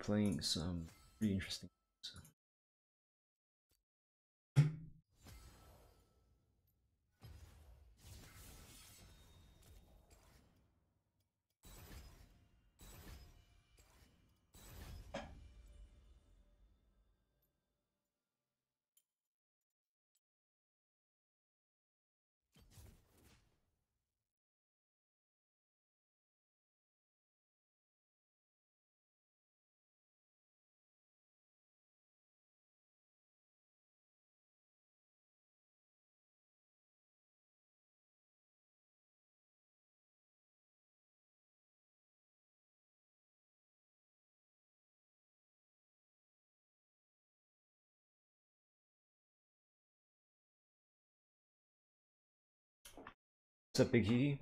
playing some pretty interesting. What's up, Big Hee?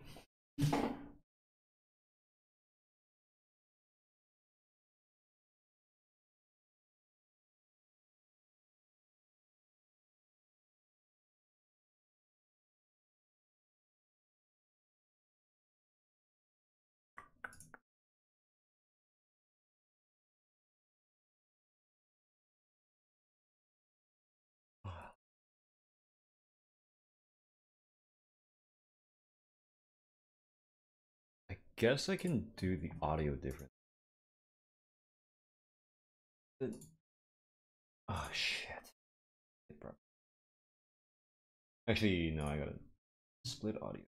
Guess I can do the audio different. Oh shit. Actually, no, I gotta split audio.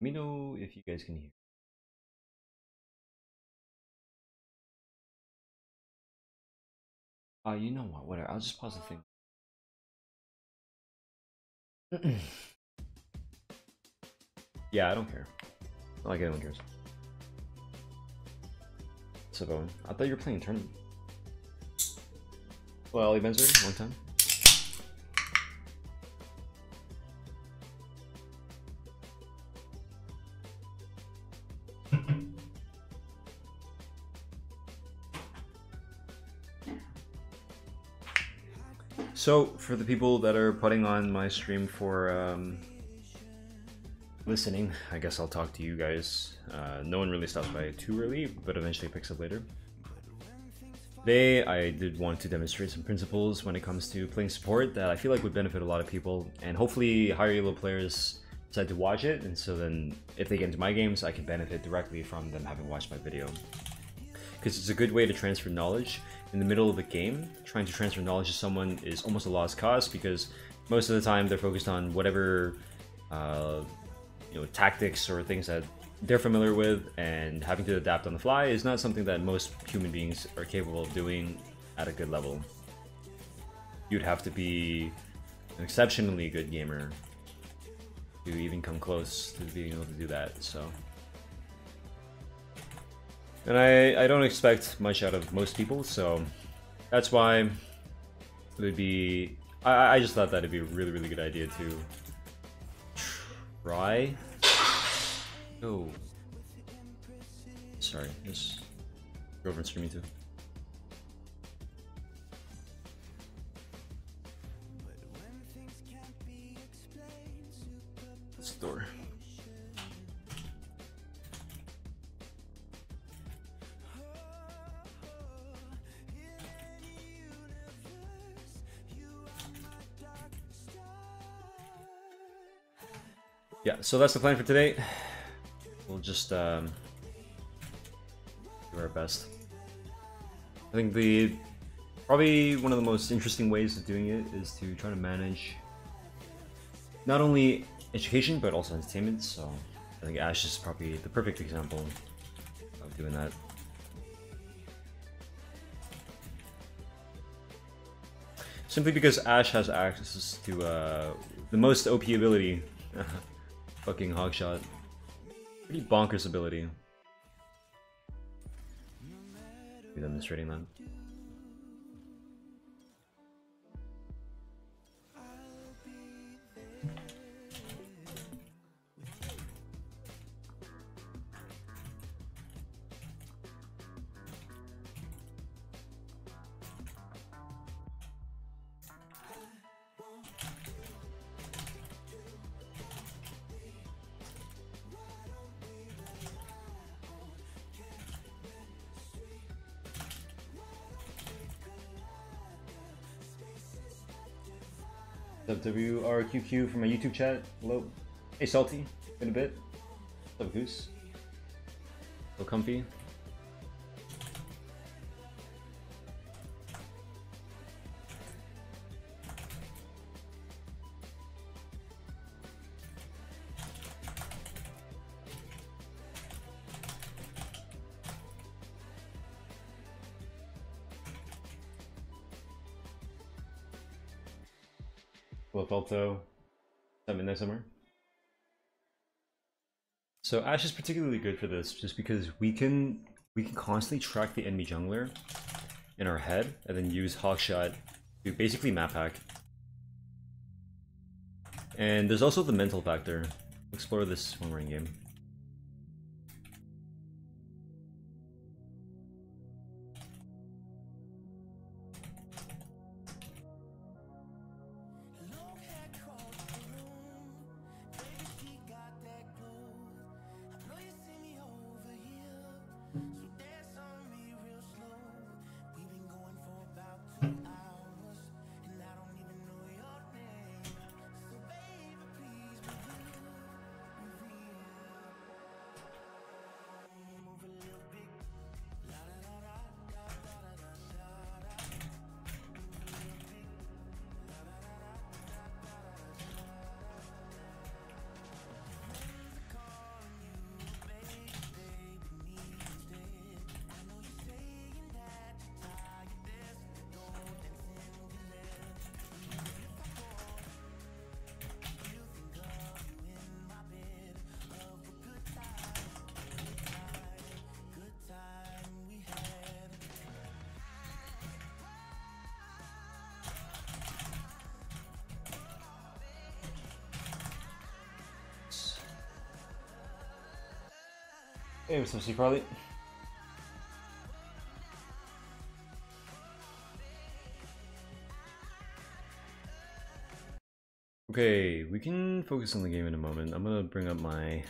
Let me know if you guys can hear. Uh, you know what? Whatever. I'll just pause the thing. yeah, I don't care. Not like anyone cares. Up, Owen? I thought you were playing tournament. Well, Ellie Benzer, long time. So, for the people that are putting on my stream for um, listening, I guess I'll talk to you guys. Uh, no one really stops by too early, but eventually picks up later. Today, I did want to demonstrate some principles when it comes to playing support that I feel like would benefit a lot of people, and hopefully higher elo players decide to watch it, and so then if they get into my games, I can benefit directly from them having watched my video. Because it's a good way to transfer knowledge, in the middle of a game, trying to transfer knowledge to someone is almost a lost cause because most of the time they're focused on whatever uh, you know tactics or things that they're familiar with, and having to adapt on the fly is not something that most human beings are capable of doing at a good level. You'd have to be an exceptionally good gamer to even come close to being able to do that. So. And I, I don't expect much out of most people, so that's why it would be... I, I just thought that would be a really, really good idea to try. Oh. Sorry, this girlfriend streaming too. Yeah, so that's the plan for today. We'll just um, do our best. I think the probably one of the most interesting ways of doing it is to try to manage not only education but also entertainment. So I think Ashe is probably the perfect example of doing that. Simply because Ashe has access to uh, the most OP ability Fucking Hawkshot. Pretty bonkers ability. Be demonstrating that. WRQQ from my YouTube chat. Hello. Hey, Salty. In a bit. What's up, Goose? So comfy. Alto, I'm in there somewhere. So Ashe is particularly good for this just because we can we can constantly track the enemy jungler in our head and then use Hawkshot to basically map hack. And there's also the mental factor. Explore this when we're in game. Up, C Farley? Okay, we can focus on the game in a moment. I'm gonna bring up my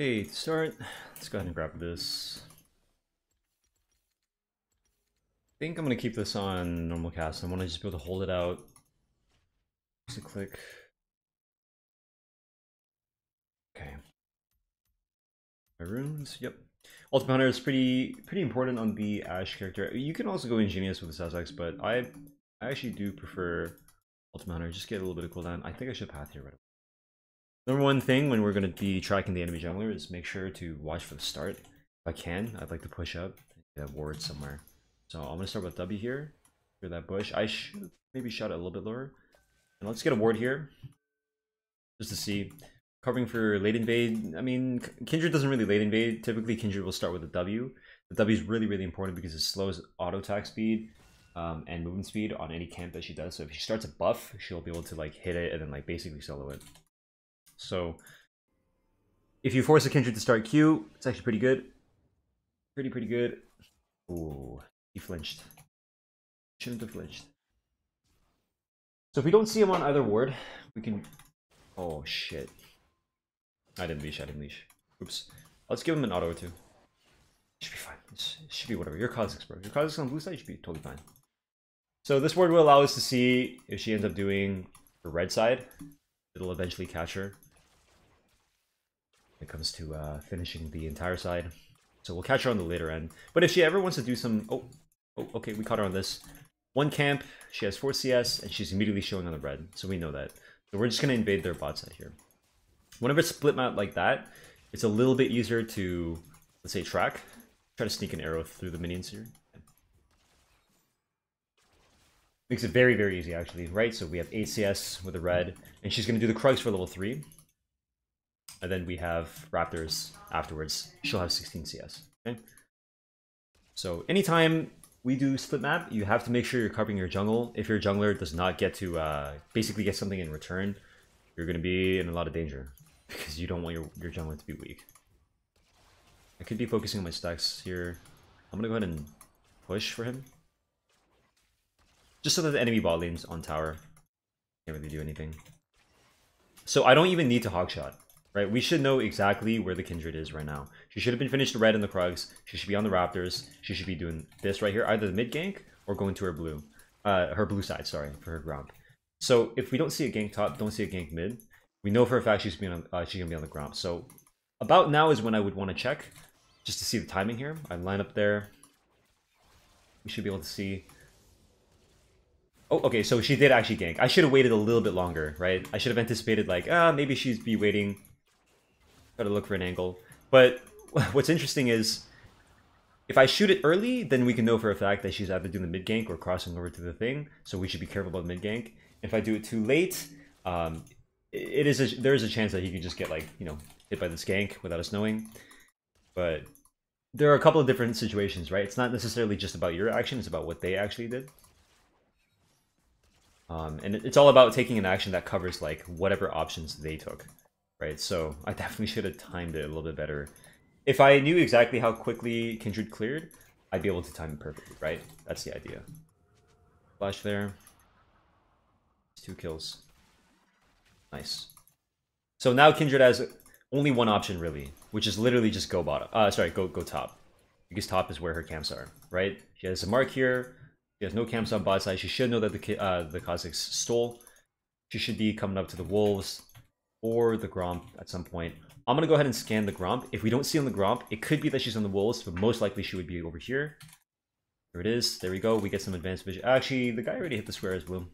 Okay, to start, let's go ahead and grab this. I think I'm going to keep this on normal cast. I want to just be able to hold it out. Just a click. Okay. My runes, yep. Ultimate Hunter is pretty pretty important on the Ashe character. You can also go Ingenious with the Sazax, but I I actually do prefer Ultimate Hunter. Just get a little bit of cooldown. I think I should path here right away. Number one thing when we're going to be tracking the enemy jungler is make sure to watch for the start. If I can, I'd like to push up that ward somewhere. So I'm going to start with W here. Through that bush. I should maybe shot it a little bit lower. And let's get a ward here. Just to see. Covering for late invade. I mean, Kindred doesn't really late invade. Typically, Kindred will start with a W. The W is really, really important because it slows auto attack speed um, and movement speed on any camp that she does. So if she starts a buff, she'll be able to like hit it and then like basically solo it. So if you force a Kindred to start Q, it's actually pretty good. Pretty, pretty good. Ooh, he flinched. Shouldn't have flinched. So if we don't see him on either ward, we can... Oh, shit. I didn't leash, I didn't leash. Oops. Let's give him an auto or two. Should be fine. It should be whatever. Your Kha'Zix, bro. Your Kha'Zix on blue side should be totally fine. So this ward will allow us to see if she ends up doing the red side. It'll eventually catch her it comes to uh, finishing the entire side. So we'll catch her on the later end. But if she ever wants to do some... Oh, oh, okay, we caught her on this. One camp, she has 4 CS, and she's immediately showing on the red. So we know that. So we're just going to invade their bot side here. Whenever it's split map like that, it's a little bit easier to, let's say, track. Try to sneak an arrow through the minions here. Makes it very, very easy, actually, right? So we have 8 CS with a red, and she's going to do the Krugs for level 3. And then we have Raptors afterwards. She'll have 16 CS. Okay. So anytime we do split map, you have to make sure you're covering your jungle. If your jungler does not get to uh, basically get something in return, you're going to be in a lot of danger because you don't want your, your jungler to be weak. I could be focusing on my stacks here. I'm going to go ahead and push for him. Just so that the enemy bot lane's on tower. Can't really do anything. So I don't even need to Hawkshot, right? We should know exactly where the Kindred is right now. She should have been finished red in the Krugs. She should be on the Raptors. She should be doing this right here, either the mid gank or going to her blue. Uh, her blue side, sorry, for her Gromp. So if we don't see a gank top, don't see a gank mid, we know for a fact she's being on, uh, she's gonna be on the Gromp. So about now is when I would want to check, just to see the timing here. I line up there. We should be able to see Oh, okay, so she did actually gank. I should have waited a little bit longer, right? I should have anticipated, like, ah, maybe she's be waiting. Gotta look for an angle. But what's interesting is, if I shoot it early, then we can know for a fact that she's either doing the mid gank or crossing over to the thing, so we should be careful about mid gank. If I do it too late, um, it is a, there is a chance that he could just get, like, you know, hit by this gank without us knowing. But there are a couple of different situations, right? It's not necessarily just about your action, it's about what they actually did. Um, and it's all about taking an action that covers like whatever options they took, right? So I definitely should have timed it a little bit better. If I knew exactly how quickly Kindred cleared, I'd be able to time it perfectly, right? That's the idea. Flash there. Two kills. Nice. So now Kindred has only one option really, which is literally just go bottom. Uh, sorry, go go top, because top is where her camps are, right? She has a mark here. She has no camps on bot side. She should know that the uh, the Kha'Zix stole. She should be coming up to the Wolves or the Gromp at some point. I'm going to go ahead and scan the Gromp. If we don't see on the Gromp, it could be that she's on the Wolves, but most likely she would be over here. There it is. There we go. We get some advanced vision. Actually, the guy already hit the square as. We're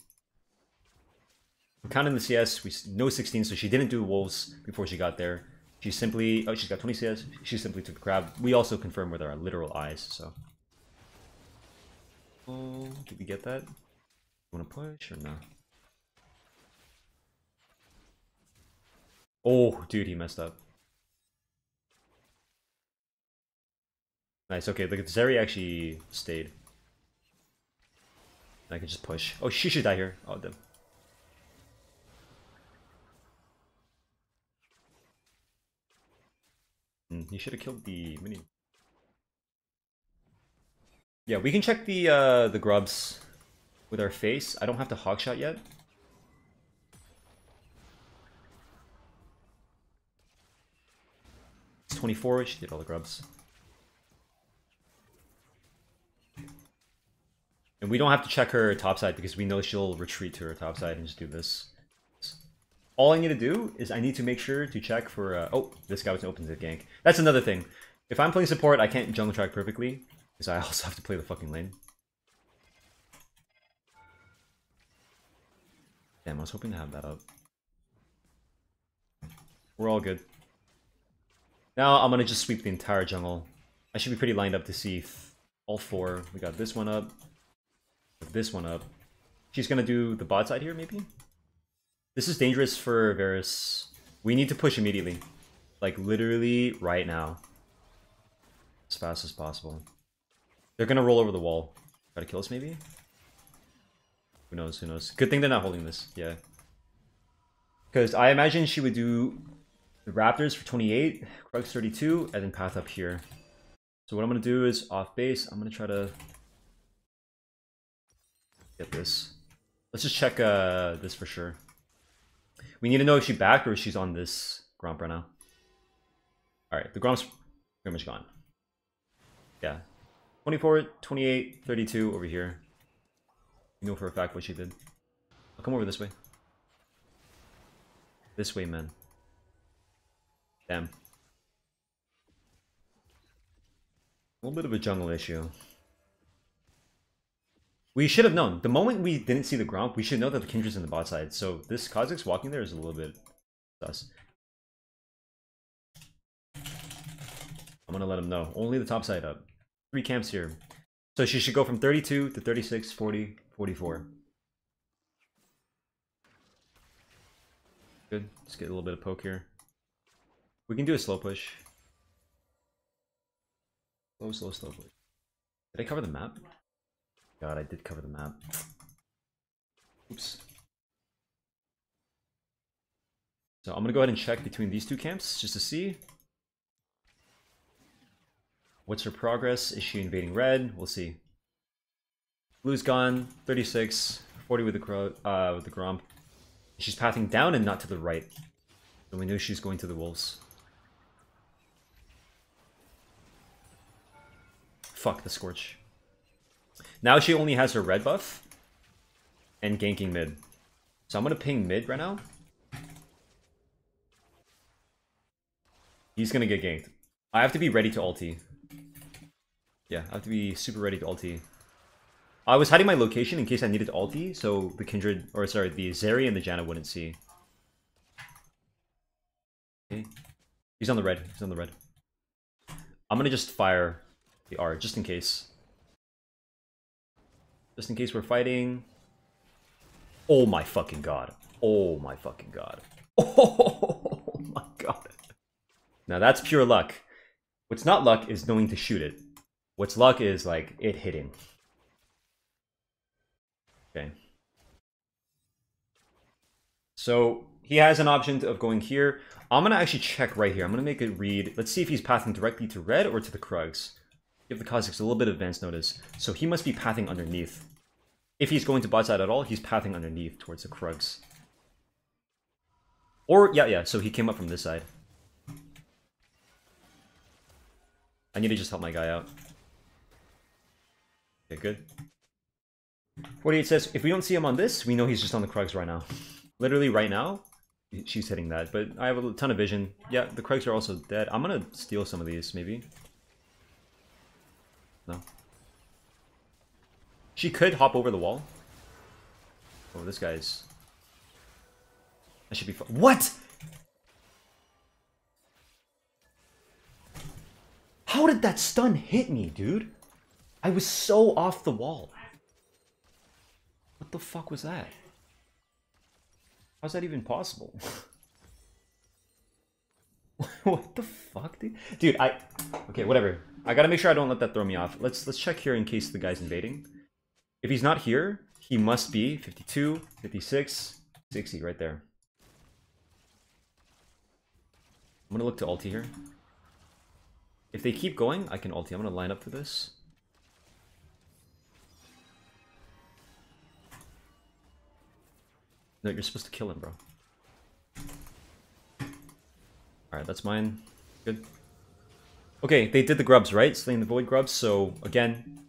counting the CS. We no 16, so she didn't do Wolves before she got there. She simply... Oh, she's got 20 CS. She simply took the crab. We also confirmed with our literal eyes, so... Oh, did we get that? Want to push or no? Oh, dude, he messed up. Nice, okay, look Zeri actually stayed. I can just push. Oh, she should die here. Oh, damn. Mm, he should have killed the minion. Yeah, we can check the uh, the grubs with our face. I don't have to Hawkshot yet. 24, she did all the grubs. And we don't have to check her topside because we know she'll retreat to her topside and just do this. All I need to do is I need to make sure to check for... Uh, oh, this guy was an open the gank. That's another thing. If I'm playing support, I can't jungle track perfectly. Because I also have to play the fucking lane. Damn, I was hoping to have that up. We're all good. Now I'm gonna just sweep the entire jungle. I should be pretty lined up to see all four. We got this one up. This one up. She's gonna do the bot side here, maybe? This is dangerous for Varus. We need to push immediately. Like, literally right now. As fast as possible. They're gonna roll over the wall. Try to kill us, maybe? Who knows, who knows. Good thing they're not holding this, yeah. Because I imagine she would do the Raptors for 28, Krugs 32, and then path up here. So what I'm gonna do is off base, I'm gonna try to get this. Let's just check uh, this for sure. We need to know if she backed or if she's on this Gromp right now. Alright, the Gromp's pretty much gone. Yeah, 24, 28, 32 over here. You know for a fact what she did. I'll come over this way. This way, man. Damn. A little bit of a jungle issue. We should have known. The moment we didn't see the Gromp, we should know that the Kindred's in the bot side. So this Kha'Zix walking there is a little bit sus. I'm gonna let him know. Only the top side up three camps here. So she should go from 32 to 36, 40, 44. Good. Let's get a little bit of poke here. We can do a slow push. Slow, slow, slow push. Did I cover the map? God, I did cover the map. Oops. So I'm gonna go ahead and check between these two camps just to see. What's her progress? Is she invading red? We'll see. Blue's gone, 36, 40 with the Gro uh, with the Gromp. She's pathing down and not to the right. So we know she's going to the wolves. Fuck the Scorch. Now she only has her red buff and ganking mid. So I'm gonna ping mid right now. He's gonna get ganked. I have to be ready to ulti. Yeah, I have to be super ready to ulti. I was hiding my location in case I needed ulti, so the Kindred, or sorry, the Zeri and the Janna wouldn't see. Okay. He's on the red. He's on the red. I'm gonna just fire the R, just in case. Just in case we're fighting. Oh my fucking god. Oh my fucking god. Oh my god. Now that's pure luck. What's not luck is knowing to shoot it. What's luck is like it hitting. Okay. So he has an option of going here. I'm gonna actually check right here. I'm gonna make it read. Let's see if he's pathing directly to red or to the Krugs. Give the Kha'Zix a little bit of advance notice. So he must be pathing underneath. If he's going to bot side at all, he's pathing underneath towards the Krugs. Or, yeah, yeah, so he came up from this side. I need to just help my guy out. Okay, good. 48 says, if we don't see him on this, we know he's just on the Krugs right now. Literally right now, she's hitting that. But I have a ton of vision. Yeah, the Krugs are also dead. I'm gonna steal some of these, maybe. No. She could hop over the wall. Oh, this guy's... That should be. What?! How did that stun hit me, dude? I was so off the wall. What the fuck was that? How's that even possible? what the fuck, dude? Dude, I... Okay, whatever. I gotta make sure I don't let that throw me off. Let's let's check here in case the guy's invading. If he's not here, he must be 52, 56, 60 right there. I'm gonna look to ulti here. If they keep going, I can ulti. I'm gonna line up for this. No, you're supposed to kill him, bro. Alright, that's mine. Good. Okay, they did the grubs, right? Slaying the void grubs, so again.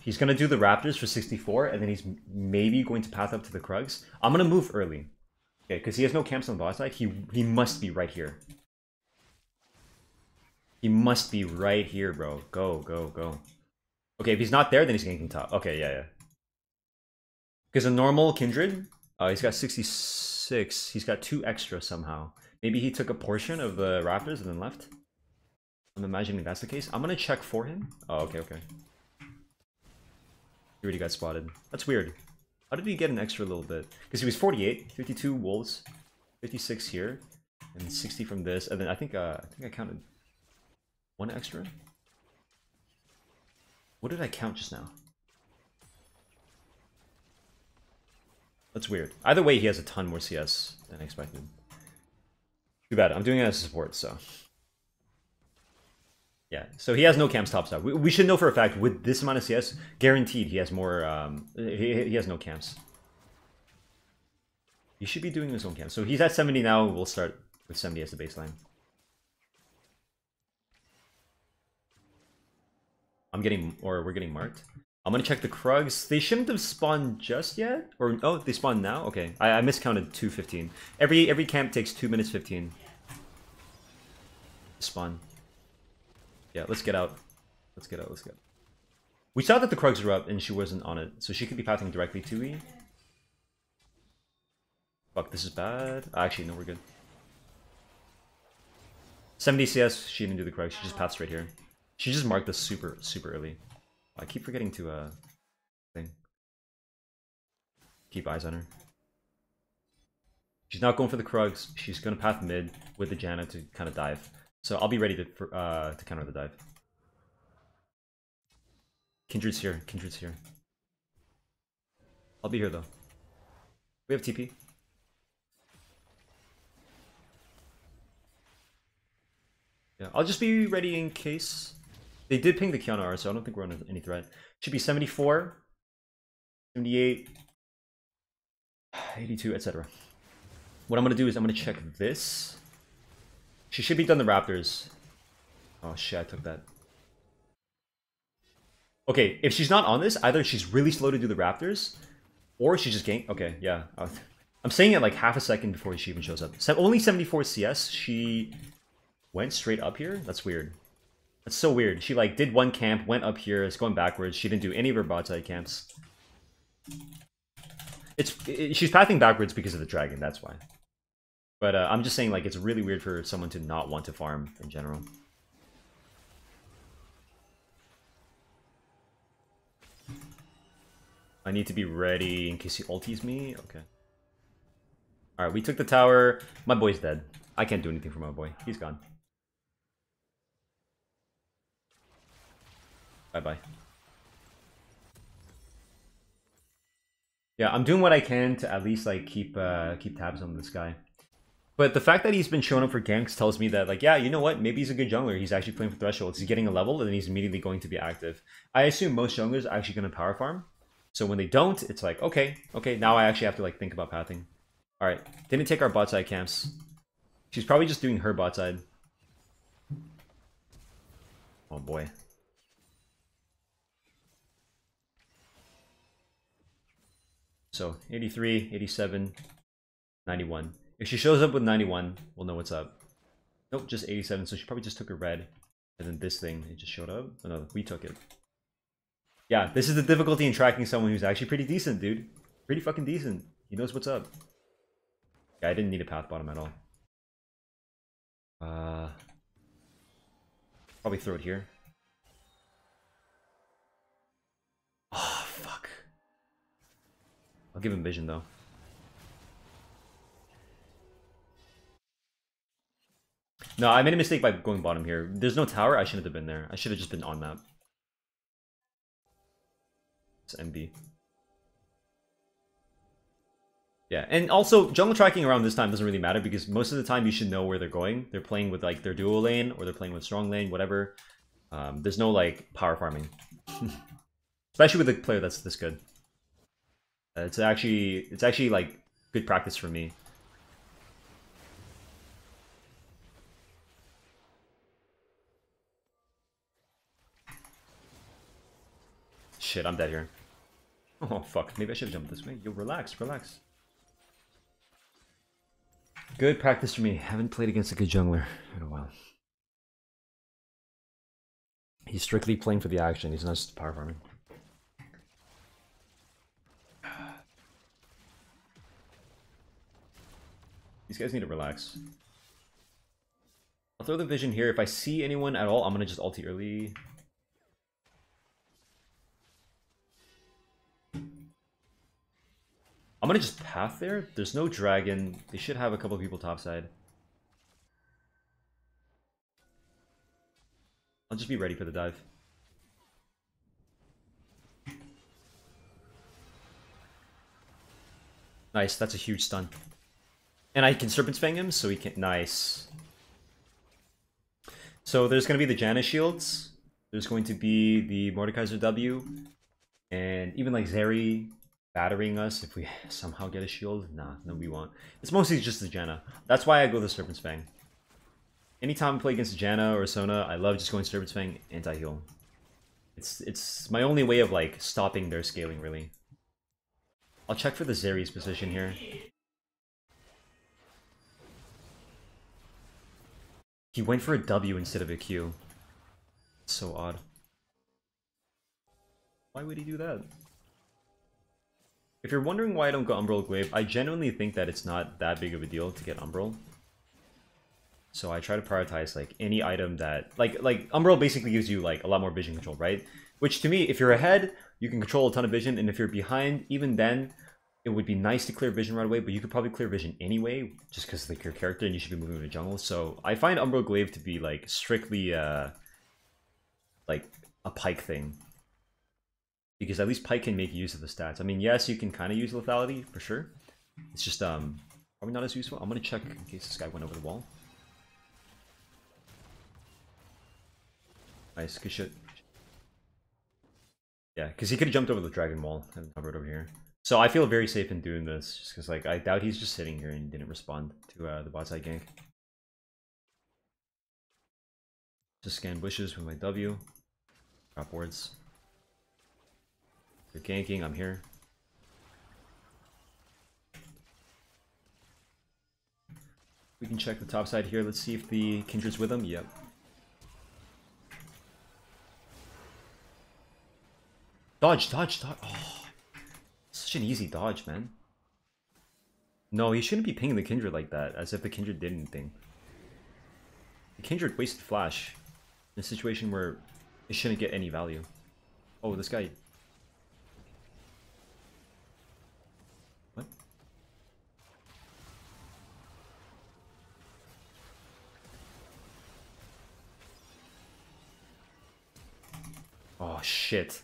He's gonna do the raptors for 64, and then he's maybe going to path up to the Krugs. I'm gonna move early. Okay, because he has no camps on the bot side. He he must be right here. He must be right here, bro. Go, go, go. Okay, if he's not there, then he's ganking top. Okay, yeah, yeah. Because a normal Kindred, uh, he's got 66. He's got two extra somehow. Maybe he took a portion of the Raptors and then left? I'm imagining that's the case. I'm gonna check for him. Oh, okay, okay. He already got spotted. That's weird. How did he get an extra little bit? Because he was 48, 52 wolves, 56 here, and 60 from this, and then I think uh, I think I counted one extra. What did I count just now? That's weird. Either way, he has a ton more CS than I expected. Too bad. I'm doing it as a support, so. Yeah, so he has no camps top side. We, we, should know for a fact, with this amount of CS, guaranteed he has more, um, he, he has no camps. He should be doing his own camp. So he's at 70 now, we'll start with 70 as the baseline. I'm getting, or we're getting marked. I'm gonna check the Krugs. They shouldn't have spawned just yet, or oh, they spawned now. Okay, I, I miscounted 2:15. Every every camp takes two minutes 15. Spawn. Yeah, let's get out. Let's get out. Let's get. We saw that the Krugs were up and she wasn't on it, so she could be pathing directly to E. Fuck, this is bad. Actually, no, we're good. 70 CS, she didn't do the Krugs. She just passed right here. She just marked this super, super early. I keep forgetting to, uh, thing. Keep eyes on her. She's not going for the Krugs. She's going to path mid with the Janna to kind of dive. So I'll be ready to, uh, to counter the dive. Kindred's here. Kindred's here. I'll be here, though. We have TP. Yeah, I'll just be ready in case. They did ping the Qiyana R, so I don't think we're on any threat. Should be 74, 78, 82, etc. What I'm going to do is I'm going to check this. She should be done the Raptors. Oh shit, I took that. Okay, if she's not on this, either she's really slow to do the Raptors, or she's just gank. Okay, yeah. I'm saying it like half a second before she even shows up. Only 74 CS. She went straight up here? That's weird. That's so weird. She like did one camp, went up here, it's going backwards. She didn't do any of her bot camps. It's it, she's pathing backwards because of the dragon. That's why. But uh, I'm just saying like it's really weird for someone to not want to farm in general. I need to be ready in case he ulties me. Okay. Alright, we took the tower. My boy's dead. I can't do anything for my boy. He's gone. Bye-bye. Yeah, I'm doing what I can to at least like keep uh, keep tabs on this guy. But the fact that he's been showing up for ganks tells me that like, yeah, you know what? Maybe he's a good jungler. He's actually playing for thresholds. He's getting a level and then he's immediately going to be active. I assume most junglers are actually going to power farm. So when they don't, it's like, okay, okay, now I actually have to like think about pathing. All right, didn't take our bot side camps. She's probably just doing her bot side. Oh boy. So 83, 87, 91. If she shows up with 91, we'll know what's up. Nope, just 87. So she probably just took a red. And then this thing, it just showed up. Oh no, we took it. Yeah, this is the difficulty in tracking someone who's actually pretty decent, dude. Pretty fucking decent. He knows what's up. Yeah, I didn't need a path bottom at all. Uh, probably throw it here. I'll give him vision though. No, I made a mistake by going bottom here. There's no tower, I shouldn't have been there. I should have just been on map. It's MB. Yeah, and also jungle tracking around this time doesn't really matter because most of the time you should know where they're going. They're playing with like their duo lane or they're playing with strong lane, whatever. Um, there's no like power farming, especially with a player that's this good. Uh, it's actually it's actually like good practice for me. Shit, I'm dead here. Oh fuck, maybe I should jumped this way. Yo, relax, relax. Good practice for me. Haven't played against a good jungler in a while. He's strictly playing for the action, he's not just power farming. These guys need to relax. I'll throw the vision here. If I see anyone at all, I'm going to just ulti early. I'm going to just path there. There's no dragon. They should have a couple people topside. I'll just be ready for the dive. Nice, that's a huge stun. And I can Serpent's Fang him, so he can... Nice. So there's going to be the Janna shields. There's going to be the Mordekaiser W. And even like Zeri battering us if we somehow get a shield. Nah, no we won't. It's mostly just the Janna. That's why I go the Serpent's Fang. Anytime I play against Janna or Sona, I love just going Serpent's Fang anti-heal. It's it's my only way of like stopping their scaling really. I'll check for the Zeri's position here. He went for a W instead of a Q. so odd. Why would he do that? If you're wondering why I don't go Umbral Glaive, I genuinely think that it's not that big of a deal to get Umbral. So I try to prioritize like any item that like like Umbral basically gives you like a lot more vision control, right? Which to me, if you're ahead, you can control a ton of vision, and if you're behind, even then, it would be nice to clear vision right away, but you could probably clear vision anyway, just because like your character and you should be moving in the jungle. So I find Umbral Glaive to be like strictly uh like a pike thing. Because at least Pike can make use of the stats. I mean, yes, you can kind of use lethality for sure, It's just um probably not as useful. I'm gonna check in case this guy went over the wall. Nice, good shit. Yeah, because he could have jumped over the dragon wall and hovered over here. So I feel very safe in doing this, just because like I doubt he's just sitting here and didn't respond to uh, the bot side gank. Just scan bushes with my W. Drop wards. They're ganking, I'm here. We can check the top side here. Let's see if the Kindred's with him. Yep. Dodge, dodge, dodge. Oh, an easy dodge, man. No, he shouldn't be pinging the Kindred like that, as if the Kindred did anything. The Kindred wasted flash in a situation where it shouldn't get any value. Oh, this guy. What? Oh, shit.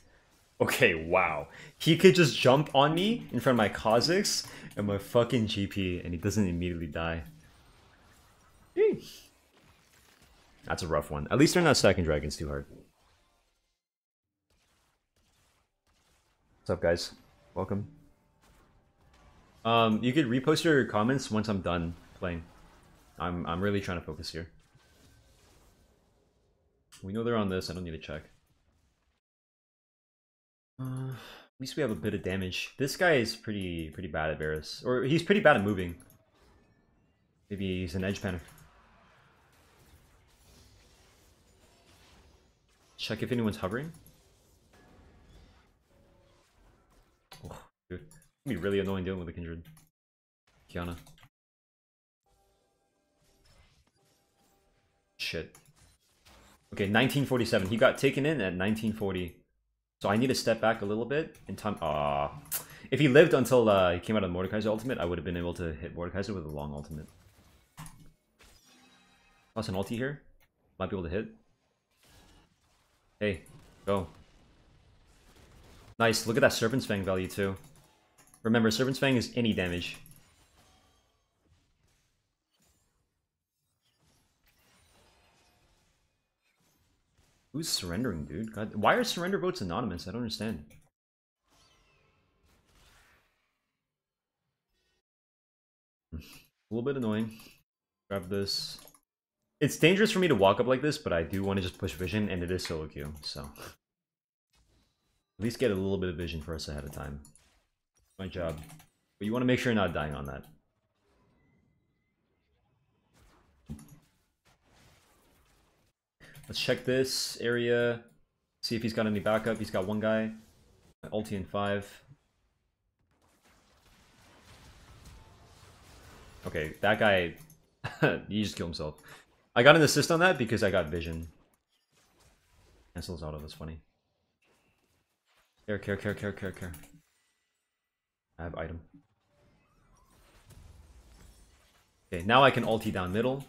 Okay, wow. He could just jump on me in front of my Kha'Zix and my fucking GP and he doesn't immediately die. That's a rough one. At least they're not stacking dragons too hard. What's up, guys? Welcome. Um, you could repost your comments once I'm done playing. I'm I'm really trying to focus here. We know they're on this. I don't need to check. At least we have a bit of damage. This guy is pretty pretty bad at Varus. Or he's pretty bad at moving. Maybe he's an edge panner. Check if anyone's hovering. Oh, dude. It's gonna be really annoying dealing with the Kindred. Qiyana. Shit. Okay, 1947. He got taken in at 1940. So I need to step back a little bit in time. Ah, if he lived until uh, he came out of the Mordekaiser ultimate, I would have been able to hit Mordekaiser with a long ultimate. Plus an ulti here. Might be able to hit. Hey, go. Nice, look at that Serpent's Fang value too. Remember, Serpent's Fang is any damage. Who's surrendering, dude? God, why are surrender votes anonymous? I don't understand. A little bit annoying. Grab this. It's dangerous for me to walk up like this, but I do want to just push vision, and it is solo queue, so. At least get a little bit of vision for us ahead of time. My job. But you want to make sure you're not dying on that. Let's check this area. See if he's got any backup. He's got one guy. Ulti in five. Okay, that guy, he just killed himself. I got an assist on that because I got vision. Cancels auto, that's funny. Care, care, care, care, care, care. I have item. Okay, now I can ulti down middle.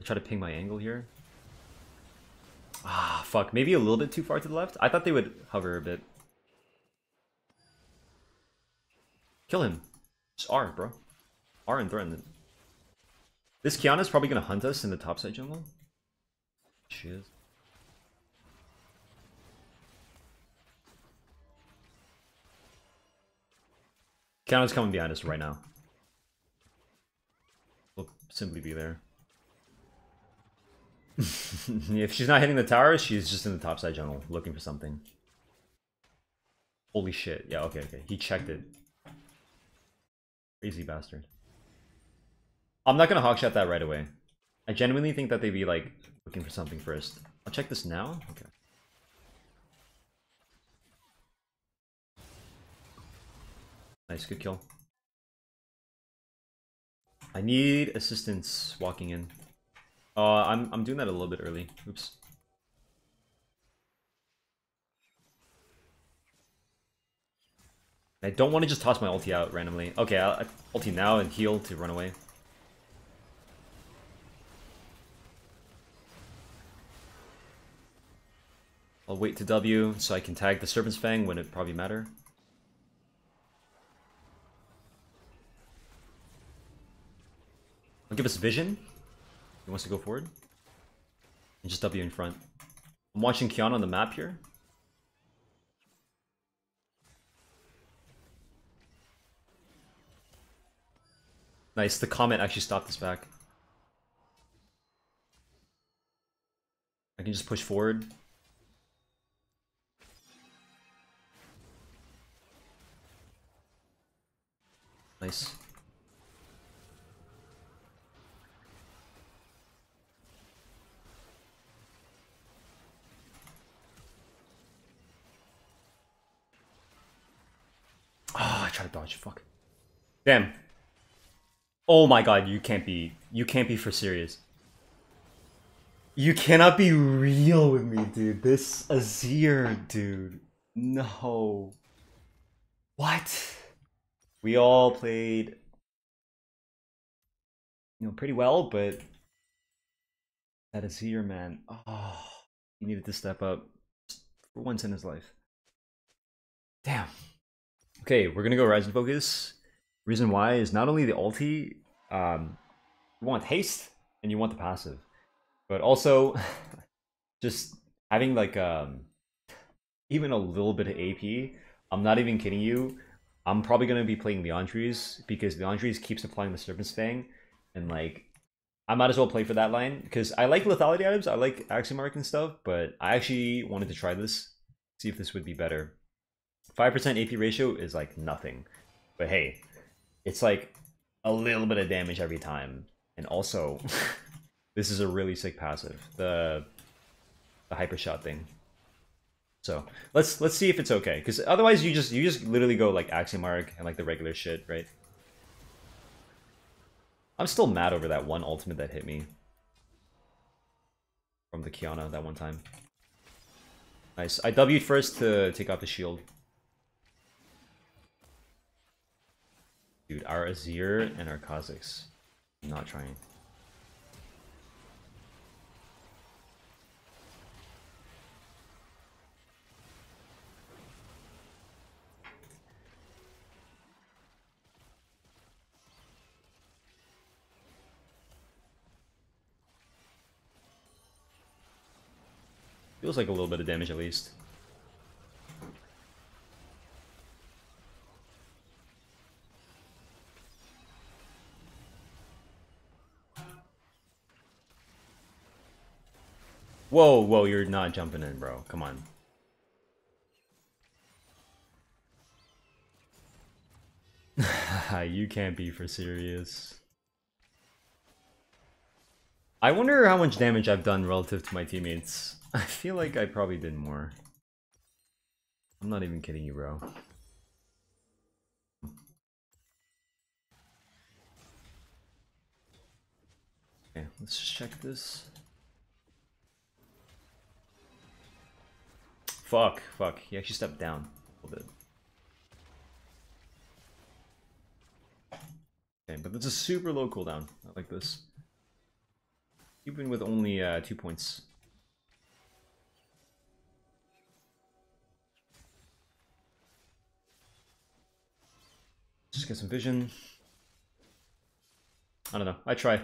I try to ping my angle here. Ah, fuck. Maybe a little bit too far to the left? I thought they would hover a bit. Kill him. Just R, bro. R and threaten it. This Qiyana's probably gonna hunt us in the topside jungle. She is. Qiyana's coming behind us right now. We'll simply be there. if she's not hitting the tower, she's just in the topside jungle looking for something. Holy shit. Yeah, okay, okay. He checked it. Crazy bastard. I'm not gonna Hawkshot that right away. I genuinely think that they'd be like looking for something first. I'll check this now. Okay. Nice, good kill. I need assistance walking in. Uh, I'm, I'm doing that a little bit early. Oops. I don't want to just toss my ulti out randomly. Okay, I'll, I'll ulti now and heal to run away. I'll wait to W so I can tag the Serpent's Fang when it probably matter. I'll give us Vision. He wants to go forward. And just W in front. I'm watching Qiyana on the map here. Nice, the comment actually stopped this back. I can just push forward. Nice. Oh, I tried to dodge. Fuck. Damn. Oh my god, you can't be. You can't be for serious. You cannot be real with me, dude. This Azir, dude. No. What? We all played, you know, pretty well, but that Azir, man. Oh, he needed to step up for once in his life. Damn. Okay, we're gonna go Rise and Focus. Reason why is not only the ulti, um, you want haste and you want the passive, but also just having like um even a little bit of AP. I'm not even kidding you. I'm probably gonna be playing Liandry's because Liandry's keeps applying the Serpent's Fang, and like I might as well play for that line because I like lethality items, I like Axiom and stuff, but I actually wanted to try this, see if this would be better. 5% AP ratio is like nothing. But hey, it's like a little bit of damage every time. And also, this is a really sick passive. The the hyper shot thing. So let's let's see if it's okay. Because otherwise you just you just literally go like Axiom Arc and like the regular shit, right? I'm still mad over that one ultimate that hit me. From the Qiyana that one time. Nice. I W'd first to take out the shield. Dude, our Azir and our Kha'Zix. Not trying. Feels like a little bit of damage at least. Whoa, whoa, you're not jumping in, bro. Come on. you can't be for serious. I wonder how much damage I've done relative to my teammates. I feel like I probably did more. I'm not even kidding you, bro. Okay, let's just check this. Fuck, fuck. He actually stepped down a little bit. Okay, but that's a super low cooldown. I like this. Even with only uh, two points. Just get some vision. I don't know. I try.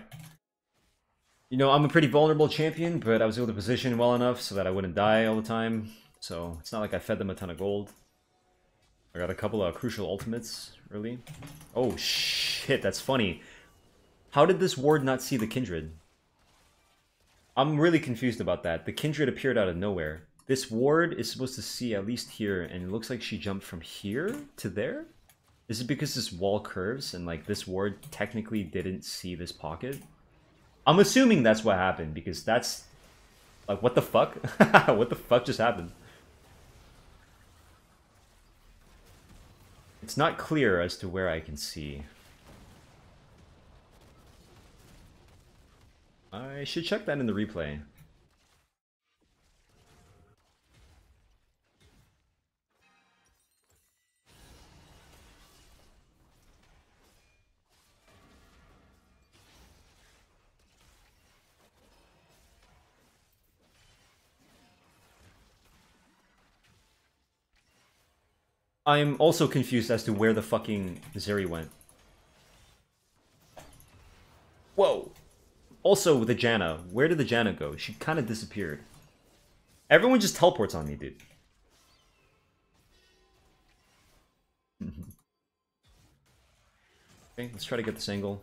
You know, I'm a pretty vulnerable champion, but I was able to position well enough so that I wouldn't die all the time. So it's not like I fed them a ton of gold. I got a couple of crucial ultimates early. Oh shit, that's funny. How did this ward not see the Kindred? I'm really confused about that. The Kindred appeared out of nowhere. This ward is supposed to see at least here, and it looks like she jumped from here to there? Is it because this wall curves and like this ward technically didn't see this pocket? I'm assuming that's what happened because that's like what the fuck? what the fuck just happened? It's not clear as to where I can see. I should check that in the replay. I'm also confused as to where the fucking Zeri went. Whoa. Also, with the Janna, where did the Janna go? She kind of disappeared. Everyone just teleports on me, dude. Mm-hmm. okay, let's try to get this angle.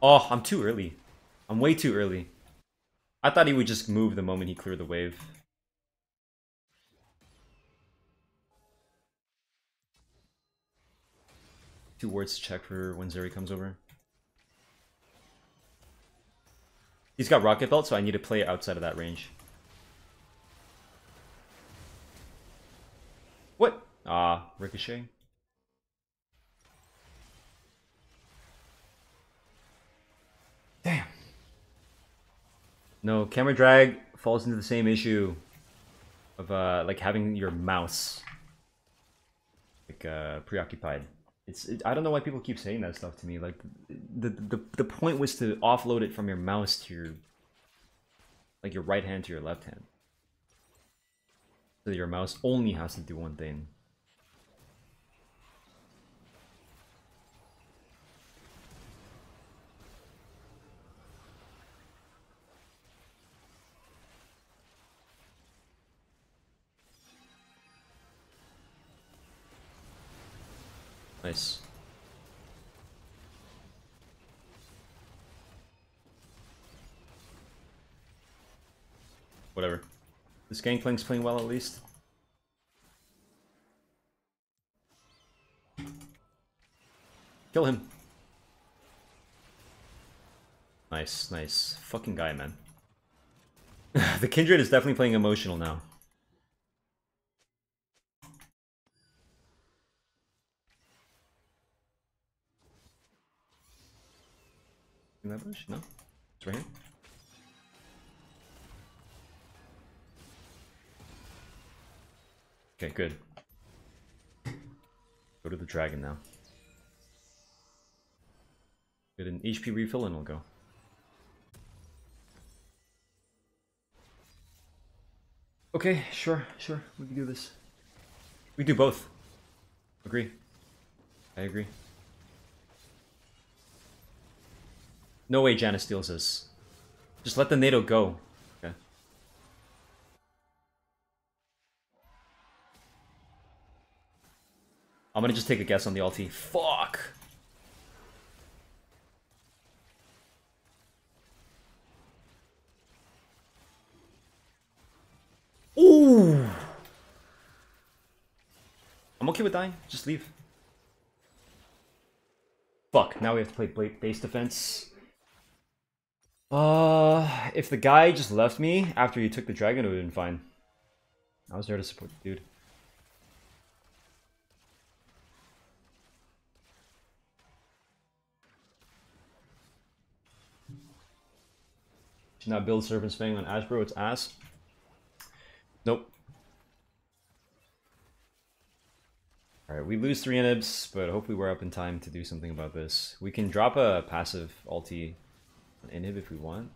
Oh, I'm too early. I'm way too early. I thought he would just move the moment he cleared the wave. Two wards to check for when Zeri comes over. He's got Rocket Belt, so I need to play outside of that range. What? Ah, Ricochet. Damn. No, camera drag falls into the same issue of uh, like having your mouse like uh, preoccupied. It's it, I don't know why people keep saying that stuff to me. Like the, the the point was to offload it from your mouse to your like your right hand to your left hand. So your mouse only has to do one thing. Whatever. This Gangplank's playing well at least. Kill him. Nice, nice. Fucking guy, man. the Kindred is definitely playing emotional now. In that bush? No? It's right here. Okay, good. Go to the dragon now. Get an HP refill and we'll go. Okay, sure, sure, we can do this. We do both. Agree. I agree. No way Janna steals this. Just let the NATO go. Okay. I'm gonna just take a guess on the ulti. Fuck! Ooh! I'm okay with dying. Just leave. Fuck, now we have to play base defense. Uh, if the guy just left me after you took the dragon, it would have been fine. I was there to support the dude. Should not build Serpent's Fang on Ashbro, it's ass. Nope. Alright, we lose three inhibs, but hopefully we're up in time to do something about this. We can drop a passive ulti inhib if we want.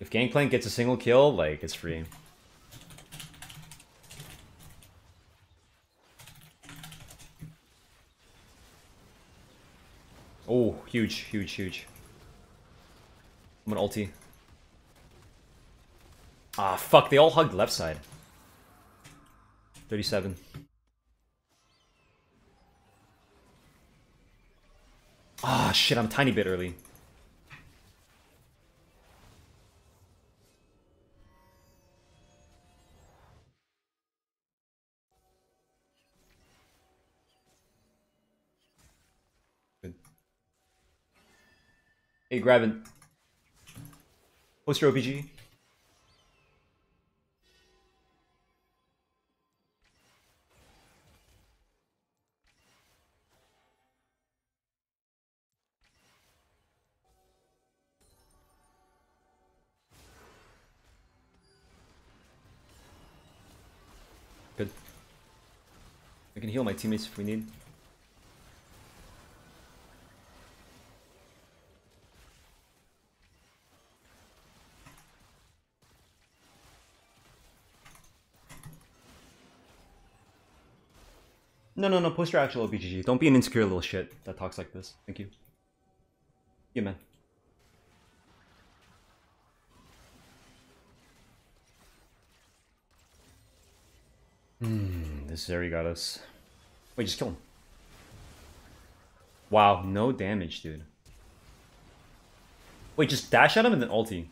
If Gangplank gets a single kill, like, it's free. Oh, huge, huge, huge. I'm an ulti. Ah, fuck, they all hugged left side. 37. Ah, shit, I'm tiny bit early. Hey, grabbing. Post your OPG. Good. I can heal my teammates if we need. No, no, no, post your actual OPGG. Don't be an insecure little shit that talks like this. Thank you. Yeah, man. Hmm, this Zeri got us. Wait, just kill him. Wow, no damage, dude. Wait, just dash at him and then ulti.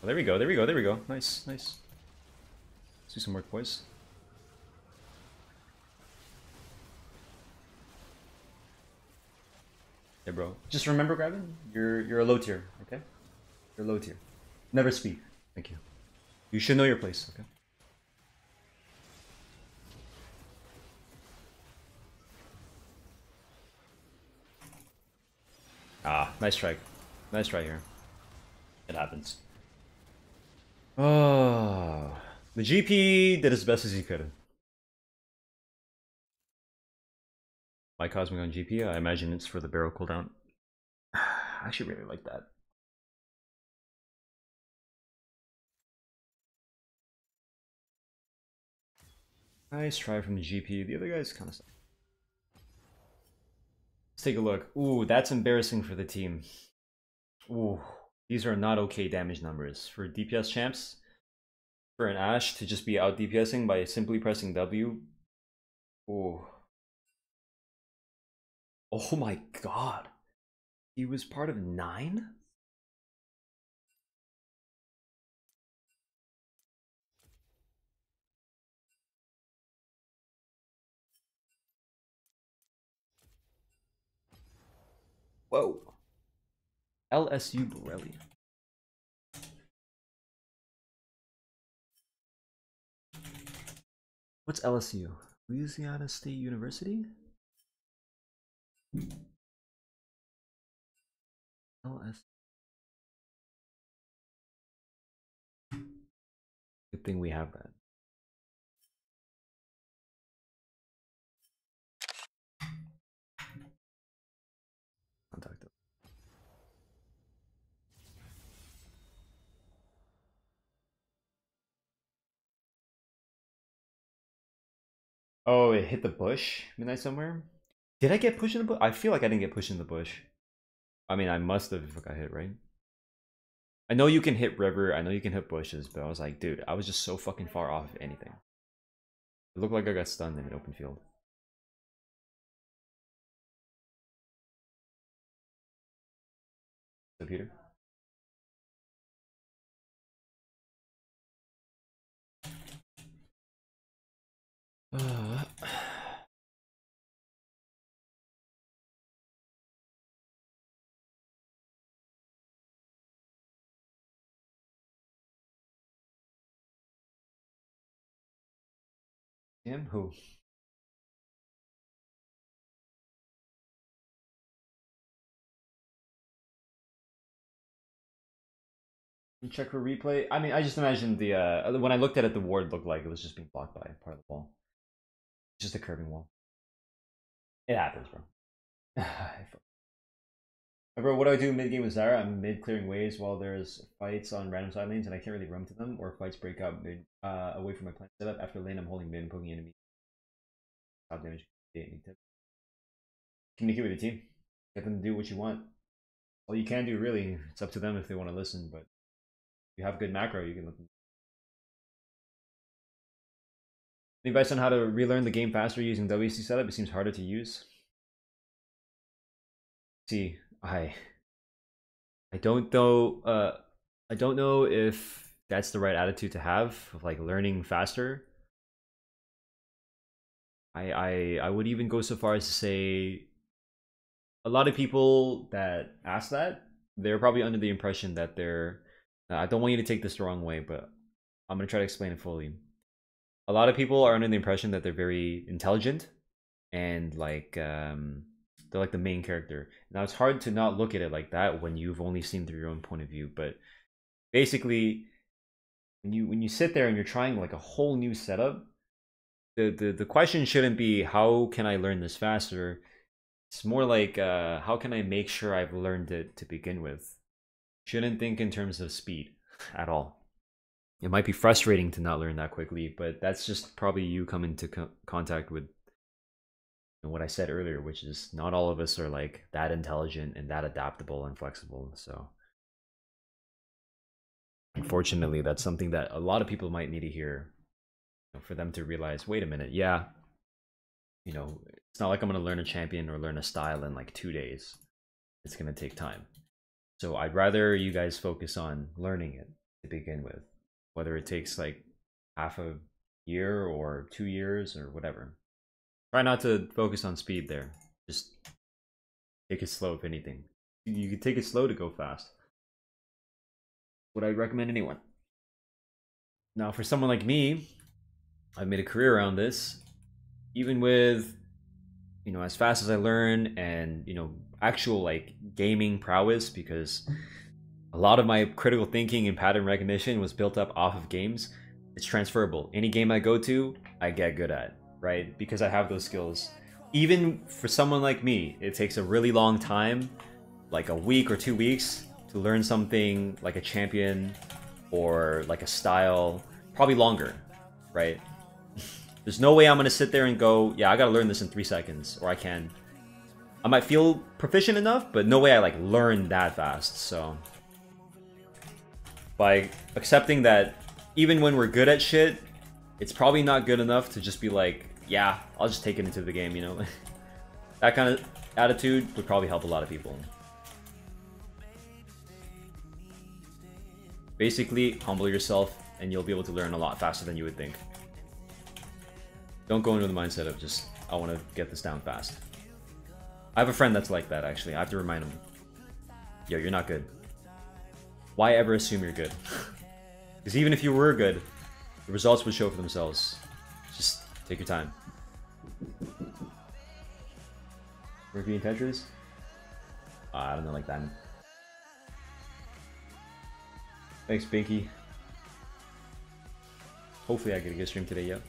Oh, there we go, there we go, there we go. Nice, nice. Let's do some work, boys. Hey, bro. Just remember, Graven, you're you're a low tier, okay? You're low tier. Never speak. Thank you. You should know your place, okay? Ah, nice strike. Nice try here. It happens. Oh, the GP did as best as he could. My Cosmic on GP, I imagine it's for the barrel cooldown. I actually really like that. Nice try from the GP. The other guy's kind of Let's take a look. Ooh, that's embarrassing for the team. Ooh, these are not okay damage numbers. For DPS champs, for an Ashe to just be out DPSing by simply pressing W. Ooh. Oh my god. He was part of nine? Whoa. LSU Borelli. What's LSU? Louisiana State University? Oh, LS. Good thing we have that. Contact Oh, it hit the bush midnight somewhere. Did I get pushed in the bush? I feel like I didn't get pushed in the bush. I mean, I must have if I got hit, right? I know you can hit river. I know you can hit bushes, but I was like, dude, I was just so fucking far off of anything. It looked like I got stunned in an open field. So, Peter? Uh, Who? Check for replay. I mean, I just imagined the uh when I looked at it, the ward looked like it was just being blocked by part of the wall. Just a curving wall. It happens, bro. bro, what do I do mid game with Xayah? I'm mid clearing waves while there's fights on random side lanes and I can't really roam to them, or fights break out mid uh, away from my plant setup. After lane, I'm holding mid and poking enemy. Top damage. Communicate with the team. Get them to do what you want. All you can do, really, it's up to them if they want to listen, but if you have good macro, you can let them advice on how to relearn the game faster using WC setup? It seems harder to use. See, I I don't know uh I don't know if that's the right attitude to have of like learning faster. I I I would even go so far as to say a lot of people that ask that, they're probably under the impression that they're I don't want you to take this the wrong way, but I'm going to try to explain it fully a lot of people are under the impression that they're very intelligent and like um, they're like the main character. Now it's hard to not look at it like that when you've only seen through your own point of view. But basically, when you when you sit there and you're trying like a whole new setup, the the the question shouldn't be how can I learn this faster. It's more like uh, how can I make sure I've learned it to begin with. Shouldn't think in terms of speed at all it might be frustrating to not learn that quickly, but that's just probably you coming to co contact with what I said earlier, which is not all of us are like that intelligent and that adaptable and flexible. So unfortunately, that's something that a lot of people might need to hear you know, for them to realize, wait a minute, yeah, you know, it's not like I'm going to learn a champion or learn a style in like two days. It's going to take time. So I'd rather you guys focus on learning it to begin with, whether it takes like half a year or two years or whatever. Try not to focus on speed there. Just take it slow if anything. You can take it slow to go fast. Would I recommend anyone? Now, for someone like me, I've made a career around this. Even with, you know, as fast as I learn and, you know, actual like gaming prowess, because a lot of my critical thinking and pattern recognition was built up off of games. It's transferable. Any game I go to, I get good at, right? Because I have those skills. Even for someone like me, it takes a really long time, like a week or two weeks, to learn something like a champion or like a style, probably longer, right? There's no way I'm gonna sit there and go, yeah, I gotta learn this in three seconds, or I can. I might feel proficient enough, but no way I like learn that fast, so. By accepting that even when we're good at shit, it's probably not good enough to just be like, yeah, I'll just take it into the game, you know? that kind of attitude would probably help a lot of people. Basically, humble yourself and you'll be able to learn a lot faster than you would think. Don't go into the mindset of just, I want to get this down fast. I have a friend that's like that, actually. I have to remind him. Yo, you're not good. Why ever assume you're good? Because even if you were good, the results would show for themselves. Take your time. Review Tetris? Uh, I don't know, like that. Thanks, Binky. Hopefully I get a good stream today, yep.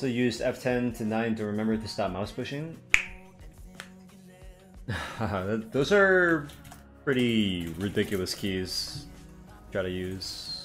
Also used F10 to 9 to remember to stop mouse pushing. Those are pretty ridiculous keys Gotta use.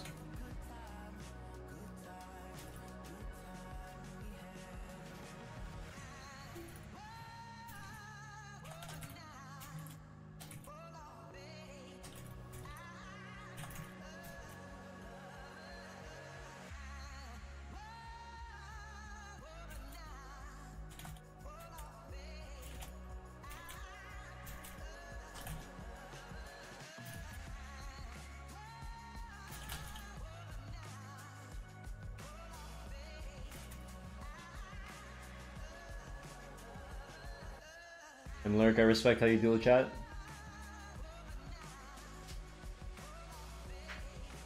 Lurk, I respect how you deal with chat.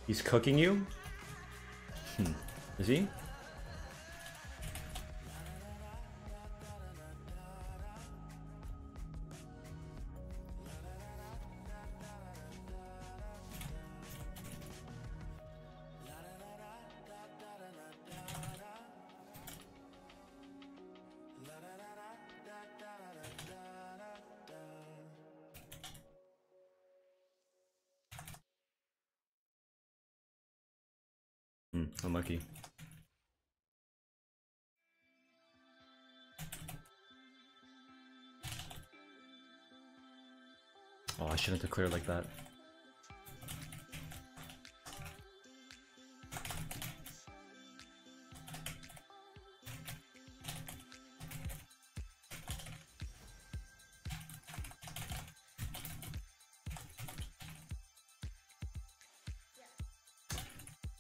He's cooking you? Hmm. Is he? Shouldn't declare like that.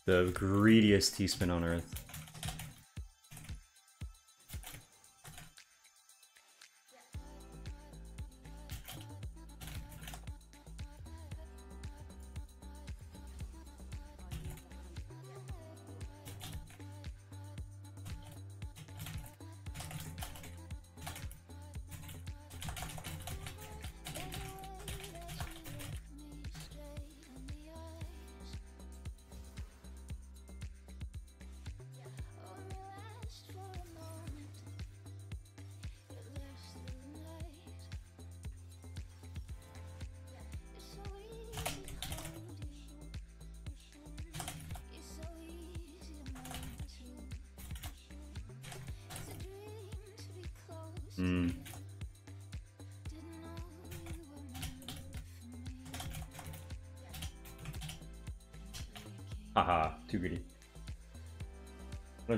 the greediest T-spin on earth.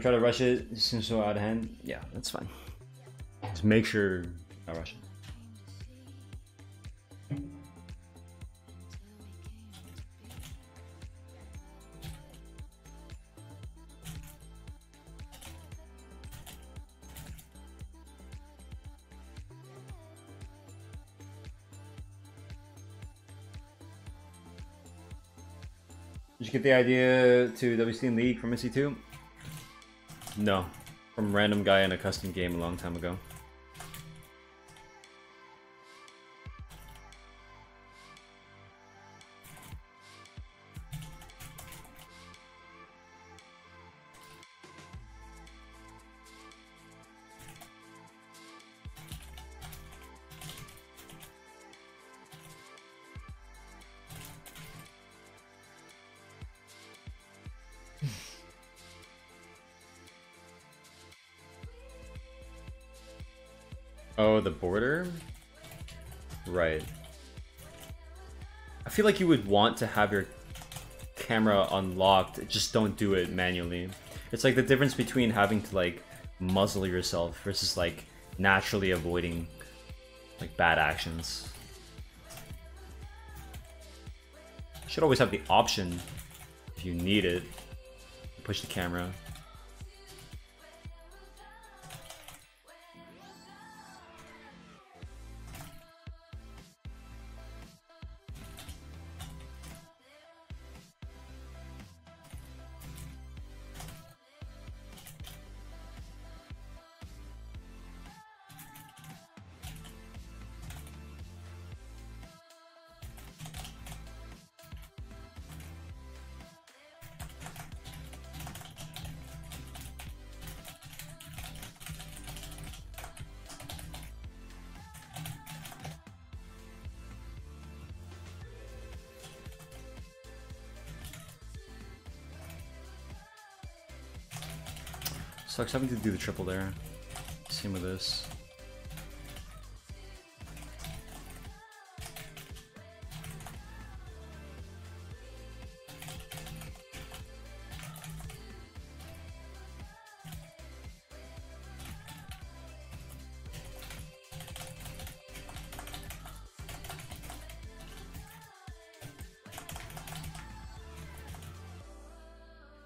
Don't try to rush it. It seems so out of hand. Yeah, that's fine. Just make sure I rush it. Did you get the idea to WC League from SC2? No. From random guy in a custom game a long time ago. Oh, the border? Right. I feel like you would want to have your camera unlocked, just don't do it manually. It's like the difference between having to like muzzle yourself versus like naturally avoiding like bad actions. You Should always have the option if you need it. Push the camera. Sucks having to do the triple there. Same with this.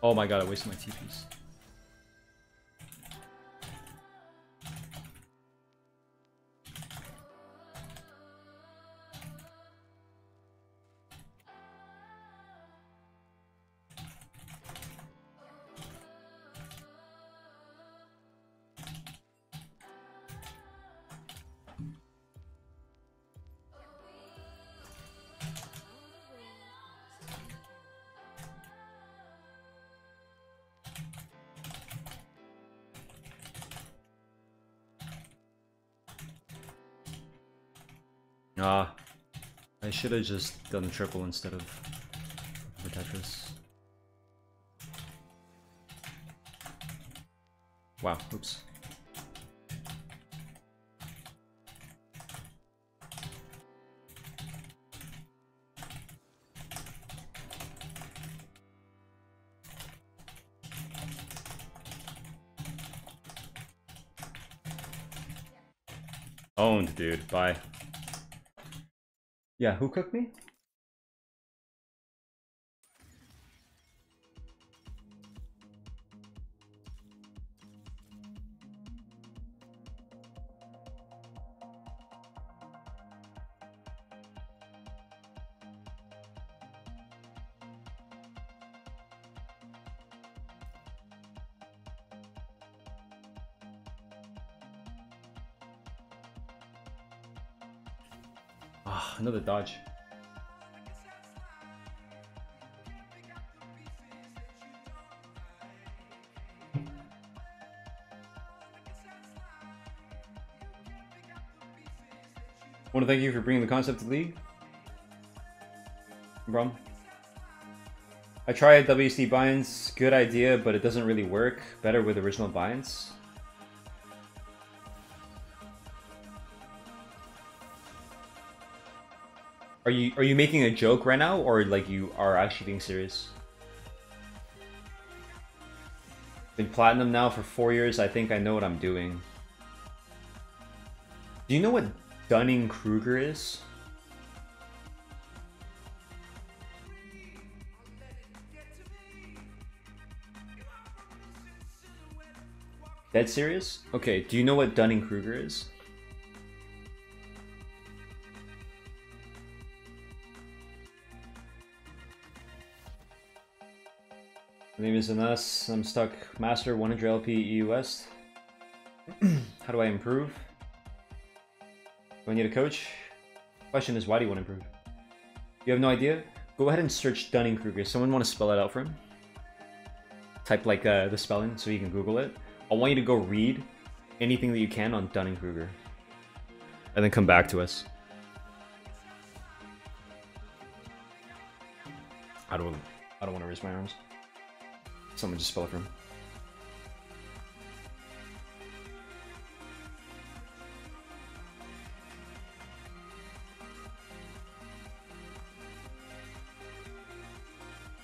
Oh my god, I wasted my TPs. Should have just done triple instead of the Tetris. Wow, oops. Owned, dude. Bye. Yeah, who cooked me? Dodge. want to thank you for bringing the concept to the League. Brom. I tried WSD binds, good idea, but it doesn't really work. Better with original binds. Are you are you making a joke right now, or like you are actually being serious? Been platinum now for four years. I think I know what I'm doing. Do you know what Dunning Kruger is? Dead serious? Okay, do you know what Dunning Kruger is? Name is Anas. I'm stuck. Master 100 LP EU West. How do I improve? Do I need a coach? Question is, why do you want to improve? You have no idea? Go ahead and search Dunning-Kruger. Someone want to spell it out for him? Type like uh, the spelling so you can Google it. I want you to go read anything that you can on Dunning-Kruger. And then come back to us. I don't I don't want to raise my arms. Someone just spell it for him.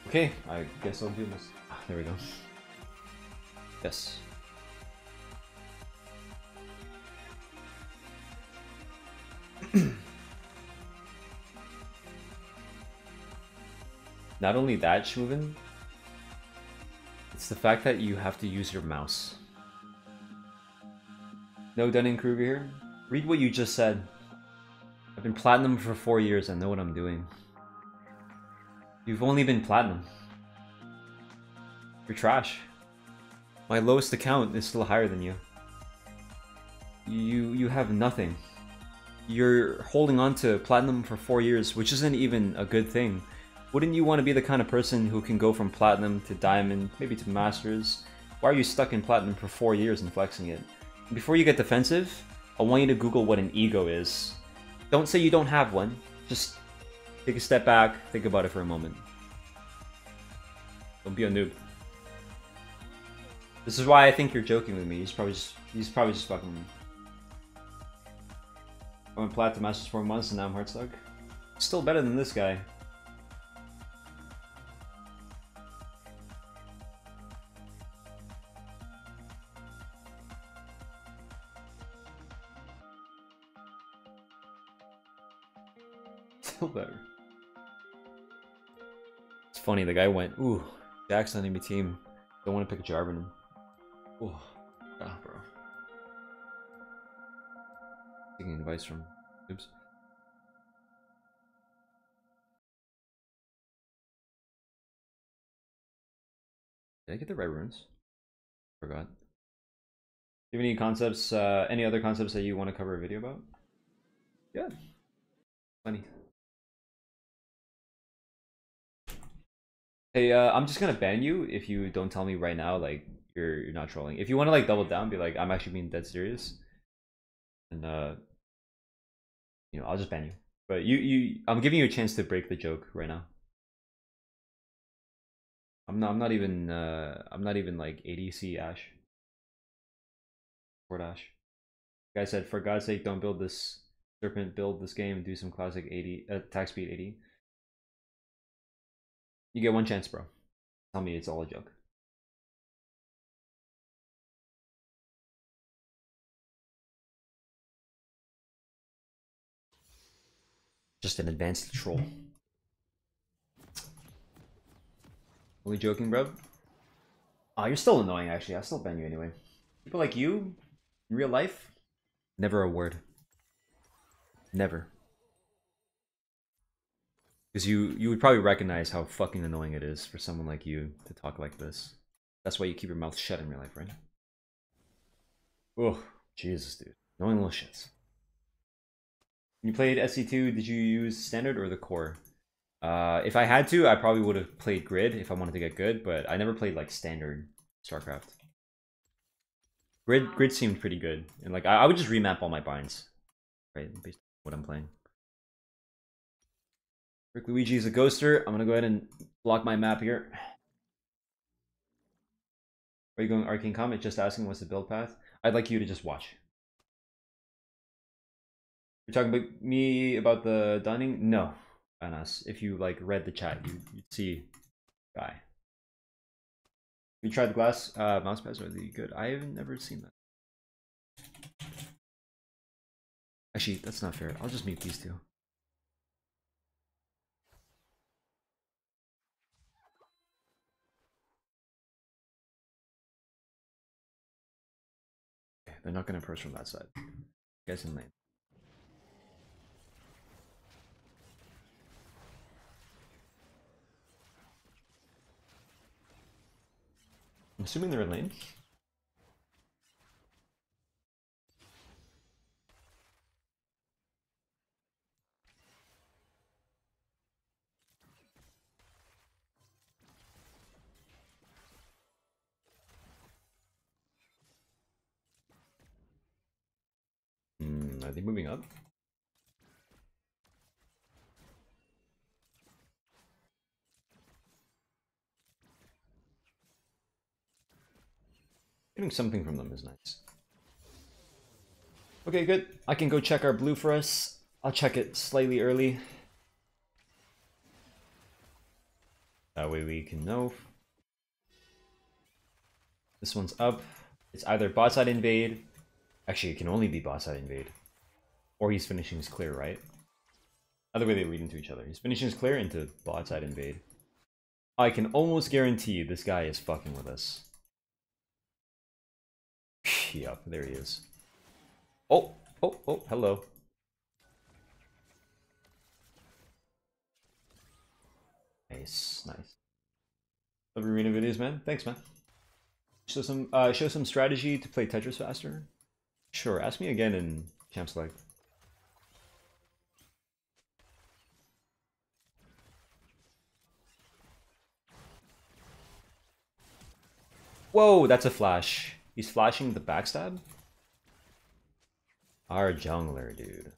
Okay, I guess I'll do this. Ah, there we go. Yes. Not only that, it's the fact that you have to use your mouse. No Dunning-Kruger here? Read what you just said. I've been platinum for four years, I know what I'm doing. You've only been platinum. You're trash. My lowest account is still higher than you. You you have nothing. You're holding on to platinum for four years, which isn't even a good thing. Wouldn't you want to be the kind of person who can go from platinum to diamond, maybe to masters? Why are you stuck in platinum for four years and flexing it? Before you get defensive, I want you to Google what an ego is. Don't say you don't have one. Just Take a step back, think about it for a moment. Don't be a noob. This is why I think you're joking with me. He's probably just he's probably just fucking me. I went plat to Masters for months and now I'm hardstuck. Still better than this guy. Funny. The guy went, ooh, Jax on enemy team. Don't want to pick Jarvan. Ooh, ah, bro. Taking advice from oops. Did I get the right runes? Forgot. Do you have any concepts, uh, any other concepts that you want to cover a video about? Yeah. Plenty. Hey, uh, I'm just gonna ban you if you don't tell me right now, like you're you're not trolling. If you want to like double down, be like, I'm actually being dead serious, and uh, you know, I'll just ban you. But you you, I'm giving you a chance to break the joke right now. I'm not. I'm not even. Uh, I'm not even like ADC Ashe. Port Ashe. Guy said, for God's sake, don't build this serpent. Build this game do some classic 80 uh, attack speed 80. You get one chance, bro. Tell me it's all a joke. Just an advanced troll. Only joking, bro. Oh, you're still annoying, actually. I'll still ban you anyway. People like you, in real life, never a word. Never. Because you you would probably recognize how fucking annoying it is for someone like you to talk like this. That's why you keep your mouth shut in real life, right? Oh, Jesus, dude. Annoying little shits. When you played SC2, did you use standard or the core? Uh, if I had to, I probably would have played grid if I wanted to get good, but I never played like standard StarCraft. Grid grid seemed pretty good, and like I, I would just remap all my binds, right, based on what I'm playing. Rick Luigi is a ghoster. I'm gonna go ahead and block my map here. Are you going Arcane Comet? Just asking what's the build path? I'd like you to just watch. You're talking about me about the dining? No, Anas. If you like read the chat, you, would see guy. You tried the glass uh, mouse pads? Are they good? I have never seen that. Actually, that's not fair. I'll just mute these two. They're not going to approach from that side. Guys in lane. I'm assuming they're in lane. Hmm, are they moving up? Getting something from them is nice. Okay, good. I can go check our blue for us. I'll check it slightly early. That way we can know. This one's up. It's either bot side invade. Actually, it can only be bot side invade. Or he's finishing his clear, right? Either way they lead into each other. He's finishing his clear into bot side invade. I can almost guarantee this guy is fucking with us. Yep, there he is. Oh, oh, oh, hello. Nice, nice. Love arena videos, man. Thanks, man. Show some, uh, show some strategy to play Tetris faster. Sure. Ask me again in champ select. Whoa, that's a flash. He's flashing the backstab? Our jungler, dude.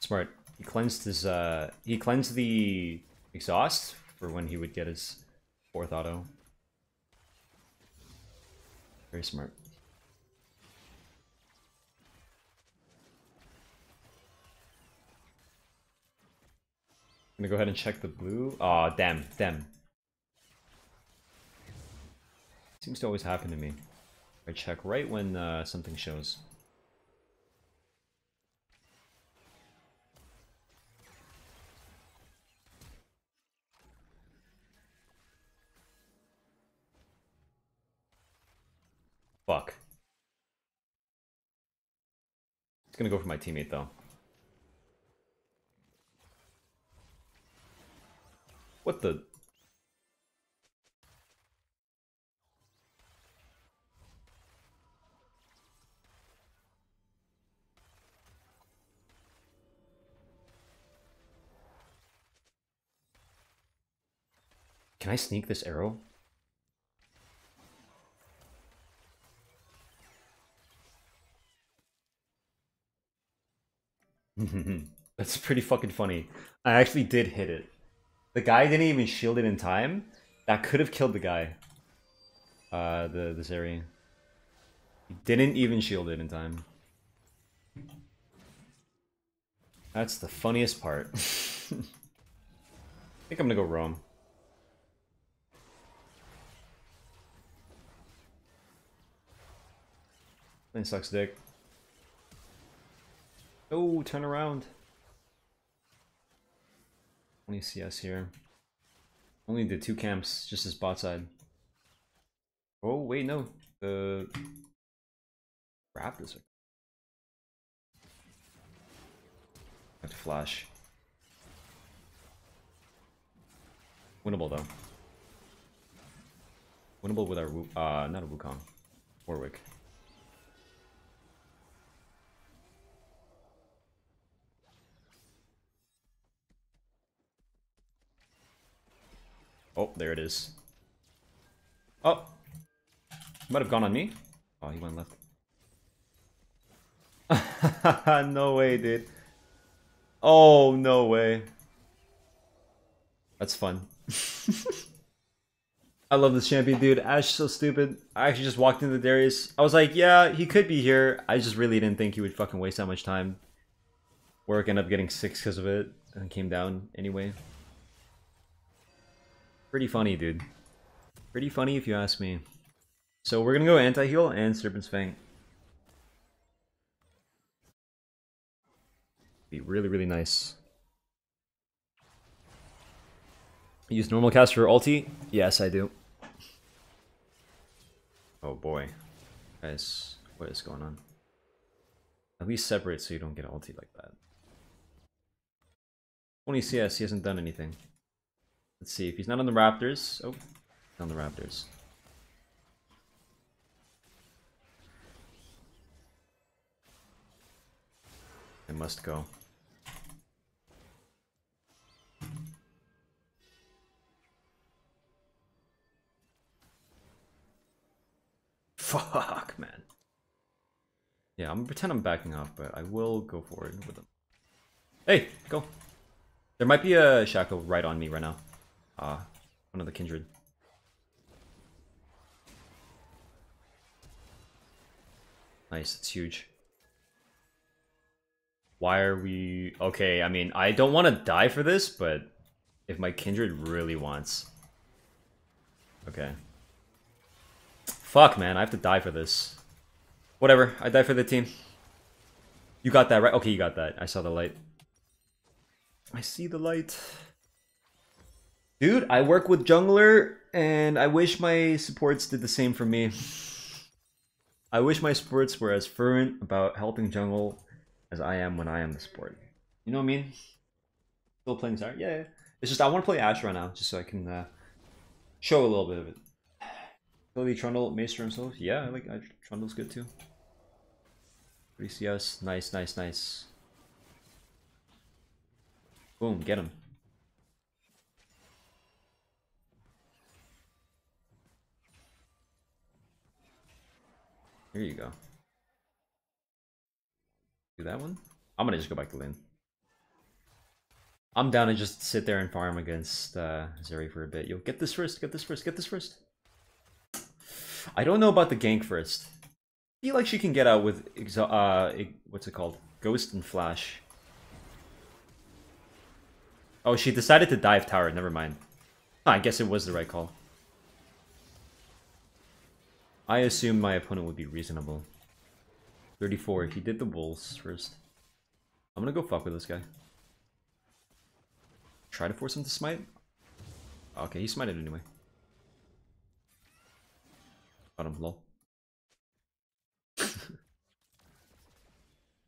Smart. He cleansed his, uh, he cleansed the exhaust for when he would get his fourth auto. Very smart. I'm gonna go ahead and check the blue. Aw, oh, damn, damn. Seems to always happen to me. I check right when uh, something shows. It's gonna go for my teammate though. What the? Can I sneak this arrow? That's pretty fucking funny. I actually did hit it. The guy didn't even shield it in time. That could have killed the guy. Uh, the this area. Didn't even shield it in time. That's the funniest part. I think I'm gonna go roam. Lane sucks dick. Oh, turn around. Only CS here. Only the two camps, just his bot side. Oh, wait, no. The Raptors are... have to flash. Winnable though. Winnable with our uh not a Wukong. Warwick. Oh, there it is. Oh! He might have gone on me. Oh, he went left. no way, dude. Oh, no way. That's fun. I love this champion, dude. Ashe so stupid. I actually just walked into Darius. I was like, yeah, he could be here. I just really didn't think he would fucking waste that much time. Work ended up getting six because of it and came down anyway. Pretty funny, dude. Pretty funny if you ask me. So we're gonna go anti-heal and Serpent's Fang. Be really, really nice. Use normal cast for ulti? Yes, I do. Oh boy. Guys, what is going on? At least separate so you don't get ulti like that. 20 CS, he hasn't done anything. Let's see, if he's not on the Raptors... Oh, on the Raptors. I must go. Fuck, man. Yeah, I'm gonna pretend I'm backing off, but I will go forward with them. Hey, go. There might be a Shaco right on me right now. Ah, one of the Kindred. Nice, it's huge. Why are we... Okay, I mean, I don't want to die for this, but if my Kindred really wants... Okay. Fuck, man, I have to die for this. Whatever, I die for the team. You got that, right? Okay, you got that. I saw the light. I see the light. Dude, I work with jungler, and I wish my supports did the same for me. I wish my supports were as fervent about helping jungle as I am when I am the support. You know what I mean? Still playing Zarya? Yeah, yeah. It's just I want to play Ashe right now, just so I can uh, show a little bit of it. Ability Trundle, Maester himself. Yeah, I like I, Trundle's good too. 3 CS. Nice, nice, nice. Boom, get him. Here you go. Do that one? I'm gonna just go back to lane. I'm down to just sit there and farm against uh, Zeri for a bit. Yo, get this first, get this first, get this first. I don't know about the gank first. I feel like she can get out with, uh, what's it called? Ghost and Flash. Oh, she decided to dive tower, never mind. I guess it was the right call. I assume my opponent would be reasonable. 34, he did the wolves first. I'm gonna go fuck with this guy. Try to force him to smite? Okay, he smited anyway. Got him, lol. it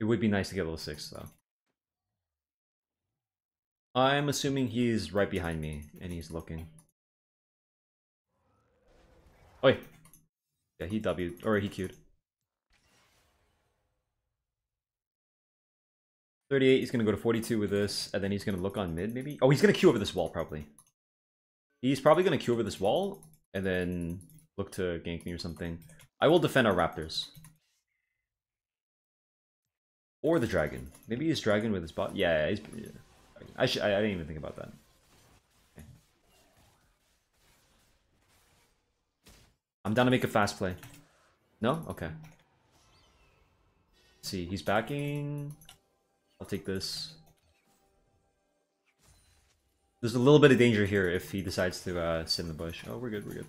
would be nice to get level 6, though. I'm assuming he's right behind me, and he's looking. Oi! Yeah, he W'd, or he Q'd. 38, he's gonna go to 42 with this, and then he's gonna look on mid, maybe? Oh, he's gonna Q over this wall, probably. He's probably gonna Q over this wall, and then look to gank me or something. I will defend our raptors. Or the dragon. Maybe he's dragon with his bot. Yeah, he's. Yeah. I, should, I didn't even think about that. I'm down to make a fast play. No? Okay. Let's see, he's backing. I'll take this. There's a little bit of danger here if he decides to uh, sit in the bush. Oh, we're good, we're good.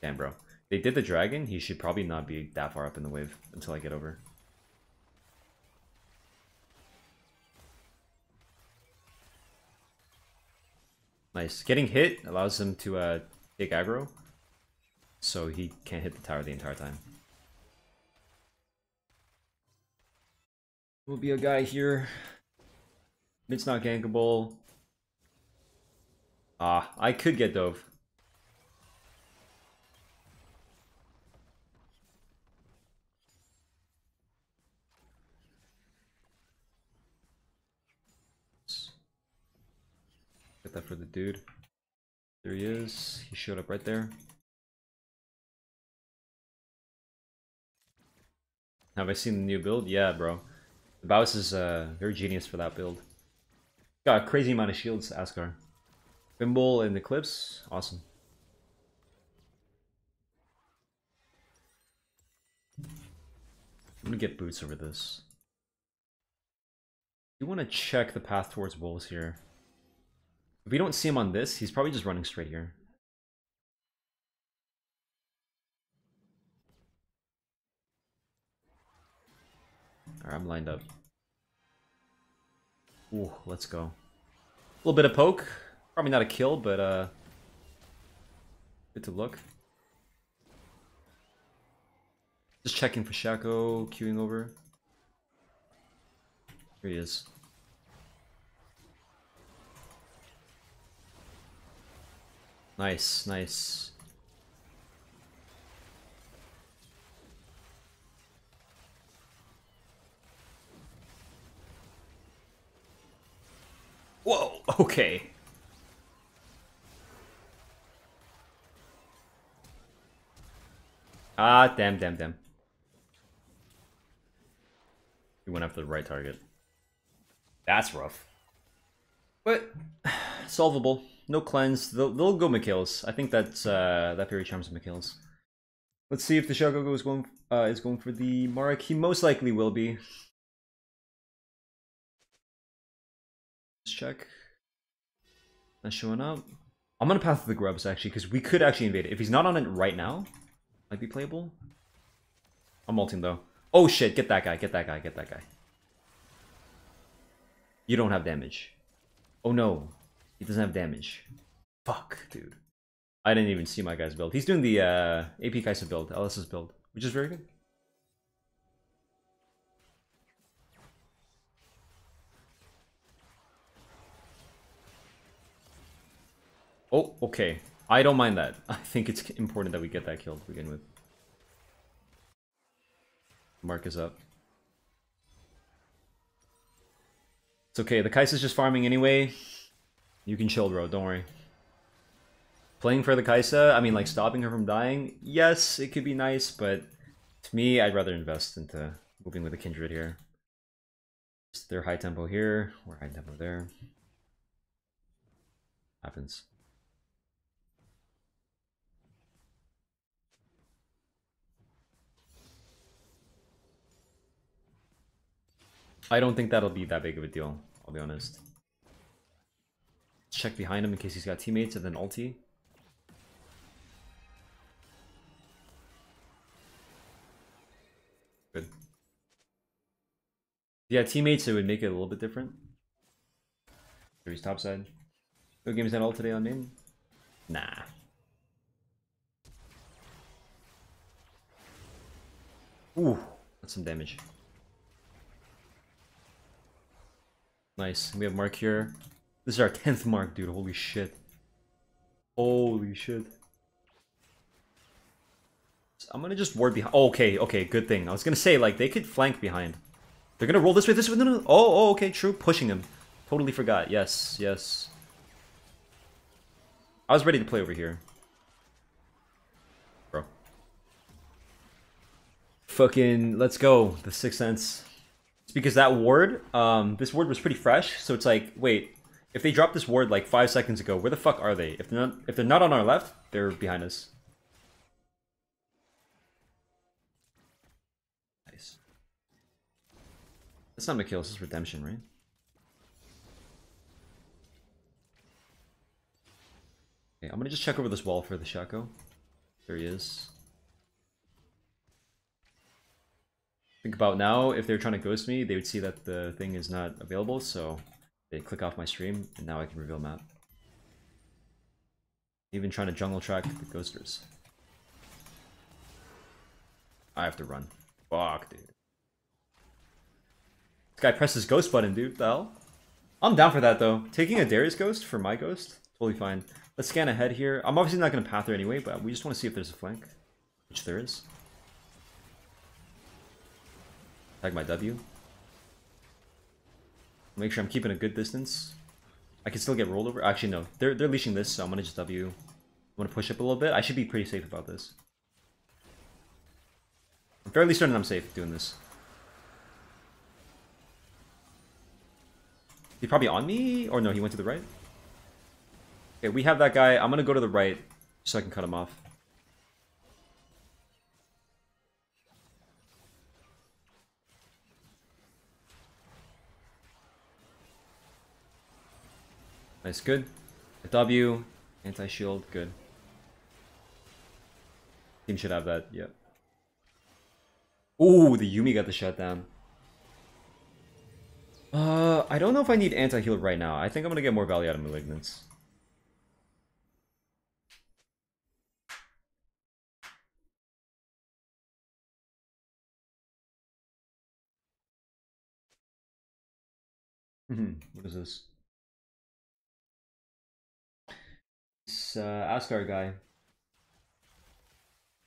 Damn, bro. They did the dragon, he should probably not be that far up in the wave until I get over. Nice. Getting hit allows him to uh, take aggro, so he can't hit the tower the entire time. Will be a guy here. Mid's not gankable. Ah, I could get dove. That for the dude. There he is. He showed up right there. Have I seen the new build? Yeah, bro. The Baus is uh, very genius for that build. Got a crazy amount of shields, Askar. Thimble and Eclipse, awesome. I'm gonna get boots over this. You want to check the path towards wolves here. If we don't see him on this, he's probably just running straight here. Alright, I'm lined up. Ooh, let's go. A little bit of poke. Probably not a kill, but uh good to look. Just checking for Shaco, queuing over. Here he is. Nice, nice. Whoa, okay. Ah, damn, damn, damn. He went after the right target. That's rough. But, solvable. No cleanse. They'll, they'll go Mikael's. I think that's, uh, that Faerie Charms Mikael's. Let's see if the Shaco is going, uh, is going for the Marek. He most likely will be. Let's check. Not showing up. I'm gonna path the grubs actually, because we could actually invade it. If he's not on it right now, might be playable. I'm ulting though. Oh shit, get that guy, get that guy, get that guy. You don't have damage. Oh no, he doesn't have damage. Fuck, dude. I didn't even see my guy's build. He's doing the uh, AP Kai'Sa build, Ellis's build, which is very good. Oh, okay. I don't mind that. I think it's important that we get that kill to begin with. Mark is up. It's okay, the Kai'Sa's just farming anyway. You can chill, bro, don't worry. Playing for the Kai'Sa, I mean, like, stopping her from dying, yes, it could be nice, but to me, I'd rather invest into moving with a Kindred here. They're high tempo here, we're high tempo there. Happens. I don't think that'll be that big of a deal, I'll be honest. Check behind him in case he's got teammates and then ulti. Good. Yeah, teammates, it would make it a little bit different. Here he's topside. No games that all today on main? Nah. Ooh, that's some damage. Nice. We have Mark here. This is our 10th mark, dude. Holy shit. Holy shit. I'm gonna just ward behind. Oh, okay, okay, good thing. I was gonna say, like, they could flank behind. They're gonna roll this way, this way. No, no. Oh, oh, okay, true. Pushing him. Totally forgot. Yes, yes. I was ready to play over here. Bro. Fucking, let's go. The Sixth Sense because that ward, um, this ward was pretty fresh. So it's like, wait, if they dropped this ward like five seconds ago, where the fuck are they? If they're not, if they're not on our left, they're behind us. Nice. That's not Mikael, this is Redemption, right? Okay, I'm gonna just check over this wall for the Shaco. There he is. think about now, if they're trying to ghost me, they would see that the thing is not available, so they click off my stream, and now I can reveal map. Even trying to jungle track the ghosters. I have to run. Fuck, dude. This guy presses ghost button, dude. The hell? I'm down for that, though. Taking a Darius ghost for my ghost? Totally fine. Let's scan ahead here. I'm obviously not going to path there anyway, but we just want to see if there's a flank. Which there is. Tag my W. Make sure I'm keeping a good distance. I can still get rolled over. Actually, no. They're, they're leashing this, so I'm going to just W. I'm going to push up a little bit. I should be pretty safe about this. I'm fairly certain I'm safe doing this. He probably on me? Or no, he went to the right? Okay, we have that guy. I'm gonna go to the right so I can cut him off. Nice, good. A W, anti-shield, good. Team should have that, yep. Ooh, the Yuumi got the shutdown. Uh, I don't know if I need anti-heal right now. I think I'm gonna get more value out of Malignance. Hmm, what is this? Uh, Asgard guy.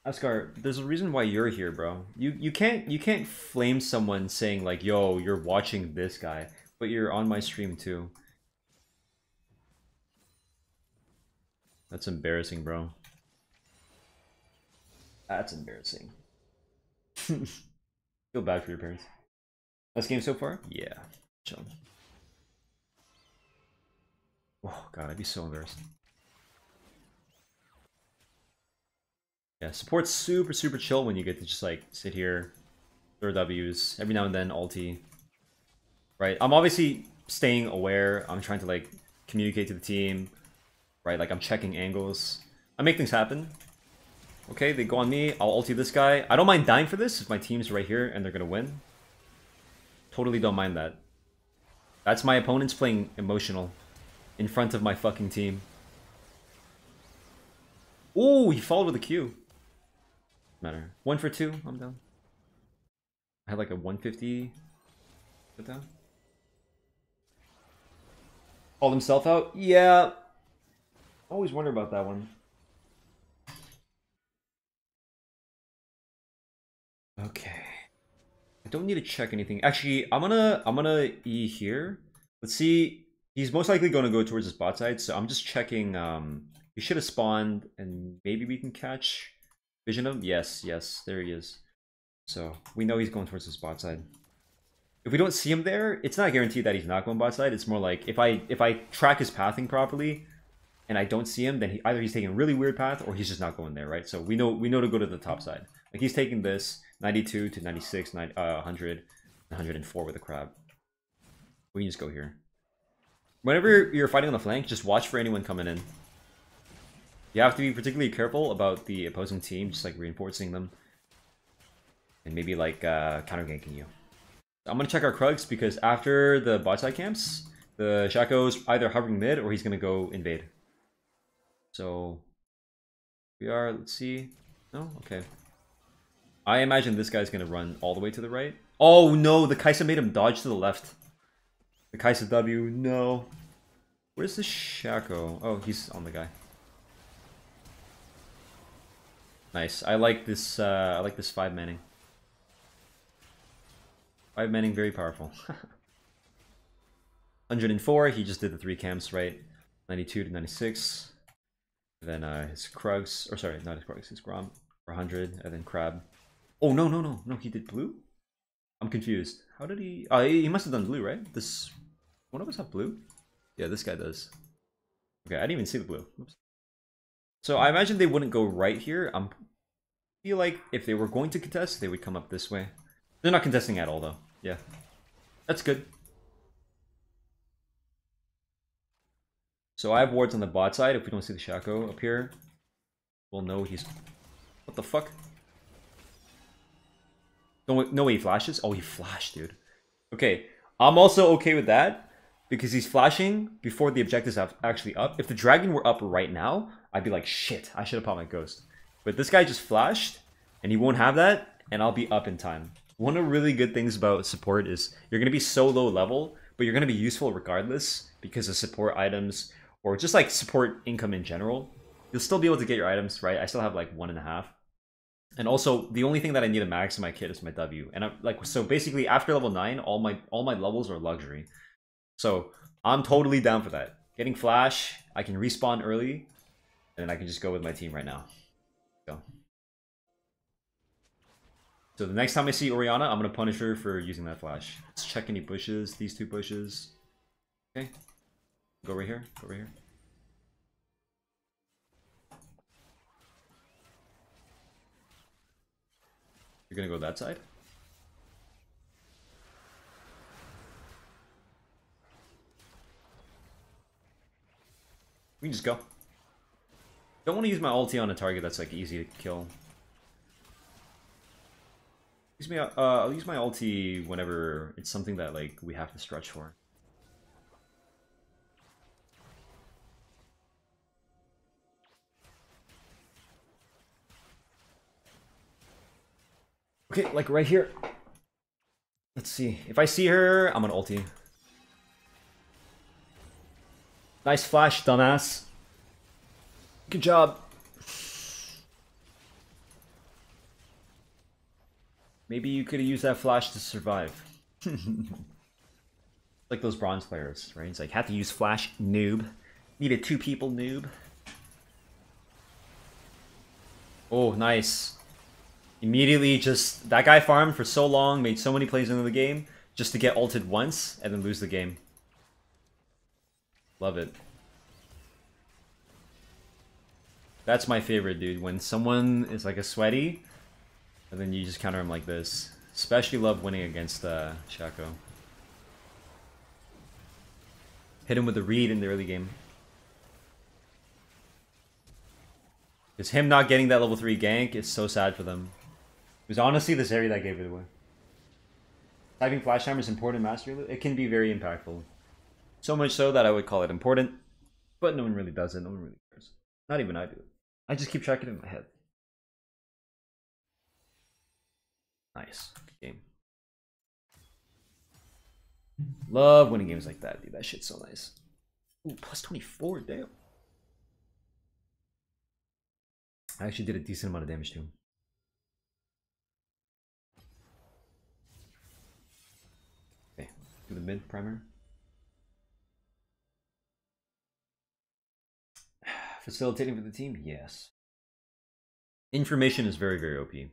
Ascar, there's a reason why you're here, bro. You you can't you can't flame someone saying like, "Yo, you're watching this guy," but you're on my stream too. That's embarrassing, bro. That's embarrassing. Feel bad for your parents. Best game so far? Yeah. Chill. Oh god, I'd be so embarrassed. Yeah, support's super, super chill when you get to just like sit here, throw W's, every now and then ulti. Right? I'm obviously staying aware. I'm trying to like communicate to the team. Right? Like I'm checking angles. I make things happen. Okay, they go on me. I'll ulti this guy. I don't mind dying for this if my team's right here and they're gonna win. Totally don't mind that. That's my opponent's playing emotional in front of my fucking team. Ooh, he followed with a Q matter. One for two, I'm down. I had like a 150 put down. Called himself out? Yeah. Always wonder about that one. Okay. I don't need to check anything. Actually, I'm gonna I'm gonna E here. Let's see. He's most likely gonna go towards his bot side, so I'm just checking um he should have spawned and maybe we can catch Vision him? Yes, yes, there he is. So we know he's going towards the spot side. If we don't see him there, it's not guaranteed that he's not going bot side. It's more like if I if I track his pathing properly and I don't see him, then he, either he's taking a really weird path or he's just not going there, right? So we know we know to go to the top side. Like he's taking this 92 to 96, 90, uh, 100, 104 with a crab. We can just go here. Whenever you're fighting on the flank, just watch for anyone coming in. You have to be particularly careful about the opposing team, just like reinforcing them. And maybe like uh, counter ganking you. I'm gonna check our Krugs because after the bot side camps, the Shaco's either hovering mid or he's gonna go invade. So we are, let's see. No? Okay. I imagine this guy's gonna run all the way to the right. Oh no, the Kai'Sa made him dodge to the left. The Kai'Sa W, no. Where's the Shaco? Oh, he's on the guy. Nice. I like this. Uh, I like this five manning. Five manning, very powerful. 104. He just did the three camps, right? 92 to 96. Then uh, his Krugs, or sorry, not his Krugs, his Grom, 100, and then Crab. Oh no no no no! He did blue. I'm confused. How did he? Oh, he must have done blue, right? This one of us have blue. Yeah, this guy does. Okay, I didn't even see the blue. Oops. So I imagine they wouldn't go right here. I'm feel like if they were going to contest, they would come up this way. They're not contesting at all, though. Yeah. That's good. So I have wards on the bot side. If we don't see the Shaco up here, we'll know he's... What the fuck? No, no way he flashes? Oh, he flashed, dude. Okay, I'm also okay with that because he's flashing before the objective's actually up. If the dragon were up right now, I'd be like, shit, I should have popped my ghost. But this guy just flashed, and he won't have that, and I'll be up in time. one of the really good things about support is you're going to be so low level, but you're going to be useful regardless because of support items or just like support income in general. You'll still be able to get your items, right? I still have like one and a half. And also, the only thing that I need to max in my kit is my W. And I'm like, so basically, after level nine, all my all my levels are luxury. So I'm totally down for that. Getting flash, I can respawn early, and I can just go with my team right now. Go. So the next time I see Orianna, I'm gonna punish her for using that flash. Let's check any bushes. These two bushes. Okay. Go right here. Go right here. You're gonna go that side? We can just go. Don't want to use my ulti on a target that's like easy to kill. Use me. Uh, I'll use my ulti whenever it's something that like we have to stretch for. Okay, like right here. Let's see. If I see her, I'm gonna ulti. Nice flash, dumbass. Good job. Maybe you could have used that flash to survive. like those bronze players, right? It's like, had to use flash, noob. Needed two people, noob. Oh, nice. Immediately just... That guy farmed for so long, made so many plays into the game, just to get ulted once, and then lose the game. Love it. That's my favorite, dude. When someone is like a sweaty, and then you just counter him like this. Especially love winning against uh, Shaco. Hit him with a read in the early game. Because him not getting that level 3 gank is so sad for them. It was honestly the Zeri that gave it away. Typing Flash Hammer is important mastery. It can be very impactful. So much so that I would call it important. But no one really does it. No one really cares. Not even I do. I just keep tracking in my head. Nice game. Love winning games like that, dude. That shit's so nice. Ooh, plus 24, damn. I actually did a decent amount of damage to him. Okay, do the mid primer. Facilitating for the team? Yes. Information is very, very OP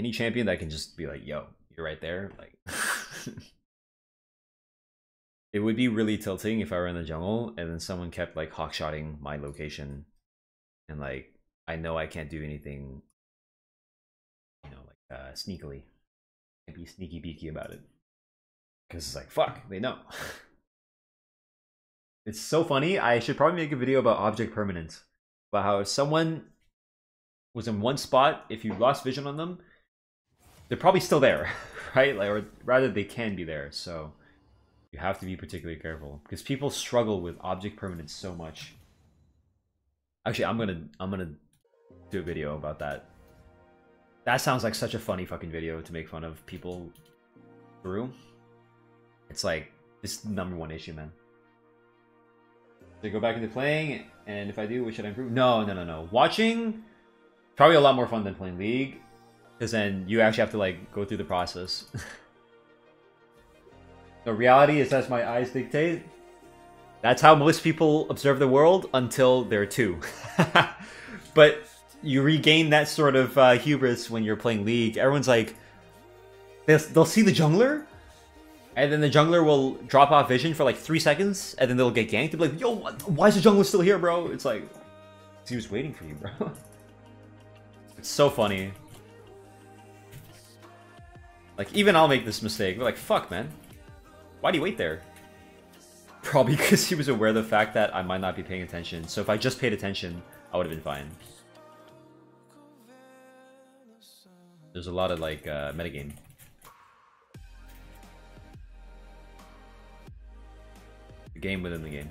any champion that can just be like, yo, you're right there, like it would be really tilting if I were in the jungle and then someone kept like hawkshotting my location and like I know I can't do anything you know like uh sneakily. and be sneaky beaky about it. Cause it's like fuck, they know. it's so funny. I should probably make a video about object permanence. About how if someone was in one spot, if you lost vision on them, they're probably still there, right? Like, or rather, they can be there. So you have to be particularly careful because people struggle with object permanence so much. Actually, I'm gonna I'm gonna do a video about that. That sounds like such a funny fucking video to make fun of people through. It's like this number one issue, man. Should go back into playing? And if I do, what should I improve? No, no, no, no. Watching probably a lot more fun than playing League. Because then you actually have to like go through the process. the reality is as my eyes dictate. That's how most people observe the world until they're two. but you regain that sort of uh, hubris when you're playing League. Everyone's like, they'll, they'll see the jungler, and then the jungler will drop off vision for like three seconds, and then they'll get ganked. They'll be like, yo, why is the jungler still here, bro? It's like, he was waiting for you, bro. it's so funny. Like, even I'll make this mistake. We're like, fuck, man. Why do you wait there? Probably because he was aware of the fact that I might not be paying attention. So if I just paid attention, I would have been fine. There's a lot of, like, uh, metagame. Game within the game.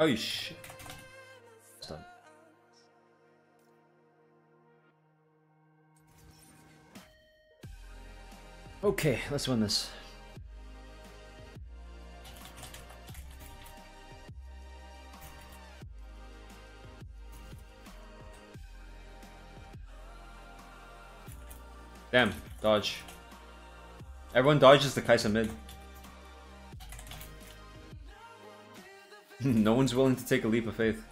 Oh shit. Okay, let's win this. Damn, dodge. Everyone dodges the Kai'Sa mid. no one's willing to take a leap of faith.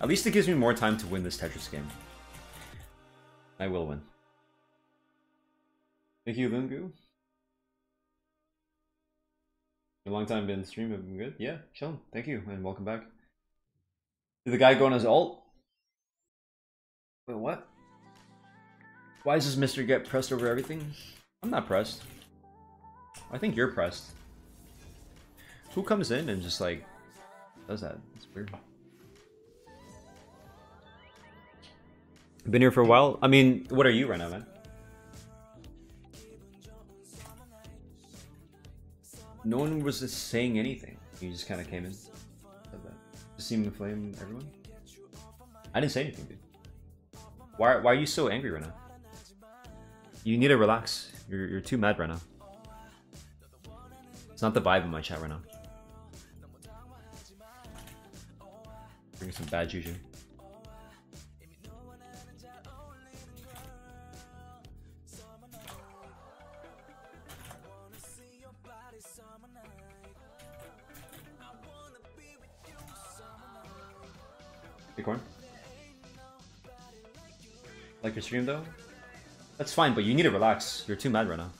At least it gives me more time to win this Tetris game. I will win. Thank you, Lungu. Long time been streaming. good? Yeah, chilling. Thank you, and welcome back. Did the guy go on his alt? Wait, what? Why does this Mister get pressed over everything? I'm not pressed. I think you're pressed. Who comes in and just like does that? It's weird. Been here for a while. I mean, what are you right now, man? No one was just saying anything. You just kind of came in. Said that. Just seemed to flame everyone. I didn't say anything, dude. Why, why are you so angry right now? You need to relax. You're, you're too mad right now. It's not the vibe in my chat right now. Bring some bad juju. Like your stream though? That's fine, but you need to relax. You're too mad right now.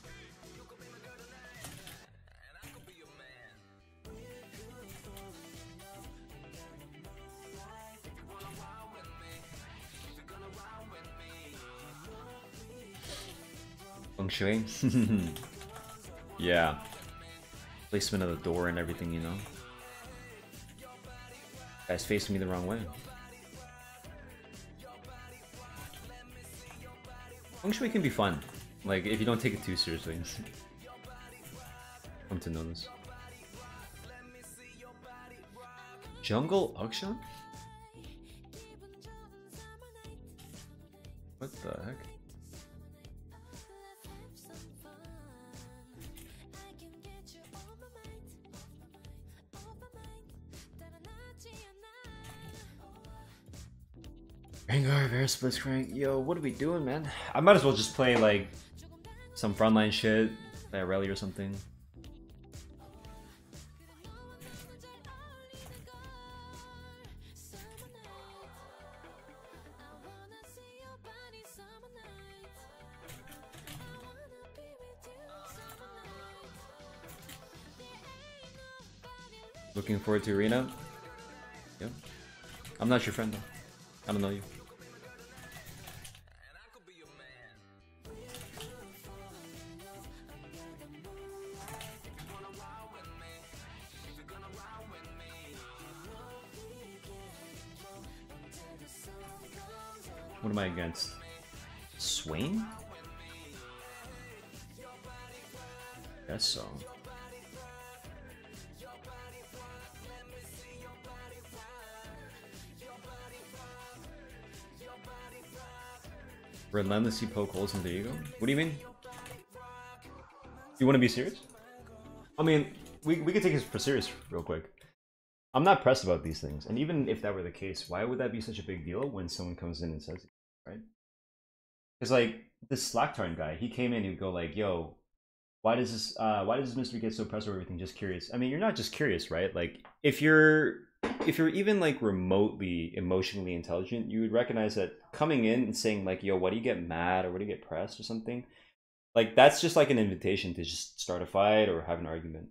Feng Shui? yeah. Placement of the door and everything, you know? Guys facing me the wrong way. Feng Shui can be fun. Like, if you don't take it too seriously. Come to know this. Jungle Auction? What the heck? Rengar, Varus, Blitzcrank. Yo, what are we doing, man? I might as well just play, like, some frontline shit, like rally or something. Looking forward to Arena? Yep. I'm not your friend though. I don't know you. Against? Swain? Guess so. Relentlessly poke holes in the ego? What do you mean? You want to be serious? I mean, we, we could take this for serious real quick. I'm not pressed about these things. And even if that were the case, why would that be such a big deal when someone comes in and says right? Because like this Slacktarn guy, he came in, he'd go like, yo, why does this uh why does this mystery get so pressed over everything? Just curious. I mean, you're not just curious, right? Like if you're if you're even like remotely emotionally intelligent, you would recognize that coming in and saying like, "Yo, why do you get mad or why do you get pressed or something?" Like that's just like an invitation to just start a fight or have an argument.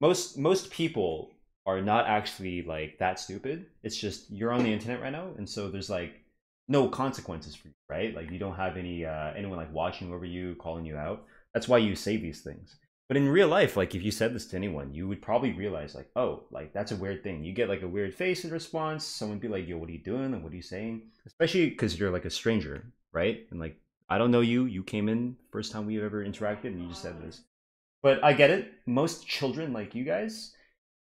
Most most people are not actually like that stupid. It's just you're on the internet right now, and so there's like no consequences for you, right? Like you don't have any uh, anyone like watching over you, calling you out. That's why you say these things. But in real life, like if you said this to anyone, you would probably realize like, oh, like that's a weird thing. You get like a weird face in response. Someone be like, yo, what are you doing? And what are you saying? Especially because you're like a stranger, right? And like I don't know you. You came in first time we've ever interacted, and you just said this. But I get it. Most children like you guys,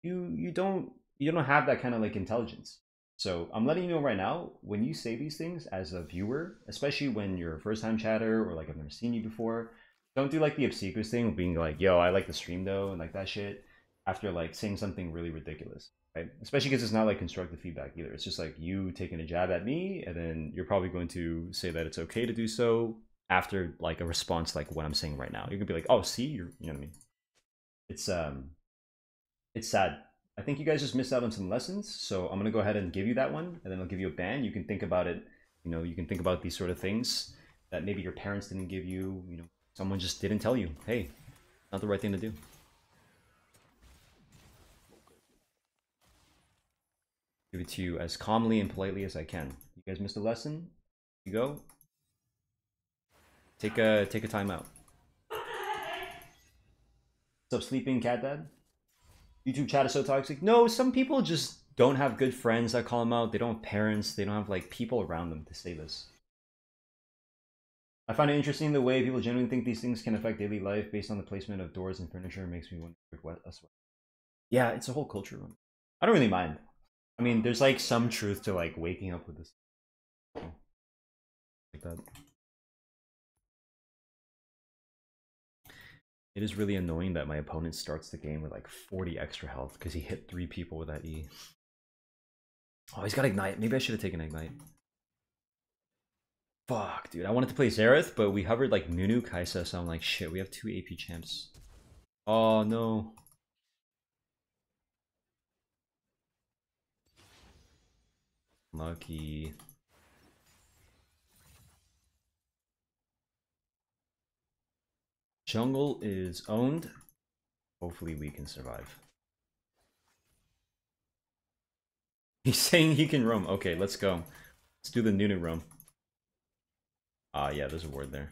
you you don't you don't have that kind of like intelligence. So I'm letting you know right now, when you say these things as a viewer, especially when you're a first time chatter or like I've never seen you before, don't do like the obsequious thing of being like, yo, I like the stream though, and like that shit after like saying something really ridiculous, right? Especially because it's not like constructive feedback either. It's just like you taking a jab at me, and then you're probably going to say that it's okay to do so after like a response like what I'm saying right now. You're gonna be like, oh, see, you're, you know what I mean? It's um, it's sad. I think you guys just missed out on some lessons, so I'm gonna go ahead and give you that one, and then I'll give you a ban. You can think about it. You know, you can think about these sort of things that maybe your parents didn't give you. You know, Someone just didn't tell you, hey, not the right thing to do. Give it to you as calmly and politely as I can. You guys missed a lesson? You go. Take a take a time out. What's up, sleeping cat dad? YouTube chat is so toxic. No, some people just don't have good friends that call them out. They don't have parents. They don't have like people around them to say this. I find it interesting the way people genuinely think these things can affect daily life based on the placement of doors and furniture. It makes me wonder what us. Yeah, it's a whole culture. I don't really mind. I mean, there's like some truth to like waking up with this like that. It is really annoying that my opponent starts the game with like 40 extra health because he hit three people with that E. Oh, he's got Ignite. Maybe I should have taken Ignite. Fuck, dude. I wanted to play Xerath, but we hovered like Nunu Kai'Sa, so I'm like, shit, we have two AP champs. Oh, no. Lucky. Jungle is owned. Hopefully we can survive. He's saying he can roam. Okay, let's go. Let's do the Nunu roam. Ah, uh, yeah, there's a word there.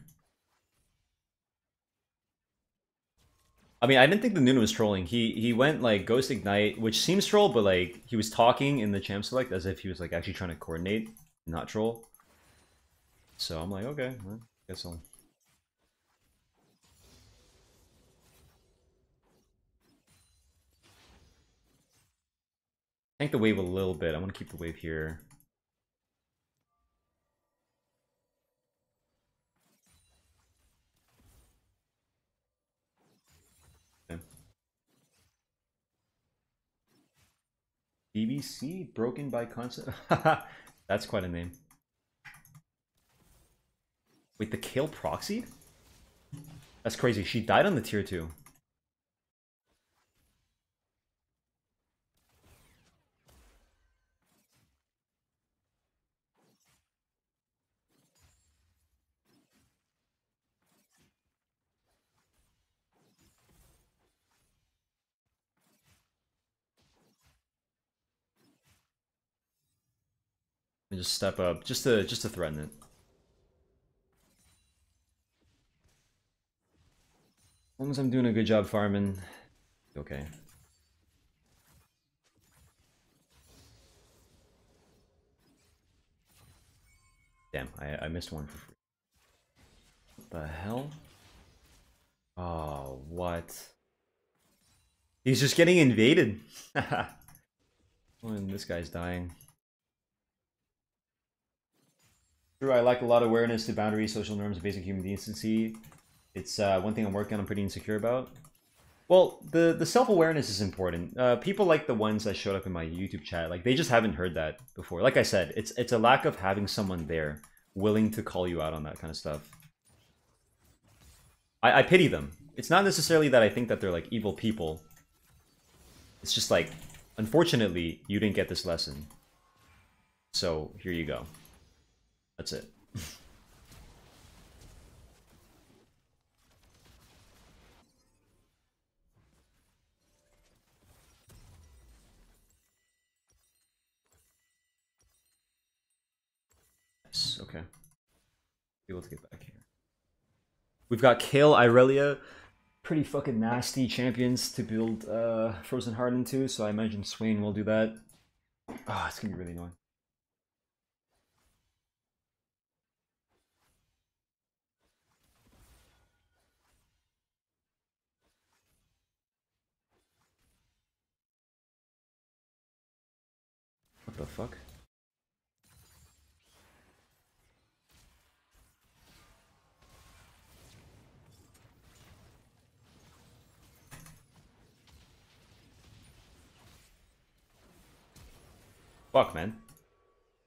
I mean, I didn't think the Nunu was trolling. He he went like Ghost Ignite, which seems troll, but like he was talking in the champ select as if he was like actually trying to coordinate, not troll. So I'm like, okay, well, guess I'll. Tank the wave a little bit. I want to keep the wave here. BBC broken by constant. That's quite a name. Wait, the Kayle proxied? That's crazy. She died on the tier 2. And just step up, just to just to threaten it. As long as I'm doing a good job farming, okay. Damn, I, I missed one for free. What the hell? Oh, what? He's just getting invaded. Oh, and this guy's dying. True, I lack a lot of awareness to boundaries, social norms, and basic human decency. It's uh, one thing I'm working on, I'm pretty insecure about. Well, the, the self-awareness is important. Uh, people like the ones that showed up in my YouTube chat, like they just haven't heard that before. Like I said, it's it's a lack of having someone there willing to call you out on that kind of stuff. I, I pity them. It's not necessarily that I think that they're like evil people. It's just like, unfortunately, you didn't get this lesson. So here you go. That's it. nice, okay. Be able to get back here. We've got Kayle Irelia. pretty fucking nasty champions to build uh, Frozen Heart into, so I imagine Swain will do that. Ah, oh, it's gonna be really annoying. What the fuck? Fuck, man.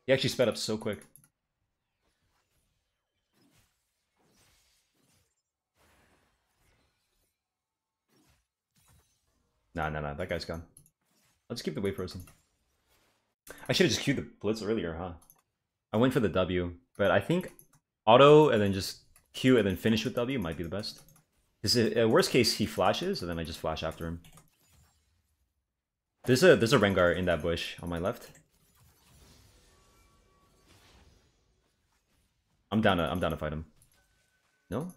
He actually sped up so quick. Nah, nah, nah. That guy's gone. Let's keep the wave frozen. I should have just queued the blitz earlier, huh? I went for the W, but I think auto and then just Q and then finish with W might be the best. Because uh, worst case, he flashes, and then I just flash after him. There's a there's a Rengar in that bush on my left. I'm down to I'm down to fight him. No?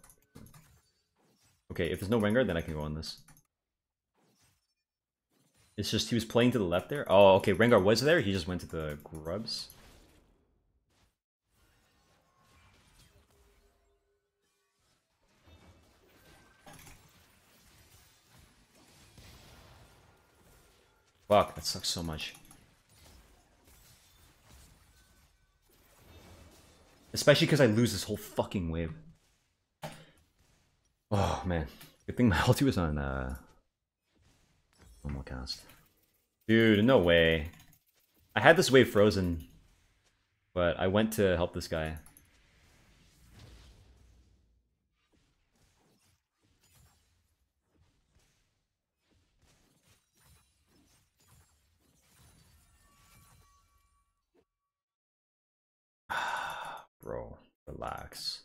Okay, if there's no Rengar, then I can go on this. It's just he was playing to the left there. Oh, okay, Rengar was there. He just went to the grubs. Fuck, that sucks so much. Especially because I lose this whole fucking wave. Oh, man. Good thing my ulti was on, uh... Normal cast. Dude, no way. I had this wave frozen, but I went to help this guy. Bro, relax.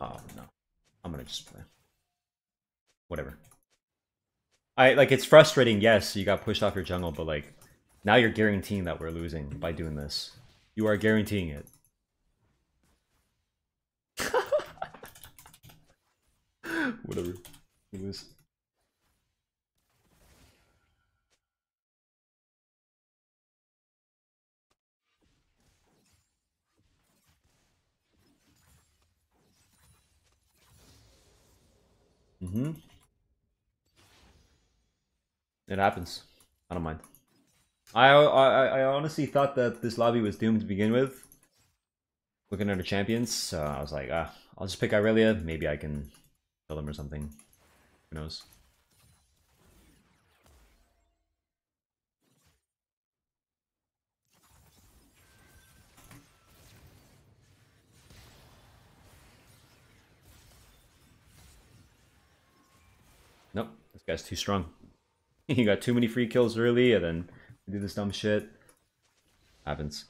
Oh no. I'm gonna just play. Whatever. I like it's frustrating, yes, you got pushed off your jungle, but like now you're guaranteeing that we're losing by doing this. You are guaranteeing it. Whatever. You lose. Mm-hmm. It happens. I don't mind. I, I I honestly thought that this lobby was doomed to begin with. Looking at the champions, so I was like, ah, I'll just pick Irelia. Maybe I can kill them or something. Who knows? Nope, this guy's too strong. he got too many free kills early and then do this dumb shit. Happens.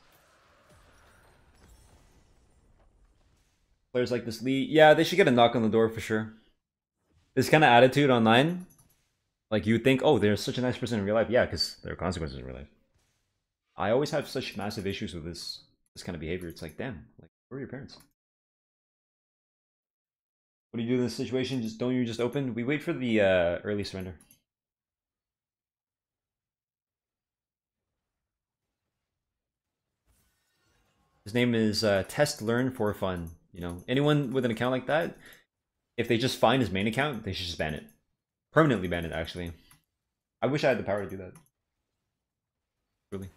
Players like this Lee, yeah, they should get a knock on the door for sure. This kind of attitude online, like you think, oh, they're such a nice person in real life. Yeah, because there are consequences in real life. I always have such massive issues with this this kind of behavior. It's like, damn, like where are your parents? What do you do in this situation? Just don't you just open? We wait for the uh, early surrender. His name is uh, Test Learn for Fun. You know, anyone with an account like that, if they just find his main account, they should just ban it. Permanently ban it, actually. I wish I had the power to do that. Really.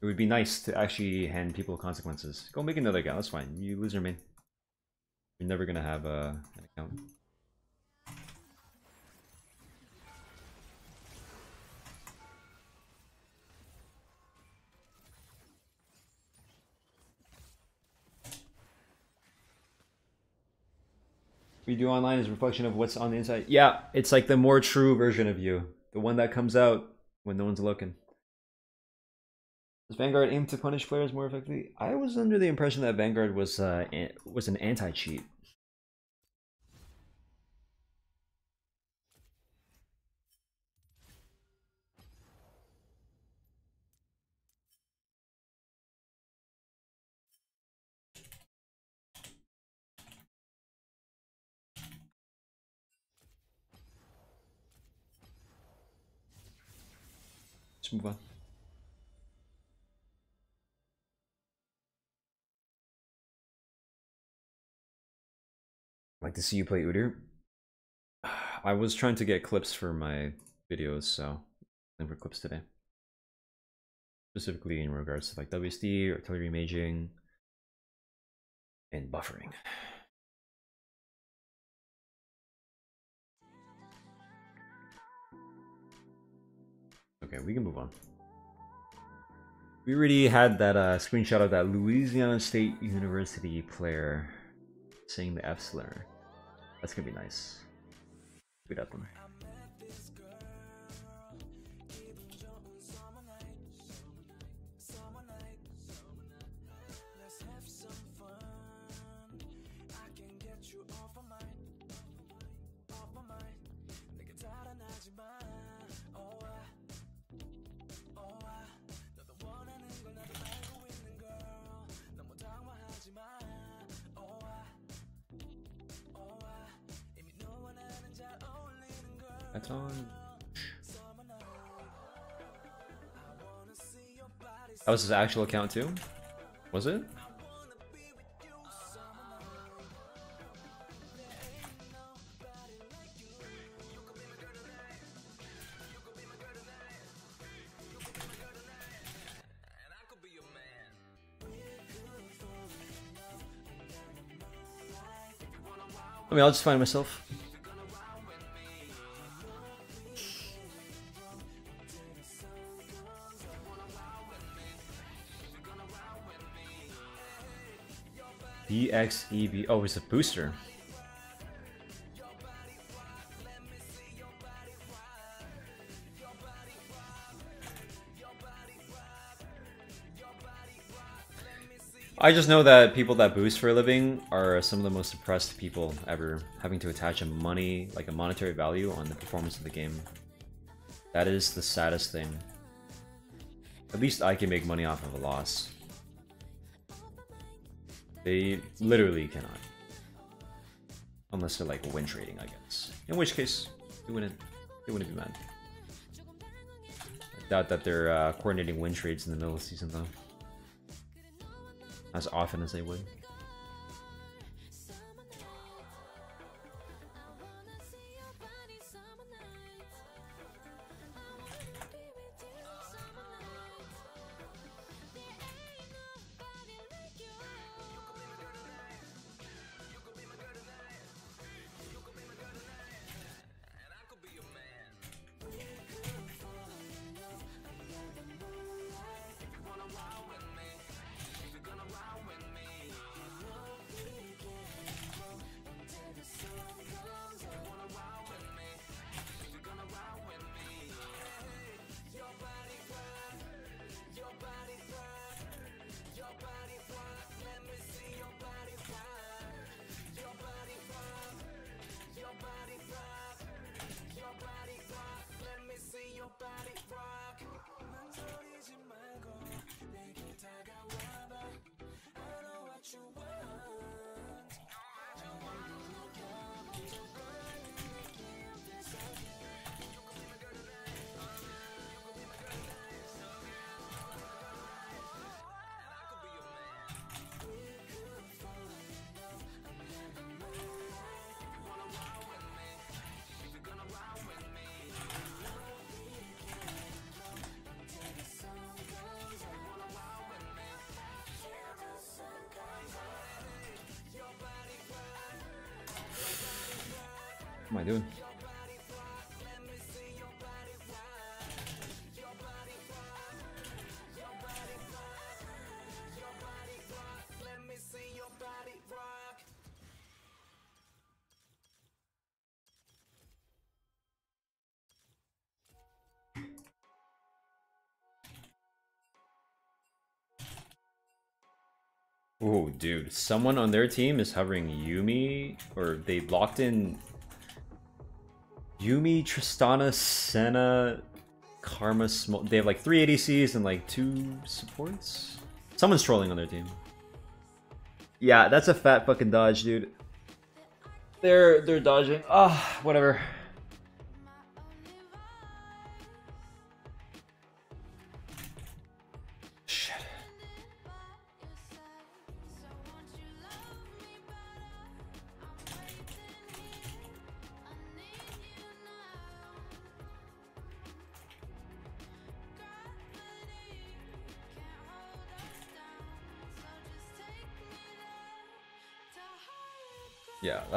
It would be nice to actually hand people consequences. Go make another account, that's fine. You lose your main. You're never gonna have uh, an account. We do online is a reflection of what's on the inside. Yeah, it's like the more true version of you. The one that comes out when no one's looking. Does Vanguard aim to punish players more effectively? I was under the impression that Vanguard was uh, was an anti-cheat. Move on. like to see you play Udyr. I was trying to get clips for my videos, so looking for clips today. Specifically in regards to like WSD, artillery maging, and buffering. Okay, we can move on. We already had that uh, screenshot of that Louisiana State University player saying the F slur. That's gonna be nice. Good at them. That's on. That was his actual account too? Was it? I mean, I'll just find myself. BXEB. Oh, it's a booster. I just know that people that boost for a living are some of the most depressed people ever, having to attach a money, like a monetary value on the performance of the game. That is the saddest thing. At least I can make money off of a loss. They literally cannot. Unless they're like win trading, I guess. In which case, they wouldn't, they wouldn't be mad. I doubt that they're uh, coordinating win trades in the middle of the season though. As often as they would. Oh, dude. Someone on their team is hovering Yuumi, or they locked in Yuumi, Tristana, Senna, Karma, Smoke. They have like three ADCs and like two supports. Someone's trolling on their team. Yeah, that's a fat fucking dodge, dude. They're they're dodging. Ah, oh, whatever.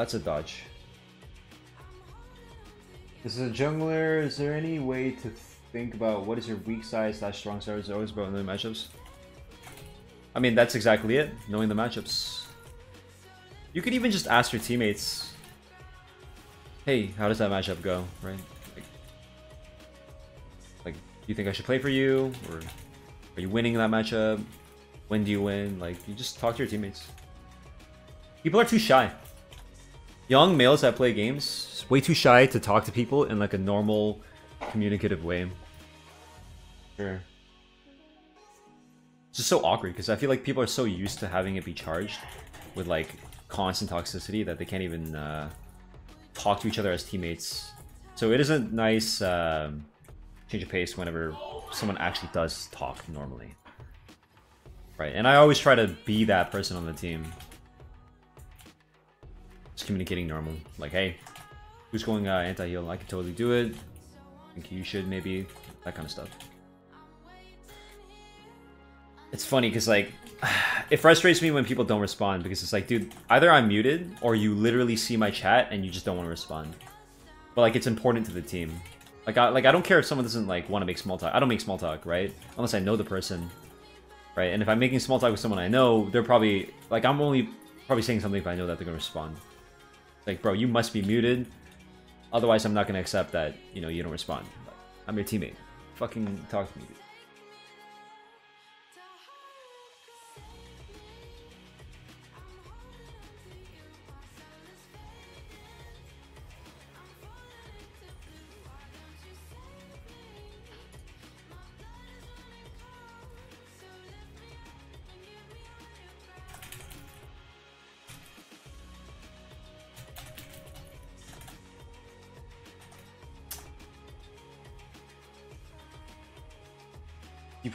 That's a dodge. This is a jungler. Is there any way to think about what is your weak side slash strong side? Is always about knowing matchups. I mean, that's exactly it. Knowing the matchups. You could even just ask your teammates, "Hey, how does that matchup go?" Right? Like, like, do you think I should play for you, or are you winning that matchup? When do you win? Like, you just talk to your teammates. People are too shy. Young males that play games, way too shy to talk to people in like a normal, communicative way. Sure. It's just so awkward because I feel like people are so used to having it be charged with like constant toxicity that they can't even uh, talk to each other as teammates. So it is a nice um, change of pace whenever someone actually does talk normally. Right, and I always try to be that person on the team. Just communicating normal. Like, hey, who's going uh, anti-heal? I can totally do it. I think you should maybe. That kind of stuff. It's funny because, like, it frustrates me when people don't respond because it's like, dude, either I'm muted or you literally see my chat and you just don't want to respond. But, like, it's important to the team. Like, I, like, I don't care if someone doesn't, like, want to make small talk. I don't make small talk, right? Unless I know the person right? And if I'm making small talk with someone I know, they're probably like I'm only probably saying something if I know that they're gonna respond. Like, bro, you must be muted. Otherwise, I'm not gonna accept that you know you don't respond. I'm your teammate. Fucking talk to me. Dude.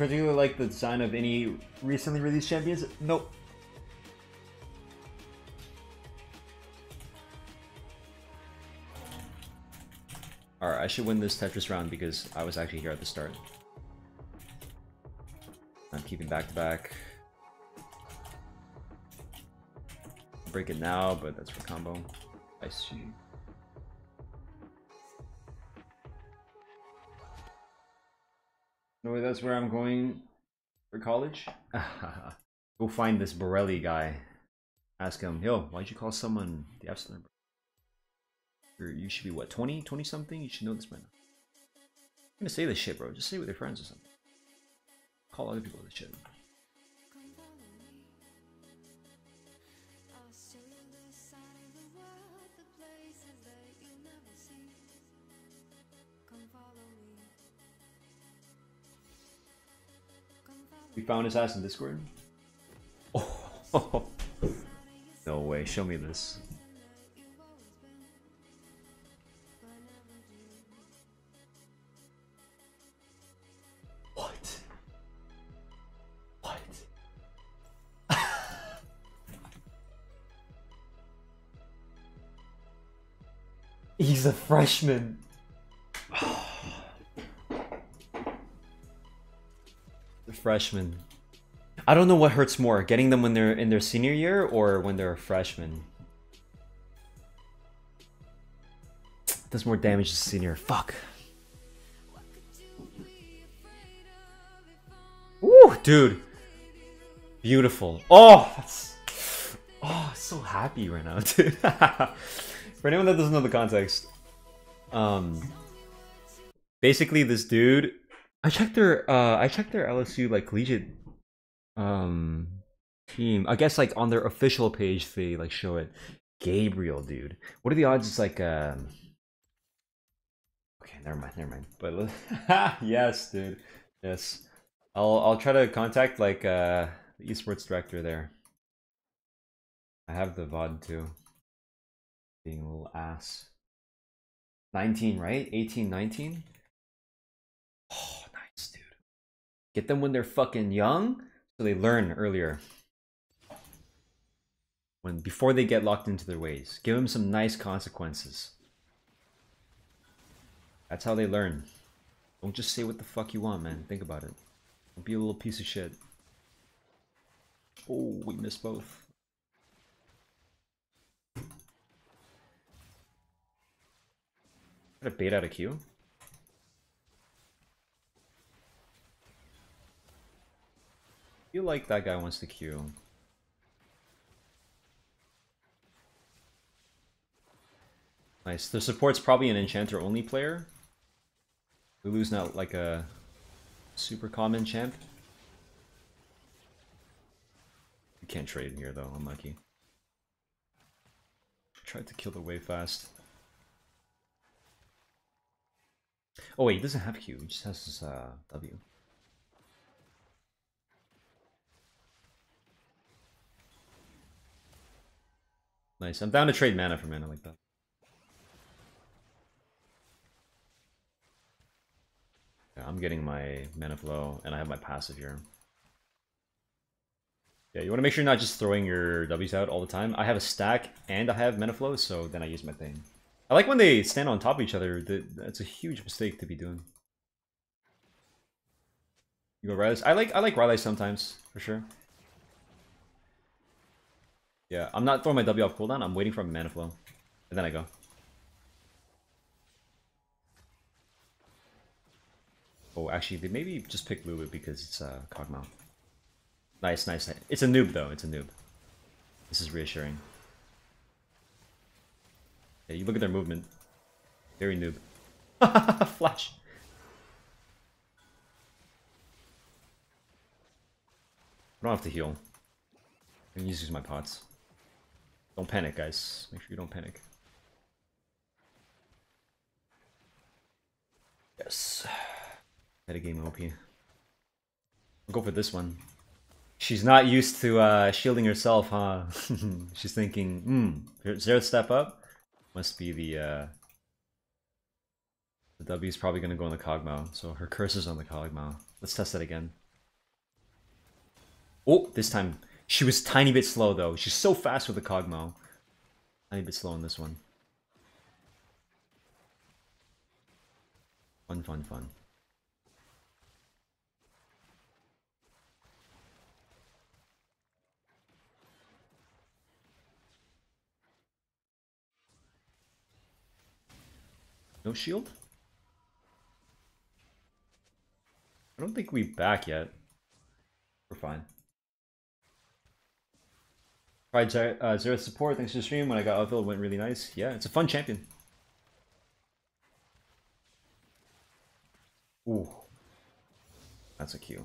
Particularly like the design of any recently released champions? Nope. Alright, I should win this Tetris round because I was actually here at the start. I'm keeping back to back. Break it now, but that's for combo. I see. No, way that's where I'm going for college. Go find this Borelli guy. Ask him, yo, why'd you call someone the absolute number? You should be what, 20, 20 something? You should know this man. I'm gonna say this shit, bro. Just say it with your friends or something. Call other people this shit. We found his ass in Discord? Oh, no way, show me this. What? What? He's a freshman. The freshman. I don't know what hurts more, getting them when they're in their senior year or when they're a freshman. Does more damage to senior. Fuck. Ooh, dude. Beautiful. Oh, that's, oh, so happy right now, dude. For anyone that doesn't know the context, um, basically this dude, I checked their, uh, I checked their LSU like collegiate, um, team. I guess like on their official page they like show it. Gabriel, dude. What are the odds? It's like, um, okay, never mind, never mind. But yes, dude, yes. I'll I'll try to contact like uh the esports director there. I have the VOD too. Being a little ass. 19, right? 18, 19? Oh, nice, dude. Get them when they're fucking young so they learn earlier. When before they get locked into their ways. Give them some nice consequences. That's how they learn. Don't just say what the fuck you want, man. Think about it. Don't be a little piece of shit. Oh, we missed both. Got a bait out of Q. feel like that guy wants to Q. Nice. The support's probably an enchanter only player. We lose now like a super common champ. We can't trade here though, unlucky. Tried to kill the wave fast. Oh wait, he doesn't have Q, he just has his uh, W. Nice, I'm down to trade mana for mana like that. Yeah, I'm getting my mana flow, and I have my passive here. Yeah, you want to make sure you're not just throwing your W's out all the time. I have a stack, and I have mana flow, so then I use my thing. I like when they stand on top of each other. That's a huge mistake to be doing. You go Rylai's. I like I like Rylai sometimes, for sure. Yeah, I'm not throwing my W off cooldown. I'm waiting for a mana flow. And then I go. Oh, actually, they maybe just pick Lulu because it's uh, Kog'Maw. Nice, nice. It's a noob, though. It's a noob. This is reassuring. Yeah, you look at their movement. Very noob. Flash. I don't have to heal. I can use my pots. Don't panic, guys. Make sure you don't panic. Yes. Metagame OP. I'll go for this one. She's not used to uh, shielding herself, huh? She's thinking, hmm, zero step up? Must be the, uh... The W is probably going to go on the Kog'Maw, so her curse is on the Kog'Maw. Let's test that again. Oh, this time. She was tiny bit slow, though. She's so fast with the Kog'Maw. Tiny bit slow on this one. Fun, fun, fun. No shield? I don't think we back yet. We're fine. Tried uh, zero support thanks to the stream. When I got outfield, went really nice. Yeah, it's a fun champion. Ooh. That's a Q.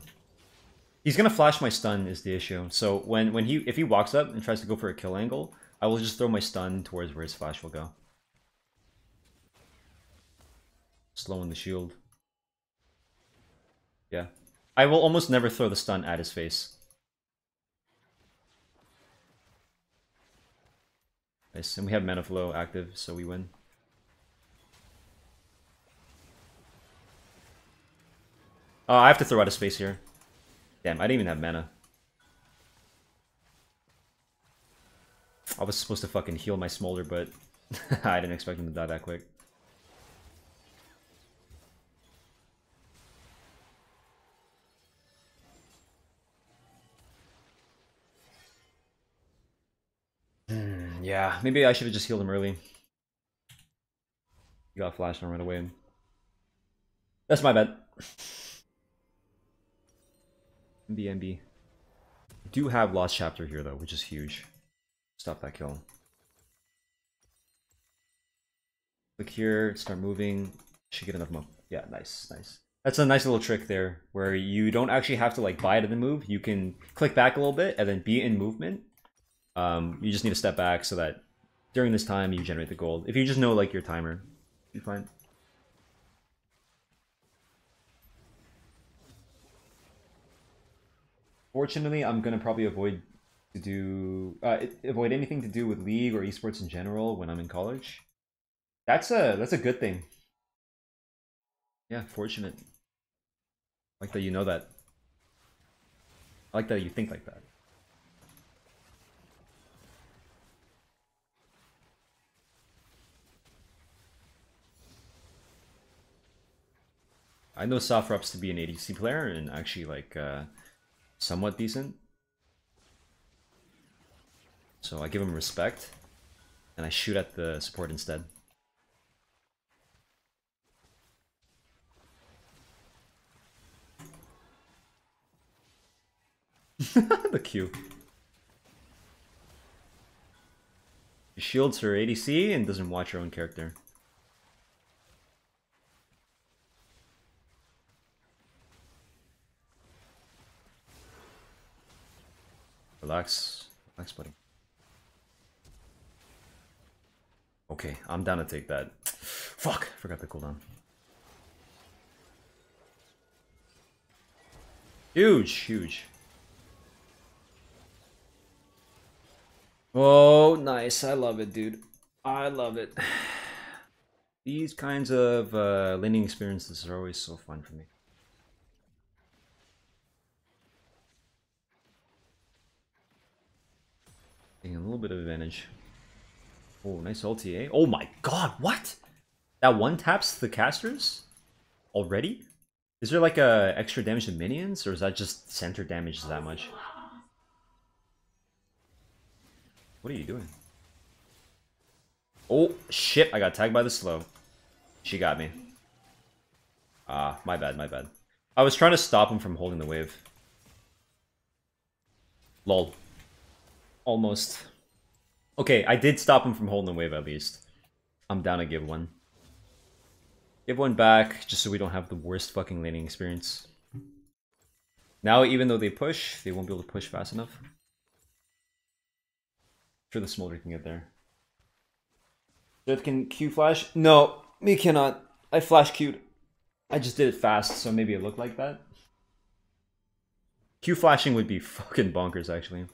He's gonna flash my stun is the issue. So when, when he if he walks up and tries to go for a kill angle, I will just throw my stun towards where his flash will go. Slowing the shield. Yeah. I will almost never throw the stun at his face. Nice, and we have mana flow active, so we win. Oh, I have to throw out a space here. Damn, I didn't even have mana. I was supposed to fucking heal my smolder, but I didn't expect him to die that quick. Yeah, maybe I should have just healed him early. He got flashed and ran away. That's my bad. MB, Do have Lost Chapter here though, which is huge. Stop that kill. Click here, start moving. Should get enough mo- Yeah, nice, nice. That's a nice little trick there, where you don't actually have to like buy to the move. You can click back a little bit and then be in movement, um, you just need to step back so that during this time you generate the gold. If you just know like your timer, you fine. Fortunately, I'm gonna probably avoid to do uh, avoid anything to do with league or esports in general when I'm in college. That's a that's a good thing. Yeah, fortunate. I like that you know that. I like that you think like that. I know Sofrops to be an ADC player and actually like uh, somewhat decent. So I give him respect and I shoot at the support instead. the Q. She shields her ADC and doesn't watch her own character. Relax. Relax, buddy. Okay, I'm down to take that. Fuck, forgot the cooldown. Huge, huge. Oh, nice. I love it, dude. I love it. These kinds of uh, laning experiences are always so fun for me. Taking a little bit of advantage. Oh, nice ulti, eh? Oh my god, what? That one taps the casters? Already? Is there like a extra damage to minions, or is that just center damage that much? What are you doing? Oh, shit, I got tagged by the slow. She got me. Ah, my bad, my bad. I was trying to stop him from holding the wave. Lol. Almost. Okay, I did stop him from holding the wave at least. I'm down to give one. Give one back, just so we don't have the worst fucking laning experience. Now, even though they push, they won't be able to push fast enough. sure the Smolder can get there. Death can Q flash? No, me cannot. I flash Q'd. I just did it fast, so maybe it looked like that. Q flashing would be fucking bonkers, actually.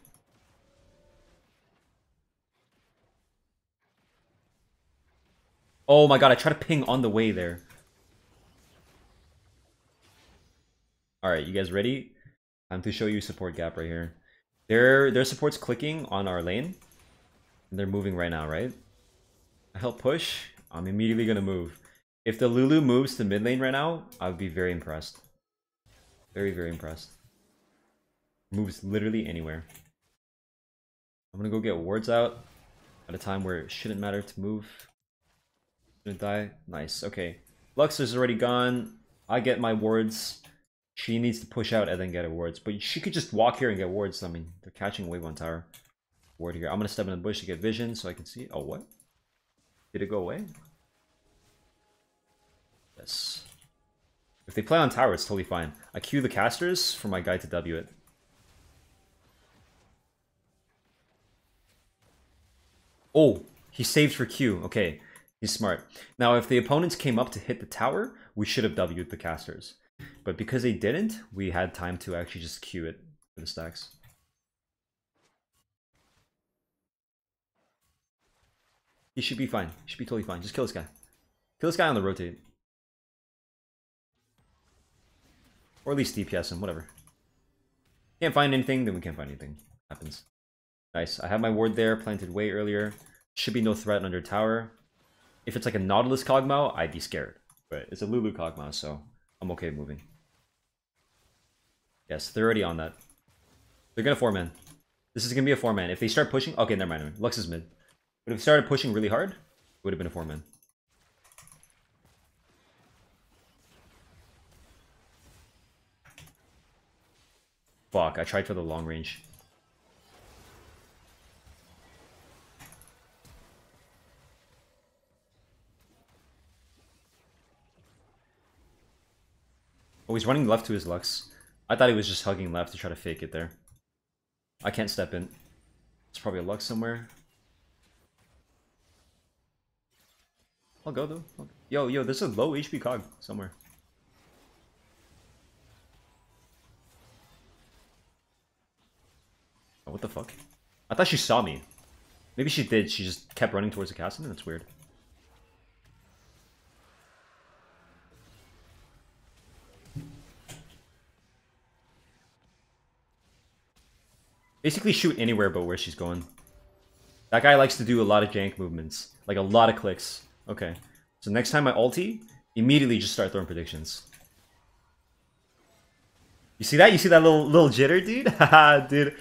Oh my god, I tried to ping on the way there. Alright, you guys ready? Time to show you support gap right here. Their their support's clicking on our lane. They're moving right now, right? I help push. I'm immediately gonna move. If the Lulu moves to mid lane right now, I would be very impressed. Very, very impressed. Moves literally anywhere. I'm gonna go get wards out at a time where it shouldn't matter to move. Gonna die. Nice. Okay. Lux is already gone. I get my wards. She needs to push out and then get her wards. But she could just walk here and get wards. I mean, they're catching wave on tower. Ward here. I'm gonna step in the bush to get vision so I can see. Oh, what? Did it go away? Yes. If they play on tower, it's totally fine. I queue the casters for my guy to W it. Oh, he saved for Q. Okay. He's smart. Now, if the opponents came up to hit the tower, we should have W'd the casters. But because they didn't, we had time to actually just queue it for the stacks. He should be fine. He should be totally fine. Just kill this guy. Kill this guy on the rotate. Or at least DPS him, whatever. Can't find anything, then we can't find anything. Happens. Nice. I have my ward there, planted way earlier. Should be no threat under tower. If it's like a Nautilus Kog'Maw, I'd be scared. But it's a Lulu Kog'Maw, so I'm okay moving. Yes, they're already on that. They're gonna four man. This is gonna be a four man. If they start pushing, okay, never mind. Lux is mid. But if they started pushing really hard, it would have been a four man. Fuck, I tried for the long range. Oh, he's running left to his Lux. I thought he was just hugging left to try to fake it there. I can't step in. It's probably a Lux somewhere. I'll go though. Yo, yo, there's a low HP Kog somewhere. Oh, what the fuck? I thought she saw me. Maybe she did. She just kept running towards the castle. That's weird. Basically shoot anywhere but where she's going. That guy likes to do a lot of jank movements. Like a lot of clicks. Okay. So next time I ulti, immediately just start throwing predictions. You see that? You see that little little jitter, dude? Haha, dude.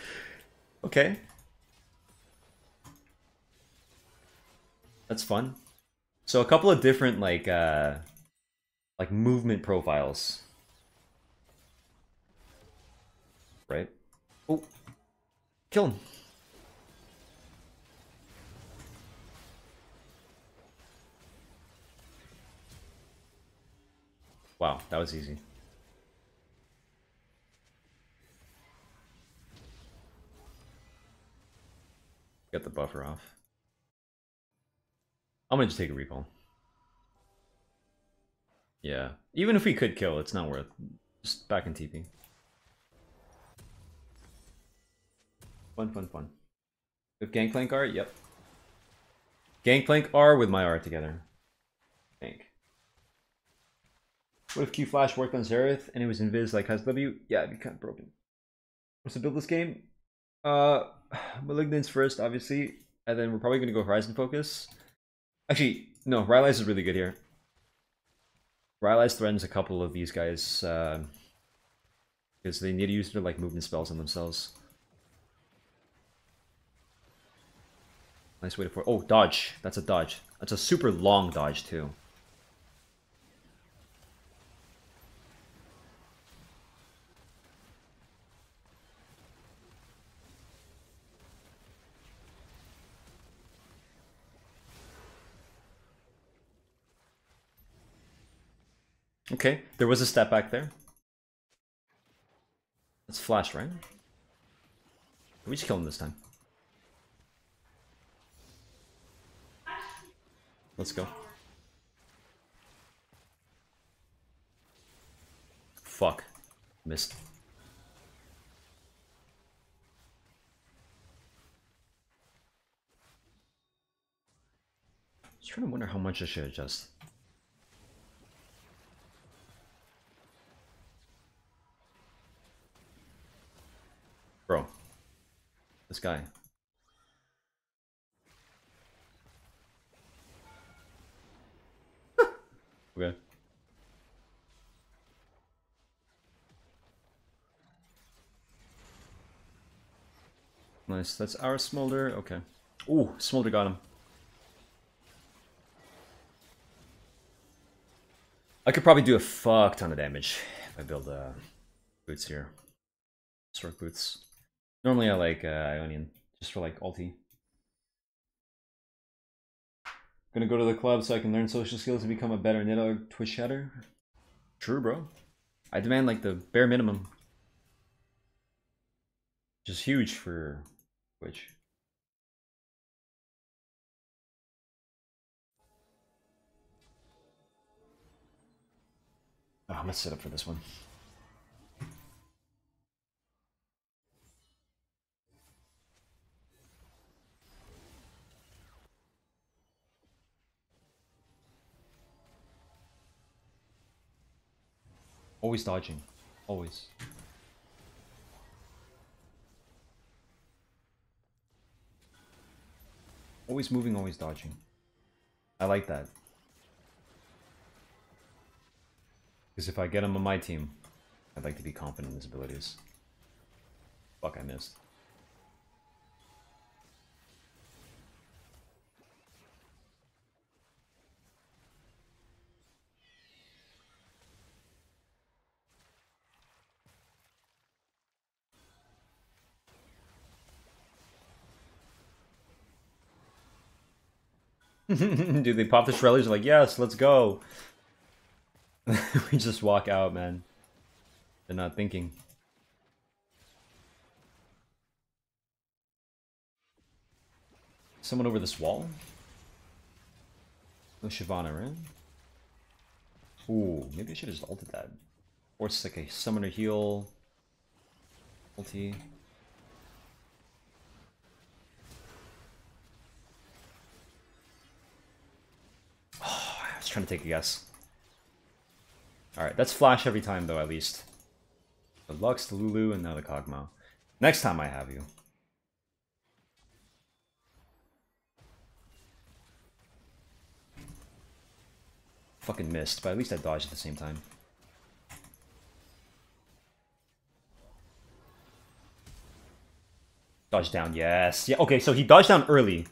Okay. That's fun. So a couple of different like uh like movement profiles. Right? Kill him. Wow, that was easy. Get the buffer off. I'm gonna just take a recall. Yeah. Even if we could kill, it's not worth. Just back in TP. Fun, fun, fun. With Gangplank R? Yep. Gangplank R with my R together. Think. What if Q Flash worked on Xerath and it was invis like has W? Yeah, it'd be kind of broken. What's to build this game? Uh, Malignance first, obviously, and then we're probably gonna go Horizon Focus. Actually, no, Rylai's is really good here. Rylai's threatens a couple of these guys uh, because they need to use their like movement spells on themselves. Nice way to for. Oh, dodge. That's a dodge. That's a super long dodge too. Okay, there was a step back there. Let's flash, right? We just kill him this time. Let's go. Fuck. Missed. Just trying to wonder how much I should adjust. Bro. This guy. Okay. Nice. That's our Smolder. Okay. Ooh, Smolder got him. I could probably do a fuck ton of damage if I build uh, boots here. Sword boots. Normally I like uh, Ionian, just for like ulti. Gonna go to the club so I can learn social skills and become a better Nidhogg Twitch chatter. True, bro. I demand like the bare minimum. Is huge for Twitch. Oh, I'm gonna sit up for this one. Always dodging. Always. Always moving, always dodging. I like that. Because if I get him on my team, I'd like to be confident in his abilities. Fuck, I missed. Dude, they pop the Shredlers like, yes, let's go. we just walk out, man. They're not thinking. Someone over this wall? No Shyvana, right? Ooh, maybe I should have just ulted that. Or it's like a summoner heal. Ulti. Trying to take a guess. Alright, that's Flash every time, though, at least. The Lux, the Lulu, and now the Kog'Maw. Next time I have you. Fucking missed, but at least I dodged at the same time. Dodge down, yes. Yeah, okay, so he dodged down early.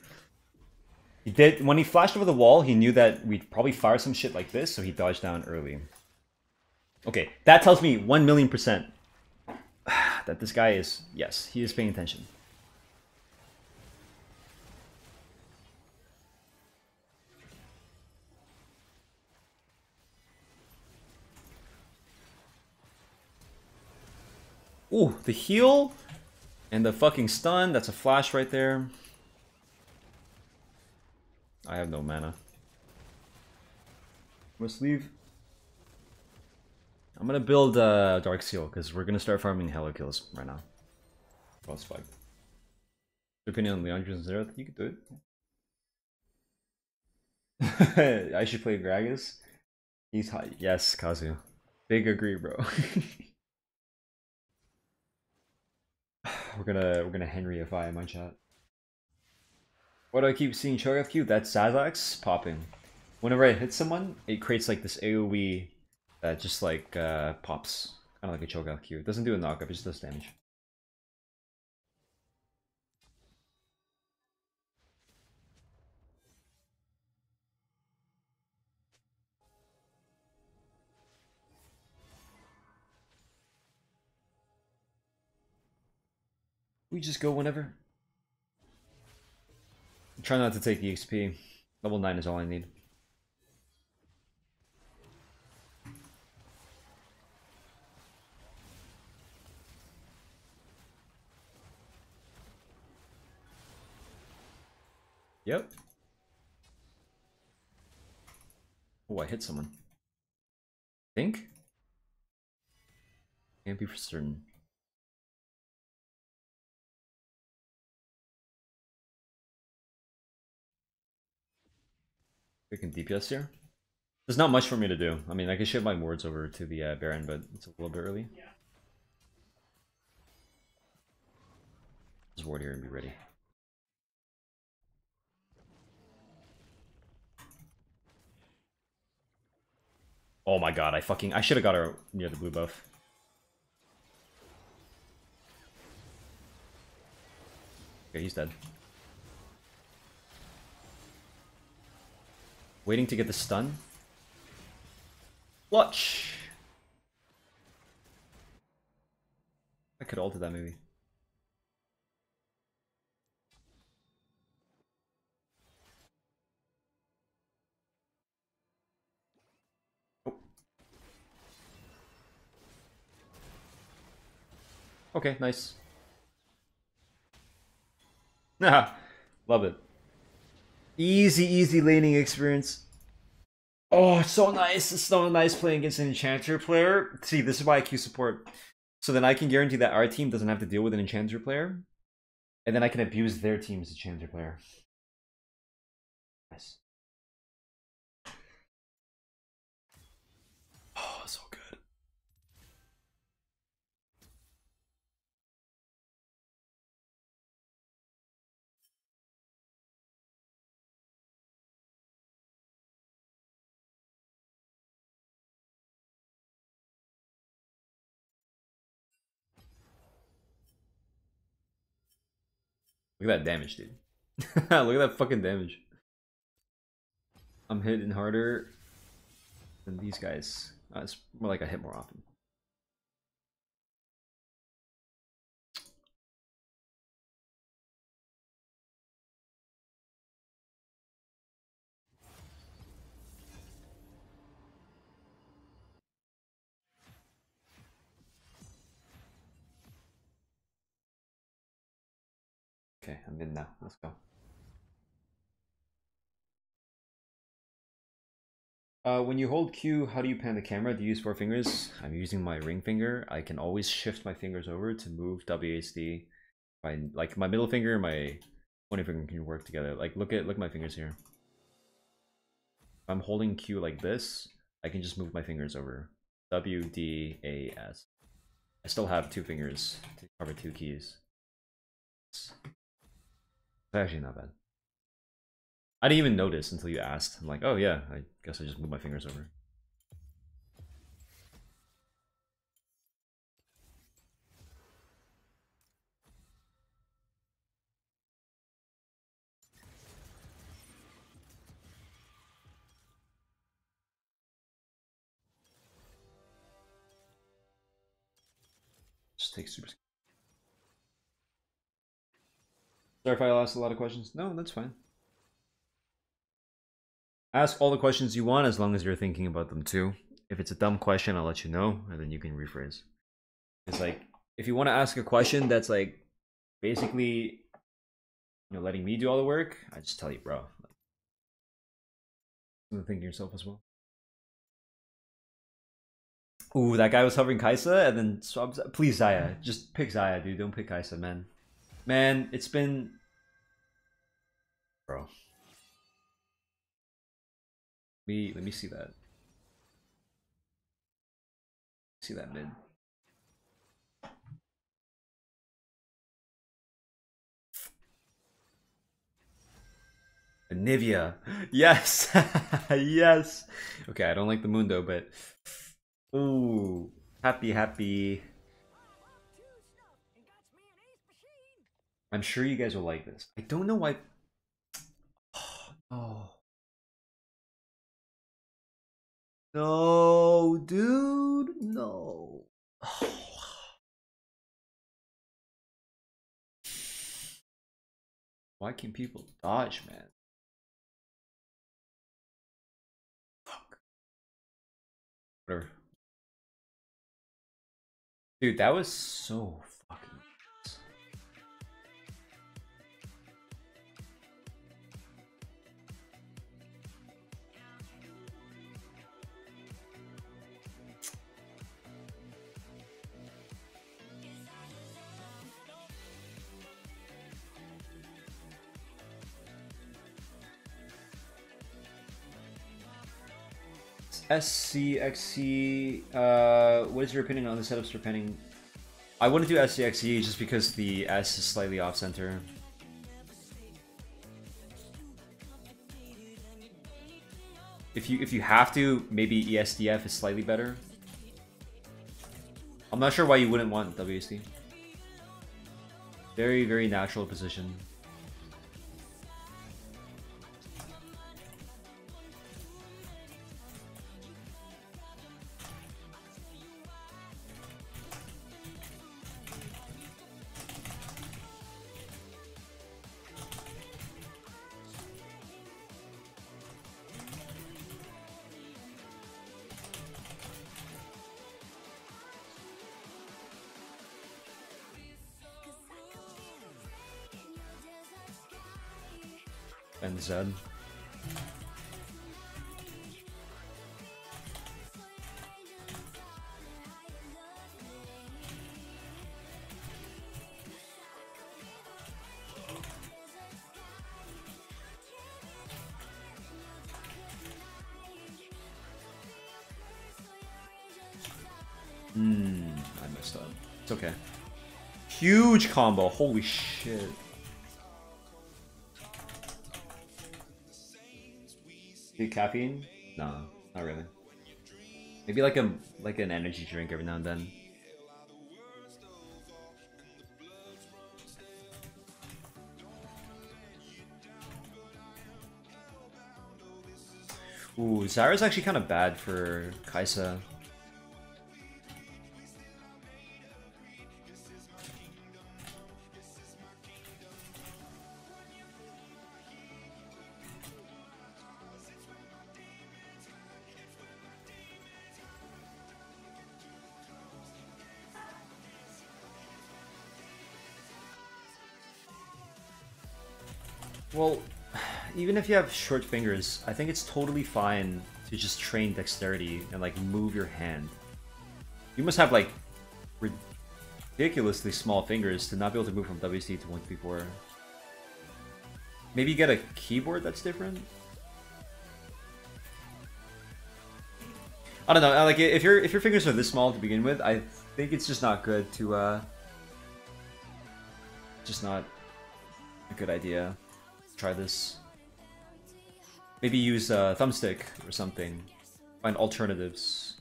He did when he flashed over the wall, he knew that we'd probably fire some shit like this, so he dodged down early. Okay, that tells me one million percent. that this guy is, yes, he is paying attention. Ooh, the heal and the fucking stun. That's a flash right there. I have no mana. Must leave. I'm gonna build uh, Dark Seal because we're gonna start farming Hello Kills right now. Well, spike. Depending on Leandre's and Zero, you could do it. I should play Gragas. He's hot. Yes, Kazu. Big agree, bro. we're gonna we're gonna Henryify my chat. What do I keep seeing Cho'Gath Q? That's Zaz'Zak's popping. Whenever I hit someone, it creates like this AoE that just like uh, pops. Kind of like a Cho'Gath Q. It doesn't do a knockup, it just does damage. We just go whenever. Try not to take EXP. Level 9 is all I need. Yep. Oh, I hit someone. Think? Can't be for certain. We can DPS here. There's not much for me to do. I mean, I can ship my wards over to the uh, Baron, but it's a little bit early. Yeah. Just ward here and be ready. Oh my god, I fucking... I should have got her near the blue buff. Okay, he's dead. Waiting to get the stun. Watch. I could alter that maybe. Oh. Okay, nice. Love it. Easy, easy laning experience. Oh, it's so nice. It's so nice playing against an Enchanter player. See, this is why I queue support. So then I can guarantee that our team doesn't have to deal with an Enchanter player. And then I can abuse their team's Enchanter player. Nice. Look at that damage, dude. Look at that fucking damage. I'm hitting harder than these guys. Uh, it's more like I hit more often. Okay, I'm in now. Let's go. Uh, when you hold Q, how do you pan the camera? Do you use four fingers? I'm using my ring finger. I can always shift my fingers over to move WASD. My, like my middle finger and my pointer finger can work together. Like look at look at my fingers here. If I'm holding Q like this, I can just move my fingers over. W, D, A, S. I still have two fingers to cover two keys. Actually, not bad. I didn't even notice until you asked. I'm like, oh yeah, I guess I just moved my fingers over. Just take super. Sorry if I asked a lot of questions. No, that's fine. Ask all the questions you want as long as you're thinking about them too. If it's a dumb question, I'll let you know, and then you can rephrase. It's like if you want to ask a question that's like basically you know letting me do all the work, I just tell you, bro. Like, thinking yourself as well. Ooh, that guy was hovering Kai'Sa and then swabs. Please, Xayah. Just pick Xayah, dude. Don't pick Kai'Sa, man. Man, it's been... Bro. Let me, let me see that. See that mid. Nivea. Yes. yes. Okay, I don't like the Mundo, but Ooh, happy, happy. I'm sure you guys will like this. I don't know why. Oh, no. Dude, no. Why can people dodge, man? Fuck. Whatever. Dude, that was so SCXC, uh, what is your opinion on the setups for penning? I wouldn't do SCXC just because the S is slightly off center. If you if you have to, maybe ESDF is slightly better. I'm not sure why you wouldn't want WSD. Very, very natural position. And Zed. Hmm, I messed up. It's okay. Huge combo, holy shit. Caffeine? No, not really. Maybe like a like an energy drink every now and then. Ooh, Zyra's actually kind of bad for Kai'Sa. Even if you have short fingers, I think it's totally fine to just train dexterity and like move your hand. You must have like ridiculously small fingers to not be able to move from WC to 134. Maybe you get a keyboard that's different? I don't know. Like if your if your fingers are this small to begin with, I think it's just not good to uh just not a good idea try this. Maybe use a thumbstick or something. Find alternatives.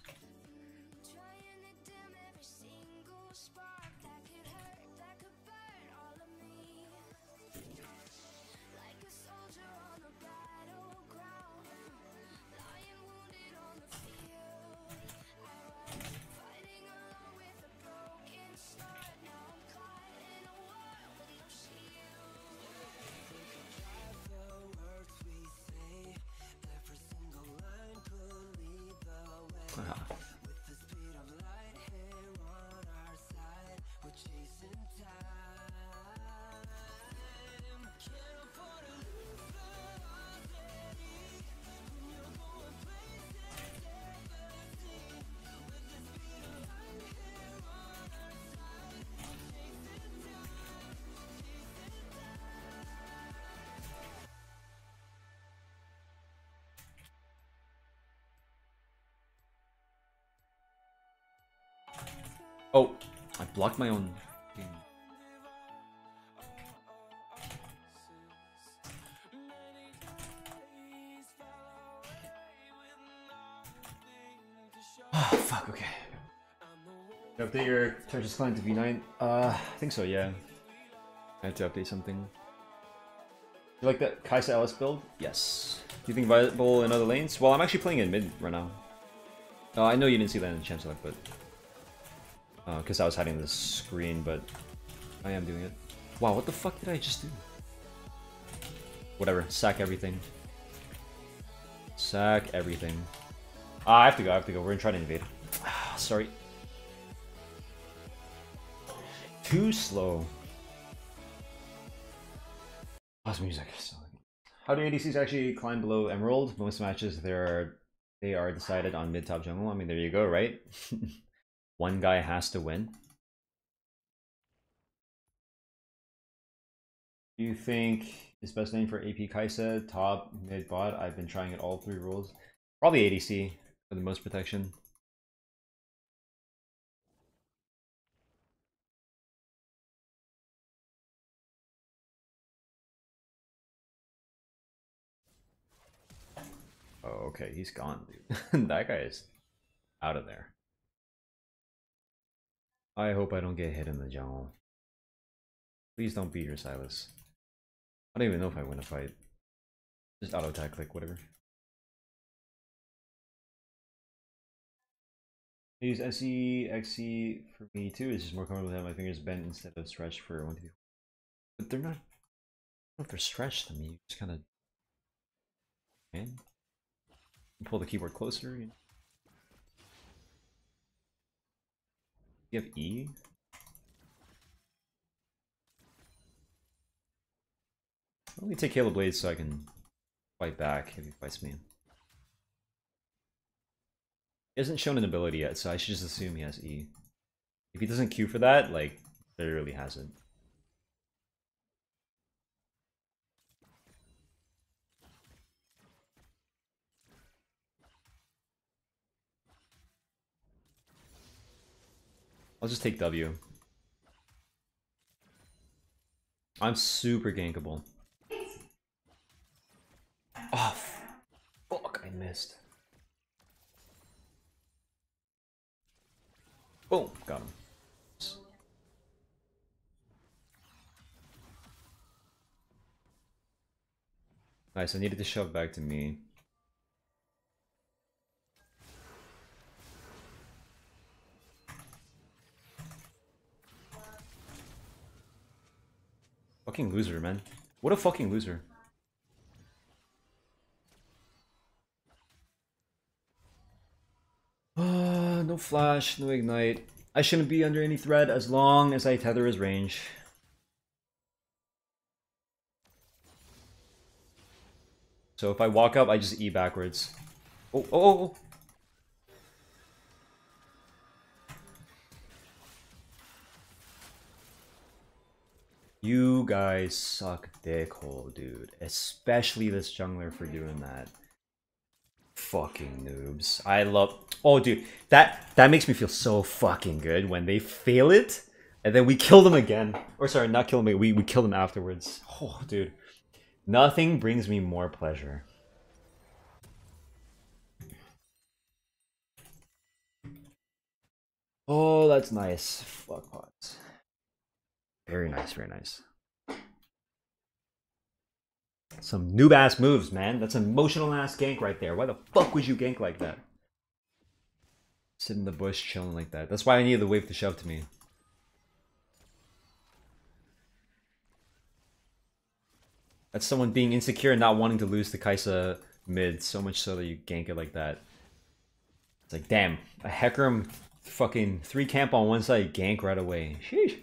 Blocked my own game. Oh, fuck, okay. Update your Turkish client to V9? Uh, I think so, yeah. I had to update something. You like that Kai'Sa Ellis build? Yes. Do you think viable in other lanes? Well, I'm actually playing in mid right now. Uh, I know you didn't see that in the champ select, but... Because uh, I was hiding the screen, but I am doing it. Wow, what the fuck did I just do? Whatever, sack everything. Sack everything. Ah, I have to go, I have to go. We're gonna try to invade. Sorry. Too slow. Pause music. How do ADCs actually climb below Emerald? Most matches there are they are decided on mid top jungle. I mean, there you go, right? One guy has to win. Do you think is best name for AP Kai'Sa, top, mid, bot? I've been trying it all three roles. Probably ADC for the most protection. Oh, okay, he's gone, dude. that guy is out of there. I hope I don't get hit in the jungle. Please don't beat your Sylas. I don't even know if I win a fight. Just auto attack, click, whatever. I use SE, XE for me too. It's just more comfortable to have my fingers bent instead of stretched for one, two. But they're not. I don't know if they're stretched I mean, You just kind of. Man. Pull the keyboard closer. You know? You have E? Let me take Halo Blades so I can fight back if he fights me. He hasn't shown an ability yet, so I should just assume he has E. If he doesn't queue for that, like, literally hasn't. I'll just take W. I'm super gankable. Oh, fuck, I missed. Boom, got him. Nice, I needed to shove back to me. Fucking loser, man. What a fucking loser. No flash, no ignite. I shouldn't be under any threat as long as I tether his range. So if I walk up, I just E backwards. Oh, oh, oh! oh. You guys suck dickhole, dude. Especially this jungler for doing that. Fucking noobs. I love... Oh, dude. That, that makes me feel so fucking good when they fail it. And then we kill them again. Or sorry, not kill them. We, we kill them afterwards. Oh, dude. Nothing brings me more pleasure. Oh, that's nice. Fuck pots. Very nice, very nice. Some noob ass moves, man. That's emotional ass gank right there. Why the fuck would you gank like that? Sit in the bush chilling like that. That's why I needed the wave to shove to me. That's someone being insecure and not wanting to lose the Kai'Sa mid so much so that you gank it like that. It's like, damn, a Hecarim fucking three camp on one side, gank right away. Sheesh.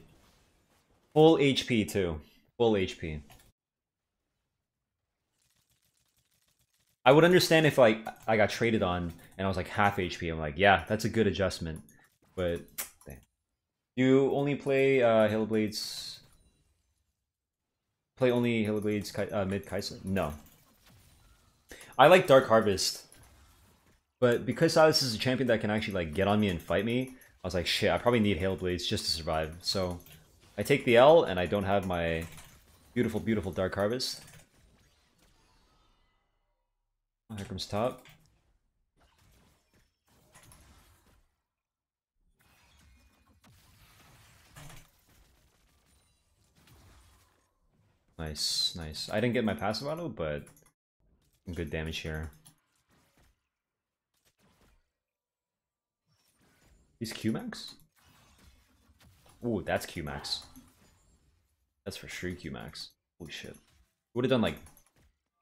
Full HP too. Full HP. I would understand if like I got traded on and I was like half HP. I'm like, yeah, that's a good adjustment. But. You only play uh Hailblades Play only Hailblades uh, mid Kai'Sa? No. I like Dark Harvest. But because Sylas is a champion that can actually like get on me and fight me, I was like, shit, I probably need Hailblades just to survive. So I take the L and I don't have my beautiful, beautiful Dark Harvest. Here comes top. Nice, nice. I didn't get my passive auto, but good damage here. He's Q-Max? Ooh, that's Q-Max. That's for sure Q-Max. Holy shit. Would have done like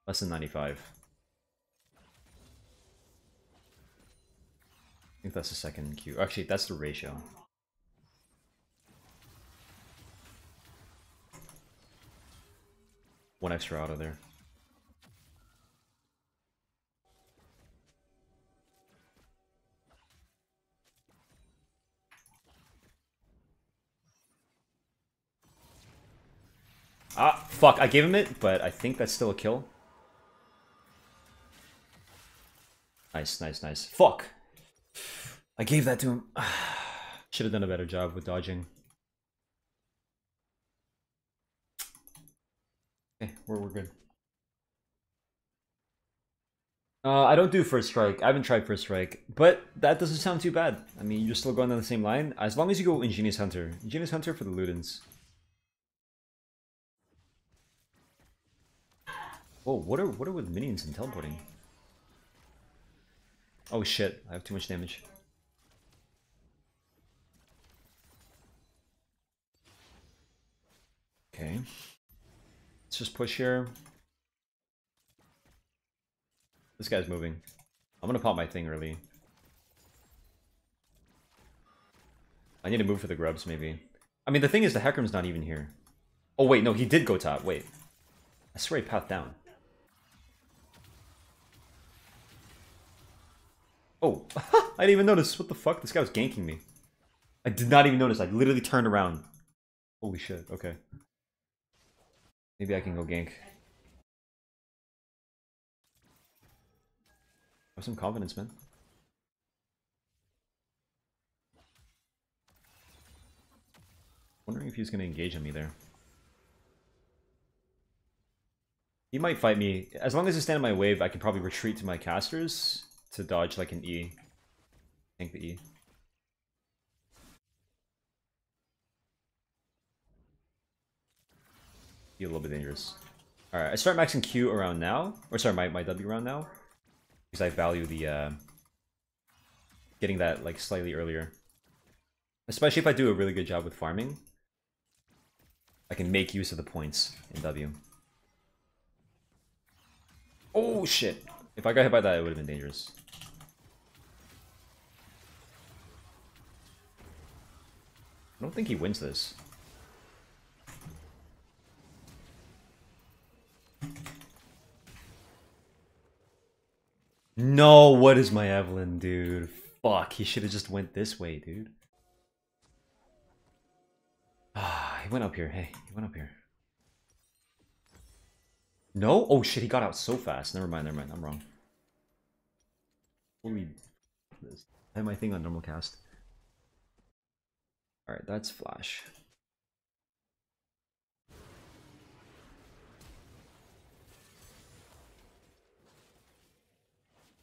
less than 95. I think that's the second Q. Actually, that's the ratio. One extra auto there. Ah, fuck, I gave him it, but I think that's still a kill. Nice, nice, nice. Fuck! I gave that to him. Should have done a better job with dodging. Okay, we're, we're good. Uh, I don't do first strike. I haven't tried first strike, but that doesn't sound too bad. I mean, you're still going down the same line. As long as you go Ingenious Hunter. Ingenious Hunter for the Ludens. Whoa, what are what are with minions and teleporting? Oh shit, I have too much damage. Okay. Let's just push here. This guy's moving. I'm gonna pop my thing early. I need to move for the grubs, maybe. I mean, the thing is, the Hecarim's not even here. Oh, wait, no, he did go top. Wait. I swear he pathed down. Oh, I didn't even notice. What the fuck? This guy was ganking me. I did not even notice. I literally turned around. Holy shit. Okay. Maybe I can go gank. Have some confidence, man. Wondering if he's gonna engage on me there. He might fight me. As long as I stand in my wave, I can probably retreat to my casters to dodge like an E. I think the E. Be a little bit dangerous. Alright, I start maxing Q around now. Or sorry, my, my W around now. Because I value the uh getting that like slightly earlier. Especially if I do a really good job with farming. I can make use of the points in W. Oh shit! If I got hit by that, it would have been dangerous. I don't think he wins this. No, what is my Evelynn, dude? Fuck, he should have just went this way, dude. Ah, he went up here. Hey, he went up here. No? Oh shit, he got out so fast. Never mind, never mind. I'm wrong. Holy... I have my thing on normal cast. Alright, that's Flash.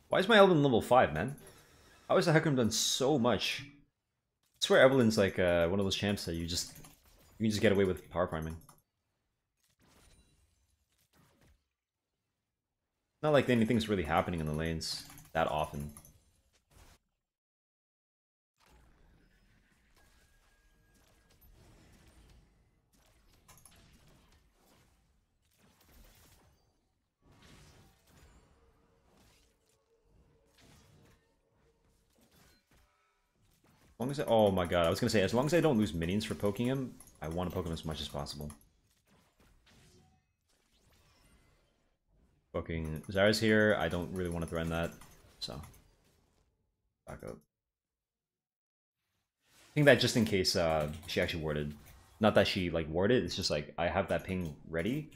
Why is my Evelynn level 5, man? How has the Hecarim done so much? I swear Evelynn's like uh, one of those champs that you just you can just get away with power farming. Not like anything's really happening in the lanes that often. Long as I, oh my god, I was gonna say, as long as I don't lose minions for poking him, I want to poke him as much as possible. Poking Zara's here, I don't really want to threaten that, so back up. I think that just in case uh, she actually warded. Not that she like warded, it's just like I have that ping ready.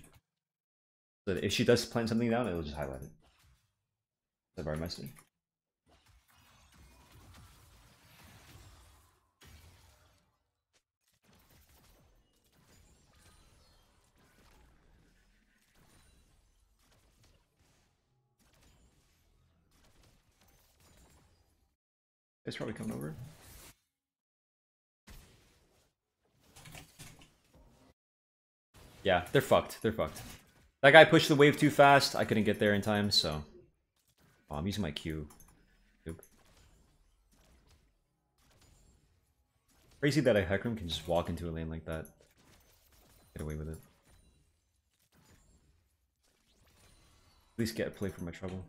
So if she does plant something down, it'll just highlight it. that very messy? It's probably coming over. Yeah, they're fucked. They're fucked. That guy pushed the wave too fast. I couldn't get there in time, so... Oh, I'm using my Q. Oop. Crazy that a Hecarim can just walk into a lane like that. Get away with it. At least get a play for my trouble.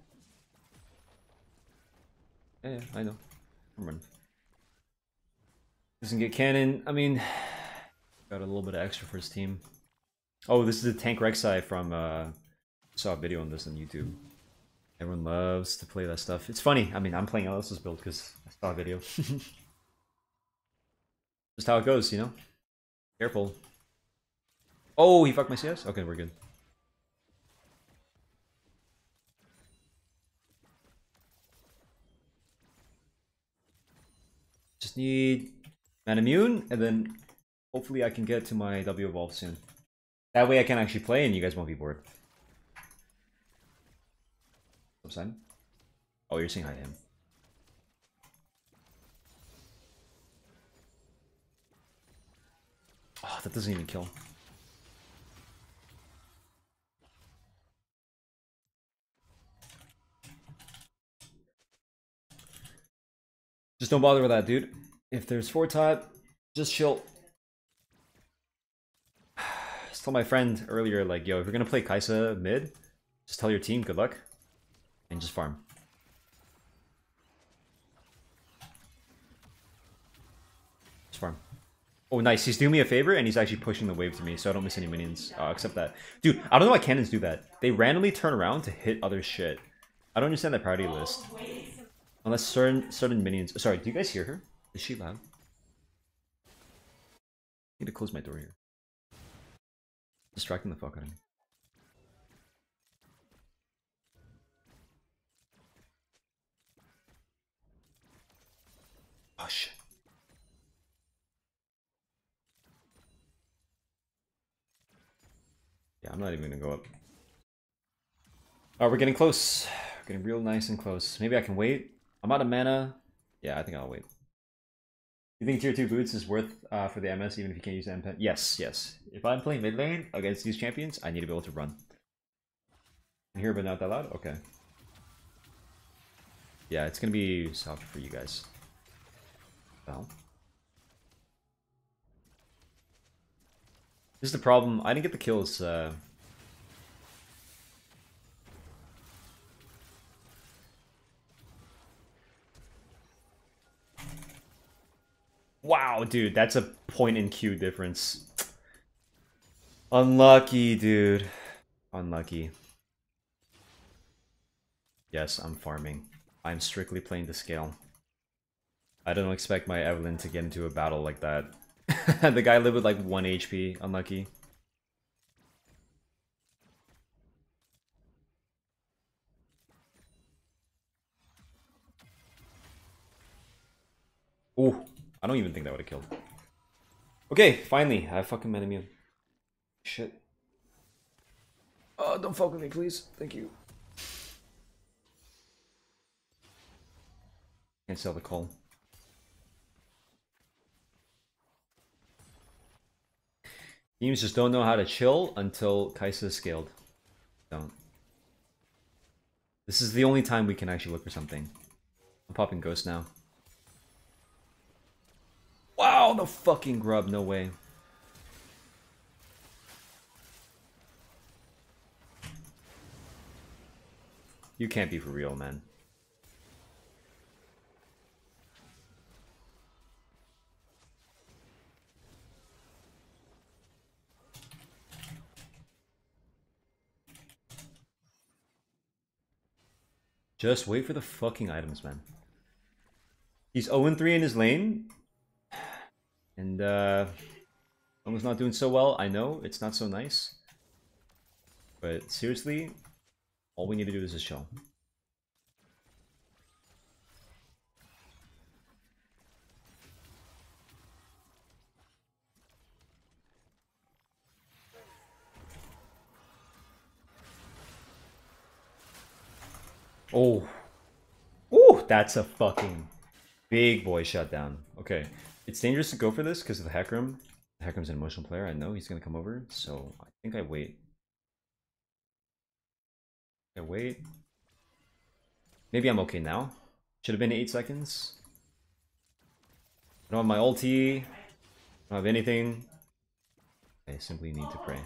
Yeah, yeah I know. Doesn't get cannon. I mean, got a little bit of extra for his team. Oh, this is the tank Rek'Sai from, uh, saw a video on this on YouTube. Everyone loves to play that stuff. It's funny. I mean, I'm playing Ellis's build because I saw a video. Just how it goes, you know? Careful. Oh, he fucked my CS? Okay, we're good. Need an immune, and then hopefully I can get to my W evolve soon. That way I can actually play and you guys won't be bored. Oh, What's that? Oh, you're saying hi to him. Oh, that doesn't even kill. Just don't bother with that, dude. If there's four top, just chill. Just told my friend earlier, like, yo, if you're gonna play Kai'Sa mid, just tell your team good luck and just farm. Just farm. Oh, nice. He's doing me a favor, and he's actually pushing the wave to me, so I don't miss any minions. Uh, except that. Dude, I don't know why cannons do that. They randomly turn around to hit other shit. I don't understand that priority list. Unless certain certain minions... Sorry, do you guys hear her? Is she loud? I need to close my door here. Distracting the fuck out of me. Oh shit. Yeah, I'm not even gonna go up. Oh, we're getting close. We're getting real nice and close. Maybe I can wait. I'm out of mana. Yeah, I think I'll wait. You think tier 2 boots is worth uh, for the MS even if you can't use the pen? Yes, yes. If I'm playing mid lane against these champions, I need to be able to run. Here but not that loud? Okay. Yeah, it's gonna be soft for you guys. Well. This is the problem. I didn't get the kills. Uh... Wow, dude, that's a point in Q difference. Unlucky, dude. Unlucky. Yes, I'm farming. I'm strictly playing the scale. I don't expect my Evelynn to get into a battle like that. the guy lived with like 1 HP, unlucky. Ooh, I don't even think that would have killed. Okay, finally, I fucking Manamune. Shit. Oh, don't fuck with me, please. Thank you. Can't sell the coal. Teams just don't know how to chill until Kai'Sa is scaled. Don't. This is the only time we can actually look for something. I'm popping Ghost now. Wow, the fucking grub, no way. You can't be for real, man. Just wait for the fucking items, man. He's 0-3 in his lane, and, uh... Almost not doing so well. I know, it's not so nice. But seriously, all we need to do is just chill. Oh. Oh, that's a fucking big boy shutdown. Okay. It's dangerous to go for this because of the Hecarim. Hecarim's an emotional player. I know he's going to come over, so I think I wait. I wait. Maybe I'm okay now. Should have been 8 seconds. I don't have my ulti. I don't have anything. I simply need to pray.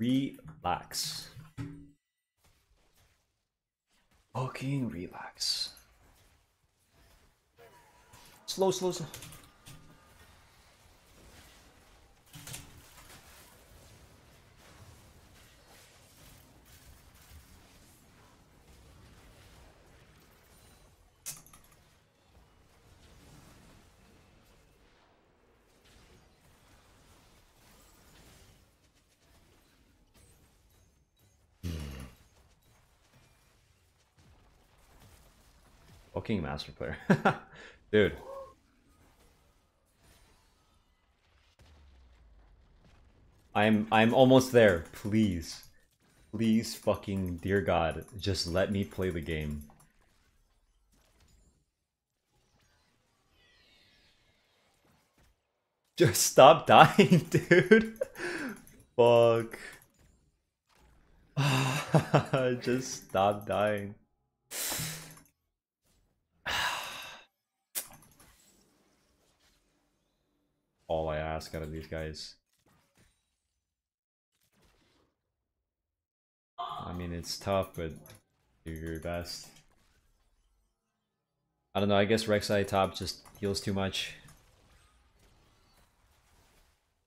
Relax. Fucking relax. Slow, slow, slow. Fucking master player. Dude. I'm I'm almost there. Please. Please fucking dear god, just let me play the game. Just stop dying, dude. Fuck. just stop dying. Out of these guys. I mean, it's tough, but do your best. I don't know, I guess Rek'Sai top just heals too much.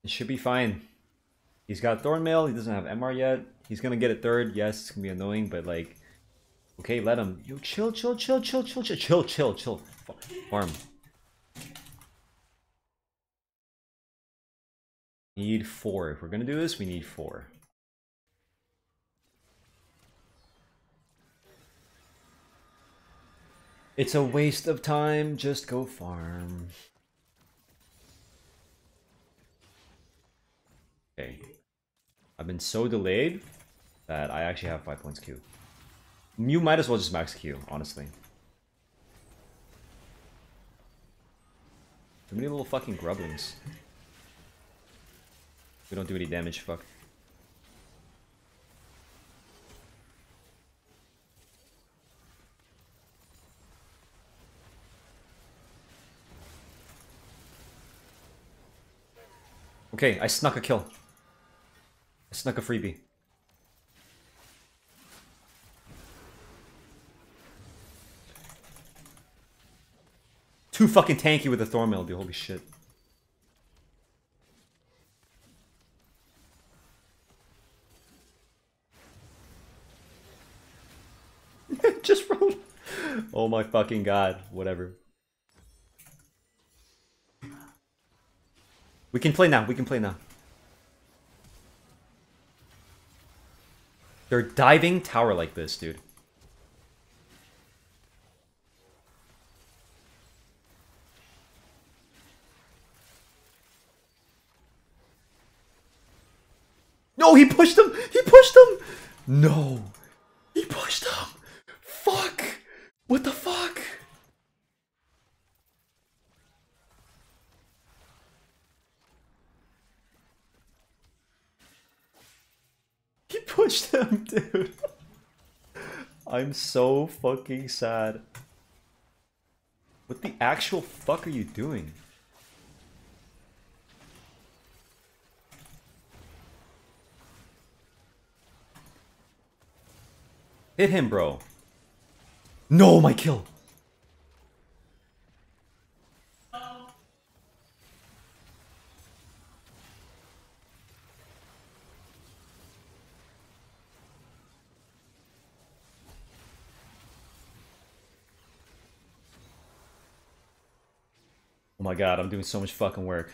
It should be fine. He's got Thornmail, he doesn't have MR yet. He's gonna get a third, yes, it's gonna be annoying, but like... Okay, let him. Yo, chill, chill, chill, chill, chill, chill, chill, chill, chill. Farm. Need four. If we're gonna do this, we need four. It's a waste of time, just go farm. Okay. I've been so delayed that I actually have 5 points Q. You might as well just max Q, honestly. Too many little fucking grublings. We don't do any damage, fuck. Okay, I snuck a kill. I snuck a freebie. Too fucking tanky with the Thornmail, dude. Holy shit. Oh my fucking god. Whatever. We can play now. We can play now. They're diving tower like this, dude. No, he pushed him! He pushed him! No. He pushed him! Fuck! What the fuck? He pushed him, dude. I'm so fucking sad. What the actual fuck are you doing? Hit him, bro. No, my kill. Oh my god, I'm doing so much fucking work.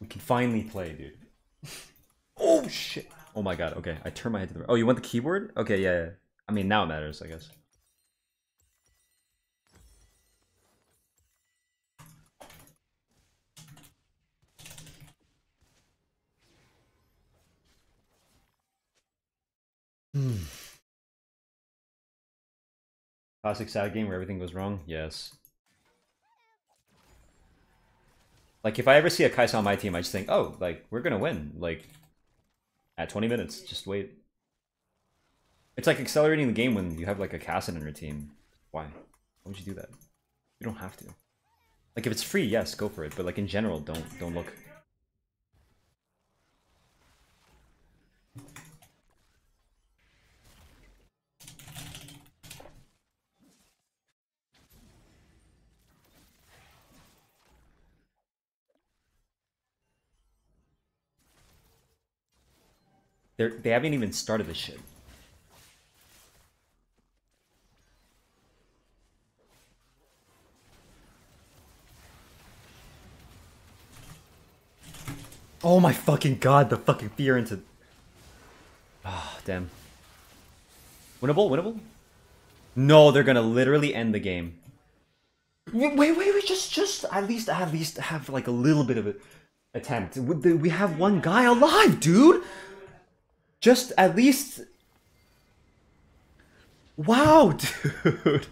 We can finally play, dude. Shit. Oh my god, okay. I turn my head to the Oh, you want the keyboard? Okay, yeah, yeah. I mean, now it matters, I guess. Hmm. Classic sad game where everything goes wrong? Yes. Like, if I ever see a Kai'Sa on my team, I just think, oh, like, we're gonna win. Like, at 20 minutes, just wait. It's like accelerating the game when you have, like, a Kassadin in your team. Why? Why would you do that? You don't have to. Like, if it's free, yes, go for it. But, like, in general, don't don't look They're, they haven't even started the shit. Oh my fucking god, the fucking fear into... Ah, oh, damn. Winnable? Winnable? No, they're gonna literally end the game. Wait, wait, wait, just, just, at least, at least have like a little bit of an attempt. We have one guy alive, dude! Just at least... Wow, dude!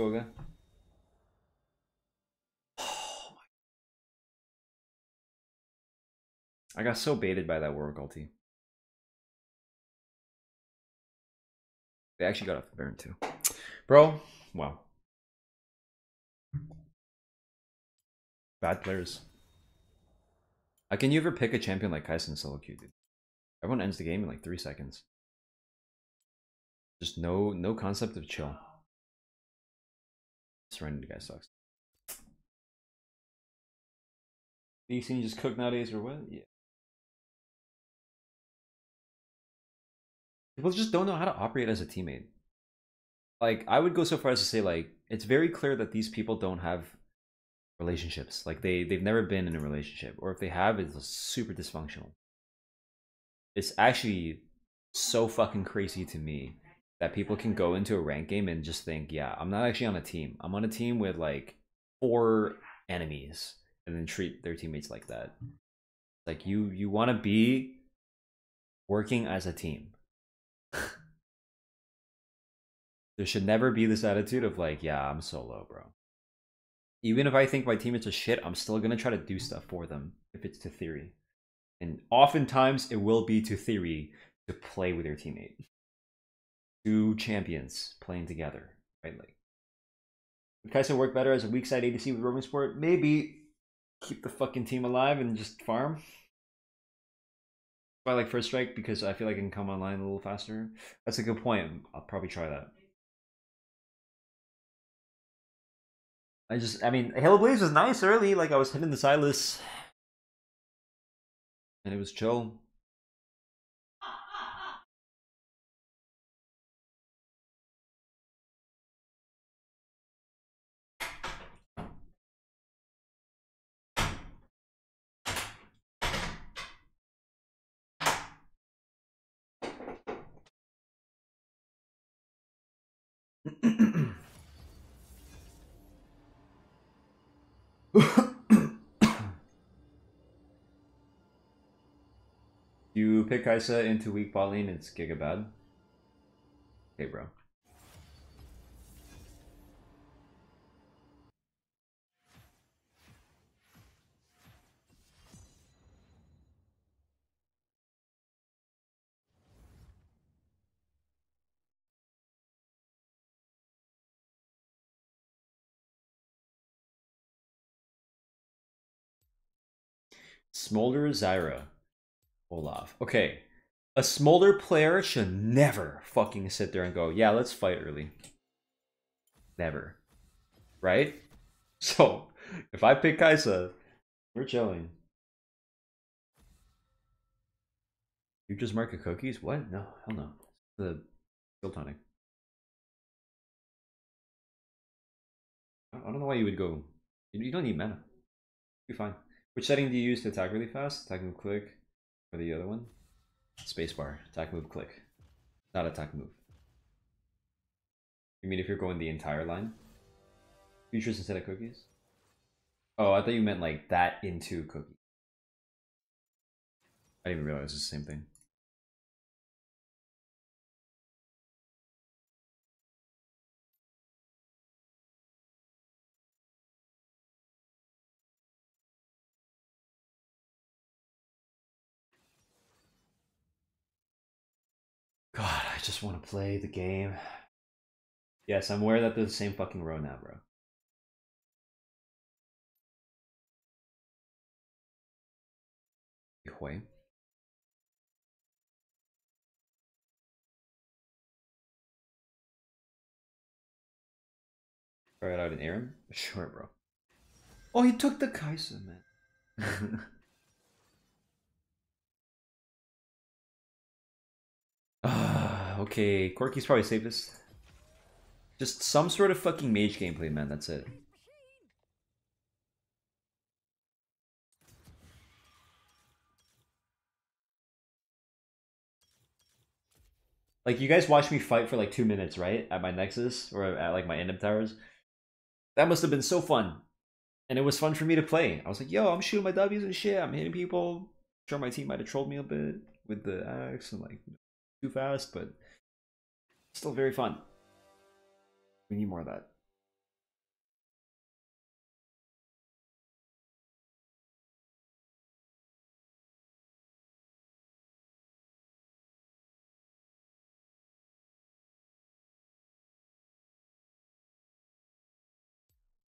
Go again. I got so baited by that Warwick ulti. They actually got off the Baron too. Bro, wow. Bad players. How can you ever pick a champion like Kai'Sa solo queue, dude? Everyone ends the game in like three seconds. Just no no concept of chill. Serenity guy sucks. These things just cook nowadays or what? Yeah. People just don't know how to operate as a teammate. Like, I would go so far as to say, like, it's very clear that these people don't have relationships. Like, they, they've never been in a relationship. Or if they have, it's super dysfunctional. It's actually so fucking crazy to me that people can go into a rank game and just think, yeah, I'm not actually on a team. I'm on a team with like four enemies and then treat their teammates like that. Like you you want to be working as a team. there should never be this attitude of like, yeah, I'm solo, bro. Even if I think my teammates are shit, I'm still gonna try to do stuff for them if it's to theory. And oftentimes it will be to theory to play with your teammate two champions playing together, right? Like, would Kai'Sa work better as a weak side ADC with Roaming Support? Maybe keep the fucking team alive and just farm. I like first strike because I feel like I can come online a little faster. That's a good point. I'll probably try that. I just, I mean, Hailblades was nice early. Like I was hitting the Sylas, and it was chill. You pick Kai'Sa into weak lane, it's giga bad. Okay, bro. Smolder Zyra. Olaf. Okay. A Smolder player should never fucking sit there and go, yeah, let's fight early. Never. Right? So, if I pick Kai'Sa, we're chilling. You just market cookies? What? No, hell no. The skill tonic. I don't know why you would go. You don't need mana. You're fine. Which setting do you use to attack really fast? Attack move click. Or the other one? Spacebar. Attack move click. Not attack move. You mean if you're going the entire line? Futures instead of cookies? Oh, I thought you meant like that into cookie. I didn't even realize it's the same thing. I just want to play the game. Yes, I'm aware that they're the same fucking row now, bro. Try it out in ARAM? Sure, bro. Oh, he took the Kai'Sa, man. Ah, okay, Corki's probably safest. Just some sort of fucking mage gameplay, man, that's it. Like, you guys watched me fight for like two minutes, right? At my Nexus, or at like my End Towers. That must have been so fun. And it was fun for me to play. I was like, yo, I'm shooting my W's and shit. I'm hitting people. Sure, my team might have trolled me a bit with the axe and like too fast, but still very fun. We need more of that.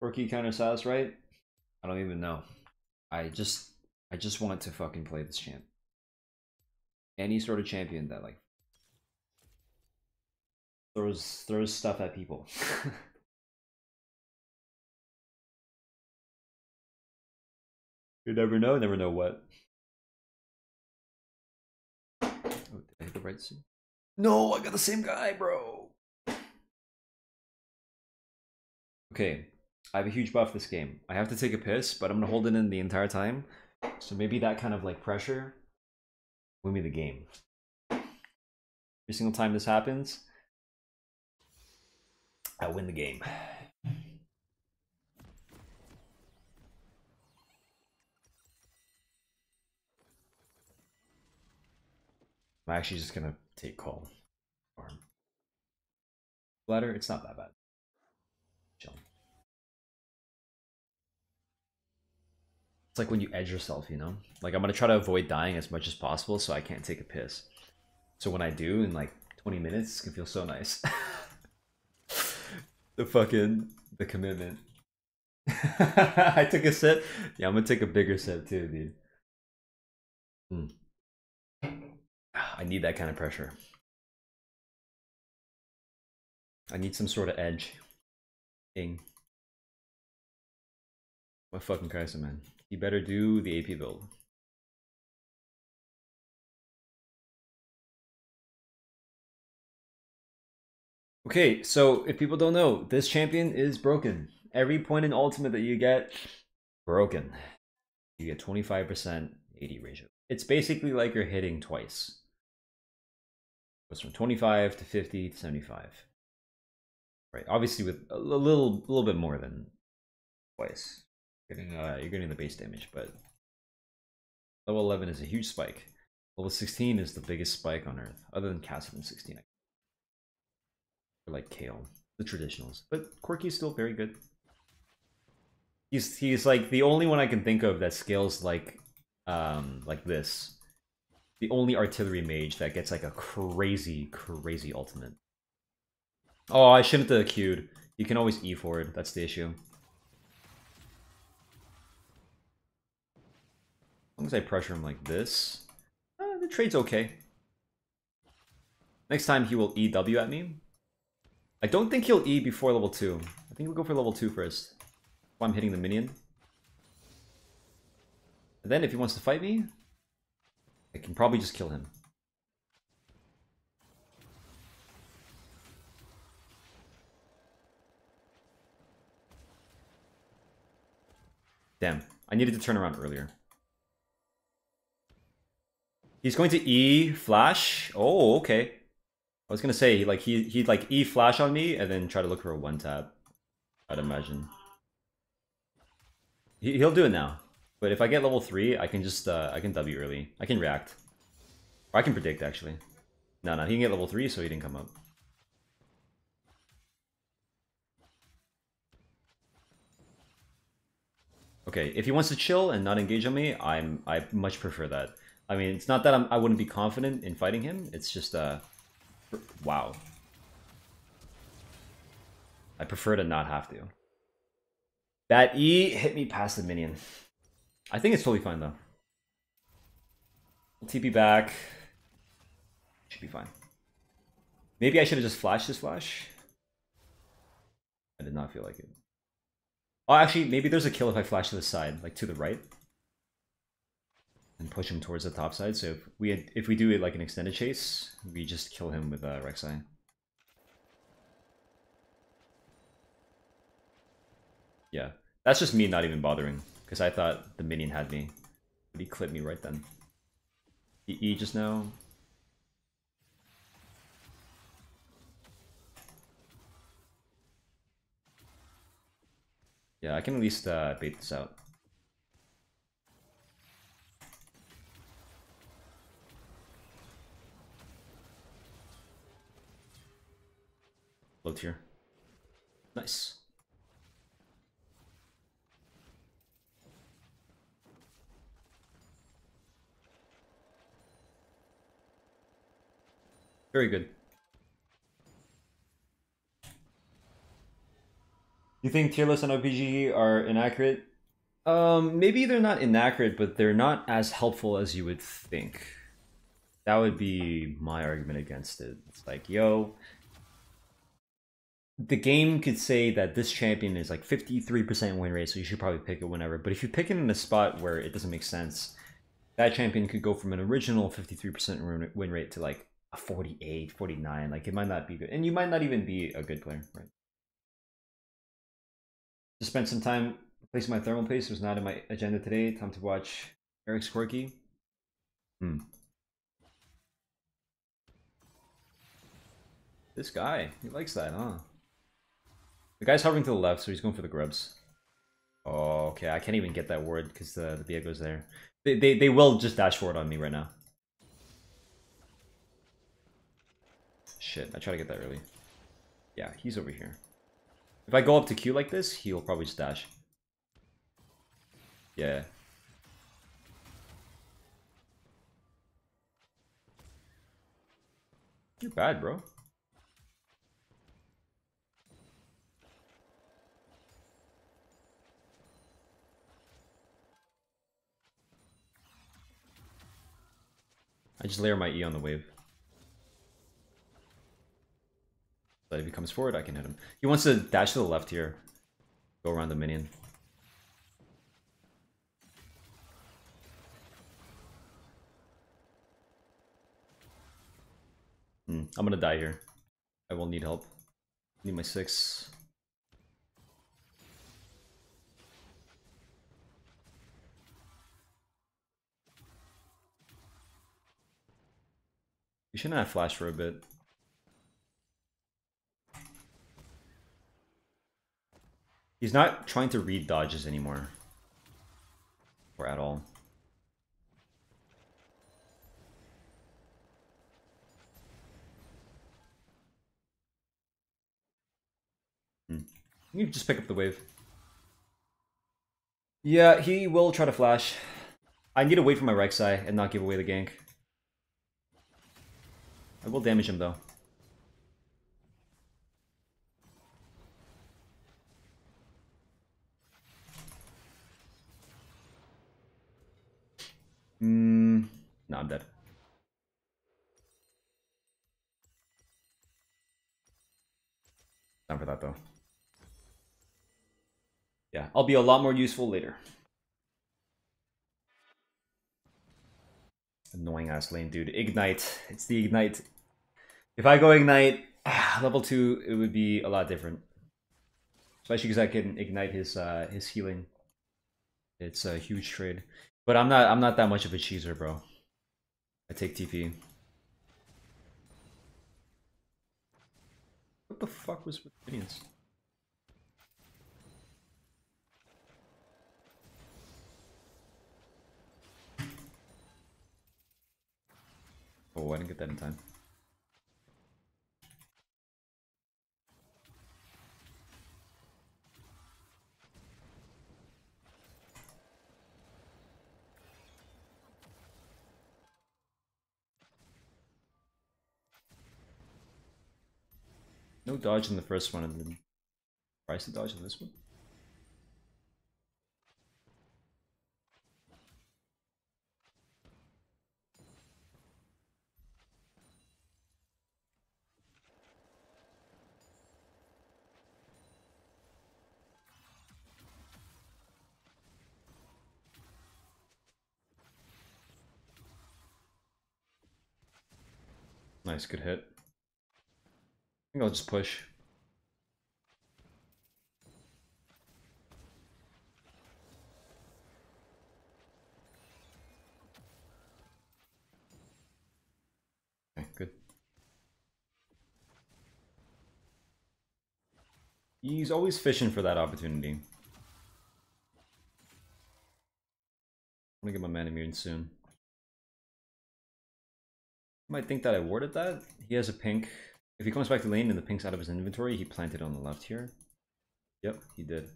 Rookie counter sass, right? I don't even know. I just I just want to fucking play this champ. Any sort of champion that like throws throws stuff at people. you never know, never know what. Oh, did I hit the right suit? No, I got the same guy, bro. Okay, I have a huge buff this game. I have to take a piss, but I'm gonna hold it in the entire time. So maybe that kind of like pressure win me the game. Every single time this happens, I win the game. I'm actually just gonna take call. Farm. It's not that bad. Chill. It's like when you edge yourself, you know? Like I'm gonna try to avoid dying as much as possible so I can't take a piss. So when I do in like 20 minutes, it's gonna feel so nice. the fucking the commitment. I took a sip. Yeah, I'm gonna take a bigger sip too, dude. Mm. I need that kind of pressure. I need some sort of edge. Thing. My fucking Kai'Sa, man. You better do the AP build. Okay, so if people don't know, this champion is broken. Every point in ultimate that you get, broken. You get 25% AD ratio. It's basically like you're hitting twice. It goes from 25 to 50 to 75. Right, obviously with a little, little bit more than twice. Getting uh, you're getting the base damage, but level 11 is a huge spike. Level 16 is the biggest spike on Earth, other than Kassadin 16. Like Kayle, the traditionals. But Corki's still very good. He's he's like the only one I can think of that scales like um like this. The only artillery mage that gets like a crazy, crazy ultimate. Oh, I shouldn't have queued. You can always E forward, that's the issue. As long as I pressure him like this, uh, the trade's okay. Next time he will EW at me. I don't think he'll E before level 2. I think we'll go for level 2 first. I'm hitting the minion. And then if he wants to fight me, I can probably just kill him. Damn, I needed to turn around earlier. He's going to E flash. Oh, okay. I was gonna say like he he'd like E flash on me and then try to look for a one tap. I'd imagine. He he'll do it now. But if I get level three, I can just uh I can W early. I can react. Or I can predict actually. No, no, he can get level three, so he didn't come up. Okay, if he wants to chill and not engage on me, I'm I much prefer that. I mean, it's not that I'm, I wouldn't be confident in fighting him. It's just uh, wow. I prefer to not have to. That E hit me past the minion. I think it's totally fine though. TP back. Should be fine. Maybe I should have just flashed this flash. I did not feel like it. Oh, actually, maybe there's a kill if I flash to the side, like to the right. And push him towards the top side. So if we had, if we do it like an extended chase, we just kill him with uh, Rek'Sai. Yeah, that's just me not even bothering, because I thought the minion had me. But he clipped me right then. He E just now. Yeah, I can at least uh, bait this out. Low tier. Nice. Very good. You think tier lists on OPG are inaccurate? Um, maybe they're not inaccurate, but they're not as helpful as you would think. That would be my argument against it. It's like, yo, the game could say that this champion is like 53% win rate, so you should probably pick it whenever. But if you pick it in a spot where it doesn't make sense, that champion could go from an original 53% win rate to like a 48, 49. Like it might not be good. And you might not even be a good player, right? Just spent some time replacing my thermal paste was not in my agenda today. Time to watch Eric's Corki. Hmm. This guy, he likes that, huh? The guy's hovering to the left, so he's going for the grubs. Oh, okay, I can't even get that word because the, the Viego's there. They, they, they will just dash forward on me right now. Shit, I try to get that early. Yeah, he's over here. If I go up to Q like this, he'll probably just dash. Yeah. You're bad, bro. I just layer my E on the wave. But if he comes forward, I can hit him. He wants to dash to the left here. Go around the minion. Hmm, I'm gonna die here. I will need help. Need my six. You shouldn't have flash for a bit. He's not trying to read dodges anymore. or at all. Hmm. You just pick up the wave. Yeah, he will try to flash. I need to wait for my Rek'Sai and not give away the gank. I will damage him though. Hmm. No, I'm dead. Time for that though. Yeah, I'll be a lot more useful later. Annoying ass lane, dude. Ignite. It's the Ignite. If I go Ignite, level 2, it would be a lot different. Especially because I can ignite his uh, his healing. It's a huge trade. But I'm not I'm not that much of a cheeser, bro. I take TP. What the fuck was with minions? Oh, I didn't get that in time. No dodge in the first one and then price the dodge in this one. Nice, good hit. I think I'll just push. Okay, good. He's always fishing for that opportunity. I'm gonna get my Manamune soon. Might think that I warded that. He has a pink. If he comes back to lane and the pink's out of his inventory, he planted on the left here. Yep, he did.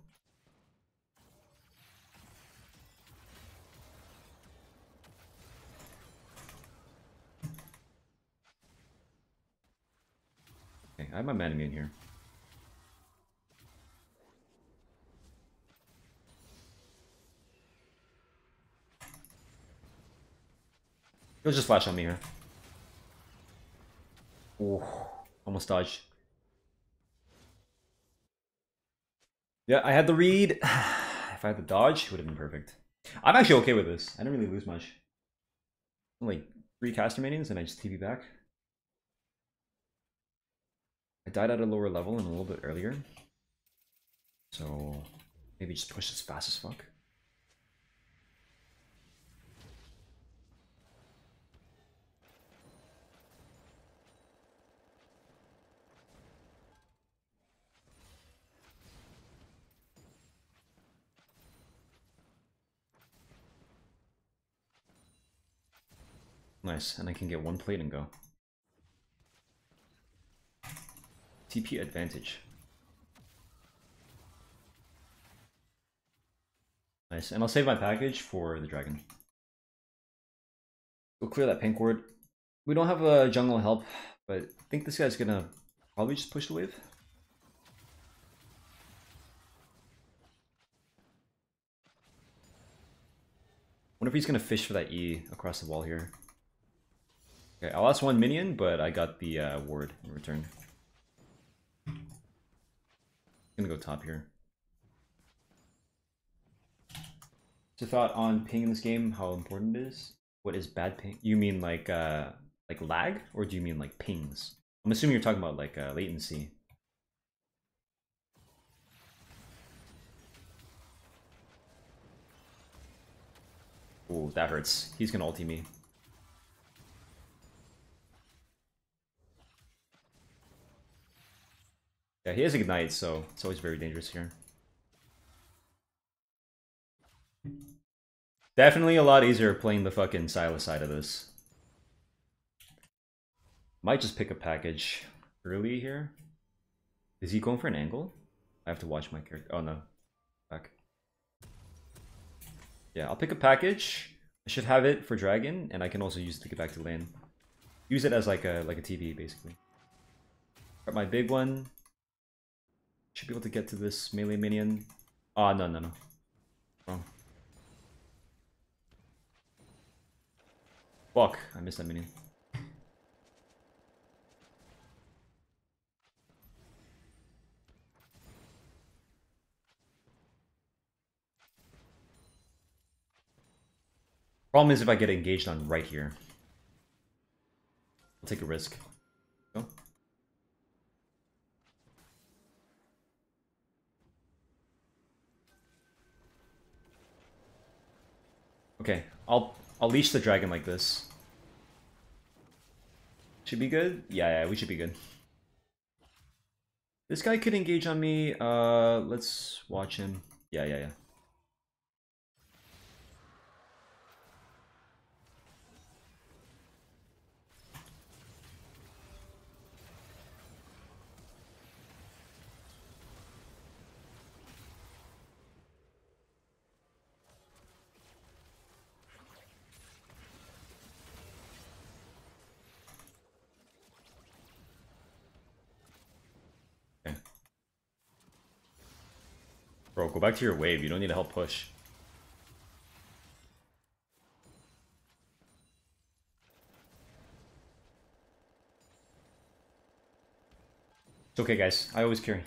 Okay, I have my Manamune here. He'll just flash on me here. Ooh, almost dodged. Yeah, I had the read. if I had the dodge, it would have been perfect. I'm actually okay with this. I didn't really lose much. Like three caster minions and I just TP back. I died at a lower level and a little bit earlier. So maybe just push as fast as fuck. Nice, and I can get one plate and go. TP advantage. Nice, and I'll save my package for the dragon. We'll clear that pink ward. We don't have a jungle help, but I think this guy's gonna probably just push the wave. wonder if he's gonna fish for that E across the wall here. Okay, I lost one minion, but I got the uh, ward in return. I'm gonna go top here. So thought on ping in this game, how important it is? What is bad ping? You mean like uh like lag, or do you mean like pings? I'm assuming you're talking about like uh, latency. Ooh, that hurts. He's gonna ulti me. Yeah, he has Ignite, so it's always very dangerous here. Definitely a lot easier playing the fucking Sylas side of this. Might just pick a package early here. Is he going for an angle? I have to watch my character. Oh no. Back. Yeah, I'll pick a package. I should have it for dragon, and I can also use it to get back to lane. Use it as like a like a TV basically. Got my big one. Should be able to get to this melee minion. Ah, oh, no, no, no. Wrong. Fuck, I missed that minion. Problem is if I get engaged on right here. I'll take a risk. Okay, I'll I'll leash the dragon like this. Should be good? Yeah, yeah, we should be good. This guy could engage on me. Uh, let's watch him. Yeah, yeah, yeah. Back to your wave. You don't need to help push. It's okay, guys. I always carry.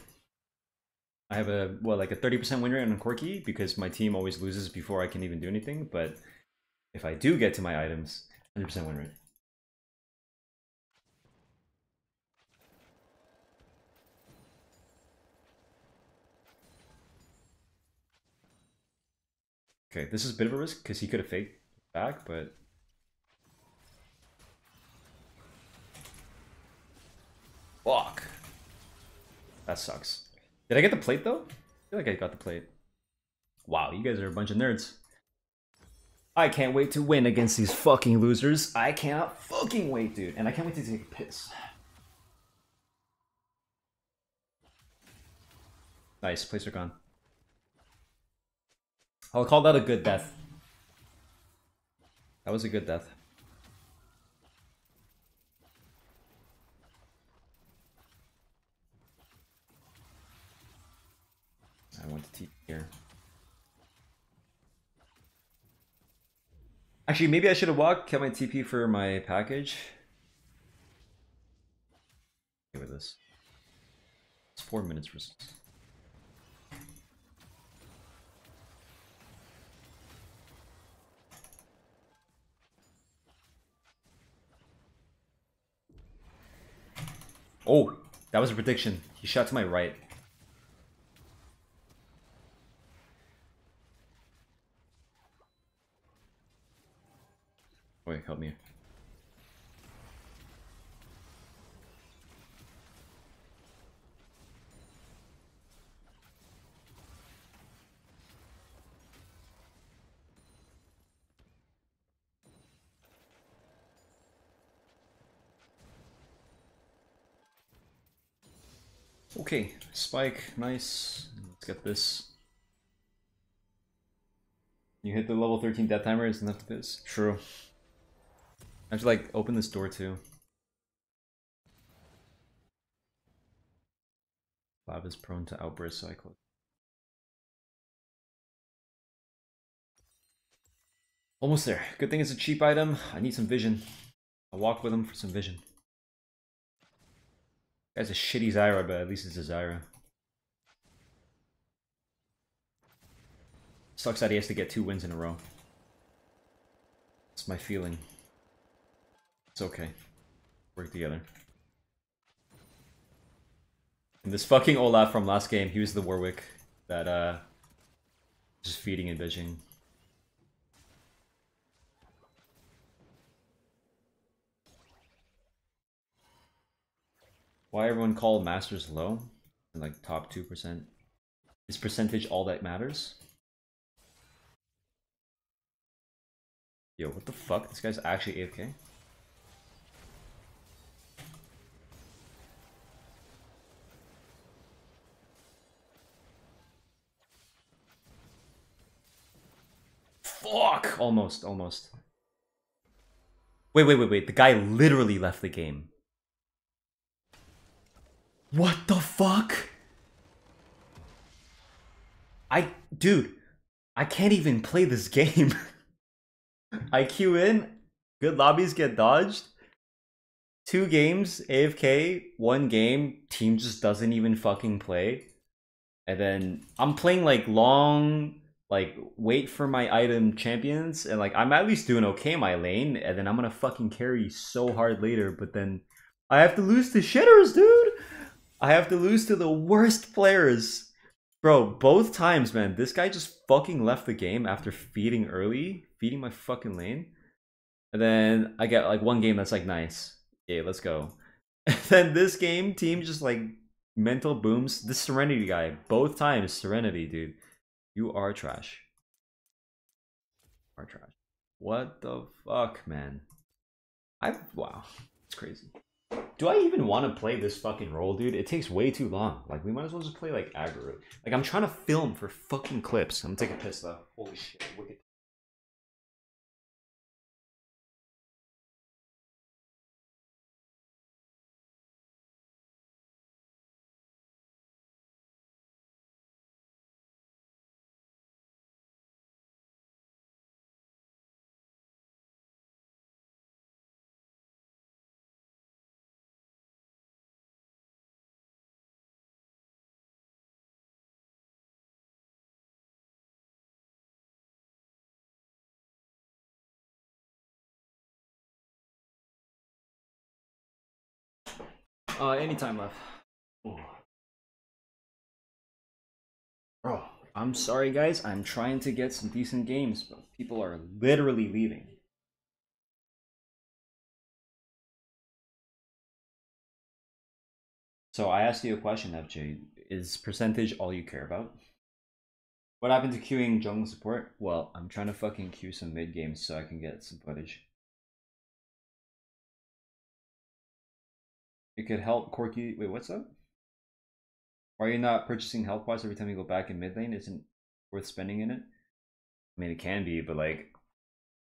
I have a, well, like a 30% win rate on Corki because my team always loses before I can even do anything. But if I do get to my items, 100% win rate. Okay, this is a bit of a risk because he could have faked back, but... Fuck. That sucks. Did I get the plate though? I feel like I got the plate. Wow, you guys are a bunch of nerds. I can't wait to win against these fucking losers. I cannot fucking wait, dude. And I can't wait to take a piss. Nice, plates are gone. I'll call that a good death. That was a good death. I want to TP here. Actually, maybe I should have walked, kept my TP for my package. Okay with this. It's four minutes. Oh, that was a prediction. He shot to my right. Wait, help me. Okay, spike, nice. Let's get this. You hit the level 13 death timer, enough to piss. True. I to like open this door too. Lab is prone to outburst cycle. Almost there. Good thing it's a cheap item. I need some vision. I'll walk with him for some vision. That's a shitty Zyra, but at least it's a Zyra. Sucks that he has to get two wins in a row. It's my feeling. It's okay. Work together. And this fucking Olaf from last game, he was the Warwick that uh just feeding and bitching. Why everyone called masters low? Like top 2%? Is percentage all that matters? Yo, what the fuck? This guy's actually AFK? Fuck! Almost, almost. Wait, wait, wait, wait. The guy literally left the game. What the fuck? I, dude, I can't even play this game. I queue in, good lobbies get dodged. Two games, AFK, one game, team just doesn't even fucking play. And then I'm playing like long, like wait for my item champions, and like I'm at least doing okay my lane, and then I'm gonna fucking carry so hard later, but then I have to lose to shitters, dude! I have to lose to the worst players. Bro, both times, man, this guy just fucking left the game after feeding early, feeding my fucking lane. And then I get like one game that's like nice. Yeah, let's go. And then this game, team just like mental booms. This Serenity guy, both times, Serenity, dude. You are trash. You are trash. What the fuck, man? I wow, it's crazy. Do I even want to play this fucking role, dude? It takes way too long. Like, we might as well just play, like, aggro. Like, I'm trying to film for fucking clips. I'm gonna take a piss, though. Holy shit, wicked. Uh, any time left. Bro, I'm sorry, guys. I'm trying to get some decent games, but people are literally leaving. So I asked you a question, FJ. Is percentage all you care about? What happened to queuing jungle support? Well, I'm trying to fucking queue some mid games so I can get some footage. It could help Corki. Wait, what's up? Why are you not purchasing health pots every time you go back in mid lane? Isn't worth spending in it? I mean, it can be, but like,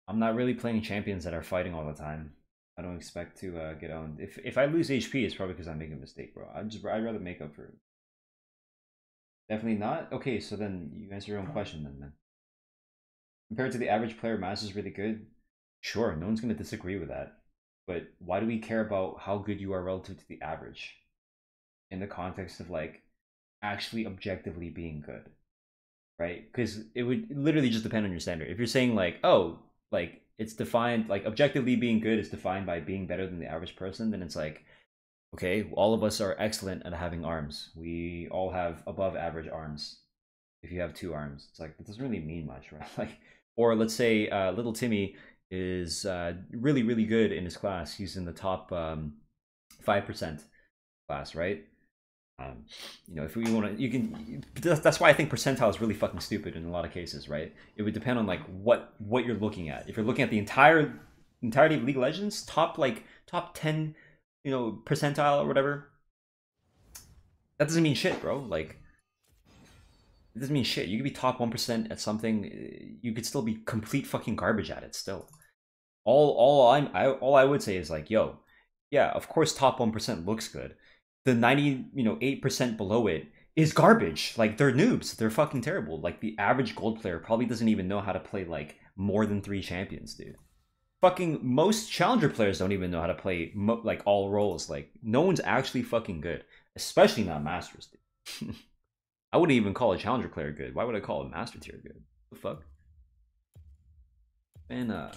I'm not really playing champions that are fighting all the time. I don't expect to uh, get owned. If if I lose HP, it's probably because I'm making a mistake, bro. I just I'd rather make up for it. Definitely not. Okay, so then you answer your own question then, man. Compared to the average player, Mass is really good. Sure, no one's gonna disagree with that. But why do we care about how good you are relative to the average? In the context of like actually objectively being good. Right? Because it would literally just depend on your standard. If you're saying like, oh, like it's defined like objectively being good is defined by being better than the average person, then it's like, okay, all of us are excellent at having arms. We all have above average arms. If you have two arms, it's like that doesn't really mean much, right? Like, or let's say uh, little Timmy is uh, really really good in his class. He's in the top um, five percent class, right? Um, you know, if we want to, you can. That's why I think percentile is really fucking stupid in a lot of cases, right? It would depend on like what what you're looking at. If you're looking at the entire entirety of League of Legends, top like top ten, you know, percentile or whatever, that doesn't mean shit, bro. Like it doesn't mean shit. You could be top one percent at something. You could still be complete fucking garbage at it still all all I'm I, all I would say is like, yo, yeah, of course, top one percent looks good. The ninety, you know, eight percent below it is garbage. Like they're noobs. They're fucking terrible. Like the average gold player probably doesn't even know how to play like more than three champions, dude. Fucking most challenger players don't even know how to play mo- like all roles. Like no one's actually fucking good, especially not masters. Dude. I wouldn't even call a challenger player good. Why would I call a master tier good? The fuck? And uh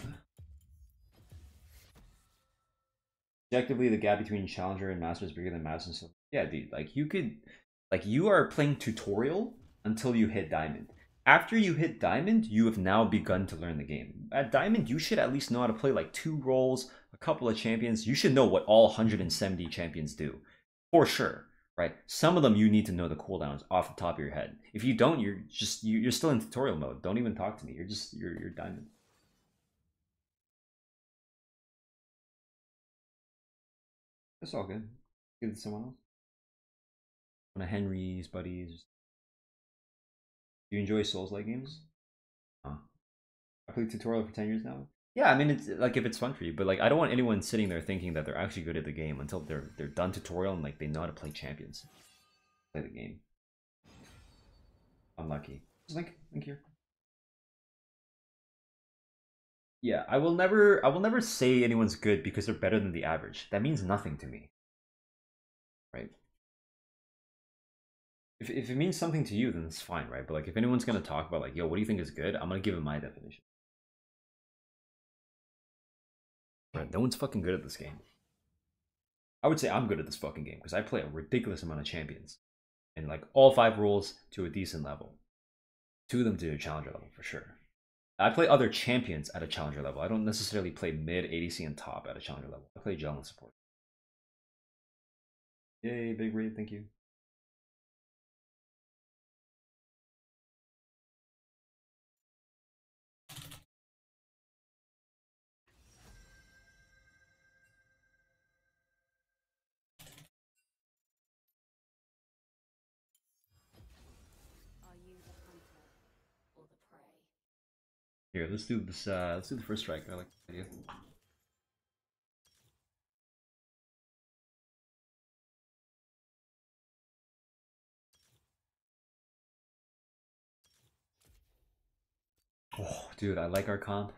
objectively the gap between challenger and master is bigger than master so yeah dude like you could like you are playing tutorial until you hit diamond. After you hit diamond you have now begun to learn the game. At diamond you should at least know how to play like two roles a couple of champions. You should know what all 170 champions do for sure right? Some of them you need to know the cooldowns off the top of your head. If you don't you're just you're still in tutorial mode. Don't even talk to me. You're just you're, you're diamond That's all good. Give it to someone else. One of Henry's buddies. Do you enjoy Souls-like games? Huh. I played tutorial for 10 years now. Yeah, I mean, it's like if it's fun for you, but like I don't want anyone sitting there thinking that they're actually good at the game until they're they're done tutorial and like they know how to play champions. Play the game. Unlucky. Link, link here. Yeah, I will never I will never say anyone's good because they're better than the average. That means nothing to me. Right? If if it means something to you, then it's fine, right? But like if anyone's gonna talk about like, yo, what do you think is good? I'm gonna give it my definition. Right, no one's fucking good at this game. I would say I'm good at this fucking game because I play a ridiculous amount of champions. And like all five roles to a decent level. Two of them to a challenger level for sure. I play other champions at a challenger level. I don't necessarily play mid, ADC, and top at a challenger level. I play jungle support. Yay, big raid, thank you. Here, let's do this. Uh, let's do the first strike. I like the idea. Oh, dude, I like our comp.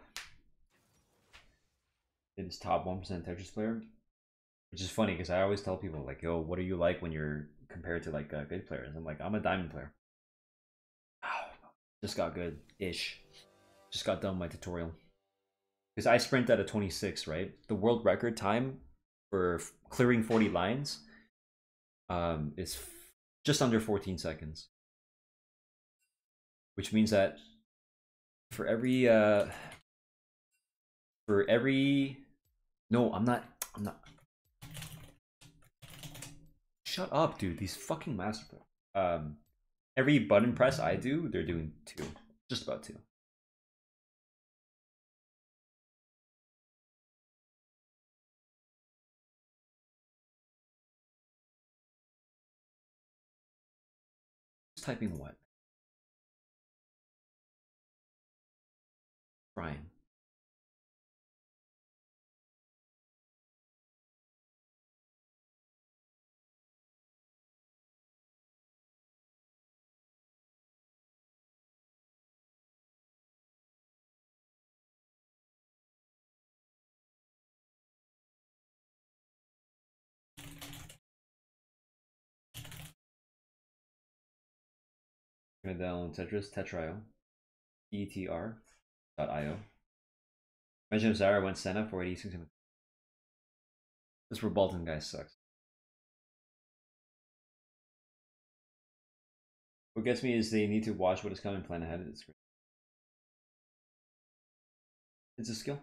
It's top 1% Tetris player. Which is funny because I always tell people, like, yo, what are you like when you're compared to, like, uh, good players? I'm like, I'm a diamond player. Just got good ish. Just got done my tutorial. Because I sprint at a 26, right? The world record time for clearing 40 lines um, is just under 14 seconds. Which means that for every uh for every no i'm not i'm not shut up dude these fucking master um every button press i do they're doing two just about two typing what Brian. Gonna Tetris, Tetrio, E-T-R. .io. Imagine if Zara went Senna for 86. This Rebalton guy sucks. What gets me is they need to watch what is coming, plan ahead. It's it's a skill.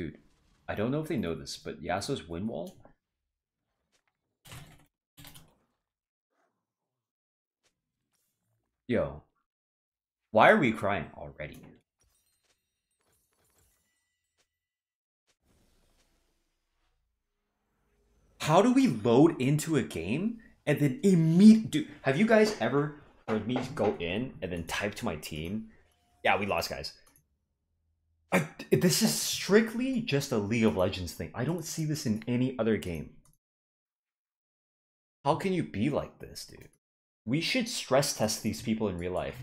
Dude, I don't know if they know this, but Yasuo's win wall Yo, why are we crying already? How do we load into a game and then immediately? Have you guys ever heard me go in and then type to my team? Yeah, we lost, guys. I, this is strictly just a League of Legends thing. I don't see this in any other game. How can you be like this, dude? we should stress test these people in real life.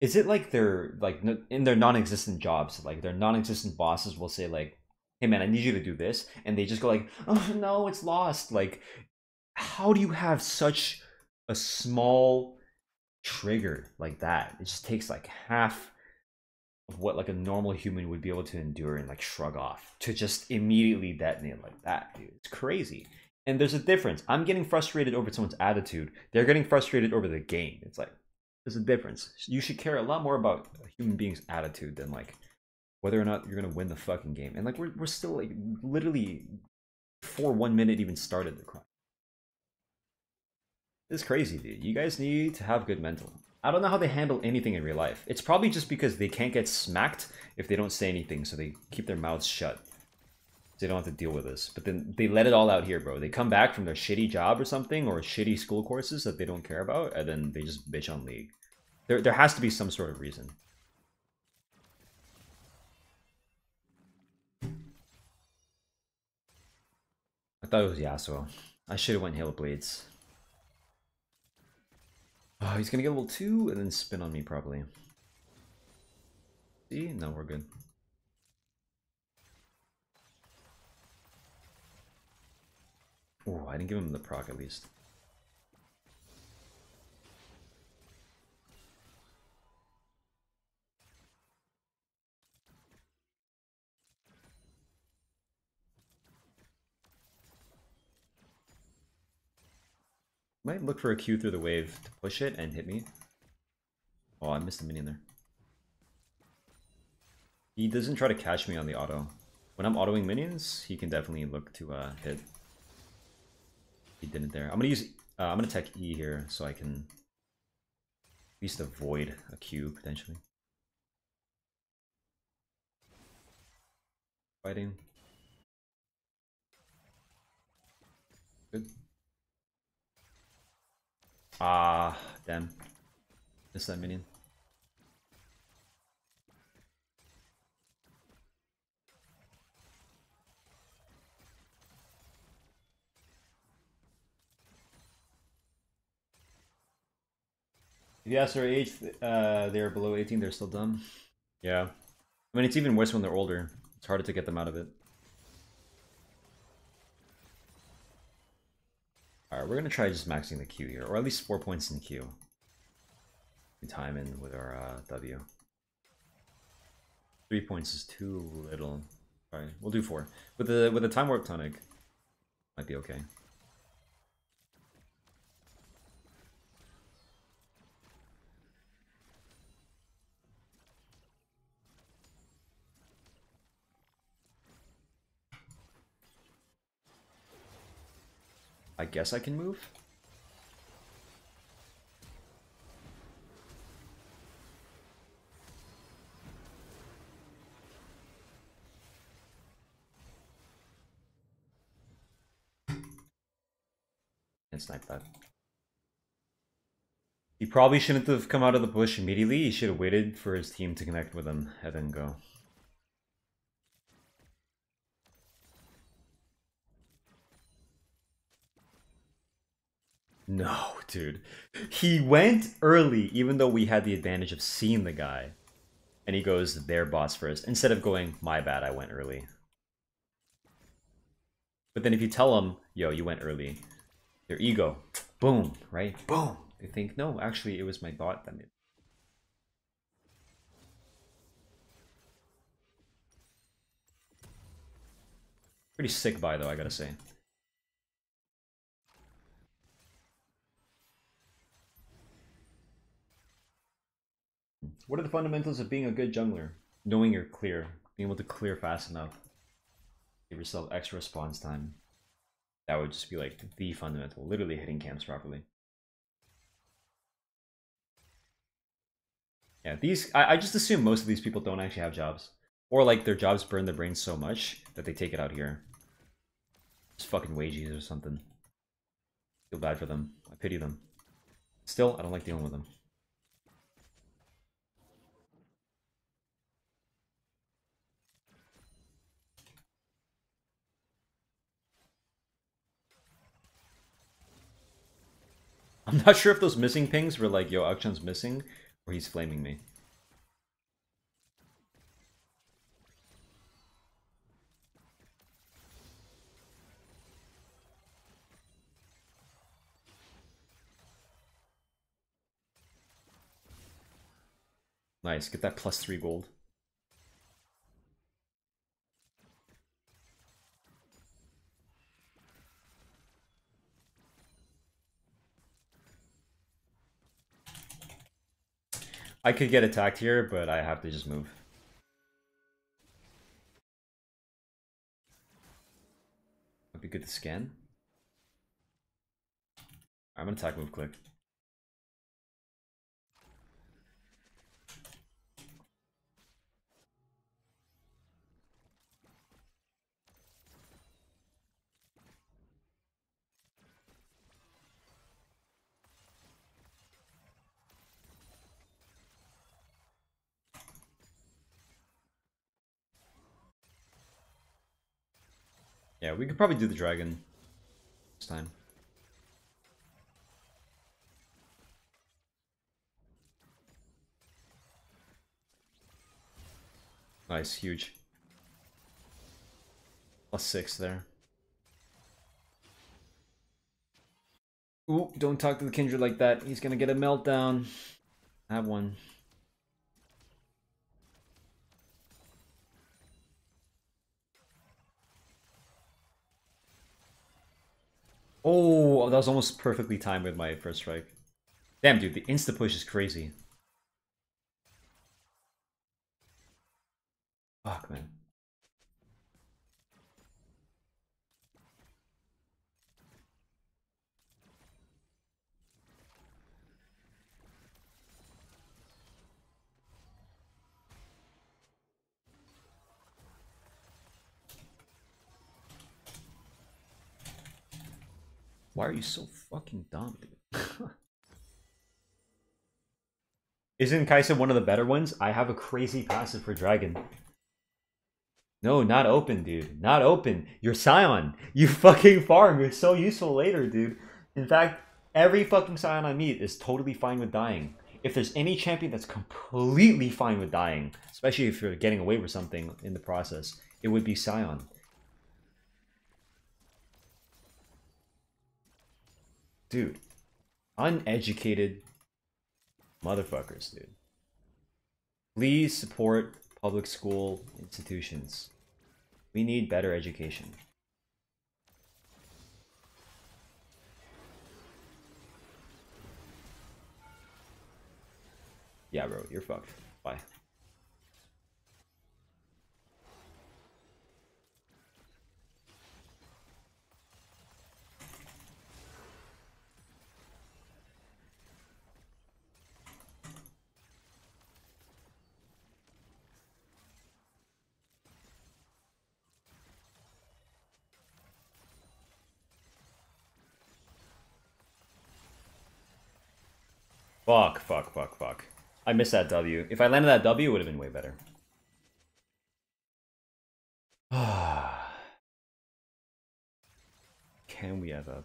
Is it like they're like in their non-existent jobs, like their non-existent bosses will say like, "Hey man, I need you to do this," and they just go like, "Oh no, it's lost." Like, how do you have such a small trigger like that? It just takes like half of what like a normal human would be able to endure and like shrug off to just immediately detonate like that, dude. It's crazy. And there's a difference. I'm getting frustrated over someone's attitude. They're getting frustrated over the game. It's like there's a difference. You should care a lot more about a human being's attitude than like whether or not you're gonna win the fucking game. And like we're we're still like literally before one minute even started the crime. It's crazy, dude. You guys need to have good mental. I don't know how they handle anything in real life. It's probably just because they can't get smacked if they don't say anything, so they keep their mouths shut. They don't have to deal with this. But then they let it all out here, bro. They come back from their shitty job or something, or shitty school courses that they don't care about, and then they just bitch on League. There, there has to be some sort of reason. I thought it was Yasuo. I should have went Hailblades. Oh, he's gonna get level 2 and then spin on me probably. See? No, we're good. Oh, I didn't give him the proc at least. Might look for a Q through the wave to push it and hit me. Oh, I missed a minion there. He doesn't try to catch me on the auto. When I'm autoing minions, he can definitely look to uh, hit. He didn't there. I'm gonna use. Uh, I'm gonna tech E here so I can at least avoid a Q potentially. Fighting. Ah, damn. Missed that minion. If you ask their age, uh, they're below 18, they're still dumb. Yeah. I mean, it's even worse when they're older. It's harder to get them out of it. Alright, we're gonna try just maxing the Q here, or at least four points in Q. We time in with our uh, W. Three points is too little. Alright, we'll do four. With the with the time warp tonic, might be okay. I guess I can move? And snipe that. He probably shouldn't have come out of the bush immediately. He should have waited for his team to connect with him and then go. No, dude. He went early, even though we had the advantage of seeing the guy. And he goes their boss first, instead of going, my bad, I went early. But then if you tell them, yo, you went early, their ego, boom, right? Boom. They think, no, actually, it was my bot that made Pretty sick by though, I gotta say. What are the fundamentals of being a good jungler? Knowing you're clear, being able to clear fast enough, give yourself extra response time. That would just be like the fundamental, literally hitting camps properly. Yeah, these, I, I just assume most of these people don't actually have jobs. Or like their jobs burn their brains so much that they take it out here. Just fucking wages or something. Feel bad for them. I pity them. Still, I don't like dealing with them. I'm not sure if those missing pings were like, yo, Akshan's missing, or he's flaming me. Nice, get that plus three gold. I could get attacked here, but I have to just move. Would be good to scan. I'm gonna attack move click. Yeah, we could probably do the dragon this time. Nice, huge. Plus six there. Ooh, don't talk to the Kindred like that. He's gonna get a meltdown. Have one. Oh, that was almost perfectly timed with my first strike. Damn, dude, the insta push is crazy. Fuck, man. Why are you so fucking dumb, dude? Isn't Kai'Sa one of the better ones? I have a crazy passive for Dragon. No, not open, dude. Not open. You're Sion. You fucking farm. You're so useful later, dude. In fact, every fucking Sion I meet is totally fine with dying. If there's any champion that's completely fine with dying, especially if you're getting away with something in the process, it would be Sion. Dude, uneducated motherfuckers, dude. Please support public school institutions. We need better education. Yeah, bro, you're fucked. Bye. Fuck, fuck, fuck, fuck. I missed that W. If I landed that W, it would have been way better. Can we have a...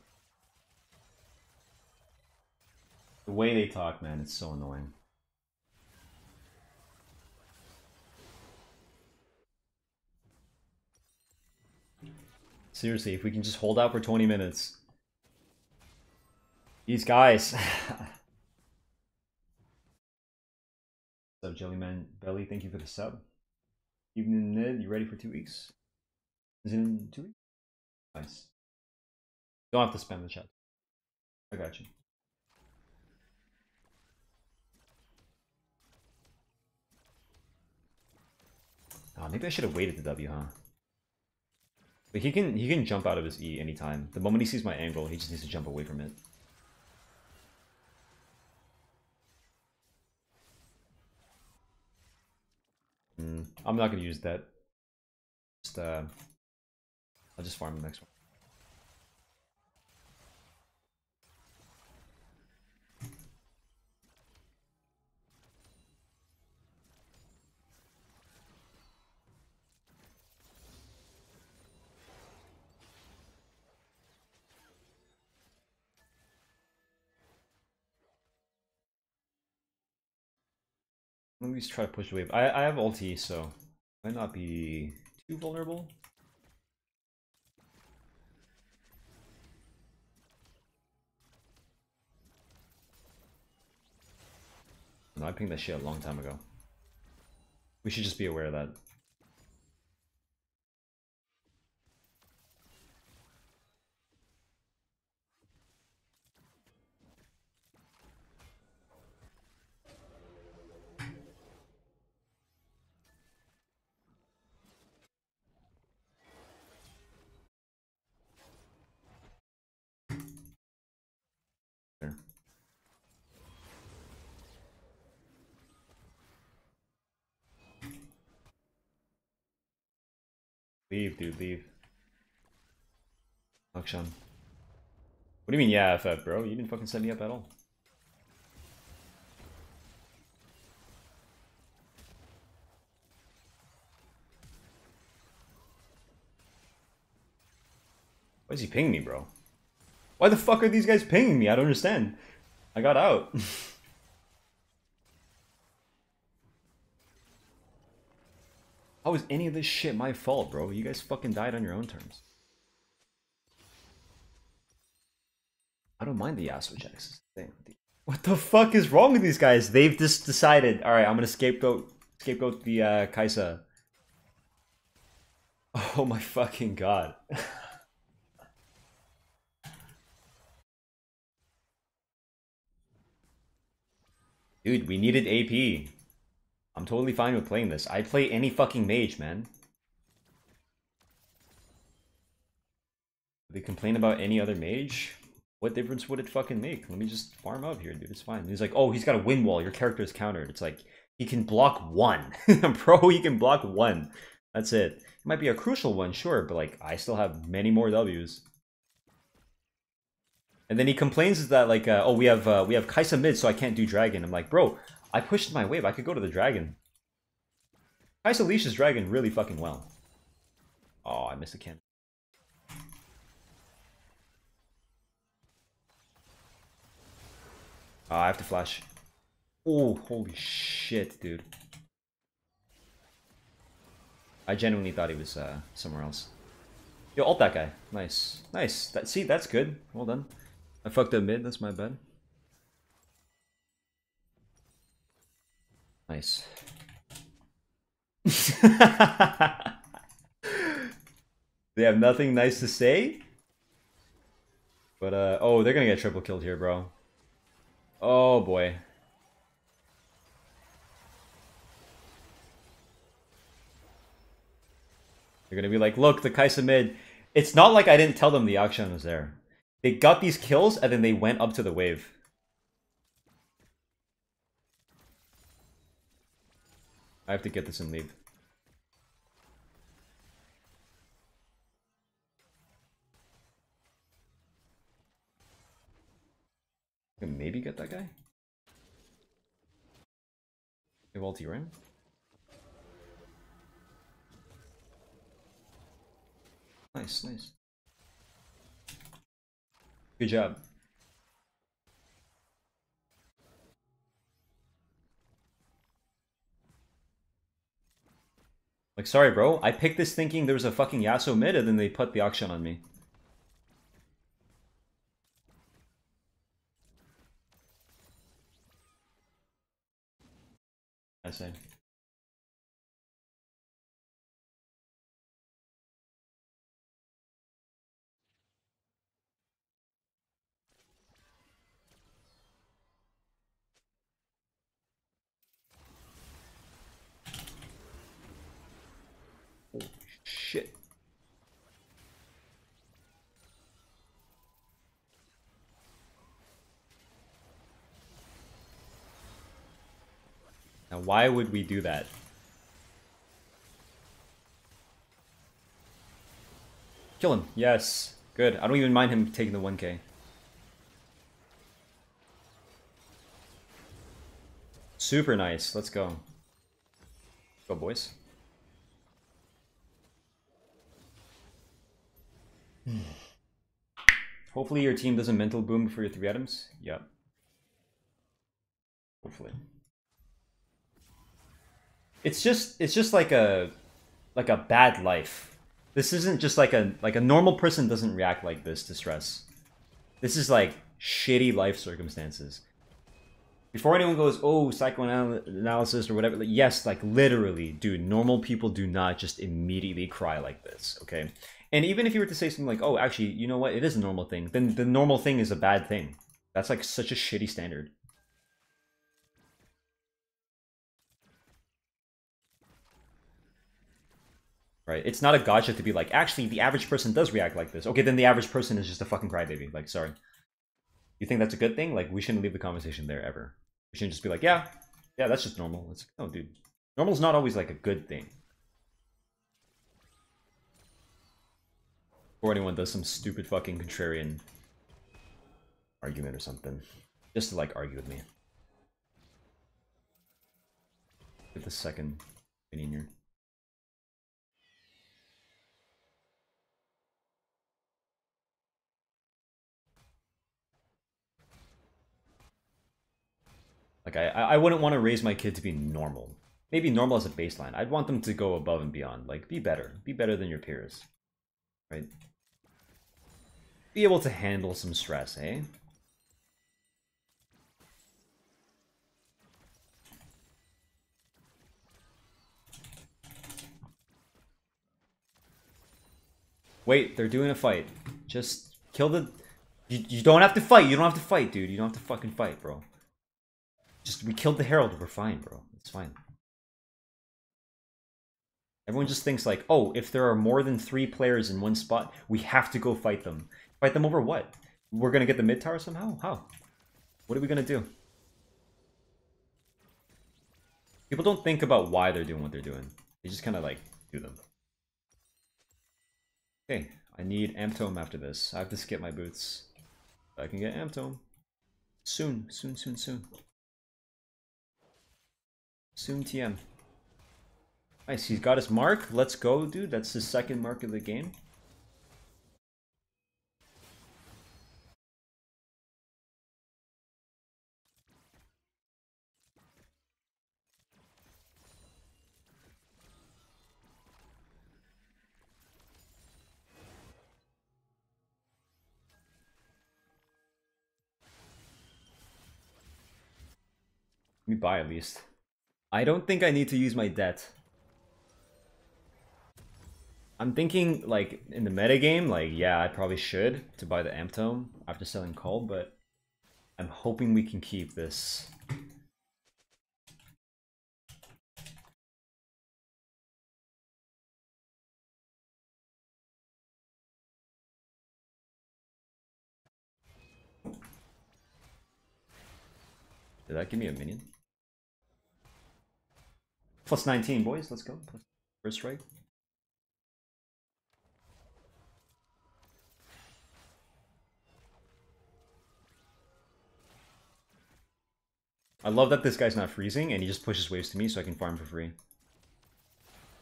The way they talk, man, it's so annoying. Seriously, if we can just hold out for 20 minutes. These guys. Sub Jellyman Belly, thank you for the sub. Evening Ned, you ready for two weeks? Is it in two weeks? Nice. Don't have to spam the chat. I got you. Oh, maybe I should have waited the W, huh? But he can he can jump out of his E anytime. The moment he sees my angle, he just needs to jump away from it. Mm, I'm not gonna use that. Just uh, I'll just farm the next one. Let least try to push the wave. I, I have ulti, so might not be too vulnerable. No, I pinged that shit a long time ago. We should just be aware of that. Leave, dude, leave. Akshan. What do you mean, yeah, FF, bro? You didn't fucking set me up at all. Why is he pinging me, bro? Why the fuck are these guys pinging me? I don't understand. I got out. How is any of this shit my fault, bro? You guys fucking died on your own terms. I don't mind the Yasuo checks. What the fuck is wrong with these guys? They've just decided, alright, I'm gonna scapegoat scapegoat the uh, Kai'Sa. Oh my fucking god. Dude, we needed AP. I'm totally fine with playing this. I play any fucking mage, man. They complain about any other mage? What difference would it fucking make? Let me just farm up here, dude. It's fine. And he's like, oh, he's got a wind wall. Your character is countered. It's like, he can block one. Bro, he can block one. That's it. It might be a crucial one, sure, but like, I still have many more Ws. And then he complains that like, uh, oh, we have uh, we have Kai'Sa mid, so I can't do dragon. I'm like, bro, I pushed my wave. I could go to the dragon. Kai'Sa leashes dragon really fucking well. Oh, I missed a can. Oh, I have to flash. Oh, holy shit, dude. I genuinely thought he was uh, somewhere else. Yo, ult that guy. Nice. Nice. That, see, that's good. Well done. I fucked up mid. That's my bad. Nice. they have nothing nice to say? But, uh, oh, they're gonna get triple killed here, bro. Oh, boy. They're gonna be like, look, the Kai'Sa mid. It's not like I didn't tell them the Akshan was there. They got these kills, and then they went up to the wave. I have to get this and leave. I can maybe get that guy. Give ulti ring. Nice, nice. Good job. Like, sorry, bro. I picked this thinking there was a fucking Yasuo mid, and then they put the Akshan on me. I say. shit. Now, why would we do that? Kill him. Yes. Good. I don't even mind him taking the 1k. Super nice. Let's go. Go, boys. Hopefully your team doesn't mental boom for your three items. Yep. Hopefully. It's just it's just like a like a bad life. This isn't just like a like a normal person doesn't react like this to stress. This is like shitty life circumstances. Before anyone goes, oh, psychoanalysis or whatever, yes, like literally, dude, normal people do not just immediately cry like this, okay? And even if you were to say something like, oh, actually, you know what, it is a normal thing, then the normal thing is a bad thing. That's like such a shitty standard. Right? It's not a gotcha to be like, actually, the average person does react like this. Okay, then the average person is just a fucking crybaby. Like, sorry. You think that's a good thing? Like, we shouldn't leave the conversation there ever. We shouldn't just be like, yeah, yeah, that's just normal. It's, no, dude. Normal's not always like a good thing. Or anyone does some stupid fucking contrarian argument or something. Just to like argue with me. Get the second in here. Like, I, I wouldn't want to raise my kid to be normal. Maybe normal as a baseline. I'd want them to go above and beyond. Like, be better. Be better than your peers. Right? Be able to handle some stress, eh? Wait, they're doing a fight. Just kill the... You, you don't have to fight. You don't have to fight, dude. You don't have to fucking fight, bro. Just, we killed the Herald. We're fine, bro. It's fine. Everyone just thinks like, oh, if there are more than three players in one spot, we have to go fight them. Fight them over what? We're gonna get the mid tower somehow? How? What are we gonna do? People don't think about why they're doing what they're doing. They just kind of like do them. Okay, I need Amptome after this. I have to skip my boots. I can get Amptome. Soon, soon, soon, soon. Soon TM. Nice, he's got his mark. Let's go, dude. That's his second mark of the game. Let me buy at least. I don't think I need to use my debt. I'm thinking, like, in the metagame, like, yeah, I probably should to buy the Amp Tome after selling Cull, but I'm hoping we can keep this. Did that give me a minion? Plus 19, boys. Let's go. First strike. I love that this guy's not freezing and he just pushes waves to me so I can farm for free.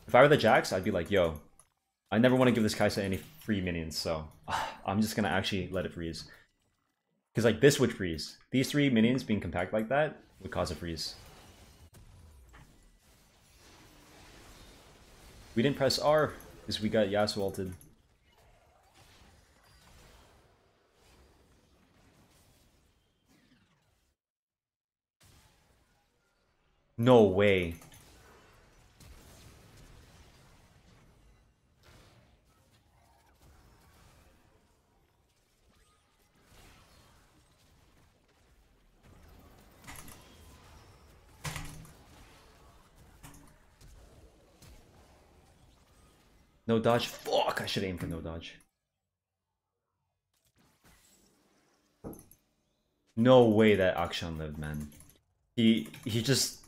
If I were the Jax, I'd be like, yo, I never want to give this Kai'Sa any free minions, so I'm just gonna actually let it freeze. Because like this would freeze. These three minions being compact like that would cause a freeze. We didn't press R because we got Yasuo ulted. No way. No dodge. Fuck, I should aim for no dodge. No way that Akshan lived, man. He he just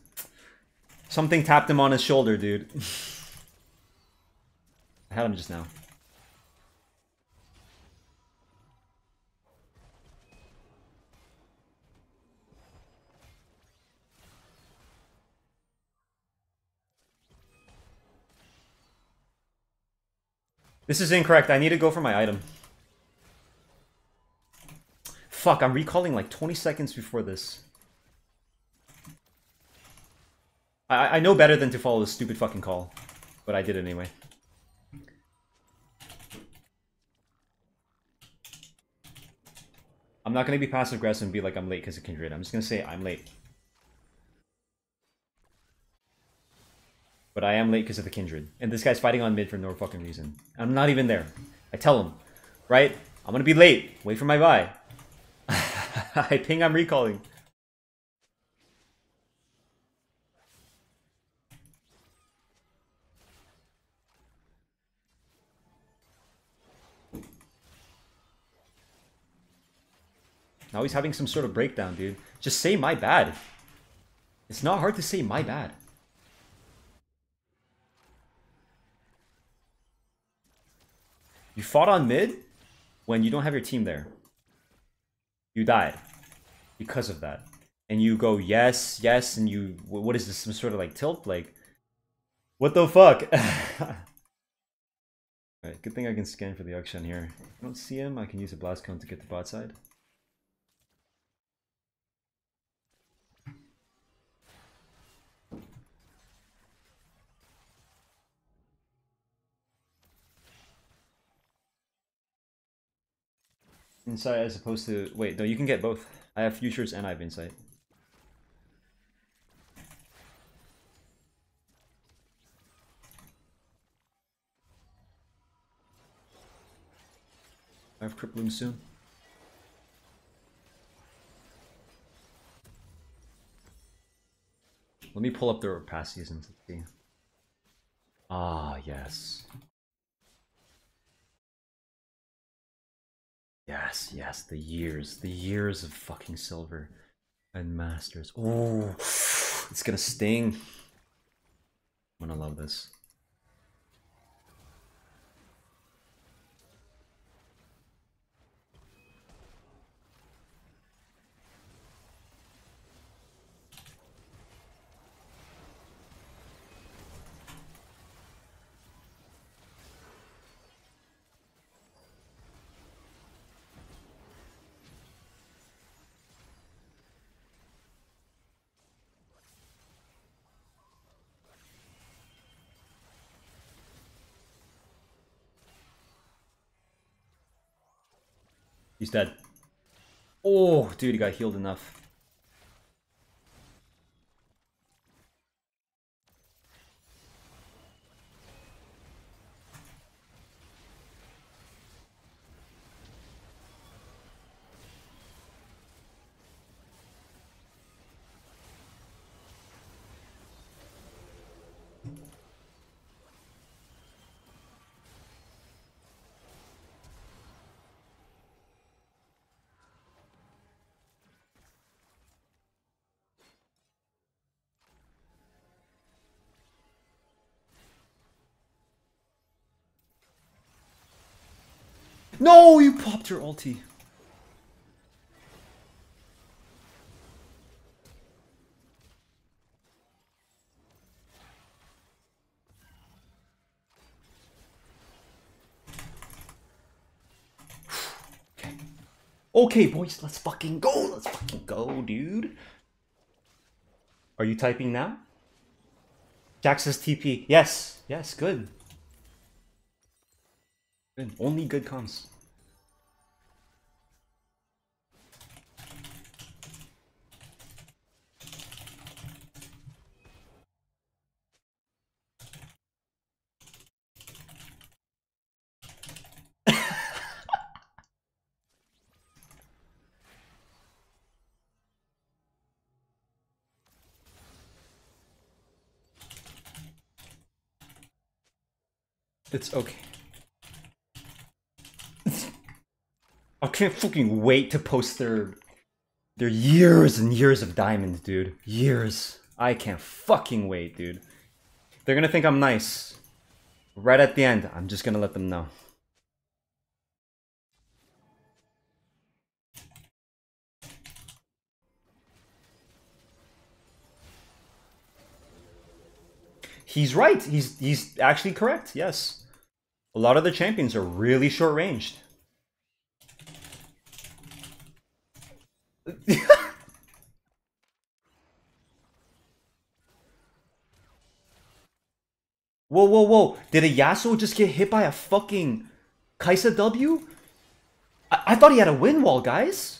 something tapped him on his shoulder, dude. I had him just now. This is incorrect. I need to go for my item. Fuck, I'm recalling like 20 seconds before this. I, I know better than to follow this stupid fucking call. But I did it anyway. I'm not going to be passive aggressive and be like I'm late because of Kindred. I'm just going to say I'm late. But I am late because of the Kindred. And this guy's fighting on mid for no fucking reason. I'm not even there. I tell him, right? I'm gonna be late. Wait for my buy. I ping I'm recalling. Now he's having some sort of breakdown, dude. Just say my bad. It's not hard to say my bad. You fought on mid when you don't have your team there. You died because of that. And you go, yes, yes, and you, what is this, some sort of like tilt? Like, what the fuck? Alright, good thing I can scan for the Akshan here. I don't see him, I can use a blast cone to get the bot side. Insight as opposed to wait, no, you can get both. I have futures and I have insight. I have crippling soon. Let me pull up the past seasons. Ah, yes. Yes, yes, the years, the years of fucking silver and masters. Oh, it's gonna sting. I'm gonna love this. He's dead. Oh, dude, he got healed enough. No, you popped your ulti. okay. Okay, boys, let's fucking go. Let's fucking go, dude. Are you typing now? Jack says TP. Yes, yes, good. Good. Only good comes. it's okay. Can't fucking wait to post their their years and years of diamonds, dude. Years. I can't fucking wait, dude. They're gonna think I'm nice. Right at the end, I'm just gonna let them know. He's right. He's he's actually correct. Yes. A lot of the champions are really short ranged. whoa, whoa, whoa. Did a Yasuo just get hit by a fucking Kai'Sa W? I, I thought he had a wind wall, guys.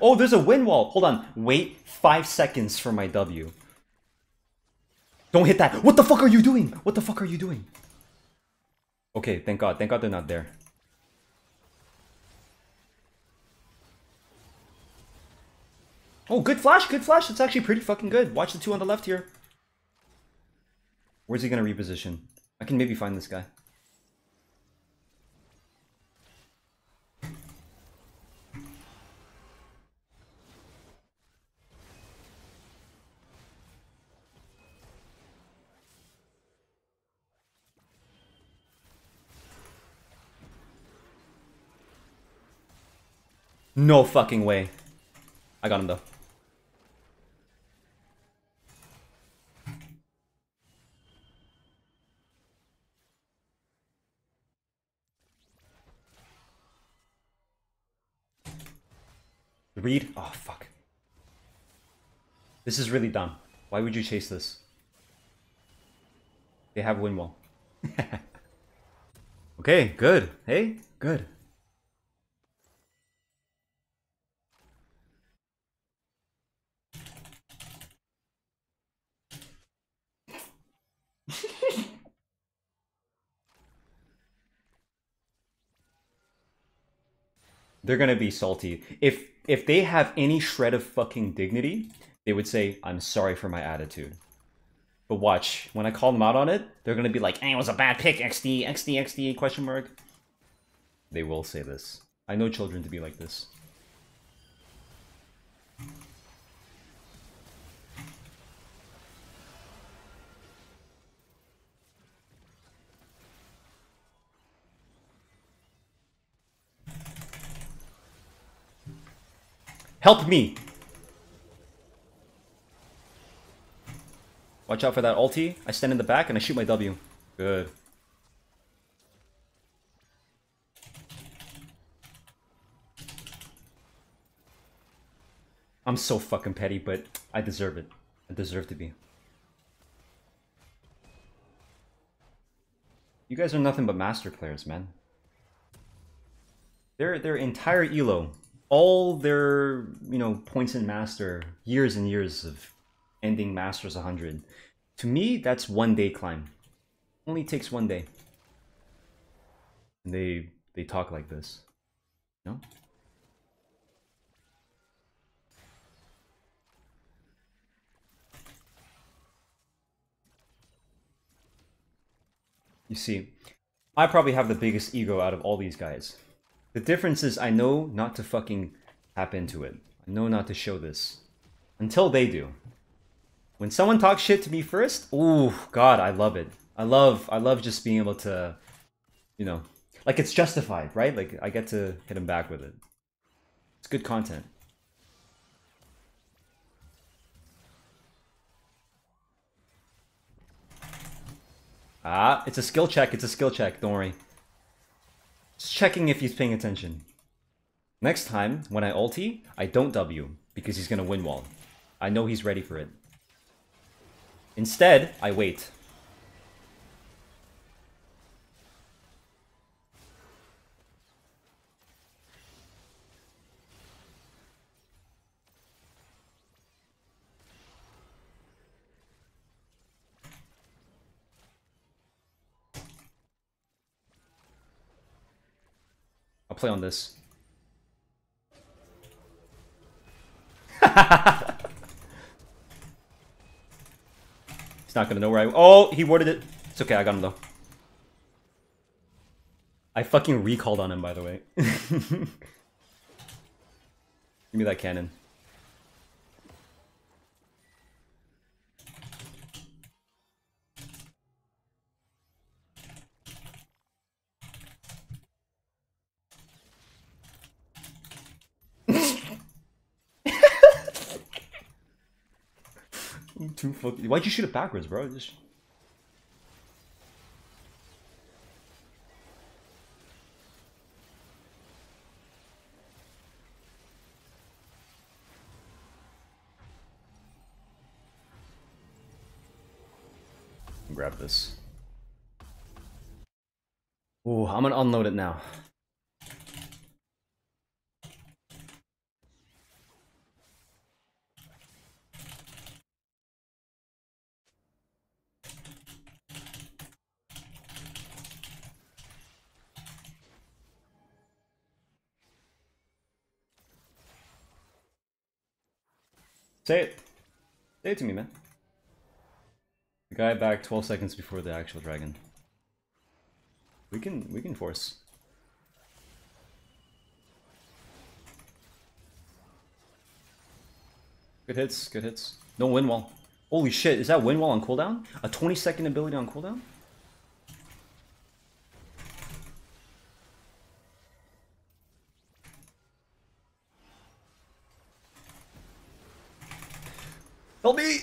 Oh, there's a wind wall. Hold on. Wait five seconds for my W. Don't hit that. What the fuck are you doing? What the fuck are you doing? Okay, thank God. Thank God they're not there. Oh, good flash, good flash. It's actually pretty fucking good. Watch the two on the left here. Where's he gonna reposition? I can maybe find this guy. No fucking way. I got him though. Read? Oh, fuck. This is really dumb. Why would you chase this? They have wind wall. okay, good. Hey, good. They're gonna be salty. If if they have any shred of fucking dignity, they would say, I'm sorry for my attitude. But watch, when I call them out on it, they're gonna be like, hey, it was a bad pick, XD, XD, XD, question mark. They will say this. I know children to be like this. Help me! Watch out for that ulti. I stand in the back and I shoot my W. Good. I'm so fucking petty, but I deserve it. I deserve to be. You guys are nothing but master players, man. Their their entire elo all their you know points in master years and years of ending masters 100 to me that's one day climb. Only takes one day. And they they talk like this. You know you see i probably have the biggest ego out of all these guys the difference is I know not to fucking tap into it. I know not to show this. Until they do. When someone talks shit to me first, ooh, God, I love it. I love, I love just being able to, you know, like it's justified, right? Like I get to hit him back with it. It's good content. Ah, it's a skill check. It's a skill check. Don't worry. Just checking if he's paying attention. Next time, when I ulti, I don't W, because he's gonna wind wall. I know he's ready for it. Instead, I wait. Play on this. He's not gonna know where I- Oh! He warded it! It's okay, I got him though. I fucking recalled on him, by the way. Give me that cannon. Why'd you shoot it backwards, bro? Just. Grab this. Ooh, I'm gonna unload it now. Say it. Say it to me, man. The guy back 12 seconds before the actual dragon. We can we can force. Good hits, good hits. No wind wall. Holy shit, is that wind wall on cooldown? A 20 second ability on cooldown? Help me!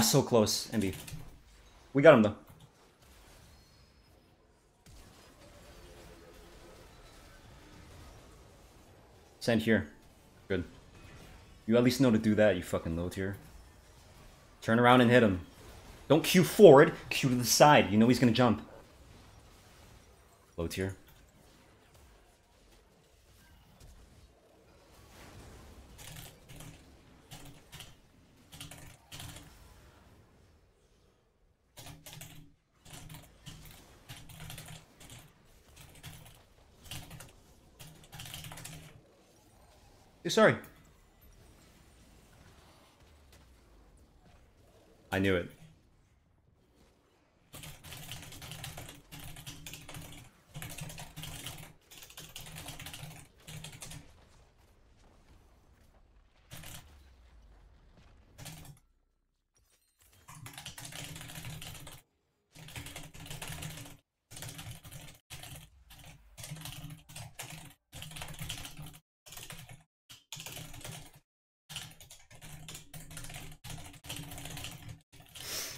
Oh, so close, Envy. We got him though. Send here. Good. You at least know to do that, you fucking low tier. Turn around and hit him. Don't Q forward, Q to the side. You know he's gonna jump. Low tier. Sorry. I knew it.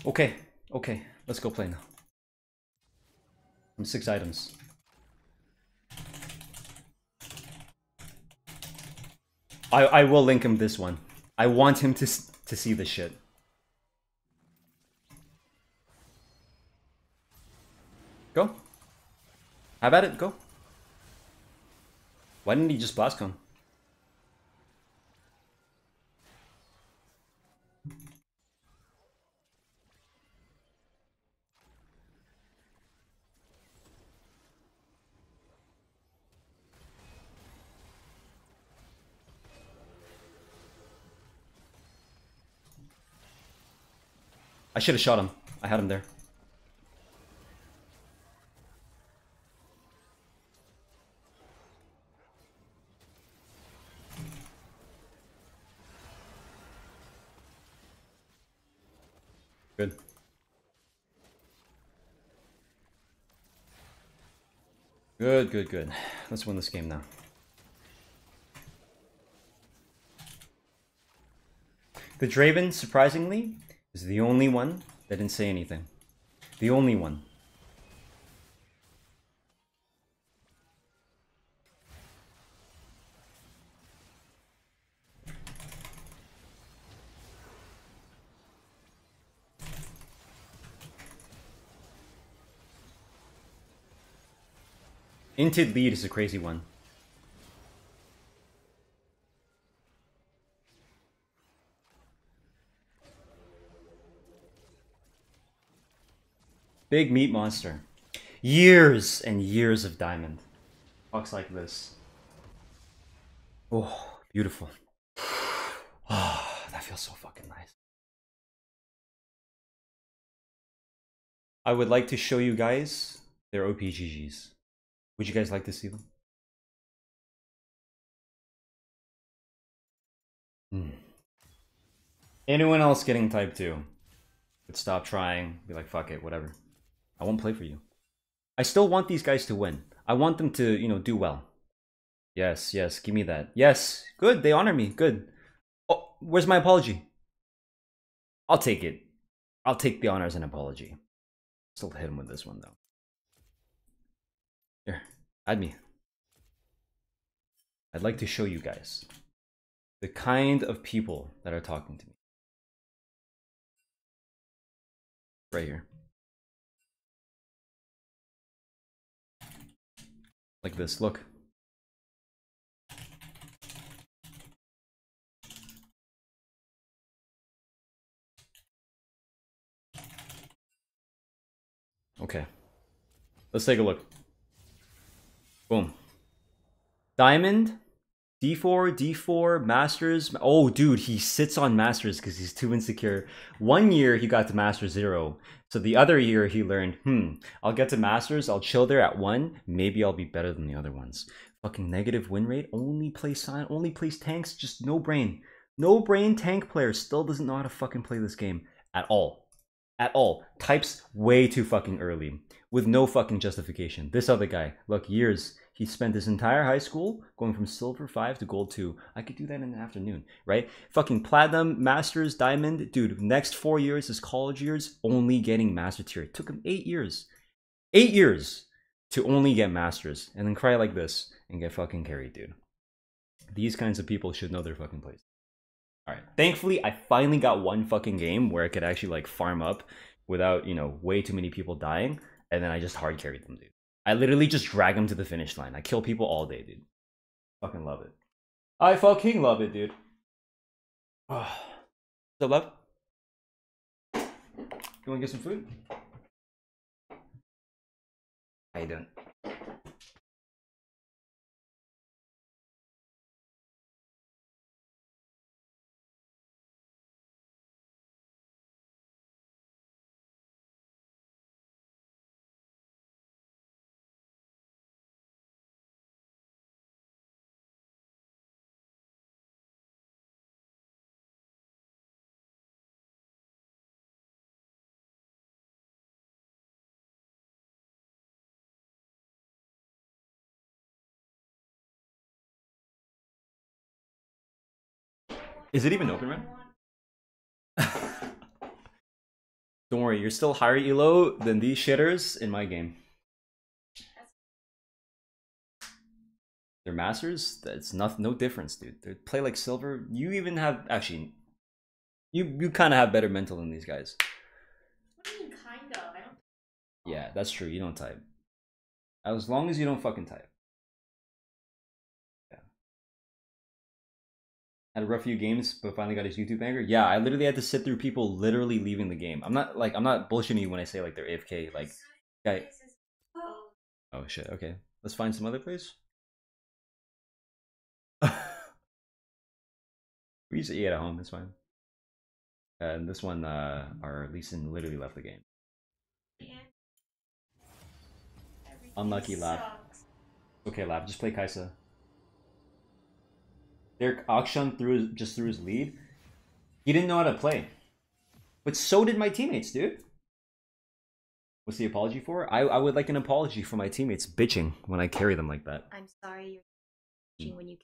Okay, okay, let's go play now. I'm six items. I I will link him this one. I want him to to see this shit. Go. How about it? Go. Why didn't he just blast cone? Should have shot him. I had him there. Good. Good, good, good. Let's win this game now. The Draven, surprisingly, is the only one that didn't say anything. The only one. Inted lead is a crazy one. Big meat monster. Years and years of diamond. Talks like this. Oh, beautiful. Oh, that feels so fucking nice. I would like to show you guys their OPGGs. Would you guys like to see them? Hmm. Anyone else getting type 2 would stop trying, be like, fuck it, whatever. I won't play for you. I still want these guys to win. I want them to, you know, do well. Yes, yes, give me that. Yes, good, they honor me, good. Oh, where's my apology? I'll take it. I'll take the honor as an apology. Still hit him with this one, though. Here, add me. I'd like to show you guys the kind of people that are talking to me. Right here. Like this, look. Okay. Let's take a look. Boom. Diamond, D4, D4, Masters. Oh, dude, he sits on Masters because he's too insecure. One year he got to Master Zero. So the other year he learned, hmm, I'll get to Masters, I'll chill there at one, maybe I'll be better than the other ones. Fucking negative win rate, only plays Sion, only plays tanks, just no brain. No brain tank player still doesn't know how to fucking play this game at all. At all. Types way too fucking early with no fucking justification. This other guy, look, years he spent his entire high school going from silver 5 to gold 2. I could do that in an afternoon, right? Fucking platinum, masters, diamond. Dude, next four years, his college years, only getting master tier. It took him eight years. Eight years to only get masters and then cry like this and get fucking carried, dude. These kinds of people should know their fucking place. All right. Thankfully, I finally got one fucking game where I could actually like farm up without you know way too many people dying, and then I just hard carried them, dude. I literally just drag them to the finish line. I kill people all day, dude. Fucking love it. I fucking love it, dude. Still love? You want to get some food? How you Is it even open, man? Don't worry, you're still higher elo than these shitters in my game. They're masters. That's not no difference, dude. They play like silver. You even have actually, you you kind of have better mental than these guys. What do you mean, kind of? I don't. Yeah, that's true. You don't type. As long as you don't fucking type. Had a rough few games, but finally got his YouTube banger. Yeah, I literally had to sit through people literally leaving the game. I'm not like I'm not bullshitting you when I say like they're AFK. Like, guy. Oh, shit. Okay, let's find some other place. we used to eat at home. It's fine. And this one, uh, our Lee Sin literally left the game. Unlucky lap. Okay, Lab, just play Kai'Sa. Derek Akshan threw just threw his lead. He didn't know how to play. But so did my teammates, dude. What's the apology for? I, I would like an apology for my teammates bitching when I carry them like that. I'm sorry you're watching when you.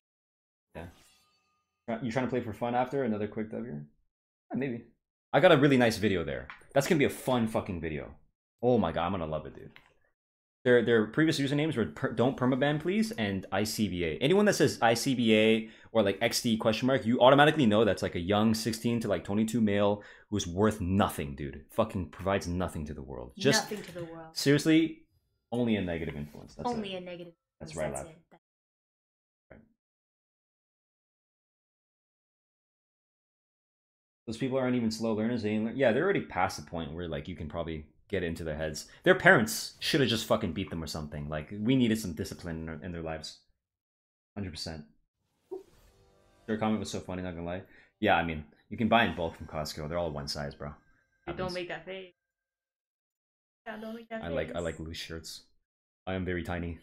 Try- You trying to play for fun after another quick W? Yeah, maybe. I got a really nice video there. That's gonna be a fun fucking video. Oh my god, I'm gonna love it, dude. Their their previous usernames were per, don't permaban please and ICBA. Anyone that says ICBA or like XD question mark, you automatically know that's like a young 16 to like 22 male who's worth nothing, dude. Fucking provides nothing to the world. Just Nothing to the world. seriously, only a negative influence. That's Only it. a negative. That's right, That's those people aren't even slow learners. They ain't learn- yeah, they're already past the point where like you can probably get into their heads. Their parents should have just fucking beat them or something. Like we needed some discipline in their, in their lives. Hundred percent. Their comment was so funny. Not gonna lie. Yeah, I mean you can buy in bulk from Costco. They're all one size, bro. Don't make that face. Yeah, don't make that I like I like loose shirts. I am very tiny.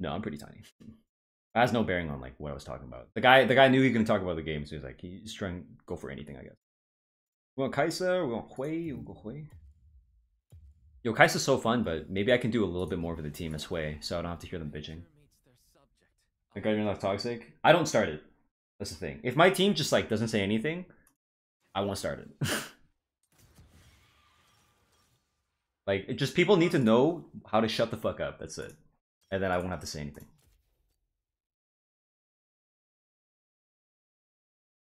No, I'm pretty tiny. It has no bearing on like what I was talking about. The guy the guy knew he couldn't talk about the game, so he was like he's trying to go for anything, I guess. We want Kai'Sa, we want Hwei, we'll go Hwei. Yo, Kai'Sa's so fun, but maybe I can do a little bit more for the team as Hwei, so I don't have to hear them bitching. Guy you're not toxic. I don't start it. That's the thing. If my team just like doesn't say anything, I won't start it. like it just people need to know how to shut the fuck up. That's it, and then I won't have to say anything.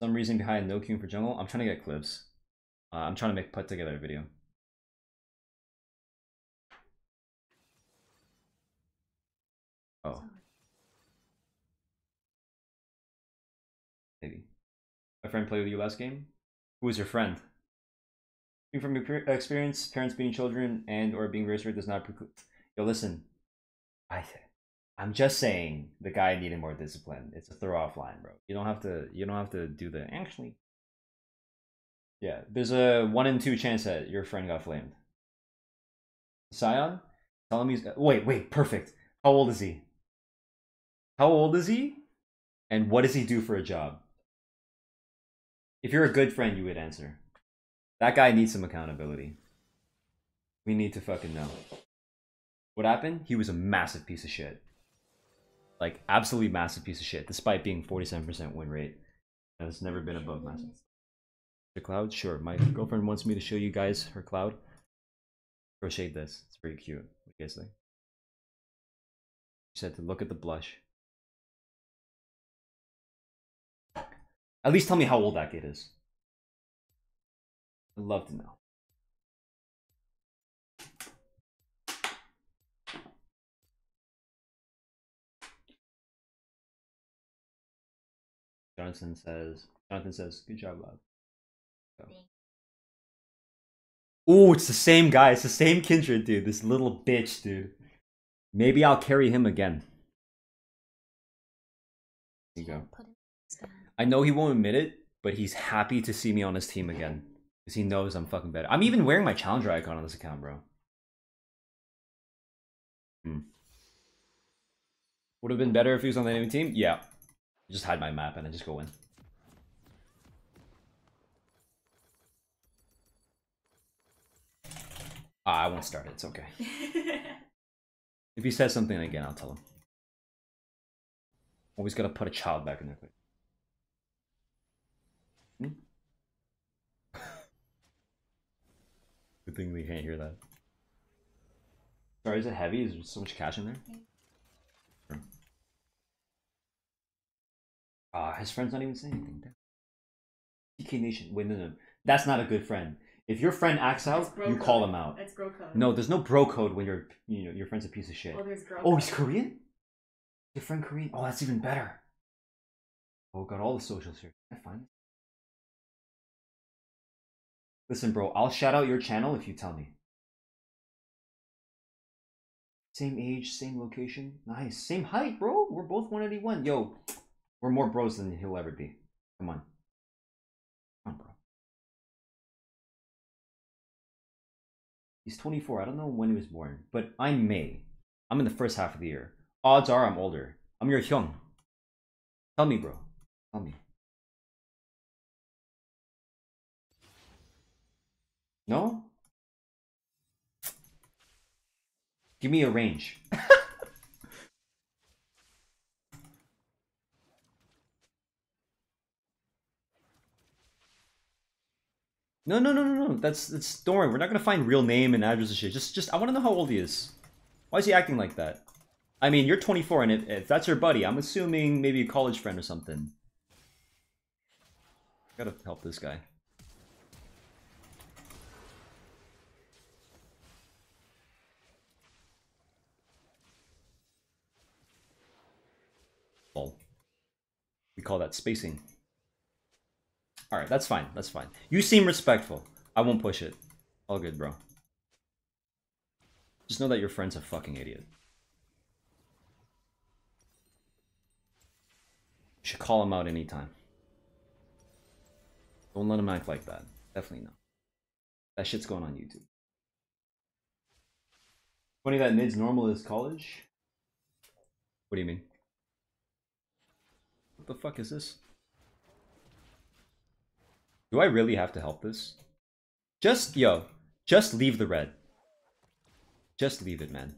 Some reason behind no queuing for jungle. I'm trying to get clips. Uh, I'm trying to make put together a video. Oh, My friend played with you last game. Who was your friend? From your experience, parents beating children and or being strict does not preclude. Yo, listen. I, I'm just saying the guy needed more discipline. It's a throw off line, bro. You don't have to. You don't have to do the actually. Yeah, there's a one in two chance that your friend got flamed. Scion, tell him he's. Uh, wait, wait, perfect. How old is he? How old is he? And what does he do for a job? If you're a good friend, you would answer. That guy needs some accountability. We need to fucking know. What happened? He was a massive piece of shit. Like, absolutely massive piece of shit, despite being 47% win rate. And it's never been above massive. The cloud? Sure. My girlfriend wants me to show you guys her cloud. Crochet this. It's pretty cute. What do you guys think? She said to look at the blush. At least tell me how old that kid is. I'd love to know. Johnson says, Jonathan says, good job, love. Oh, it's the same guy. It's the same kindred, dude. This little bitch, dude. Maybe I'll carry him again. There you go. Put him stand. I know he won't admit it, but he's happy to see me on his team again. Because he knows I'm fucking better. I'm even wearing my challenger icon on this account, bro. Hmm. Would have been better if he was on the enemy team? Yeah. Just hide my map and I just go in. Ah, I won't start it. It's okay. If he says something again, I'll tell him. Always gotta put a child back in there quick. Good thing we can't hear that. Sorry, is it heavy? Is there so much cash in there? Sure. Ah, his friend's not even saying anything. Damn. TK Nation. Wait, no, no. That's not a good friend. If your friend acts out, bro you call code. him out. That's bro code. No, there's no bro code when you're, you know, your friend's a piece of shit. Oh, there's bro. Oh, code. he's Korean? Your friend Korean? Oh, that's even better. Oh, got all the socials here. Can I find Listen, bro, I'll shout out your channel if you tell me. Same age, same location. Nice. Same height, bro. We're both 181. Yo, we're more bros than he'll ever be. Come on. Come on, bro. He's 24. I don't know when he was born, but I'm May. I'm in the first half of the year. Odds are I'm older. I'm your hyung. Tell me, bro. Tell me. No? Give me a range. no, no, no, no, no. That's that's don't worry. We're not gonna find real name and address and shit. Just, just I want to know how old he is. Why is he acting like that? I mean, you're 24, and if, if that's your buddy, I'm assuming maybe a college friend or something. Gotta help this guy. Lol. We call that spacing. Alright, that's fine. That's fine. You seem respectful. I won't push it. All good, bro. Just know that your friend's a fucking idiot. You should call him out anytime. Don't let him act like that. Definitely not. That shit's going on YouTube. Funny that Nid's normal is college? What do you mean? What the fuck is this? Do I really have to help this? Just, yo, just leave the red. Just leave it, man.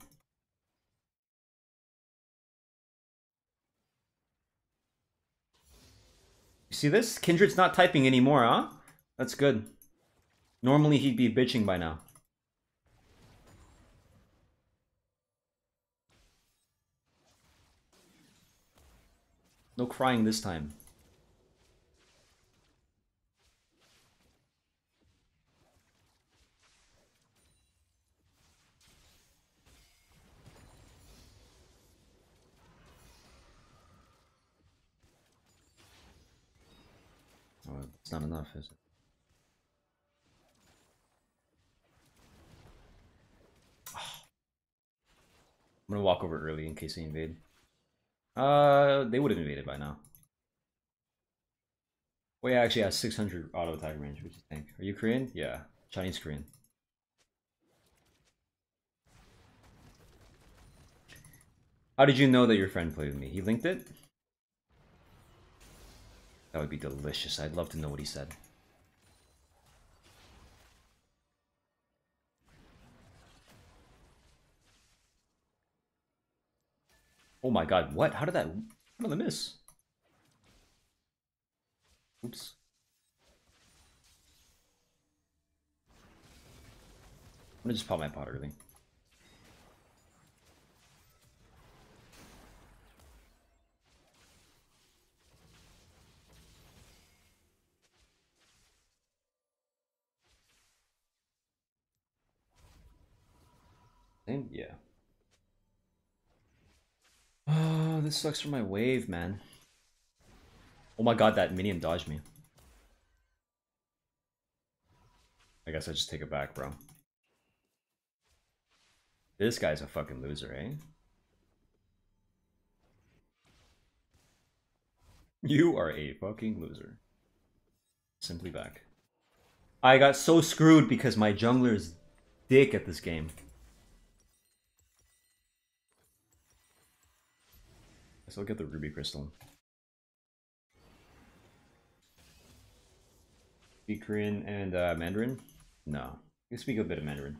You see this? Kindred's not typing anymore, huh? That's good. Normally he'd be bitching by now. No crying this time. Oh, it's not enough, is it? I'm gonna walk over early in case they invade. Uh, they would have invaded by now. Well, yeah, actually has 600 auto attack range, what do you think? Are you Korean? Yeah, Chinese Korean. How did you know that your friend played with me? He linked it? That would be delicious. I'd love to know what he said. Oh my god, what? How did that... How did I miss? Oops. I'm gonna just pop my pot early. Same? Yeah. Oh, this sucks for my wave, man. Oh my god, that minion dodged me. I guess I just take it back, bro. This guy's a fucking loser, eh? You are a fucking loser. Simply back. I got so screwed because my jungler's dick at this game. Guess I'll get the ruby crystal. Speak Korean and uh, Mandarin? No. You speak a bit of Mandarin.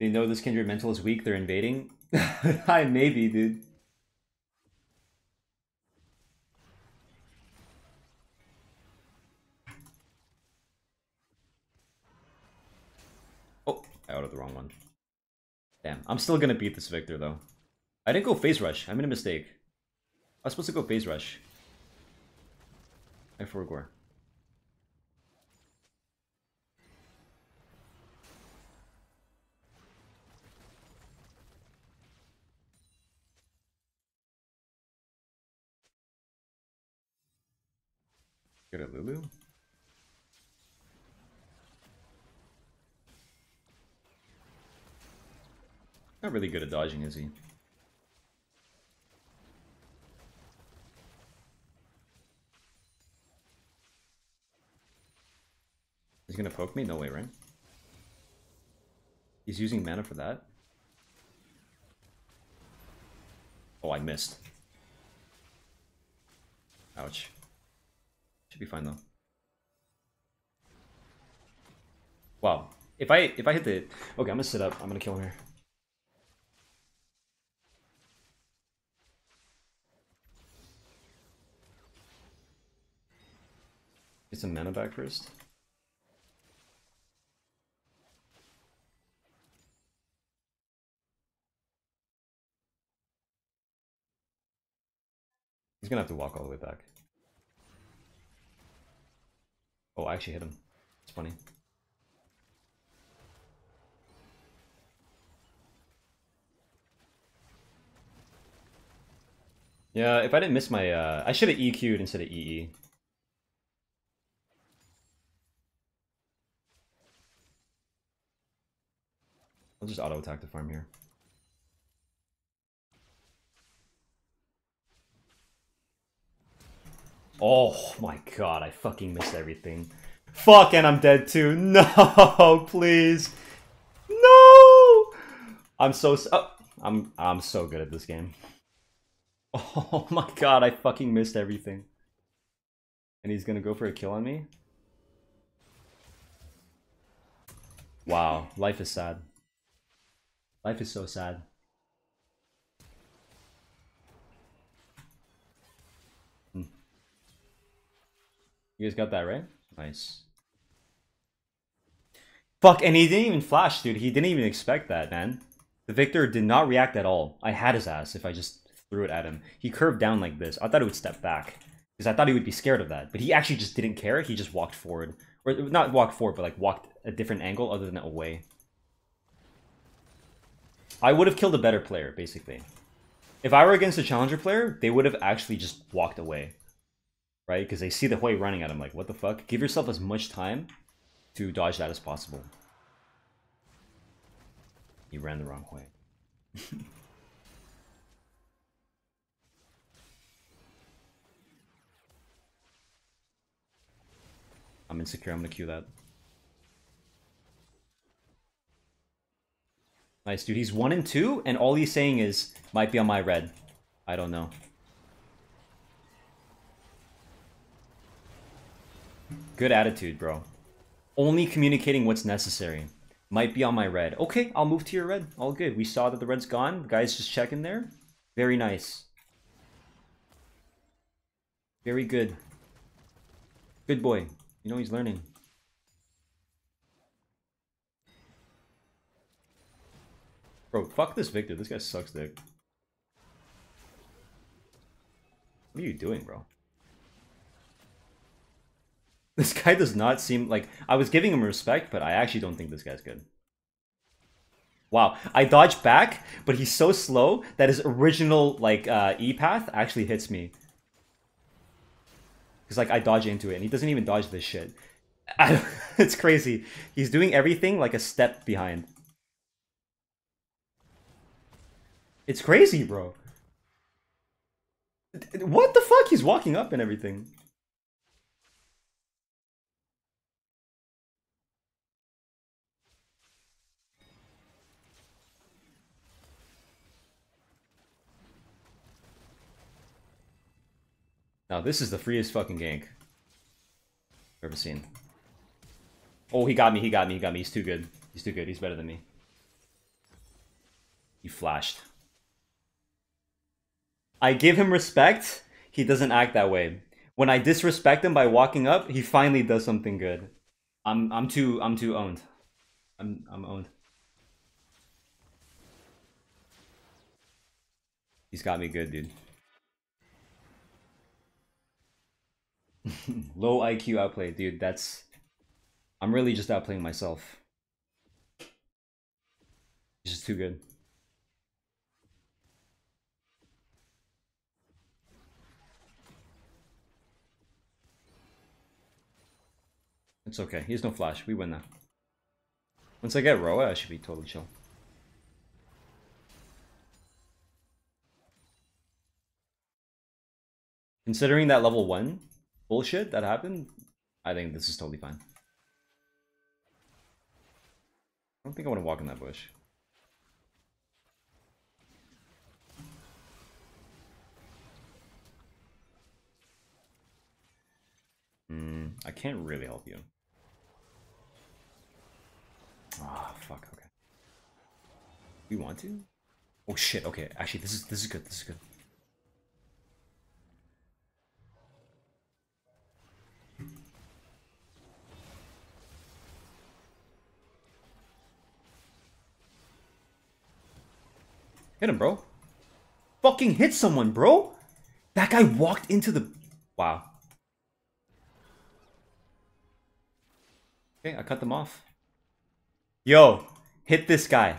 They know this kindred mental is weak, they're invading? Hi, maybe, dude. Oh, I ordered the wrong one. Damn, I'm still gonna beat this Viktor, though. I didn't go phase rush. I made a mistake. I was supposed to go phase rush. I forgot. Get it, Lulu. Not really good at dodging, is he? He's gonna poke me? No way, right? He's using mana for that? Oh, I missed. Ouch. Should be fine though. Wow. If I if I hit the okay, I'm gonna sit up. I'm gonna kill him here. Get some mana back first. He's gonna have to walk all the way back. Oh, I actually hit him. It's funny. Yeah, if I didn't miss my, uh, I should have EQ'd instead of EE. I'll just auto attack the farm here. Oh my god, I fucking missed everything. Fuck, and I'm dead too. No, please. No! I'm so... Oh, I'm, I'm so good at this game. Oh my god, I fucking missed everything. And he's gonna go for a kill on me? Wow, life is sad. Life is so sad. Hmm. You guys got that right? Nice. Fuck, and he didn't even flash, dude. He didn't even expect that, man. The Viktor did not react at all. I had his ass if I just threw it at him. He curved down like this. I thought he would step back. Because I thought he would be scared of that. But he actually just didn't care. He just walked forward. Or not walked forward, but like walked a different angle other than away. I would have killed a better player, basically. If I were against a challenger player, they would have actually just walked away. Right? Because they see the Hwei running at him like, what the fuck? Give yourself as much time to dodge that as possible. He ran the wrong way. I'm insecure, I'm gonna queue that. Nice, dude. He's 1 and 2, and all he's saying is, might be on my red. I don't know. Good attitude, bro. Only communicating what's necessary. Might be on my red. Okay, I'll move to your red. All good. We saw that the red's gone. The guy's just checking there. Very nice. Very good. Good boy. You know he's learning. Bro, fuck this Viktor. This guy sucks dick. What are you doing, bro? This guy does not seem like I was giving him respect, but I actually don't think this guy's good. Wow, I dodged back, but he's so slow that his original like uh, E path actually hits me. Cause like I dodge into it, and he doesn't even dodge this shit. it's crazy. He's doing everything like a step behind. It's crazy, bro. What the fuck? He's walking up and everything. Now this is the freest fucking gank I've ever seen. Oh, he got me, he got me, he got me. He's too good. He's too good. He's better than me. He flashed. I give him respect. He doesn't act that way. When I disrespect him by walking up, he finally does something good. I'm I'm too I'm too owned. I'm I'm owned. He's got me good, dude. Low IQ outplay, dude. That's. I'm really just outplaying myself. He's just too good. It's okay. He has no flash. We win now. Once I get Roa, I should be totally chill. Considering that level 1, bullshit that happened, I think this is totally fine. I don't think I want to walk in that bush. Hmm, I can't really help you. Ah, oh, fuck, okay. We want to? Oh shit, okay. Actually, this is this is good, this is good. Hit him, bro. Fucking hit someone, bro. That guy walked into the... Wow. Okay, I cut them off. Yo, hit this guy.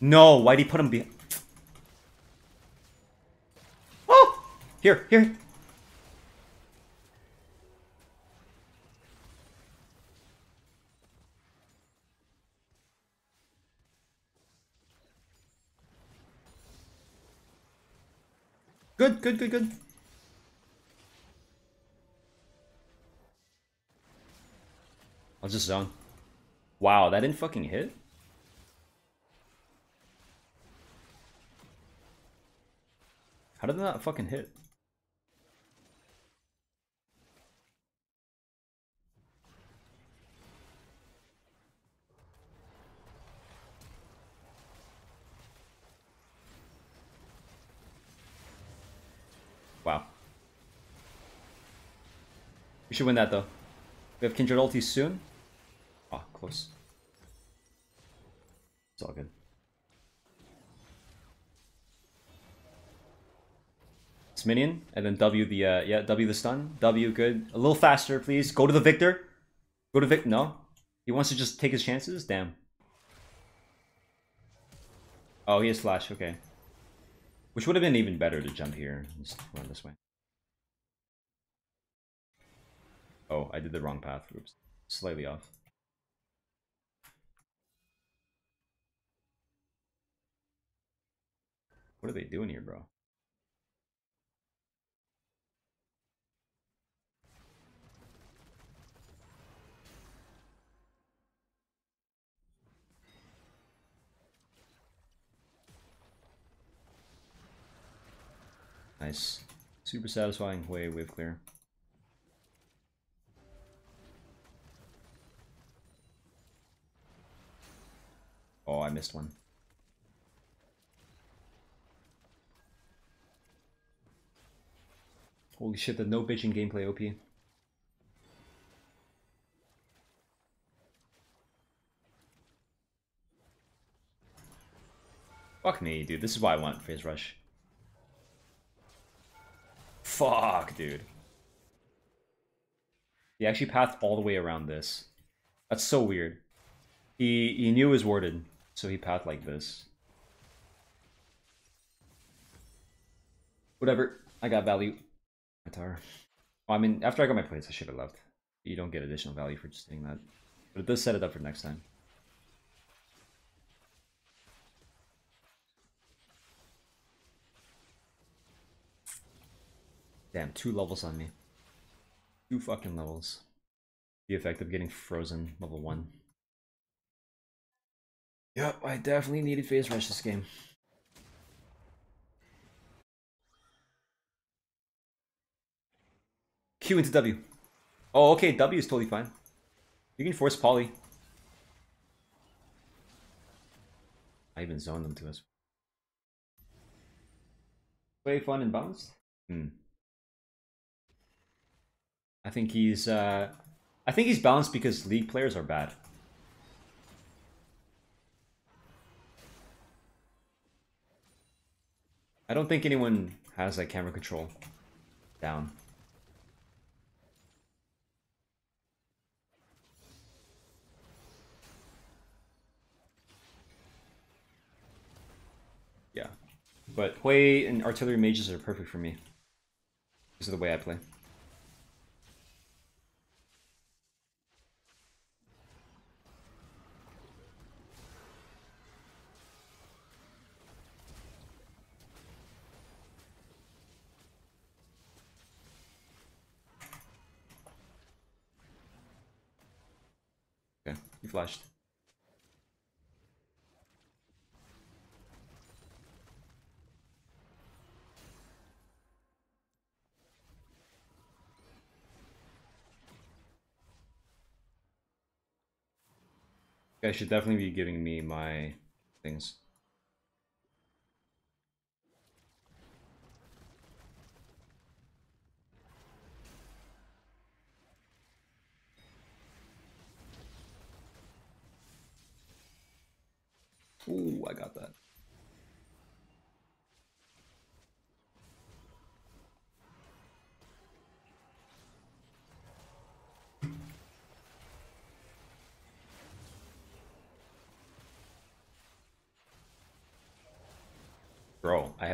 No, why'd he put him behind? Oh! Here, here. Good, good, good, good. I'll just zone. Wow, that didn't fucking hit? How did that fucking hit? Wow. We should win that though. We have Kindred ulti soon. Close. It's all good. It's minion, and then W the, uh, yeah, W the stun. W, good. A little faster, please. Go to the Viktor. Go to Vic, no. He wants to just take his chances? Damn. Oh, he has flash, okay. Which would have been even better to jump here. Just run this way. Oh, I did the wrong path. Oops. Slightly off. What are they doing here, bro? Nice. Super satisfying way wave clear. Oh, I missed one. Holy shit, the no bitching gameplay OP. Fuck me, dude. This is why I want phase rush. Fuck, dude. He actually pathed all the way around this. That's so weird. He he knew it was warded, so he pathed like this. Whatever. I got value. Well, I mean, after I got my plates, I should have left. You don't get additional value for just doing that. But it does set it up for next time. Damn, two levels on me. Two fucking levels. The effect of getting frozen level one. Yep, I definitely needed phase rush this game. Into W. Oh, okay, W is totally fine. You can force poly. I even zoned them to us. Way fun and balanced? Hmm. I think he's uh I think he's balanced because league players are bad. I don't think anyone has like camera control down. But Hwei and artillery mages are perfect for me. This is the way I play. Okay, he flashed. Guys should definitely be giving me my things.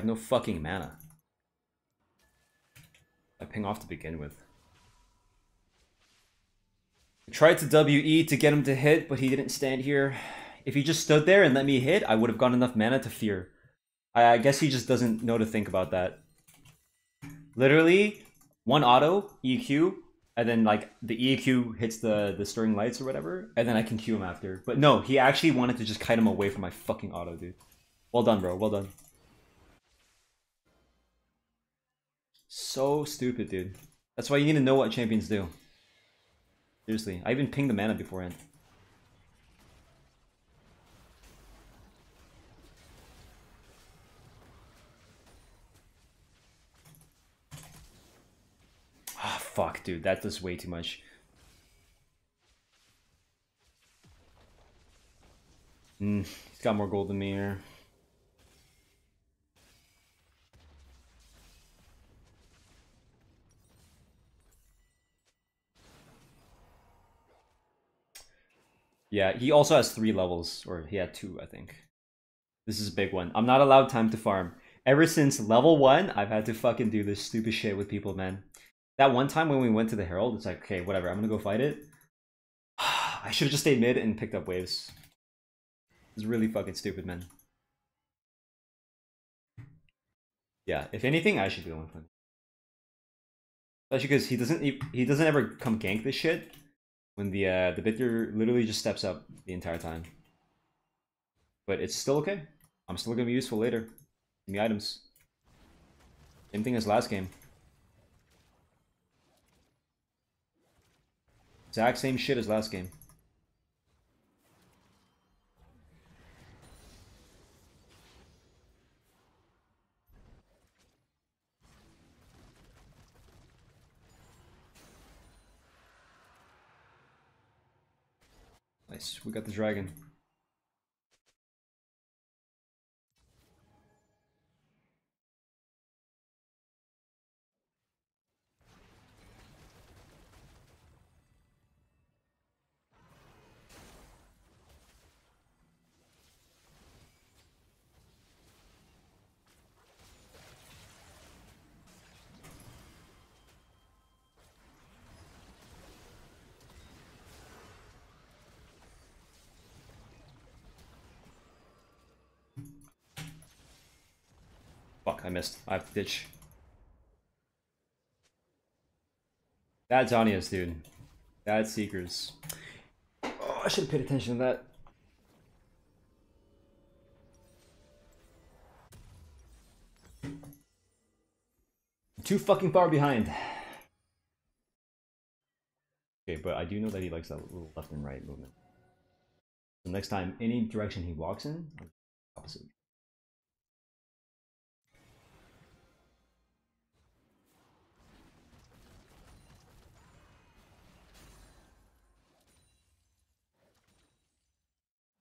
No fucking mana. I ping off to begin with. I tried to WE to get him to hit, but he didn't stand here. If he just stood there and let me hit, I would have got enough mana to fear. I, I guess he just doesn't know to think about that. Literally, one auto, EQ, and then like the EQ hits the, the stirring lights or whatever, and then I can Q him after. But no, he actually wanted to just kite him away from my fucking auto, dude. Well done, bro. Well done. So stupid, dude. That's why you need to know what champions do. Seriously, I even pinged the mana beforehand. Ah, oh, fuck, dude. That does way too much. Hmm, he's got more gold than me here. Yeah, he also has three levels, or he had two, I think. This is a big one. I'm not allowed time to farm. Ever since level one, I've had to fucking do this stupid shit with people, man. That one time when we went to the Herald, it's like, okay, whatever, I'm gonna go fight it. I should have just stayed mid and picked up waves. It's really fucking stupid, man. Yeah, if anything, I should be the one. Especially because he doesn't he, he doesn't ever come gank this shit when the uh, the Bitger literally just steps up the entire time. But it's still okay. I'm still gonna be useful later. Give me items. Same thing as last game. Exact same shit as last game. Nice, we got the dragon. I missed. I have to ditch. That's Anias, dude. That's Seekers. Oh, I should have paid attention to that. Too fucking far behind. Okay, but I do know that he likes that little left and right movement. So next time, any direction he walks in, opposite.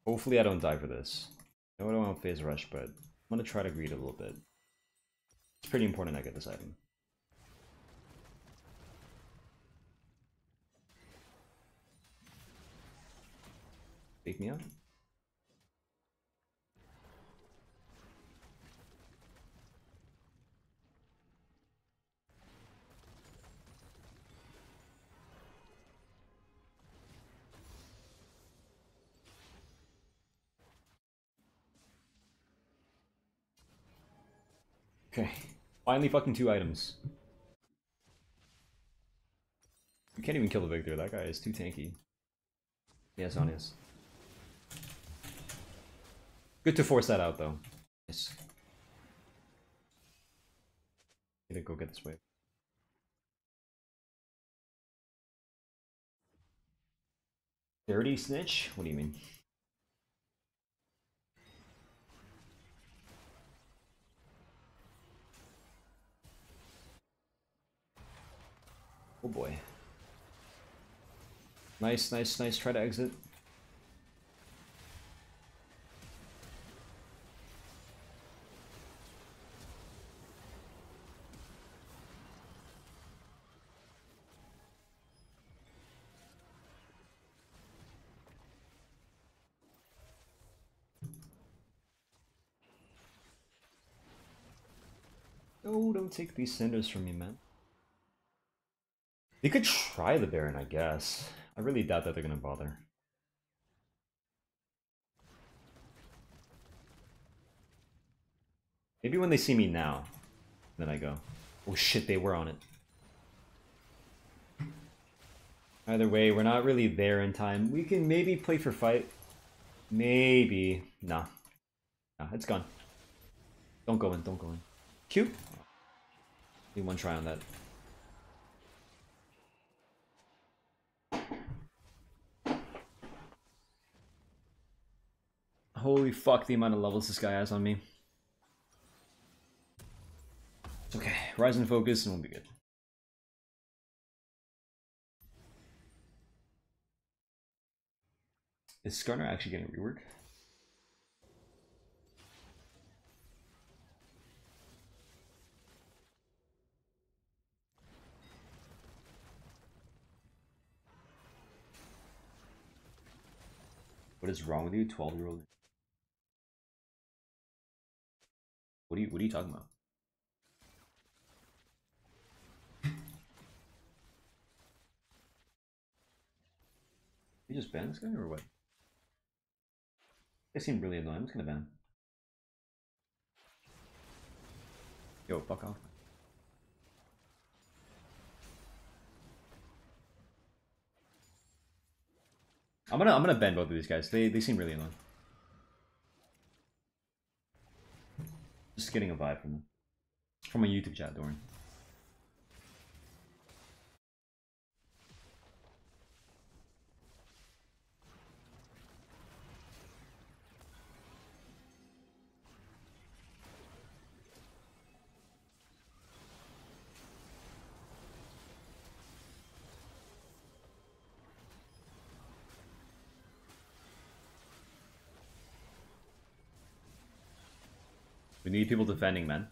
Hopefully I don't die for this. I don't want phase rush, but I'm gonna try to greed a little bit. It's pretty important I get this item. Fake me out. Okay. Finally fucking two items. You can't even kill the Viktor, that guy is too tanky. Yes, on his. Good to force that out though. Nice. To go get this wave. Dirty snitch? What do you mean? Oh boy. Nice, nice, nice. Try to exit. No, don't take these cinders from me, man. They could try the Baron, I guess. I really doubt that they're gonna bother. Maybe when they see me now, then I go. Oh shit, they were on it. Either way, we're not really there in time. We can maybe play for fight. Maybe. Nah. Nah, it's gone. Don't go in, don't go in. Q? Need one try on that. Holy fuck, the amount of levels this guy has on me. It's okay. Rise and focus and we'll be good. Is Skarner actually getting rework? What is wrong with you, 12 year old? What are you what are you talking about? You just ban this guy or what? They seem really annoying. I'm just gonna ban. Yo, fuck off. I'm gonna I'm gonna ban both of these guys. They they seem really annoying. Just getting a vibe from. From a YouTube chat, Doran. We need people defending, man.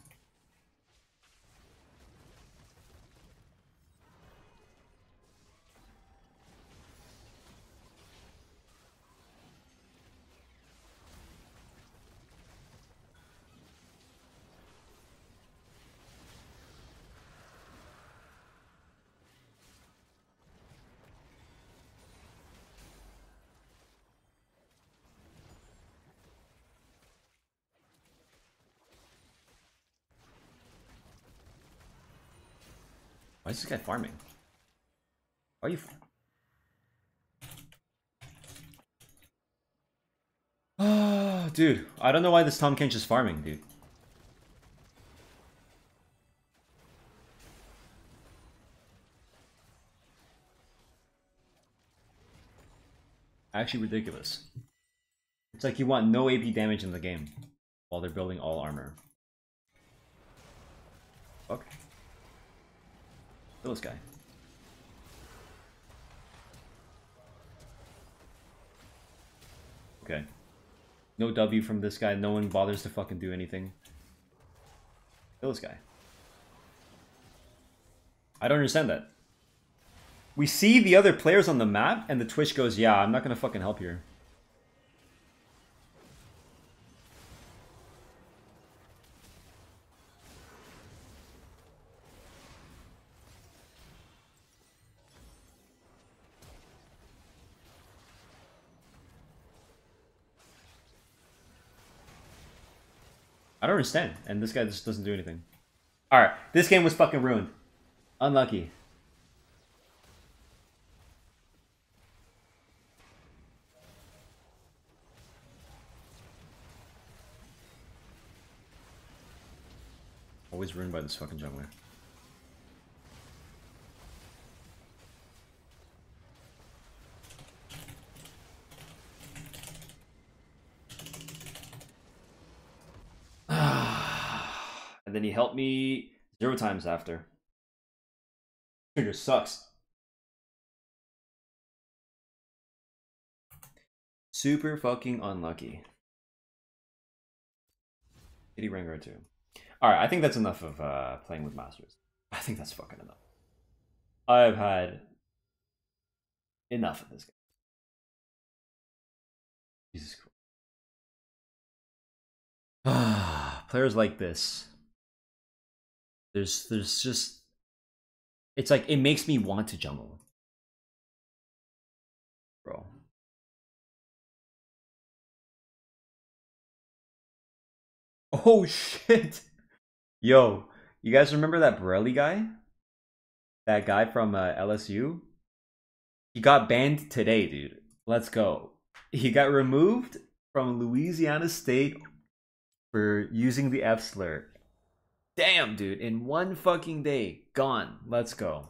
Why is this guy farming? Why are you? Ah, dude, I don't know why this Tahm Kench is farming, dude. Actually ridiculous. It's like you want no AP damage in the game while they're building all armor. Fuck. Kill this guy. Okay. No W from this guy. No one bothers to fucking do anything. Kill this guy. I don't understand that. We see the other players on the map, and the Twitch goes, yeah, I'm not gonna fucking help here. I don't understand, and this guy just doesn't do anything. Alright, this game was fucking ruined. Unlucky. Always ruined by this fucking jungler. and then he me zero times after. Trigger sucks. Super fucking unlucky. Kitty Rengar too. Alright, I think that's enough of uh, playing with Masters. I think that's fucking enough. I've had enough of this game. Jesus Christ. Players like this. There's there's just it's like it makes me want to jungle. Bro. Oh shit. Yo, you guys remember that Borelli guy? That guy from uh, LSU? He got banned today, dude. Let's go. He got removed from Louisiana State for using the F slur. Damn, dude. In one fucking day. Gone. Let's go.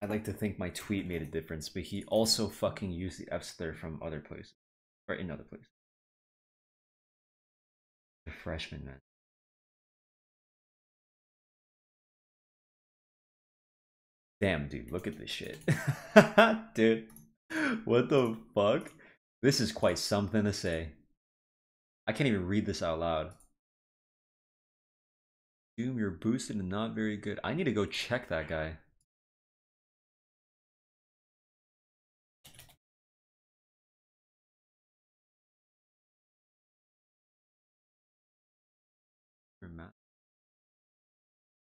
I'd like to think my tweet made a difference, but he also fucking used the F slur from other places. Or in other places. The freshman, man. Damn, dude, look at this shit. dude, what the fuck? This is quite something to say. I can't even read this out loud. Doom, you're boosted and not very good. I need to go check that guy.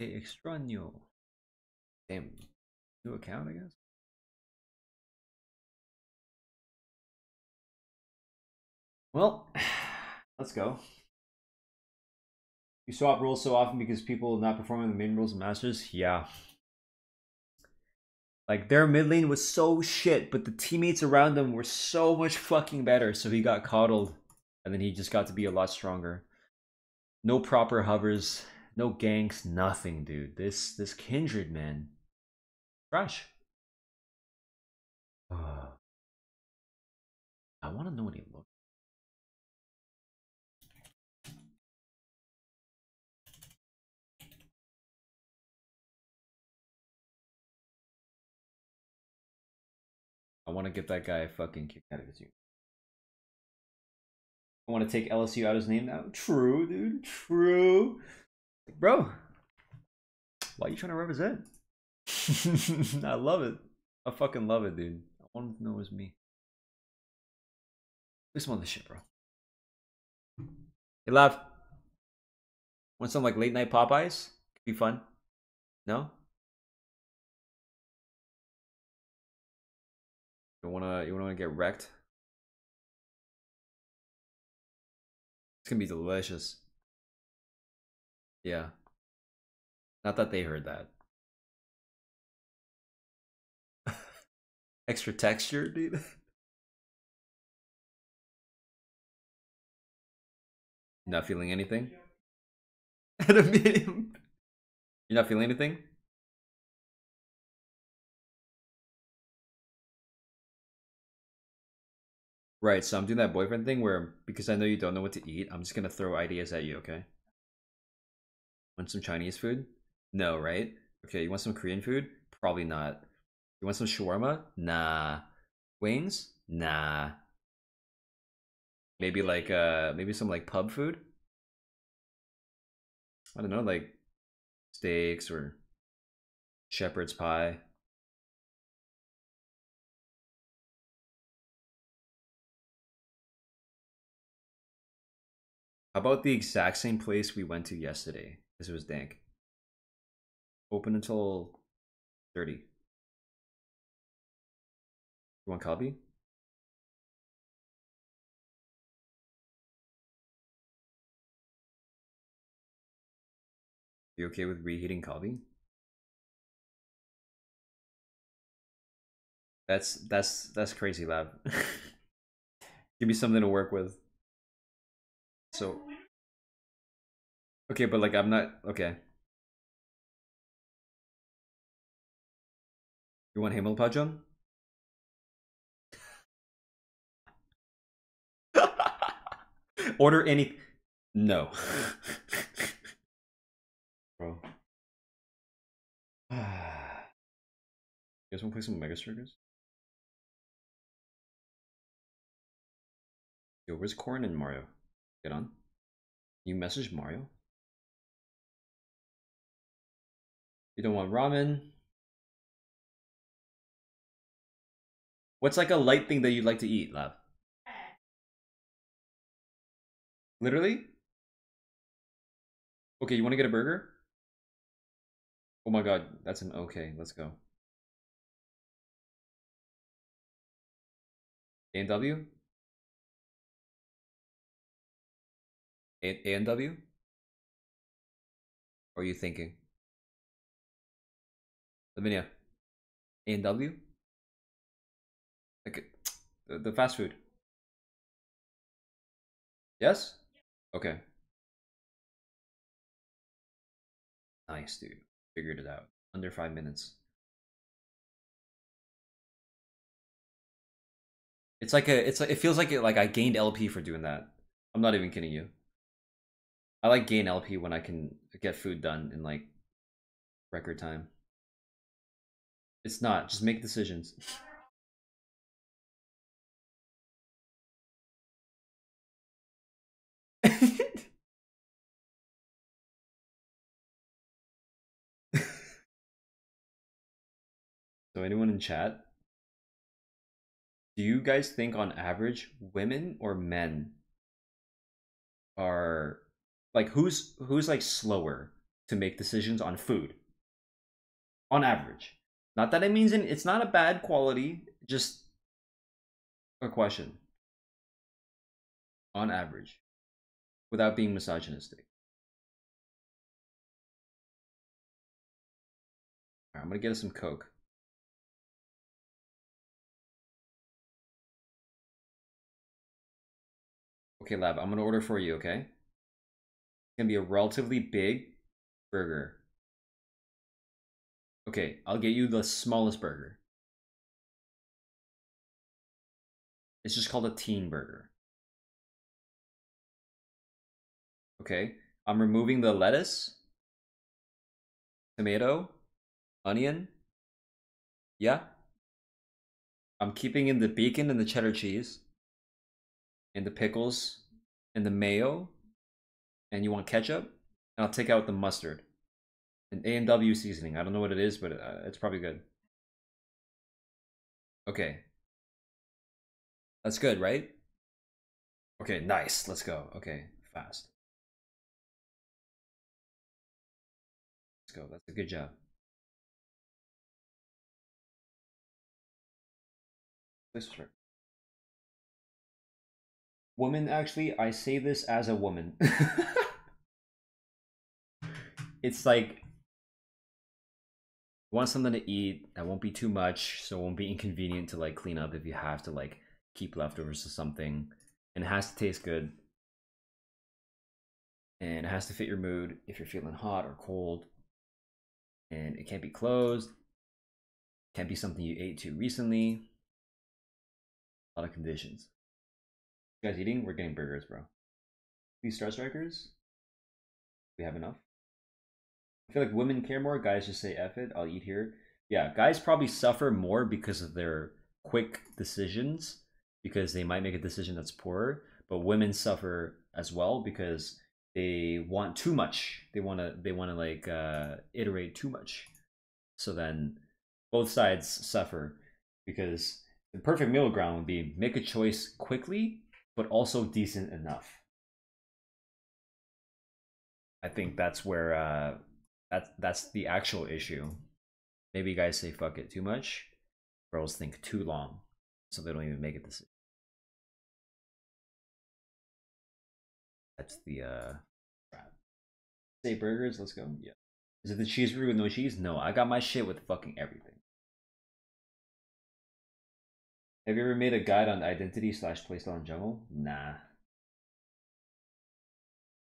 Hey, extraño. Damn. New account, I guess? Well, let's go. You swap roles so often because people not performing the main roles of Masters? Yeah. Like, their mid lane was so shit, but the teammates around them were so much fucking better, so he got coddled. And then he just got to be a lot stronger. No proper hovers, no ganks, nothing, dude. This this Kindred, man. Fresh. I want to know what he looks I want to get that guy fucking kicked out of his unit. I want to take LSU out of his name now. True, dude. True. Bro, why are you trying to represent? I love it. I fucking love it, dude. I want to know it's me. This on this shit, bro. Hey, Lav. Want some like late night Popeyes? Could be fun. No? You wanna you wanna get wrecked? It's gonna be delicious. Yeah. Not that they heard that. Extra texture, dude. Not feeling anything? At a medium. You're not feeling anything? Right, so I'm doing that boyfriend thing where because I know you don't know what to eat, I'm just gonna throw ideas at you, okay? Want some Chinese food? No, right? Okay, you want some Korean food? Probably not. You want some shawarma? Nah. Wings? Nah. Maybe like uh maybe some like pub food? I don't know, like steaks or shepherd's pie. About the exact same place we went to yesterday? This was dank. Open until 30. You want Kalbi? You okay with reheating Kalbi? That's that's that's crazy, Lav. Give me something to work with. So Okay, but like I'm not okay. You want Haemul Pajeon? Order any No. Bro. you guys wanna play some Mega Circus? Yo, where's Corn and Mario? Get on. You message Mario? You don't want ramen? What's like a light thing that you'd like to eat, love? Literally? Okay, you want to get a burger? Oh my god, that's an okay. Let's go. A&W? A and W? Or are you thinking? Lavinia. A and W? Like the, the fast food. Yes? Okay. Nice, dude. Figured it out. Under five minutes. It's like a, it's like, it feels like it, like I gained LP for doing that. I'm not even kidding you. I like gain LP when I can get food done in like record time. It's not. Just make decisions. so anyone in chat? Do you guys think on average women or men are like who's who's like slower to make decisions on food? On average. Not that it means it's not a bad quality just a question. On average. Without being misogynistic. I'm gonna get us some coke. Okay Lav i'm gonna order for you okay gonna be a relatively big burger. Okay, I'll get you the smallest burger. It's just called a teen burger. Okay, I'm removing the lettuce, tomato, onion. Yeah. I'm keeping in the bacon and the cheddar cheese, and the pickles, and the mayo, and you want ketchup, and I'll take out the mustard. An A&W seasoning. I don't know what it is, but uh, it's probably good. Okay. That's good, right? Okay, nice. Let's go. Okay, fast. Let's go. That's a good job. Was Woman, actually, I say this as a woman. it's like want something to eat that won't be too much, so it won't be inconvenient to like clean up if you have to like keep leftovers or something. And it has to taste good. And it has to fit your mood if you're feeling hot or cold. And it can't be closed. Can't be something you ate too recently. A lot of conditions. You guys eating? We're getting burgers, bro. These Star Strikers? We have enough? I feel like women care more. Guys just say F it, I'll eat here. Yeah, guys probably suffer more because of their quick decisions, because they might make a decision that's poorer. But women suffer as well because they want too much. They wanna they wanna like uh iterate too much. So then both sides suffer because the perfect middle ground would be make a choice quickly, but also decent enough. I think that's where uh, that's that's the actual issue. Maybe you guys say fuck it too much, girls think too long, so they don't even make it decision. That's the uh. Say burgers, let's go. Yeah. Is it the cheeseburger with no cheese? No, I got my shit with fucking everything. Have you ever made a guide on identity slash playstyle in jungle? Nah.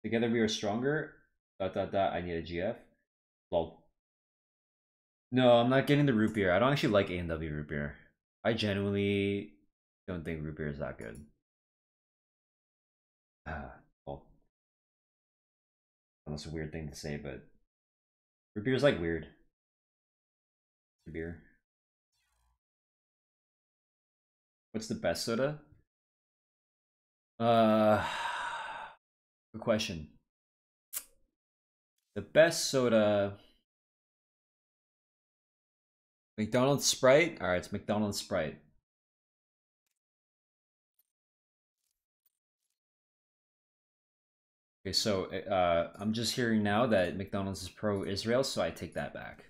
Together we are stronger. Dot dot dot. I need a GF. Lol. No, I'm not getting the root beer. I don't actually like A and W root beer. I genuinely don't think root beer is that good. Ah, well, that's a weird thing to say, but root beer is like weird. Beer. What's the best soda? Uh, good question. The best soda. McDonald's Sprite? Alright, it's McDonald's Sprite. Okay, so uh, I'm just hearing now that McDonald's is pro Israel, so I take that back.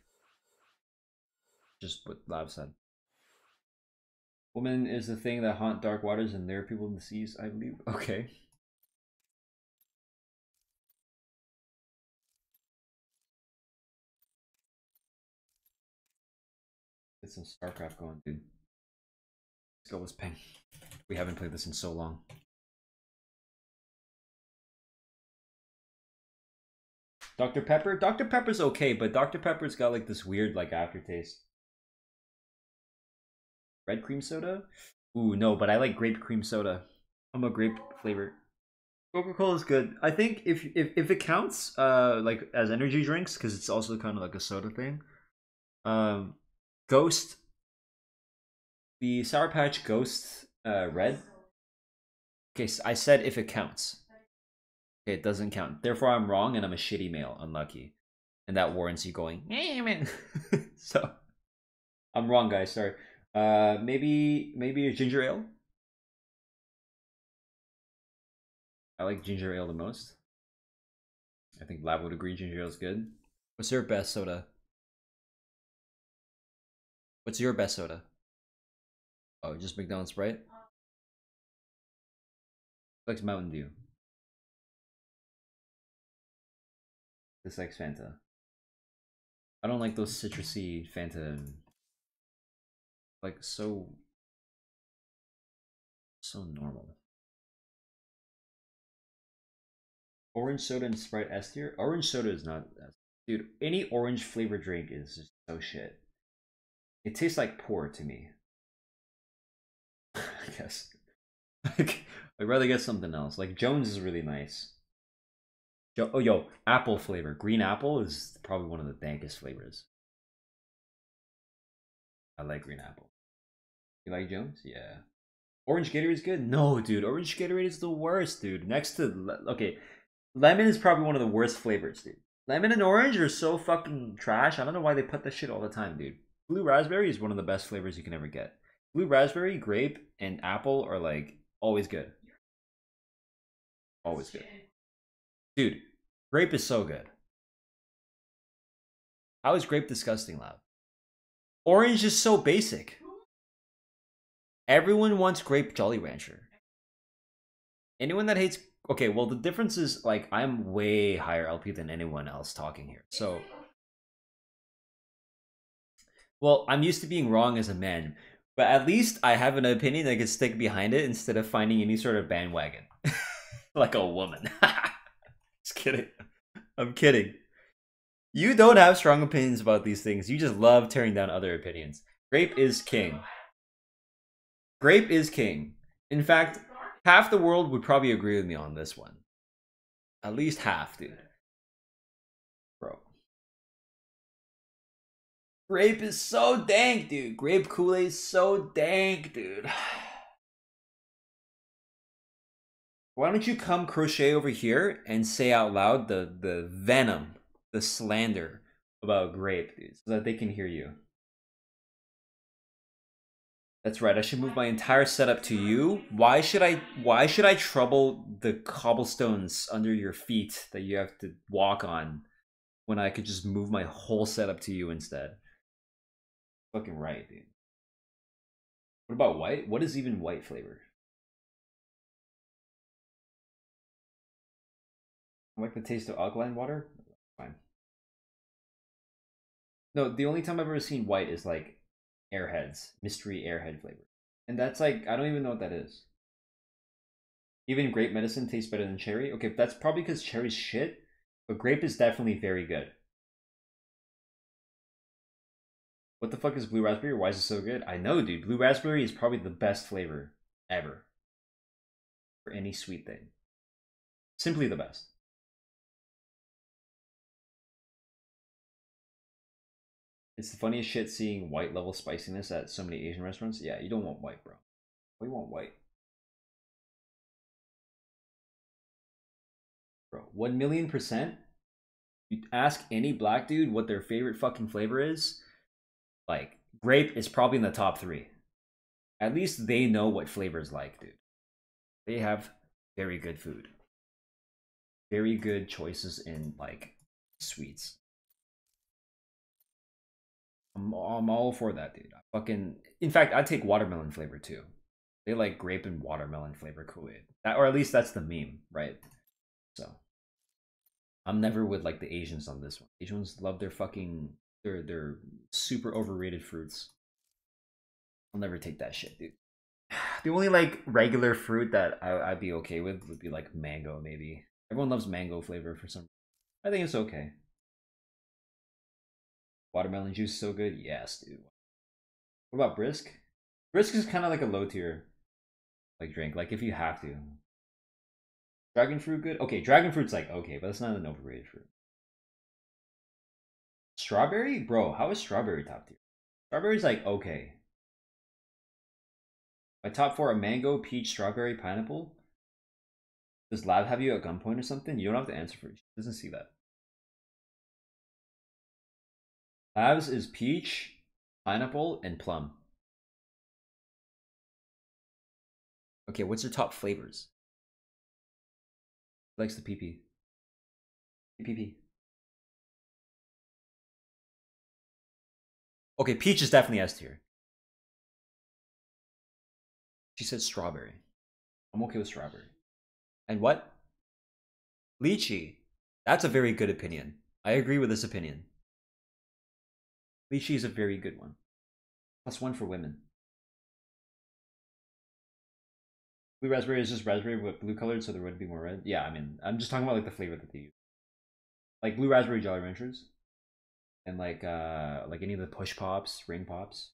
Just what Lav said. Woman is the thing that haunt dark waters and there are people in the seas, I believe. Okay. Get some StarCraft going, dude. Let's go with Ping. We haven't played this in so long. Dr. Pepper? Dr. Pepper's okay, but Dr. Pepper's got like this weird like aftertaste. Red cream soda? Ooh, no, but I like grape cream soda. I'm a grape flavor. Coca-Cola is good. I think if if if it counts uh like as energy drinks cuz it's also kind of like a soda thing. Um Ghost the Sour Patch Ghost uh red. Okay, so I said if it counts. Okay, it doesn't count. Therefore I'm wrong and I'm a shitty male, unlucky. And that warrants you going, "Hey, man." so I'm wrong, guys. Sorry. Uh, maybe maybe a ginger ale. I like ginger ale the most. I think Lav would agree ginger ale is good. What's your best soda? What's your best soda? Oh, just McDonald's Sprite? Likes Mountain Dew. Dislikes Fanta. I don't like those citrusy Fanta like so so normal. Orange soda and Sprite S tier. Orange soda is not, dude. Any orange flavored drink is just so shit. It tastes like poor to me. I guess. I'd rather get something else. Like Jones is really nice. Yo, oh yo, apple flavor. Green apple is probably one of the dankest flavors. I like green apple. You like Jones? Yeah. Orange Gatorade is good. No, dude, orange Gatorade is the worst, dude. Next to okay, lemon is probably one of the worst flavors, dude. Lemon and orange are so fucking trash. I don't know why they put that shit all the time, dude. Blue raspberry is one of the best flavors you can ever get. Blue raspberry, grape, and apple are like always good. Always good. Dude, grape is so good. How is grape disgusting, loud? Orange is so basic. Everyone wants grape Jolly Rancher. Anyone that hates okay, well the difference is like I'm way higher LP than anyone else talking here. So Well, I'm used to being wrong as a man, but at least I have an opinion that can stick behind it instead of finding any sort of bandwagon. like a woman. just kidding. I'm kidding. You don't have strong opinions about these things. You just love tearing down other opinions. Grape is king. Grape is king. In fact, half the world would probably agree with me on this one. At least half, dude. Grape is so dank, dude. Grape Kool-Aid is so dank, dude. Why don't you come crochet over here and say out loud the the venom, the slander about grape, dude, so that they can hear you. That's right. I should move my entire setup to you. Why should I why should I trouble the cobblestones under your feet that you have to walk on when I could just move my whole setup to you instead? Fucking right, dude. What about white? What is even white flavor? I like the taste of alkaline water. Fine. No, the only time I've ever seen white is like Airheads, mystery Airhead flavor, and that's like I don't even know what that is. Even grape medicine tastes better than cherry. Okay, that's probably because cherry's shit, but grape is definitely very good. What the fuck is blue raspberry? Why is it so good? I know, dude. Blue raspberry is probably the best flavor ever for any sweet thing. Simply the best. It's the funniest shit seeing white level spiciness at so many Asian restaurants. Yeah, you don't want white, bro. We want white. Bro, 1 million percent? You ask any black dude what their favorite fucking flavor is, like, grape is probably in the top three. At least they know what flavors like, dude. They have very good food. Very good choices in, like, sweets. I'm, I'm all for that, dude. I fucking, in fact, I take watermelon flavor too. They like grape and watermelon flavor Kool Aid, that or at least that's the meme, right? So, I'm never with like the Asians on this one. Asians love their fucking their their super overrated fruits. I'll never take that shit, dude. The only like regular fruit that I, I'd be okay with would be like mango, maybe. Everyone loves mango flavor for some. I think it's okay. Watermelon juice is so good. Yes, dude. What about brisk? Brisk is kind of like a low tier like drink. Like if you have to. Dragon fruit good? Okay, dragon fruit's like okay, but it's not an overrated fruit. Strawberry? Bro, how is strawberry top tier? Strawberry's like okay. My top four are mango, peach, strawberry, pineapple. Does Lav have you at gunpoint or something? You don't have to answer for it. She doesn't see that. Lav's is peach, pineapple, and plum. Okay, what's your top flavors? Likes the PP. PP. Okay, peach is definitely S tier. She said strawberry. I'm okay with strawberry. And what? Lychee. That's a very good opinion. I agree with this opinion. Lychee is a very good one. Plus one for women. Blue raspberry is just raspberry with blue colored, so there would be more red. Yeah, I mean, I'm just talking about like the flavor that they use. Like blue raspberry Jolly Ranchers. And like uh like any of the push pops, ring pops.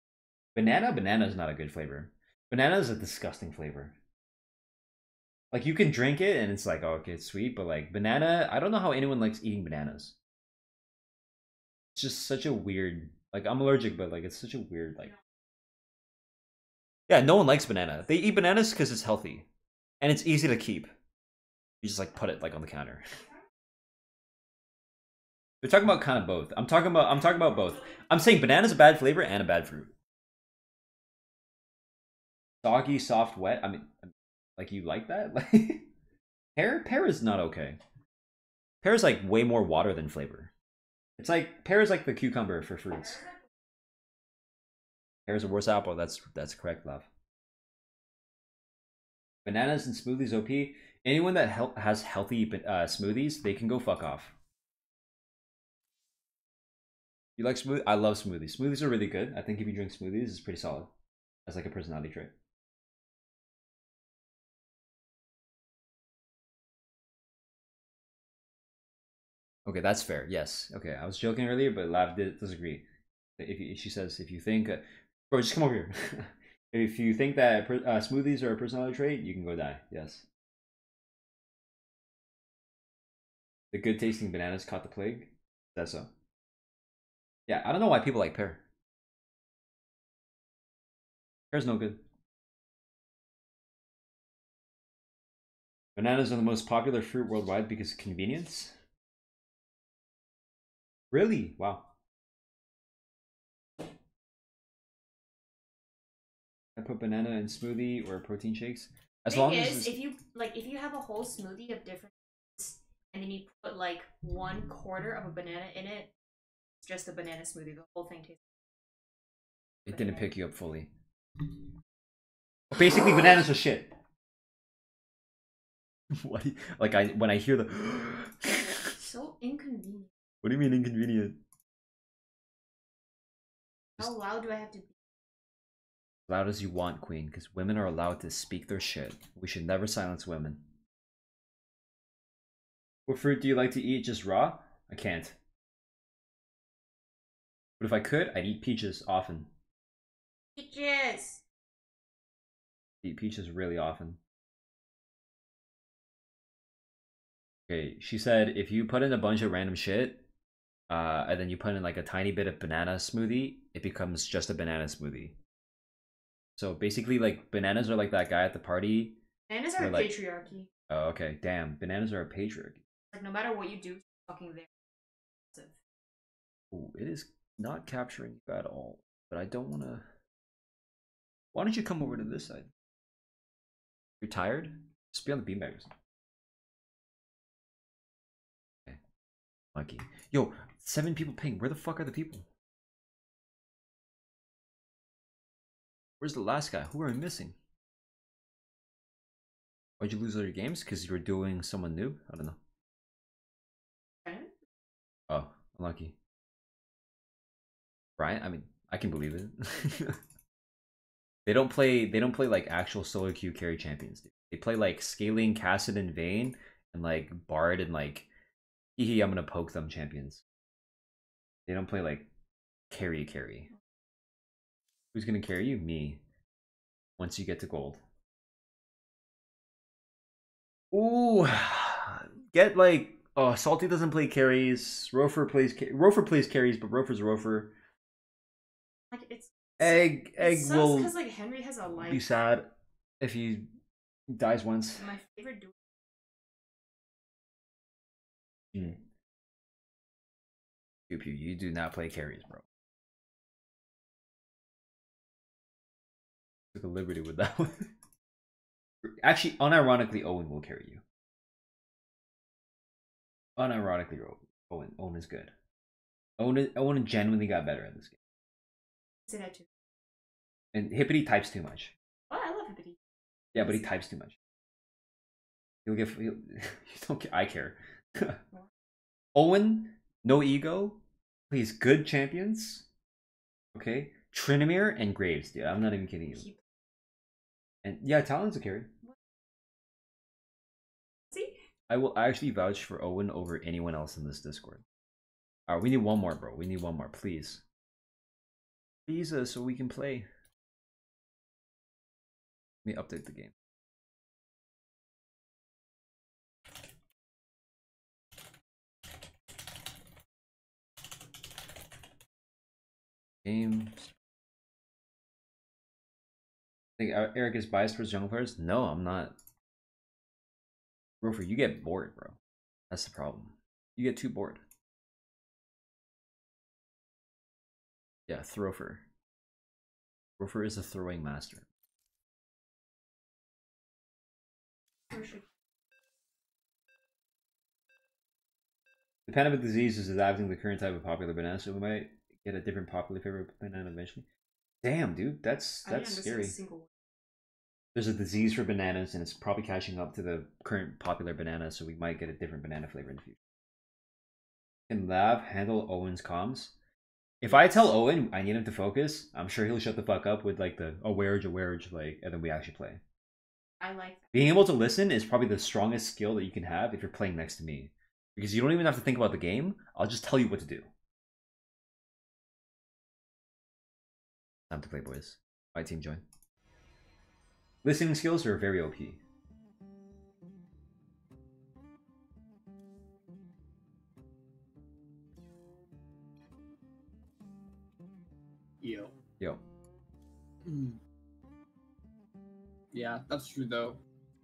Banana, banana is not a good flavor. Banana is a disgusting flavor. Like you can drink it and it's like, oh, okay, it's sweet, but like banana, I don't know how anyone likes eating bananas. It's just such a weird like I'm allergic, but like it's such a weird like. Yeah, no one likes banana. They eat bananas because it's healthy, and it's easy to keep. You just like put it like on the counter. We're talking about kind of both. I'm talking about I'm talking about both. I'm saying banana's a bad flavor and a bad fruit. Soggy, soft, wet. I mean, like you like that? Like pear, pear is not okay. Pear is like way more water than flavor. It's like pear is like the cucumber for fruits. Pear is a worse apple. That's that's correct, love. Bananas and smoothies OP. Anyone that has healthy uh, smoothies, they can go fuck off. You like smoothie? I love smoothies. Smoothies are really good. I think if you drink smoothies, it's pretty solid. That's like a personality trait. Okay, that's fair. Yes. Okay, I was joking earlier, but Lav did disagree. If, you, she says if you think, uh, bro, just come over here. if you think that uh, smoothies are a personality trait, you can go die. Yes. The good tasting bananas caught the plague. That's so. Yeah, I don't know why people like pear. Pear's no good. Bananas are the most popular fruit worldwide because of convenience. Really? Wow. I put banana in smoothie or protein shakes. As Thing long is, as if you like, if you have a whole smoothie of different, and then you put like one quarter of a banana in it, just a banana smoothie. The whole thing tastes. it didn't pick you up fully. Basically, bananas are shit. what? you- like I when I hear the. So inconvenient. what do you mean inconvenient? How loud do I have to be? loud as you want, Queen, because women are allowed to speak their shit. We should never silence women. What fruit do you like to eat just raw? I can't. But if I could, I'd eat peaches often. Peaches. Eat peaches really often. Okay, she said if you put in a bunch of random shit, uh, and then you put in like a tiny bit of banana smoothie, it becomes just a banana smoothie. So basically, like bananas are like that guy at the party. Bananas are a like- patriarchy. Oh, okay, damn, bananas are a patriarchy. Like no matter what you do, fucking there. Ooh, it is not capturing you at all. But I don't want to. Why don't you come over to this side? You're tired? Just be on the beanbags. Okay. Lucky. Yo, seven people ping. Where the fuck are the people? Where's the last guy? Who are we missing? Why'd you lose all your games? Because you were doing someone noob? I don't know. Oh, unlucky. Brian, I mean, I can believe it. they don't play. They don't play like actual solo queue carry champions. Dude. They play like scaling, Cassid, and Vayne, and like Bard and like, hee I'm gonna poke them champions. They don't play like carry carry. Who's gonna carry you? Me. Once you get to gold. Ooh, get like oh, Salty doesn't play carries. Rofer plays Rofer plays carries, but Rofer's Rofer. Egg it Egg sucks will because like Henry has a life. be sad if he dies once. My favorite. Mm. Pew pew, you do not play carries, bro. Took a liberty with that one. Actually, unironically, Owen will carry you. Unironically, Owen. Owen is good. Owen, Owen genuinely got better at this game. Say that too. And Hippity types too much. Oh, I love Hippity. Yeah, but he types too much. He'll get. He'll, you don't care. I care. Owen, no ego, plays good champions. Okay, Tryndamere and Graves, dude. I'm not even kidding you. And yeah, Talon's a carry. See? I will actually vouch for Owen over anyone else in this Discord. Alright, we need one more, bro. We need one more, please. Please, uh, so we can play. Let me update the game. Game. Think uh, Eric is biased towards young players? No, I'm not. Rofer, you get bored, bro. That's the problem. You get too bored. Yeah, Throfer. Rofer is a throwing master. The pandemic disease is adapting the current type of popular banana, so we might get a different popular favorite banana eventually. Damn, dude, that's that's scary. a. There's a disease for bananas, and it's probably catching up to the current popular banana, so we might get a different banana flavor in the future. Can Lav handle Owen's comms? If I tell Owen I need him to focus, I'm sure he'll shut the fuck up with like the awareness, awareness, like, and then we actually play. I like that. Being able to listen is probably the strongest skill that you can have if you're playing next to me, because you don't even have to think about the game. I'll just tell you what to do. Time to play, boys. My team join. Listening skills are very OP. Yo. Yo. Mm. Yeah, that's true though.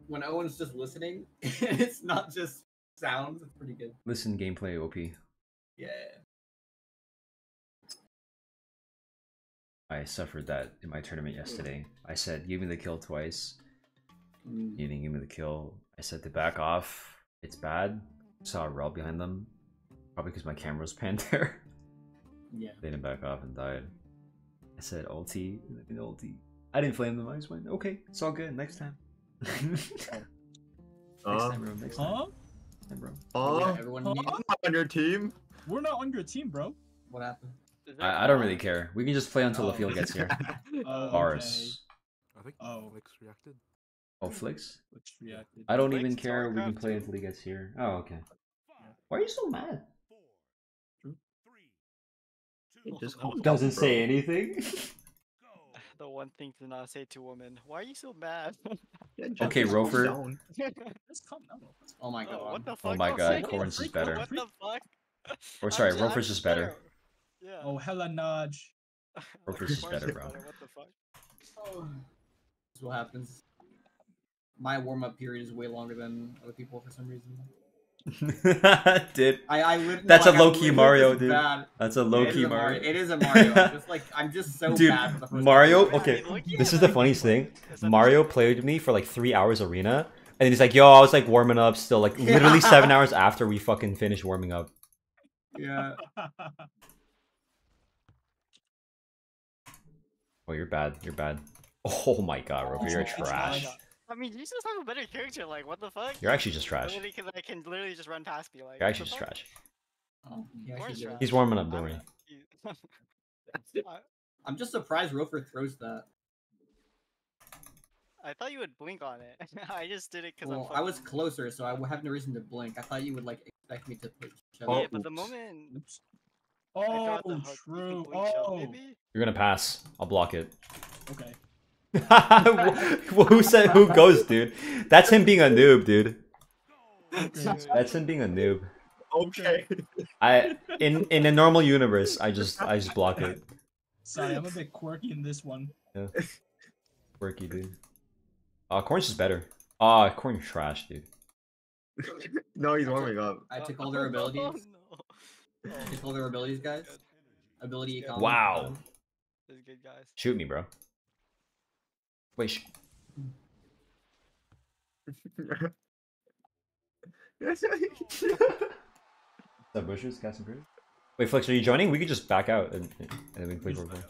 When Owen's just listening, it's not just sounds. It's pretty good. Listen gameplay OP. Yeah. I suffered that in my tournament yesterday. I said, give me the kill twice. Mm. You didn't give me the kill. I said to back off. It's bad. Saw a rel behind them. Probably because my camera was panned there. Yeah. they didn't back off and died. I said ulti, an ulti. I didn't flame them. I just went, okay, it's all good. Next time. next Uh, time, bro. Next time. Huh? Next time, bro. oh, yeah, everyone. huh? I'm not on your team. We're not on your team, bro. What happened? I, I don't really care. We can just play until the Oh. field gets here. Oh, Bars. I think Oh. Flex reacted. Oh, flicks? okay. Which reacted. I don't Flicks even care. We can play too. until he gets here. Oh, okay. Why are you so mad? It Just Oh, Doesn't bro. say anything. The one thing to not say to women. Why are you so mad? Okay, calm Rofer. down. Let's calm down. Oh my Oh, god. what the Oh my god, say. Corns is better. What the fuck? Or sorry, I'm ju- I'm Rofer's just better. Yeah. Oh, hella nudge. Rofer's just Corns better, bro. What the fuck? Oh. This is what happens. My warm up period is way longer than other people for some reason. Dude, I, I That's no, a like, low-key Mario, dude. That's a It low is key a Mario. It is a Mario. I'm just like I'm just so Dude, bad first Mario. Okay, this is the funniest thing. Mario played me for like three hours arena, and he's like, "Yo, I was like warming up still, like literally seven hours after we fucking finished warming up." Yeah. Oh, you're bad. You're bad. Oh my god, Rofer, you're Oh, it's trash. Bad. I mean, you just have a better character. Like, what the fuck? You're actually just trash. Literally, because I can literally just run past me. Like, You're actually just trash. Oh, actually trash. He's warming up, don't I'm- worry. I- I'm just surprised Rofer throws that. I thought you would blink on it. I just did it because Well, I'm. I was closer, so I would have no reason to blink. I thought you would like expect me to put shove oh, Yeah, but the moment Oops. Oh, out the hook, you can true. Oh, maybe? You're gonna pass. I'll block it. okay. Wh- who said who goes, dude? That's him being a noob, dude. That's him being a noob. Okay. I in in a normal universe, I just I just block it. Sorry, I'm a bit quirky in this one. Yeah. Quirky, dude. Uh, Corn's just better. Ah, Corn trash, dude. no, he's warming up. I took all their abilities. Oh. I took all their abilities, guys. Ability Good. econ. Wow. Good, guys. Shoot me, bro. Wait, sh- that bushes? Got some fruit? Wait, Flex, are you joining? We could just back out and, and then we can play Roleplay.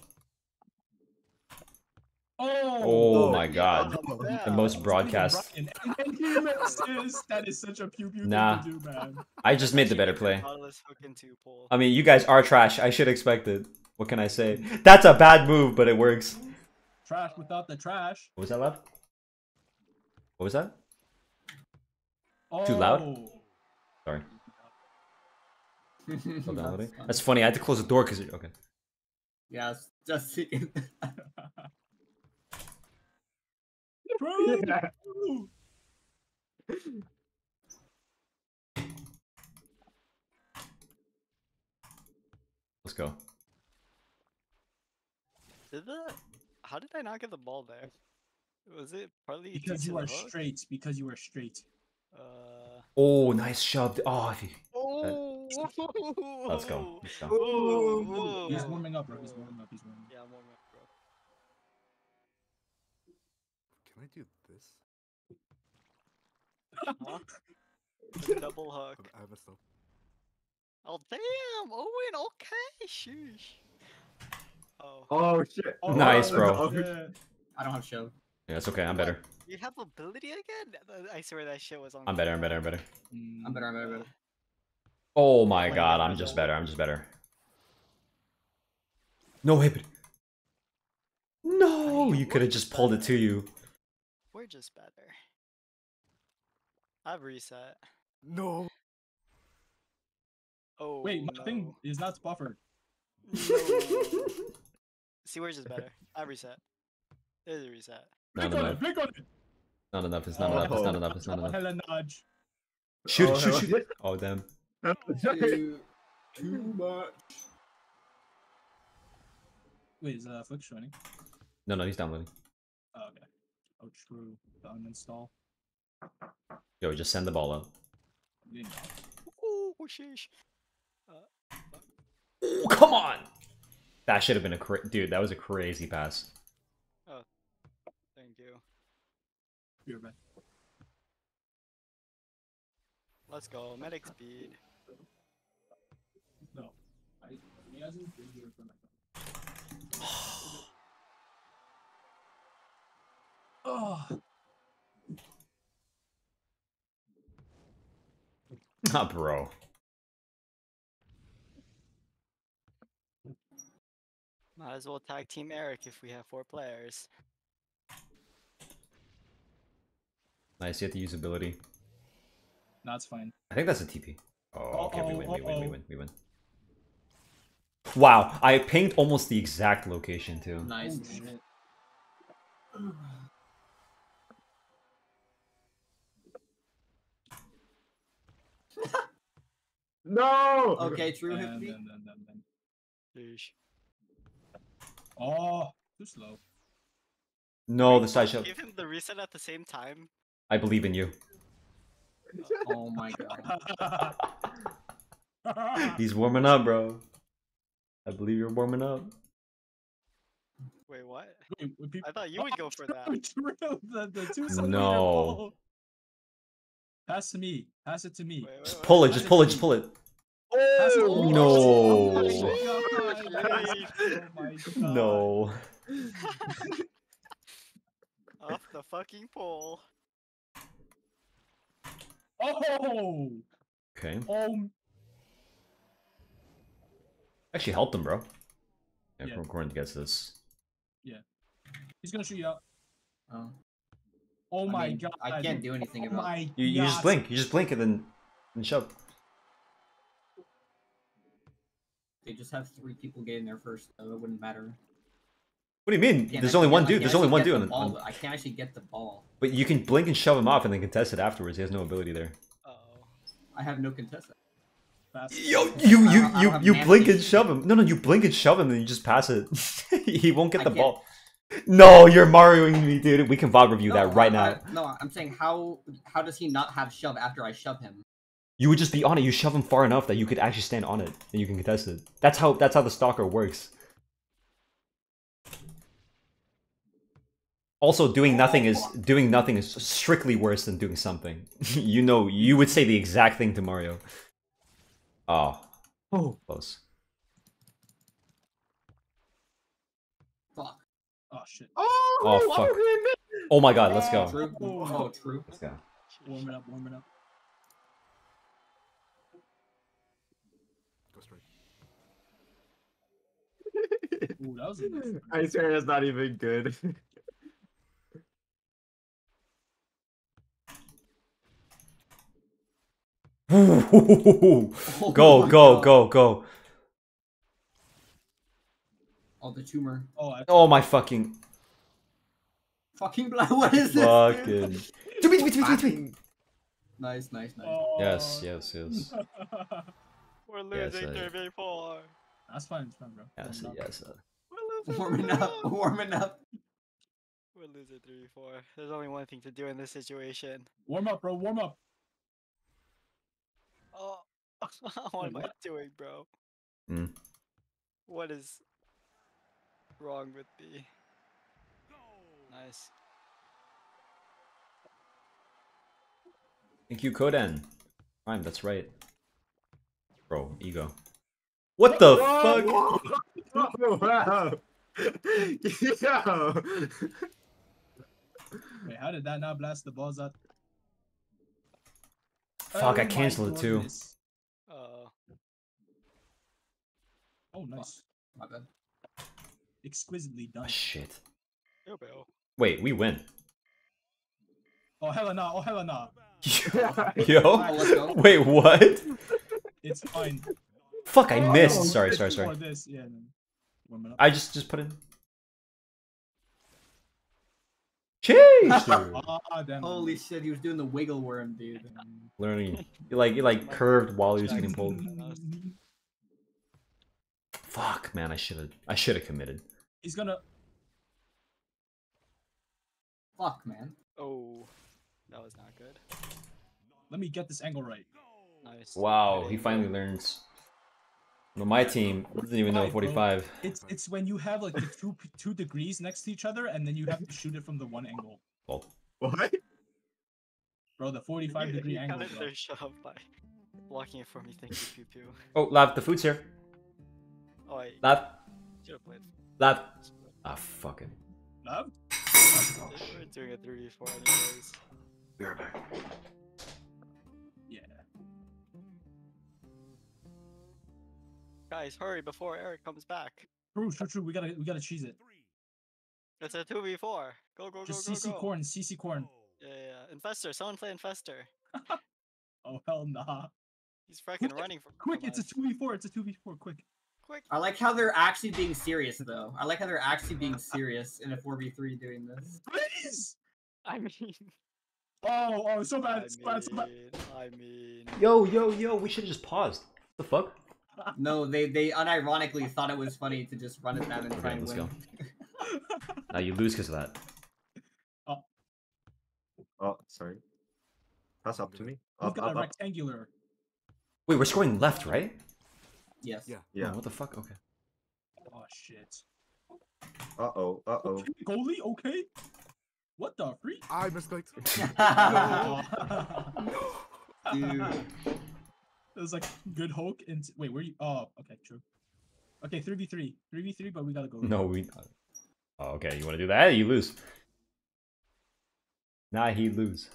Oh, Oh my god. Oh, The most broadcast. Brian, And, and he misses. That is such a pew pew Nah. thing to do, man. I just made the better play. Nautilus hook into pole. I mean, you guys are trash. I should expect it. What can I say? That's a bad move, but it works. Trash without the trash. What was that loud? What was that? Oh. Too loud? Sorry. Still That's. That's funny. I had to close the door because okay. Yeah, just True, true. Let's go. Did the? How did I not get the ball there? Was it partly Because you the are hook? straight. Because you are straight. Uh. Oh, nice shove. Oh, if you- Oh. let's go. Let's go. Ooh. He's warming up, bro. He's warming up. He's warming up. Yeah, I'm warming up, bro. Can I do this? Huh? Double hook. I have a stop. Oh damn, Owen. Okay, sheesh. Oh. Oh shit. Oh, Nice, bro. Oh, yeah. I don't have show. Yeah, it's okay. I'm better. You have ability again? I swear that shit was on. I'm better. I'm better. I'm better. Mm, I'm better. I'm better. Better. Oh my god, I'm just better. I'm just better. No, hit it. No, you could have just pulled it to you. We're just better. I've reset. No. Oh, Wait, my thing is not buffered. No. See, we're just better. I reset. There's a reset. Not Click on enough. it, click on it. Not enough. It's not enough. It's not enough. It's not enough. Hella nudge. Shoot! Oh, it, Shoot! Shoot! it. Oh damn. Too, too much. Wait, is uh, Flick joining? No, no, he's downloading. Oh, okay. Oh, true. The uninstall. Yo, just send the ball out. You. Oh, sheesh. Oh, come on! That should have been a cra- dude. That was a crazy pass. Oh, Thank you. You're right. Let's go. Medic speed. No. I, he hasn't been here for like. Oh, Ah, bro. Might as well tag team Eric if we have four players. Nice. You have to use ability. that's fine. I think that's a TP. Oh, okay. We Uh-oh, win. We win. We uh-oh. win. We win. Wow, I pinged almost the exact location too. Nice. Oh, no. Okay, true And hit then, me. then, then, then. Sheesh. Oh, too slow. No, the side shot. Give him the reset at the same time. I believe in you. Oh my god. He's warming up, bro. I believe you're warming up. Wait, what? Wait, wait, people- I thought you would go for that. The, the two No. Pass to me. Pass it to me. Wait, wait, Just pull it. Just pull it. Just pull it. Pass it- Oh, No. Oh my god. Oh my god. No. Off the fucking pole. Oh. Okay. Oh. Actually, helped him, bro. Yeah, Yeah. Corn gets this. Yeah. He's gonna shoot you up. Oh. Oh I my mean, god. I can't do anything Oh about it. You, you just blink. You just blink and then and shove. They just have three people getting there first, so it wouldn't matter. What do you mean? There's only one dude. There's only one dude. the On, ball, on-. I can't actually get the ball. but you can blink and shove him off and then contest it afterwards. He has no ability there. Uh oh. I have no contest. Yo, you you you you blink and shove him. No, no, you blink and shove him, and you just pass it. he won't get the ball. No, you're Marioing me, dude. We can VOD review that right I- now. I- no, I'm saying how how does he not have shove after I shove him? You would just be on it. You shove him far enough that you could actually stand on it and you can contest it. That's how that's how the stalker works. Also, doing nothing is doing nothing is strictly worse than doing something. you know, you would say the exact thing to Mario. Oh, Oh close. fuck. Oh shit. Oh, Oh, fuck. would we admit- Oh my god, let's go. True. Oh, true. Let's go. Warm it up, warm it up. Ooh, that was a nice. I swear that's not even good. go, Oh go, go, go, go. Oh, the tumor. Oh, I, Oh my fucking Fucking black. What is this? fucking. dude? Tweet, tweet, tweet, tweet, tweet. Fucking- Nice, nice, nice. oh. Yes, yes, yes. We're Yes, losing I- 3v4. That's fine, it's fine, bro. Yes, Warm yes. uh, We're Warming up, warming up. We're losing 3v4. There's only one thing to do in this situation. Warm up, bro. Warm up. Oh, what am I doing, bro? Hmm. What is wrong with me? Nice. Thank you, Koden. Prime, that's right. Bro, ego. What the fuck? Whoa, whoa. wow. Yo. Wait, how did that not blast the balls out? Fuck, I Oh my canceled it too. Uh, Oh, nice. My bad. exquisitely done. Ah, shit. Wait, we win. Oh hella nah! Oh hella nah! Yo. Alright. Wait, what? It's fine. Fuck, I Oh, missed. no, Sorry, sorry, sorry. This, yeah. No. Warm it up. I just just put in. Change. Ah, damn. Holy shit, he was doing the wiggle worm, dude. Learning. You like you like curved while he was getting pulled. Fuck, man, I should have I should have committed. He's gonna. Fuck, man. Oh, that was not good. Let me get this angle right. Nice. Wow, he finally learns. No, my team doesn't even know 45. It's it's when you have like the two two degrees next to each other, and then you have to shoot it from the one angle, Well, What? bro. The forty-five degree you angle. Bro. their shove by blocking it for me. Thank you, pew pew. oh, Lav, the food's here. Oh, wait. Lav, Should have played. Lav. Ah, fucking. Love? We're doing a 3v4 anyways. Be right back. Guys, hurry before Eric comes back. True, true, true. We gotta we gotta cheese it. It's a 2v4. Go, go, go, Just go, CC go. corn, CC corn. Yeah, yeah, yeah. Infestor. Someone play Infestor. Oh hell nah. He's freaking Quick, running for. Quick, it's a two v four. It's a two v four. Quick. Quick. I like how they're actually being serious, though. I like how they're actually being serious in a 4v3 doing this. Please. I mean, Oh, oh, so I bad, so bad, so bad. I mean. Yo, yo, yo, we should have just paused. the fuck? No, they they unironically thought it was funny to just run at them and try Okay, and let's win. go. Now you lose because of that. Oh, Oh, sorry. Pass up to me. We've Up, got up, a up. rectangular. Wait, we're scoring left, right? Yes. Yeah. Yeah. Oh, what the fuck? Okay. Oh shit. Uh oh. Uh oh. Okay, goalie, okay. What the freak? I misclicked. Dude. It was like good Hulk and wait, where you? Oh, okay, true. Okay, three v three, three v three, but we gotta go. No, we. Oh, okay, you want to do that? You lose. Nah, he lose.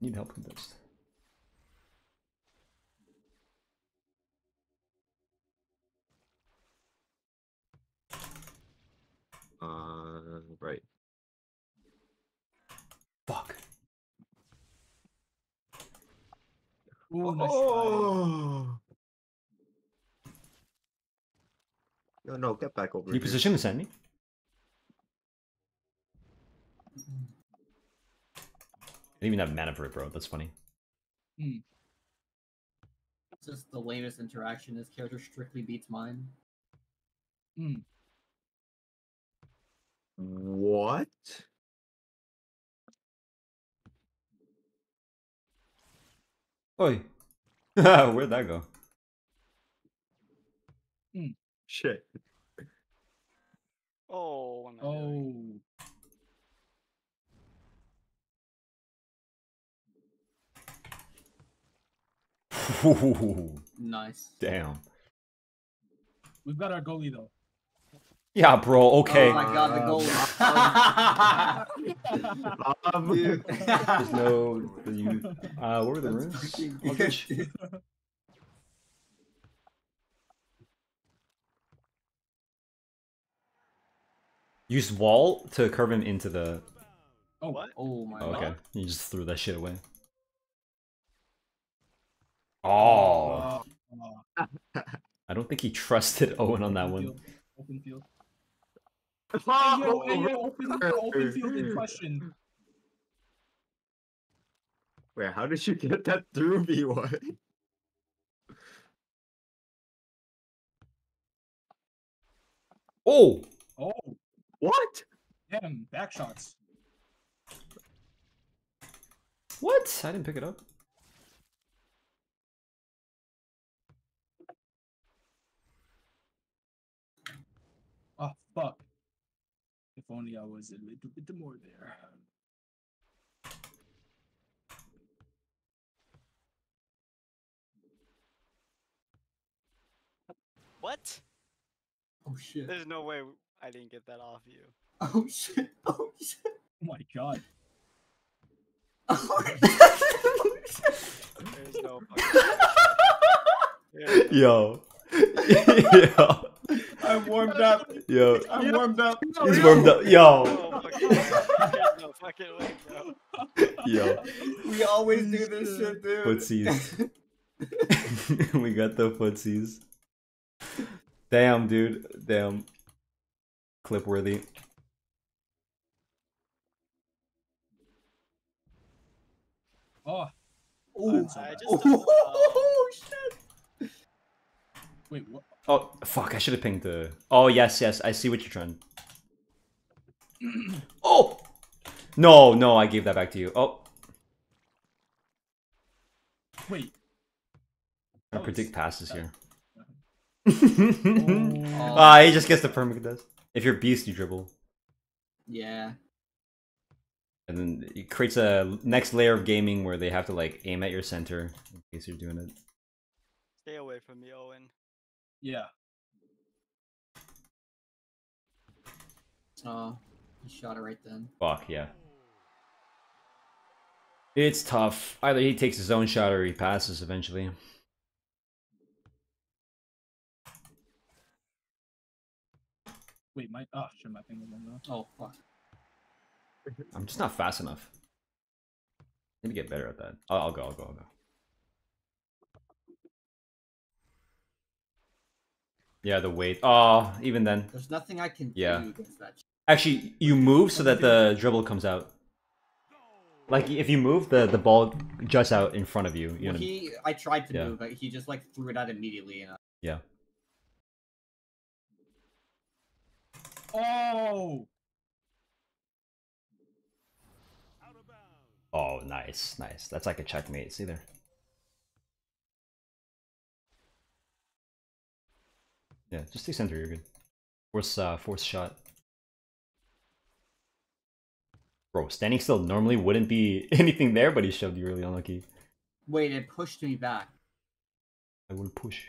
Need help with this. Uh, right. Fuck. Ooh, nice. Oh. No, no, get back over Can you here. position and send me? I didn't even have mana for it, bro. That's funny. It's just the lamest interaction. His character strictly beats mine. What? Oi. Where'd that go? Hmm, shit. Oh. I'm not doing Oh, Nice. Damn. we've got our goalie though. Yeah, bro. Okay. Oh my god, the goal. Um, Dude. There's no. You. Uh, what were the That's runes? fucking Oh, good, good. dude. Use wall to curve him into the. Oh, What? Oh my Oh, god. okay. You just threw that shit away. Oh. uh, I don't think he trusted Owen on that open one. field, Open field. Hey, yo, hey, yo, open, Oh, open field in question. Wait, how did you get that through me? What? Oh! Oh, What? damn, back shots. What? I didn't pick it up. Oh, fuck. If only I was a little bit more there. What? Oh shit. There's no way I didn't get that off you. Oh shit. Oh shit. Oh my god. Oh There's no fucking. Yo. Yo. I'm warmed up. Yo, I'm warmed up. he's warmed up. Yo, Oh my god. There's no fucking way, bro. yo, We always do this shit, dude. footsies. we got the footsies. Damn, dude. Damn. Clip worthy. Oh, Ooh. I just uh, Oh, shit. wait, what? Oh, fuck. I should have pinged the. Oh, yes, yes. I see what you're trying. oh! No, no. I gave that back to you. Oh. Wait. I Oh, predict it's- passes here. Oh. Ah, he just gets the permadeath. does. If you're beast, you dribble. Yeah. And then it creates a next layer of gaming where they have to like aim at your center in case you're doing it. Stay away from me, Owen. Yeah. Oh, he shot it right then. Fuck yeah. It's tough. Either he takes his own shot or he passes eventually. Wait, my oh shit, my thing was on though. Oh, fuck. I'm just not fast enough. Need to get better at that. I'll, I'll go. I'll go. I'll go. Yeah, the weight. Oh, even then. There's nothing I can Yeah. do against that. shit. Actually, you move so that the dribble comes out. Like if you move, the the ball juts out in front of you. You Well, know. he, I tried to Yeah. move, but he just like threw it out immediately. And, uh, Yeah. Oh, Oh, nice, nice. That's like a checkmate. See there. Yeah, just stay center. You're good. Force, uh, force shot. Bro, standing still normally wouldn't be anything there, but he shoved you really unlucky. wait, it pushed me back. I will push.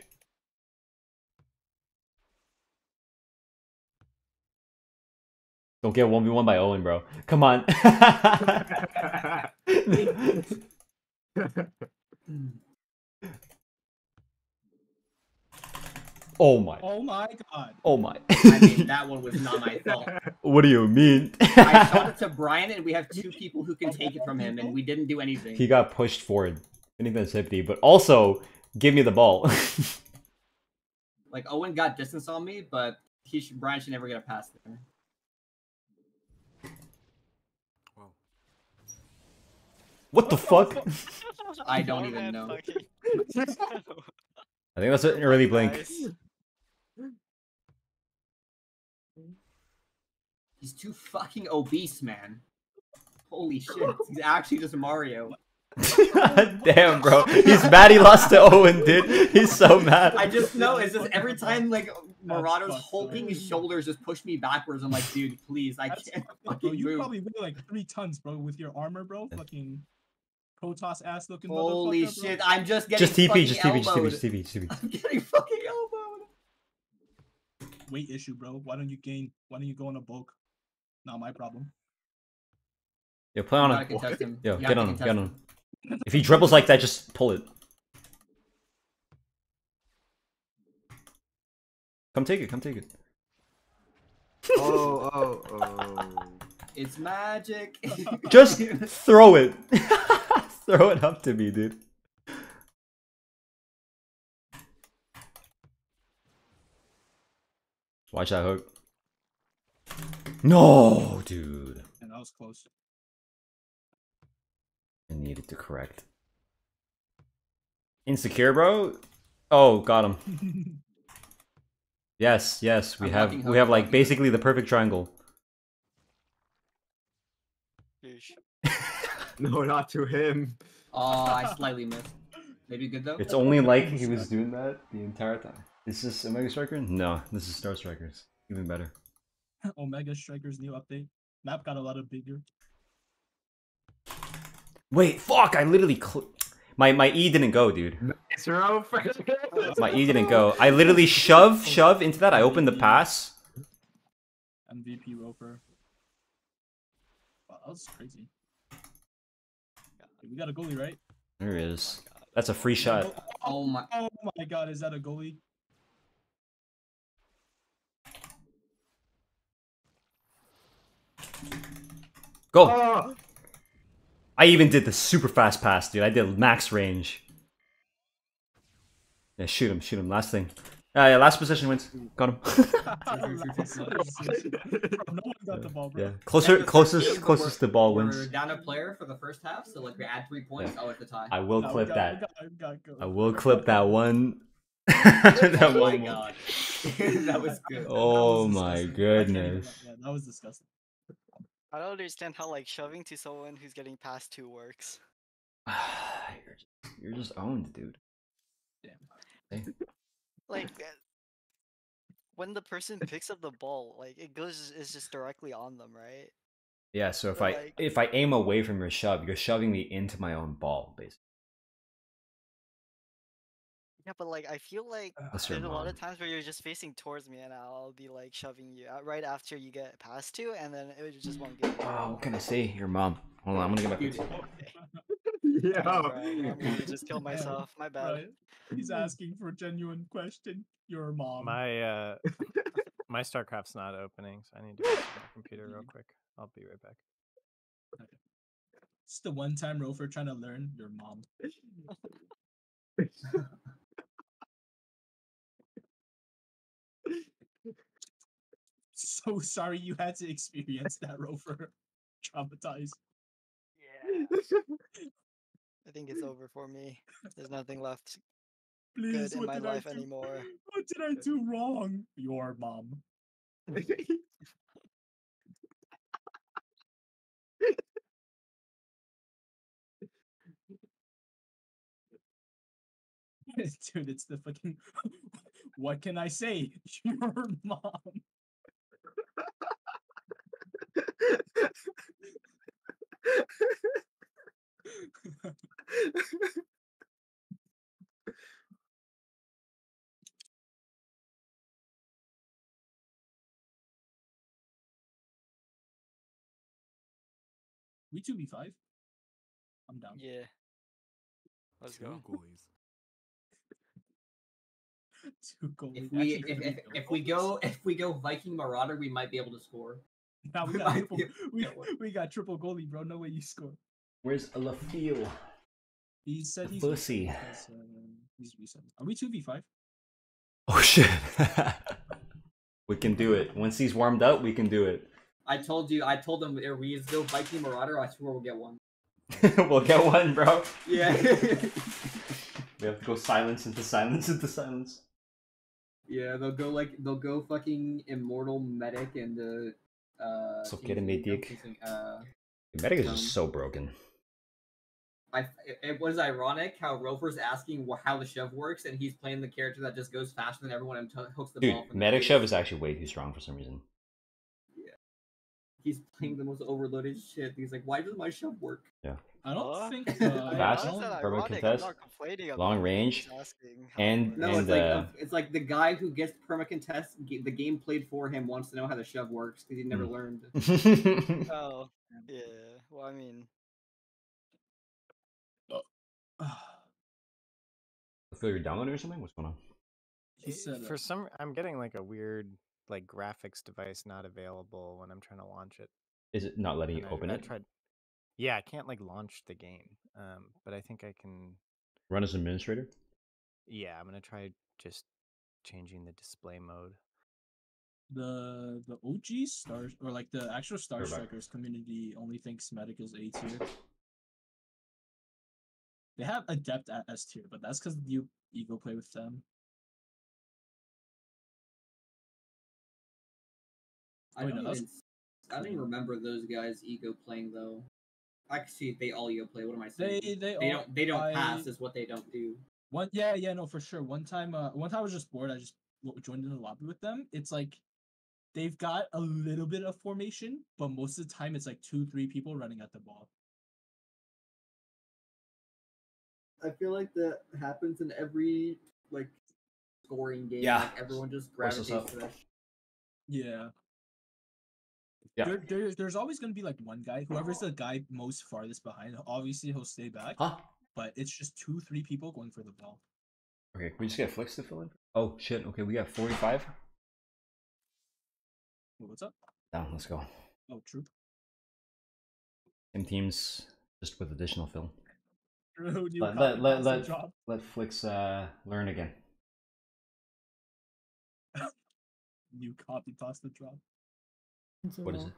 Don't get 1v1 by Owen, bro. Come on. oh my. oh my god. Oh my. I mean, that one was not my fault. what do you mean? I shot it to Brian, and we have two people who can take it from him, and we didn't do anything. he got pushed forward. I think that's empty, but also give me the ball. Like Owen got distance on me, but he should, Brian should never get a pass there. Wow. what the fuck? I don't even know. I think that's an early blink. Nice. He's too fucking obese, man. Holy shit, he's actually just Mario. Damn, bro. He's mad he lost to Owen, dude. He's so mad. I just know it's just every time like Marauder's fucked, hulking, his shoulders just push me backwards. I'm like, dude, please, I That's can't fucked up, bro. fucking You move. probably weigh like three tons, bro, with your armor, bro. Fucking Protoss ass looking Holy motherfucker, bro. shit, I'm just getting Just TP, fucking just TP, just TP, just TP, just TP. I'm getting fucking elbowed. Weight issue, bro. Why don't you gain? Why don't you go on a bulk? Not my problem. Yo, play on You him. gotta him. Yo, You get on him, contest get on him. If he dribbles like that, just pull it. Come take it, come take it. oh, oh, oh. It's magic. Just throw it. throw it up to me, dude. Watch that hook. No, dude. And that was close. I needed to correct. Insecure, bro? Oh, got him. Yes, yes, we I'm have we have like fucking basically the perfect triangle. No, not to him. oh, I slightly missed. Maybe good though. It's only like he was doing that the entire time. Is this Omega Striker? No, this is Star Strikers. Even better. Omega Strikers new update. Map got a lot of bigger. Wait, fuck! I literally cl- my my E didn't go, dude. It's My E didn't go. I literally shove shove into that. I opened the pass. MVP Roper. Wow, that was crazy. We got a goalie, right? There it is. That's a free shot. Oh my. Oh my god, is that a goalie? Go. Oh, I even did the super fast pass, dude. I did max range. Yeah, shoot him, shoot him. Last thing. Yeah, yeah. Last position wins. Got him. no one got the ball, bro. yeah. Closer, closest, closest we're- to ball We're wins. down a player for the first half, so like we add three points. Oh, it's a tie. I will No, clip got- that. we got- we got go. I will clip that one. that oh my god, that was good. Oh that Oh was my disgusting. I can't even- goodness. Yeah, that was disgusting. I don't understand how like shoving to someone who's getting past two works. you're, just, you're just owned, dude. Damn. Like uh, when the person picks up the ball, like it goes is just directly on them, right? Yeah. So if But, I like- if I aim away from your shove, you're shoving me into my own ball, basically. Yeah, but like I feel like That's there's a lot of times where you're just facing towards me and I'll be like shoving you out right after you get past two, and then it was just won't get. Oh, what can I say? Your mom. Hold on, I'm gonna get my Dude, pizza. yeah. I'm gonna just kill myself. My bad. Right. He's asking for a genuine question. Your mom. My uh, my StarCraft's not opening, so I need to go to my computer real quick. I'll be right back. It's the one time Rofer trying to learn your mom. So sorry you had to experience that, Rofer. Traumatized. Yeah. I think it's over for me. There's nothing left Please, good in my life do? anymore. What did I do wrong? Your mom. Dude, it's the fucking. what can I say? Your mom. We 2v5? I'm down. Yeah. Let's Two go. goalies. Two goalies. If we Actually, if, if, if we go if we go Viking Marauder, we might be able to score. Now we we got might triple, we, we got triple goalie, bro. No way you score. Where's Lafille? He said The he's pussy. because, uh, he's reset. Are we two v five? Oh shit. we can do it. Once he's warmed up, we can do it. I told you. I told him if we go Viking Marauder. I swear we'll get one. we'll get one, bro. Yeah. We have to go silence into silence into silence. yeah. They'll go like they'll go fucking immortal medic and the. Uh, So get him, Medic. Uh, Medic is Um, just so broken. I it, was ironic how Rofer's asking how the shove works, and he's playing the character that just goes faster than everyone and t- hooks the ball. Dude, Medic. Shove is actually way too strong for some reason. He's playing the most overloaded shit. He's like, why does my shove work? Yeah. I don't Huh? think. I- Uh, Fast, don't- I that's don't- permanent ironic, I'm contest, long range, just asking how and- No. And, it's like uh, it's like the guy who gets perma contest. g- The game played for him wants to know how the shove works because he never Hmm. learned. Oh, yeah. Well, I mean, I feel you're downloading or something? What's going on? he said for uh, some, I'm getting like a weird like graphics device not available when I'm trying to launch it. Is it not letting you I- open I it? tried. Yeah, I can't like launch the game. Um, but I think I can. Run as administrator? Yeah, I'm gonna try just changing the display mode. the the OG stars or like the actual Star Go. Strikers community only thinks medic is A tier. They have adept at S tier, but that's because you ego play with them. I don't, no, that's- even, I don't even remember those guys ego playing though. Actually, they all ego play. What am I saying? They they, They all- don't. They don't I- pass. Is what they don't do. One yeah yeah no for sure. One time uh one time I was just bored. I just joined in the lobby with them. It's like they've got a little bit of formation, but most of the time it's like two three people running at the ball. I feel like that happens in every like scoring game. Yeah. Like, everyone just Force gravitates to that. Yeah. Yeah. There, there, there's always going to be like one guy, whoever's the guy most farthest behind, obviously he'll stay back, Huh? but it's just two, three people going for the ball. Okay, can we just get Flicks to fill in? Oh shit, okay, we got 45. What's up? Down, let's go. Oh, true. Same teams, just with additional fill. True, Let- copy let- let- let- drop. Let Flix uh, learn again. New copy pasta drop. What is it?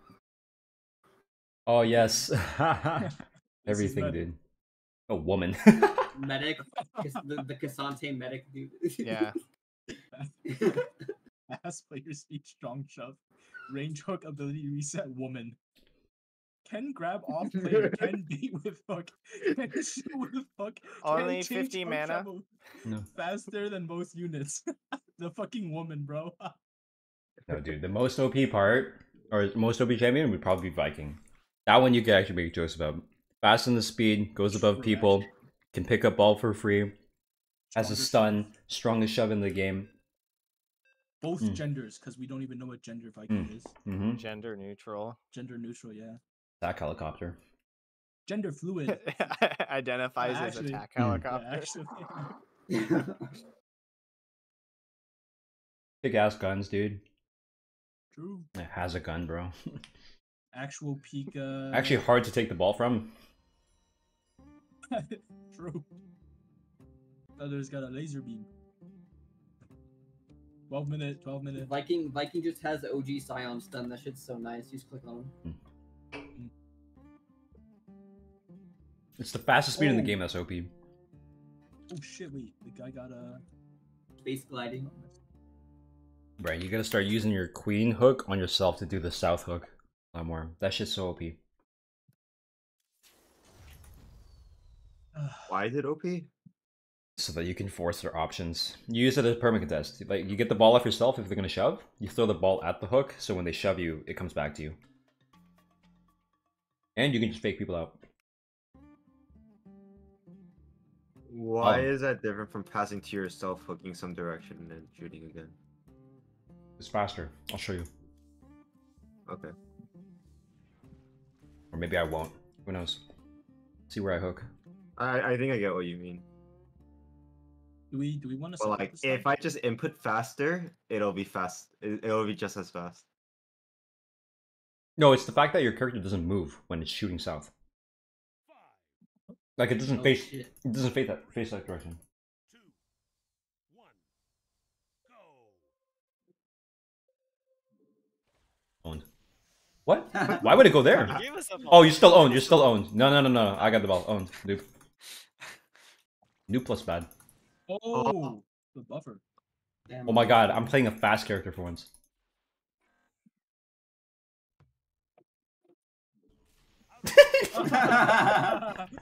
Oh yes, everything, dude. A woman. medic, Cas- the, the Casante medic dude. Yeah. Ass player speed strong shove. Range hook ability reset woman. Can grab off player, can beat with hook, can shoot with hook, Only change 50 mana? No. Faster than most units. the fucking woman, bro. no, dude. The most OP part, or most OP champion, would probably be Viking. That one you could actually make jokes about. Fast in the speed, goes above True, people, actually. can pick up ball for free, has a stun, shove. strongest shove in the game. Both Mm. genders, because we don't even know what gender Viking is. Mm-hmm. Gender neutral. Gender neutral, yeah. Attack helicopter. Gender fluid. Identifies as actually- attack Hmm. helicopter. Yeah, actually. Big ass guns, dude. True. It has a gun, bro. Actual peak. Uh... Actually, hard to take the ball from. True. Other's got a laser beam. 12 minute, 12 minute. Viking Viking just has OG Sion stun. That shit's so nice. You just click on him. It's the fastest speed in the Oh. game that's OP. Oh shit, wait. The guy got a. Space gliding. Right, you gotta start using your queen hook on yourself to do the south hook a lot more. That shit's so OP. Why is it OP? So that you can force their options. You use it as a perma contest. Like you get the ball off yourself if they're gonna shove. You throw the ball at the hook, so when they shove you, it comes back to you. And you can just fake people out. Why Um, is that different from passing to yourself, hooking some direction, and then shooting again? It's faster. I'll show you. Okay. Or maybe I won't. Who knows? See where I hook. I, I think I get what you mean. Do we do we want to? But like, if I just input faster, it'll be fast. it- It'll be just as fast. No, it's the fact that your character doesn't move when it's shooting south. Like it doesn't Oh, face shit. it doesn't face that face that direction. Owned. What? Why would it go there? You gave us a Oh, you're still owned. You're still owned. No, no, no, no. I got the ball. Owned. Noob. Noob plus bad. Oh, the buffer. Damn. Oh my god, I'm playing a fast character for once.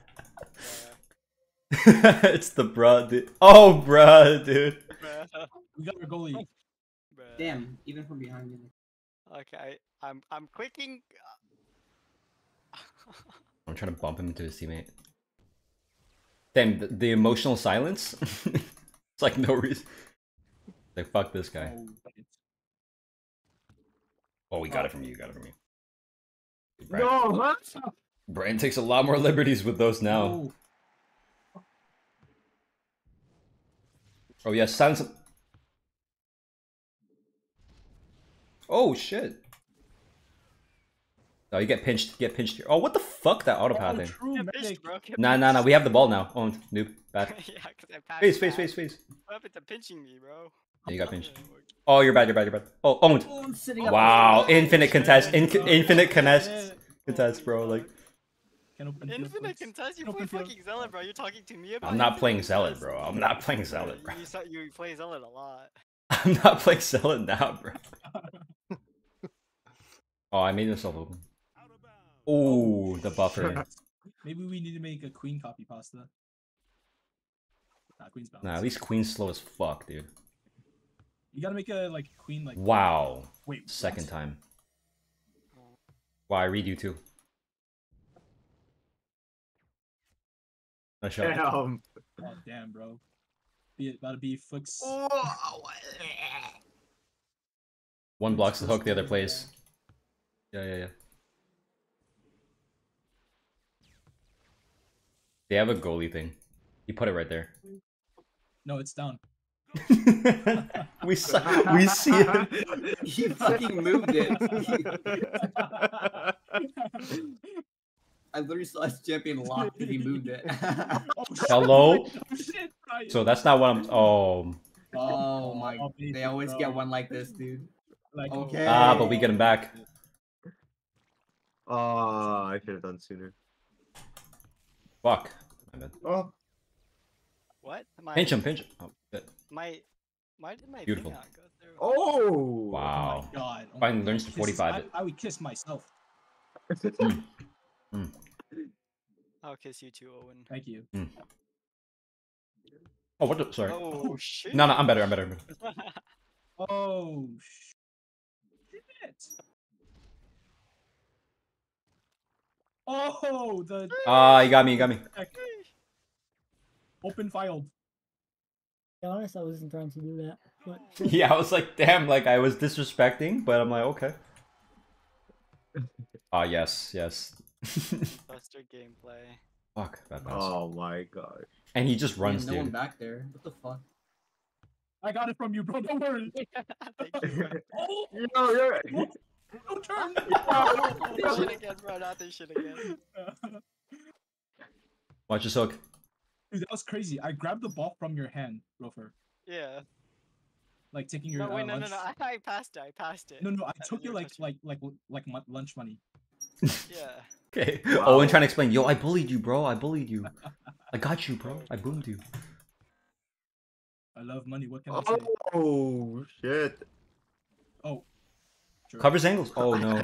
it's the bruh, dude. Oh, bruh, dude. we got our goalie. Damn, even from behind you. Okay, I'm I'm clicking. Uh, I'm trying to bump him into his teammate. Damn, the, the emotional silence? it's like no reason. Like, fuck this guy. Oh. Oh, we got it from you. Got it from you. Brian, No, Brian takes a lot more liberties with those now. Oh, Oh, yeah, silence. Oh, shit. Oh, you get pinched. Get pinched here. Oh, what the fuck? That auto oh, pathing. true Get medic. pinched, bro. Get Nah, nah, nah. We have the ball now. Owned. Noob. Bad. yeah, because I passed. Face, face, face, face. What happened to pinching me, bro? Yeah, you got pinched. Oh, you're bad. You're bad. You're bad. Oh, owned. Oh, oh sitting up. Wow. Infinite contest. In- Shit. infinite contest. Contest, bro. Like, Can open field Infinite contest. You Open play fucking Zealot, bro. You're talking to me about. I'm not Infinite playing Zealot, bro. I'm not playing Zealot, bro. You, saw- you play Zealot a lot. I'm not playing Zealot now, bro. Oh, I made myself open. Oh, the buffer. Maybe we need to make a queen copy pasta. Nah, queen's balance. Nah, at least Queen's slow as fuck, dude. You gotta make a like queen like. Wow. Wait. Second what? time. Wow, I read you too. Nice shot. Damn. Oh damn, bro. Be it about to be flicks. One blocks the hook, the other plays. Yeah, yeah, yeah. They have a goalie thing. You put it right there. No, it's down. we saw, we see it. He fucking moved it. I literally saw his champion locked because he moved it. Oh. Hello? Oh, shit, So that's not what I'm. Oh. oh my! Oh, They always get one like this, dude. Like, Okay. Ah, but we get him back. Oh, I should have done sooner. Fuck. My bad. Oh, What? My, Pinch him, pinch him. Oh, good. My, why did my Beautiful. go through? oh, Oh Wow. my god. Oh Finally my learns to 45 I, it. I would kiss myself. Mm. Mm. I'll kiss you too, Owen. Thank you. Mm. Oh, what the? Sorry. Oh, oh shit! No, no, I'm better. I'm better. I'm better. Oh shit. Oh, the Ah, you got me. You got me. open filed. be honest, I wasn't trying to do that. But Yeah, I was like, damn, like I was disrespecting, but I'm like, okay. Ah, yes, yes. Buster gameplay. Fuck that pass. oh my god. And he just Man, runs, no one back there. What the fuck? I got it from you, bro. Don't worry. Thank you. Oh, No, you're. No turn. This shit again, bro. Not this shit again. Watch this hook. Dude, that was crazy. I grabbed the ball from your hand, Rofer. Yeah. Like taking your No, wait, uh, no, no, lunch. no. I, I passed it. I passed it. No, no, I Uh, took you it were like like like like lunch money. Yeah. Okay. Wow. Owen trying to explain, yo, I bullied you, bro. I bullied you. I got you, bro. I boomed you. I love money. What can I say? Oh shit. Oh, sure. Covers angles. Oh no.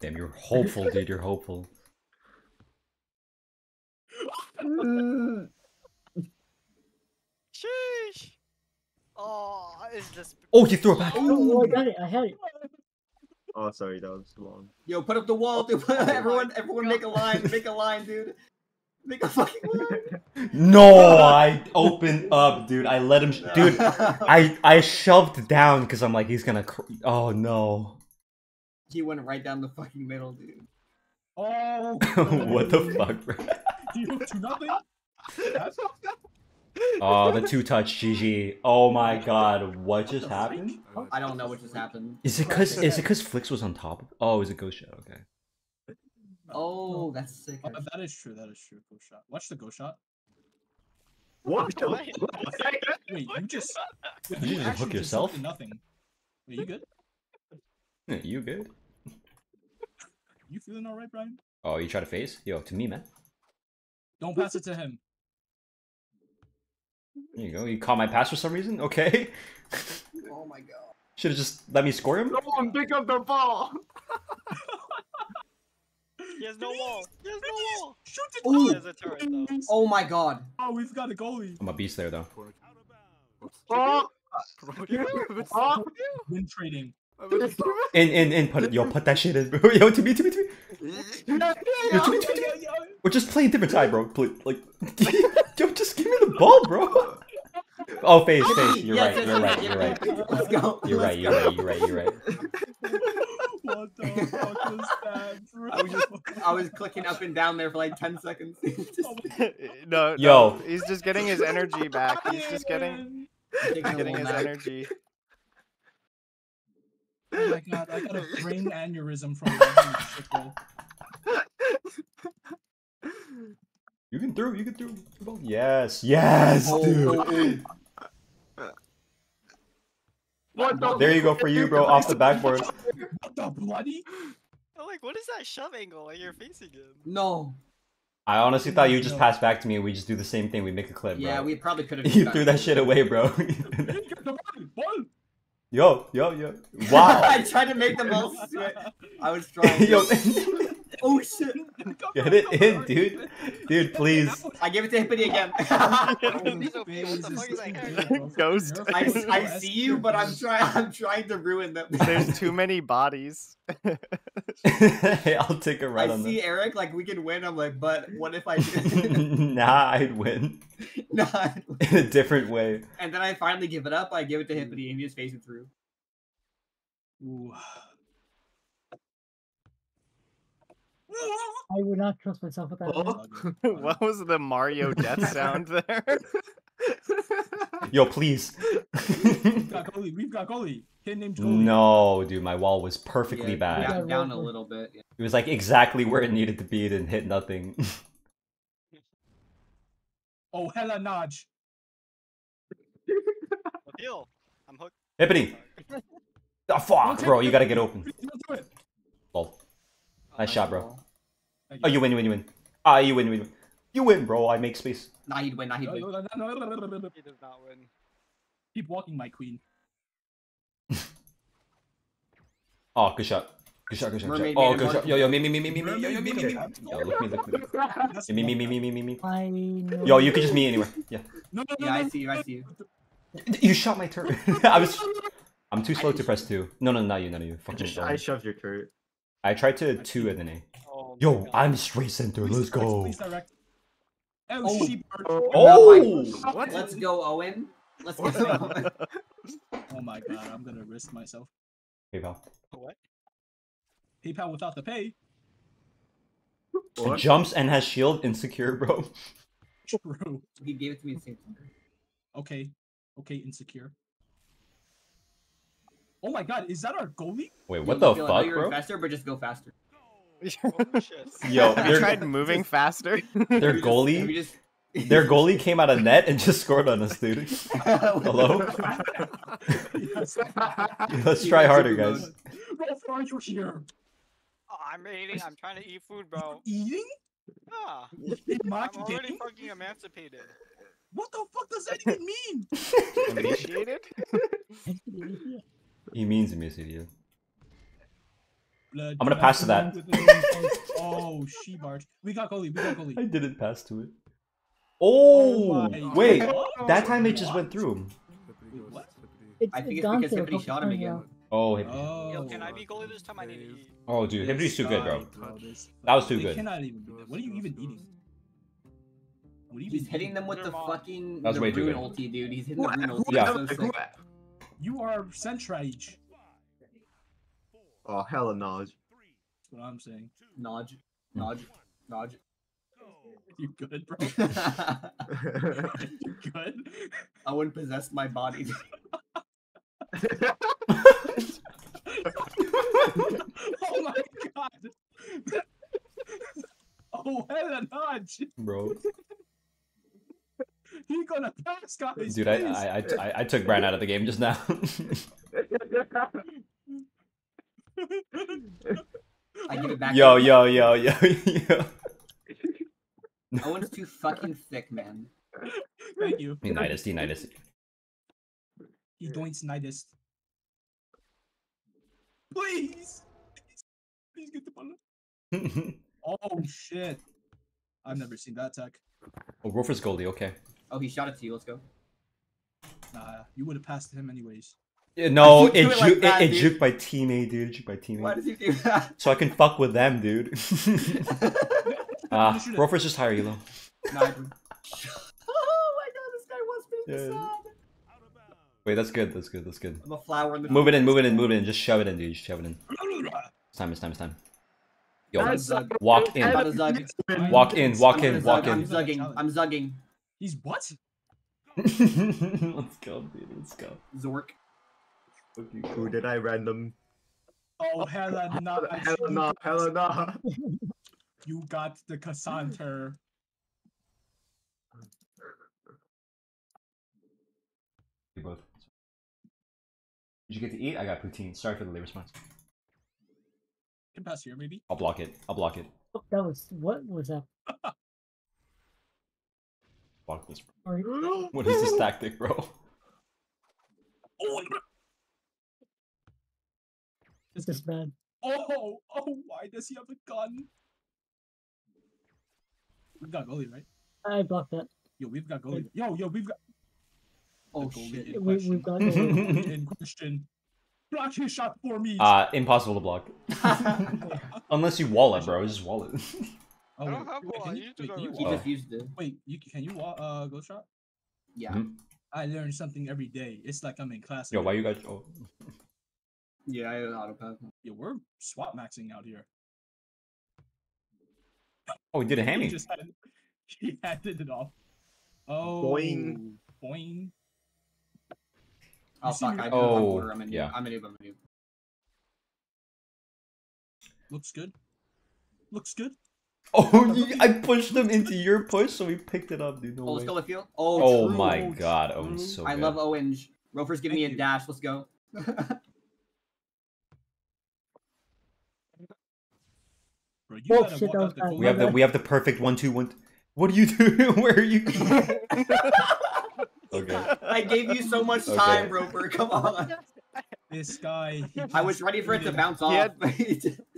Damn, you're hopeful, dude. You're hopeful. Sheesh. Oh, is this? Oh, you threw it back. oh, I got it. I had it. oh, sorry, that was long. Yo, put up the wall, oh, dude. Oh my everyone, everyone, make a line. Make a line, dude. Make a fucking line. No, I opened up, dude. I let him, sh- dude. I I shoved down because I'm like, he's gonna. Cr- oh no. he went right down the fucking middle, dude. Oh, what the fuck, bro? You do nothing. That's Oh, the two touch GG. Oh my god, what just happened? I don't know what just happened. Is it cause is it cause Flix was on top? Oh, is it was a ghost shot. Okay. Oh, oh, that's sick. Oh, that is true. That is true. Go shot. Watch the go shot. What? What? fuck? Wait, you just Did you just hook yourself? hooked Nothing. Wait, you good? You good? You feeling all right, Brian? Oh, you try to face? Yo, to me, man. Don't pass it to him. There you go. You caught my pass for some reason. Okay. Oh my god. Should have just let me score him. No one pick up the ball. He has no wall. He has no wall. Shoot it! Ooh. He has a turret though. Oh my god. Oh, we've got a goalie. I'm a beast there, though. Oh, oh, Win trading. In, in, in. Put it. Yo, put that shit in, bro. Yo, to me, to me, to me. Yo, to me, to me, to me. Or just play a different side, bro. Play, like, yo, just give me the ball, bro. Oh, face, face. You're Yes, right. You're right. You're right. Let's go. You're right. You're right. You're right. You're right. What the fuck was that, bro? I was just, I was clicking up and down there for like 10 seconds. Just oh no, Yo. no, he's just getting his energy back. He's just getting taking a getting his energy. Oh my god, I got a brain aneurysm from that shit, bro. You can through. You can through. Through. Yes. Yes, Oh, dude. What the? There you go for you, bro. Off the backboard. What the bloody? I'm like, what is that shove angle? Like you're facing him. No. I honestly thought you just No. pass back to me and we just do the same thing. We make a clip, bro. Yeah, we probably could have. You threw that shit away, bro. Get the ball, ball. yo, yo, yo. Wow. I tried to make them all sweat. I was trying. yo, Oh, oh shit! get it in, dude. Dude, please. I give it to Hippity again. He's okay. What the fuck is that hair? Ghost. I, I see you, but I'm trying. I'm trying to ruin them. There's too many bodies. hey, I'll take a I run on I see Eric like we can win. I'm like, but what if I this. did? nah, I'd win nah. in a different way. And then I finally give it up. I give it to Hippity, and he just faces through. Ooh. I would not trust myself with that. Oh. what was the Mario death sound there? Yo, please. We've got goalie. We've got goalie. Kid named goalie. no, dude, my wall was perfectly Yeah, bad. Down, down a little bit. yeah. It was like exactly where it needed to be and hit nothing. Oh, hella nudge. Heal. I'm hooked. Hippity! Oh, fuck, bro, you gotta get open. Don't do it. Lol. Nice shot, bro. ball. Oh, you win, you win, you win. Ah, you win, you win. You win, bro. I make space. Nah, he'd win. Nah, he'd win. He does not win. Keep walking, my queen. Oh, good shot. Good shot, good shot, good shot. Mermaid Oh, made good him shot. Yo, yo, me, me, me, me, me, me, yo, yo, Mermaid me, me, made me. him. Yo, look me, look me. look me. That's Me, me, the me, one. me, me, me, me, me. I know. Yo, you can just me anywhere. Yeah. No, no, no, Yeah, I no. see you. I see you. You shot my turret. I was. I'm too slow to press two. No, no, not you, not you. I Fucking. just- don't. I shoved your turret. I tried to two and then A. Oh, Yo, God. I'm straight center. Please Let's direct, go. Please direct. Oh, Oh. sheep. Oh! What? Let's go, Owen. Let's go. Owen. Oh my god, I'm gonna risk myself. PayPal. What? PayPal without the pay. What? Jumps and has shield insecure, bro. True. He gave it to me at the same time. Okay. Okay, insecure. Oh my god, is that our goalie? Wait, Yo, what the Gil, I know fuck, you're bro? Infestor, but just go faster. Yo, Have you tried moving faster? their goalie, just. their goalie came out of net and just scored on us, dude. Hello? Let's try harder, guys. Rolf, are you here? Oh, I'm eating. I'm trying to eat food, bro. Eating? Yeah. In my I'm already game? fucking emancipated. What the fuck does that even mean? Initiated? He means emaciated. Blood I'm gonna pass to that. Oh, oh, oh, she barge. We got goalie. We got goalie. I didn't pass to it. Oh, oh, my wait. God. That time it just went through. Hippity what? It's, I think it's it's because through Hippity shot him again. Oh, Hippity. Oh. Yo, can I be goalie this time? I need to eat. Oh, dude, Hippity too good, bro. This guy, this- That was too they good. cannot even do that. What are you even eating? What are you He's hitting them with the They're mom. fucking That was the way too rune good. ulti, dude. He's hitting the rune ulti. Yeah. It's so sick. You are Centrage. Oh, hella knowledge. That's what I'm saying. Nodge, hmm. nodge, nodge. You good, bro? I you good? I wouldn't possess my body. oh my god! oh hell a nudge! Bro. He gonna pass, guys. Dude, I. I, I, I, I took Brian out of the game just now. I give it back. yo, to yo, yo, yo, yo. Owen's too fucking thick, man. Thank you. Unitas, Unitas. He doinks nidus. Please! Please, please get the ball. Oh shit. I've never seen that tech. oh, Rofer's Goldie, okay. Oh, he shot it to you. Let's go. Nah, you would have passed him anyways. Yeah, No, Why'd it, do it ju- like that, it, it dude? juked my teammate, dude. It juked my Why teammate. does he do that? So I can fuck with them, dude. Ah, Shoot it. Rofer's just higher, you know. No, I didn't. oh my god, this guy was being Yeah. sad. Wait, that's good, that's good, that's good. I'm a flower in the Move it in, move it in, move it in. Just shove it in, dude. Just shove it in. It's time, it's time, it's time. Yo, I'm walk I'm in. Walk in, walk I'm in, gonna walk zug. I'm zugging. I'm zugging. He's what? let's go, dude. Let's go. Zork. Who did I random? Oh hella not. Hella nah, hella nah. You got the Cassandra. You both. Did you get to eat? I got poutine. Sorry for the late response. Can pass here maybe. I'll block it. I'll block it. Oh, that was what was that? Block this. Sorry. What is this tactic, bro? Oh, This is bad. oh, oh! Why does he have a gun? We've got goalie, right? I blocked that. Yo, we've got goalie. Yo, yo, we've got. Oh shit. We, question. we've got Goalie in question. Block his shot for me. Uh, impossible to block. Unless you wall it, bro. Just wall it. oh, I don't wait, have wait, wall, Can you, used wait, go you He just used it. Wait, you can you wall? Uh, go shot. Yeah. Mhm. I learn something every day. It's like I'm in class. Yo, why you guys? Oh. Yeah, I auto pass. Yo, we're swap maxing out here. Oh, he did a He hammy. just had, he handed it off. Oh, Boing. boing. Oh fuck! I do have Oh, order. I'm a noob. yeah. I'm a noob. I'm a noob. Looks good. Looks good. Oh, you, I pushed him into your push, so he picked it up, dude. No Oh, let's go left field. Oh, Oh true. my true, god, oh, Owen's true. so I good. love Owen. Rofer's giving me a you. dash. Let's go. Bro, you Oh, shit, walk that the We have the we have the perfect one two one. What are you doing? Where are you? okay. I gave you so much Okay. time, Rover. Come on. This guy. I was ready for it to bounce off. had- but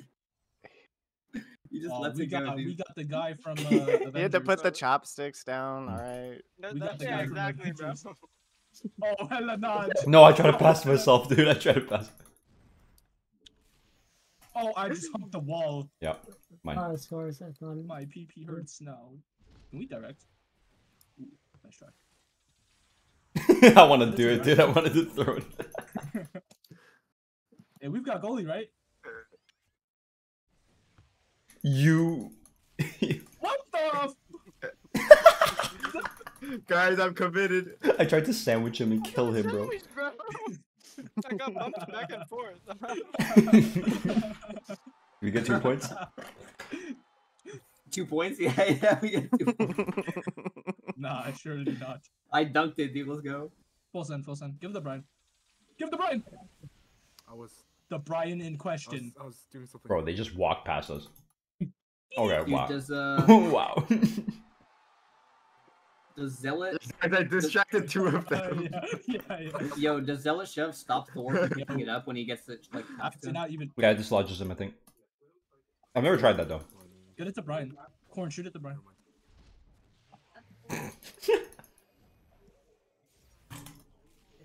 you just you just Oh, let we it got go, we got the guy from. Uh, You had to Avengers. put the chopsticks down. All right. No, We got that- the yeah, guy exactly, bro. Oh hella nod. No, I tried to pass myself, dude. I tried to pass. Oh, I just humped the wall. Yep. Mine. Not as far as I thought. My PP hurts now. Can we direct? Ooh, nice try. I want to do it, dude. I wanted to throw it. Hey, we've got goalie, right? You. What the? Guys, I'm committed. I tried to sandwich him and kill him, bro. Sandwich, bro. I got bumped back and forth. we get two points. Two points? Yeah, yeah, we get two points. nah, I sure did not. I dunked it, dude. Let's go. Full send, full send. Give the Brian. Give the Brian. I was, The Brian in I was, question. I was doing something. Bro, they just walked past us. Okay, Dude, wow. does uh wow. does Zealot Guys, I distracted two of Uh, them. yeah, yeah, yeah. yo, does Zealot Chef stop Thor from picking it up when he gets it like passed to After him? not even. yeah, it dislodges him, I think. I've never tried that though. Get it to Brian. Corn, shoot it to Brian.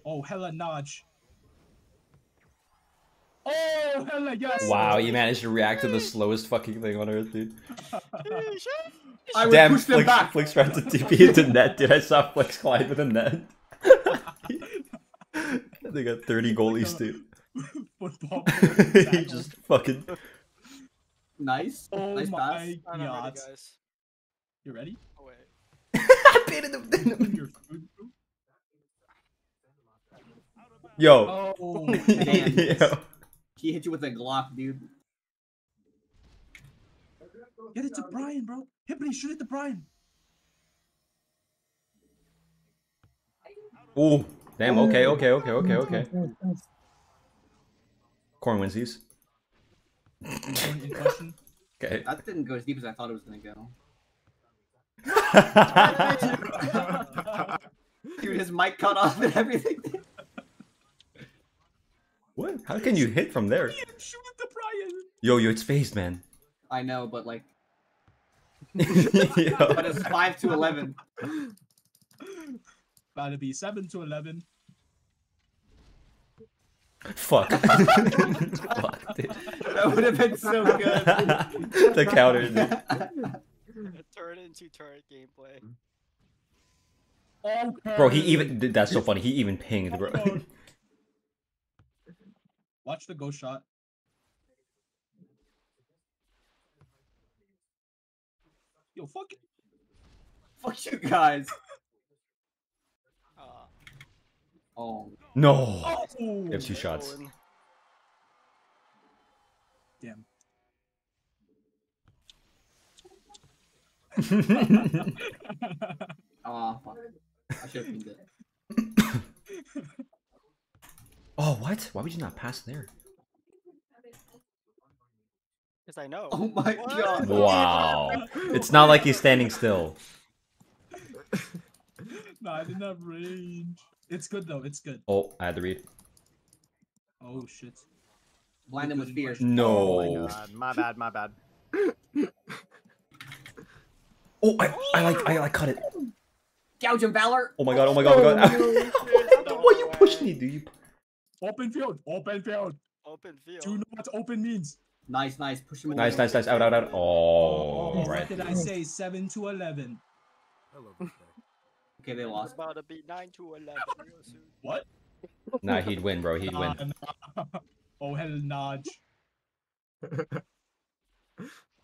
Oh, hella notch. Oh, hella yes. Wow, you managed to react to the slowest fucking thing on earth, dude. I would Damn, push them Flex, back. Flex tried to TP into net, dude. I saw Flex collide with a net. they got 30 goalies, dude. Football. he just fucking. Nice. Oh nice pass. my I'm ready, god. guys. You ready? Oh, wait. I baited him. Your food, bro? Yo. Oh, Damn. Yo. He hit you with a Glock, dude. get it to Brian, bro. Hippity, shoot it to Brian. Ooh. Damn, okay, okay, okay, okay, okay. Nice, nice. Corn wins these. Corn in question. Okay. That didn't go as deep as I thought it was gonna go. Dude, his mic cut off and everything. What? How can you hit from there? Shoot it to Brian. Yo, yo, it's phased, man. I know, but like, but it's five to eleven. About to be seven to eleven. Fuck. Fuck, dude. That would have been so good. the counter, dude. It turned into turret gameplay. Okay. Bro, he even. That's so funny. He even pinged, bro. Watch the ghost shot. Yo, fuck it. Fuck you guys. Uh, Oh, no. Oh, You have two shots. Owen. damn. oh, fuck. I should have pinged it. oh, what? Why would you not pass there? Because I know. Oh my What? god. Wow. It's not like he's standing still. no, I didn't have range. It's good though. It's good. Oh, I had to read. Oh shit. Blind him with fear. No. Oh my god. My bad. My bad. Oh, I, I like, I like cut it. Gouge him, Valor. Oh my god, oh my god, oh my god. Oh, no Why you pushed me, dude? You... Open field. Open field. Open field. Do you know what open means? Nice, nice. Push him Nice, away. nice, nice. Out, out, out. Oh, Oh, right. What did I say? Seven to eleven. I love this guy. Okay, they It's lost. about to be 9 to 11 real soon. What? Nah, he'd win, bro. He'd win. Nah, nah. oh hell, Nodge.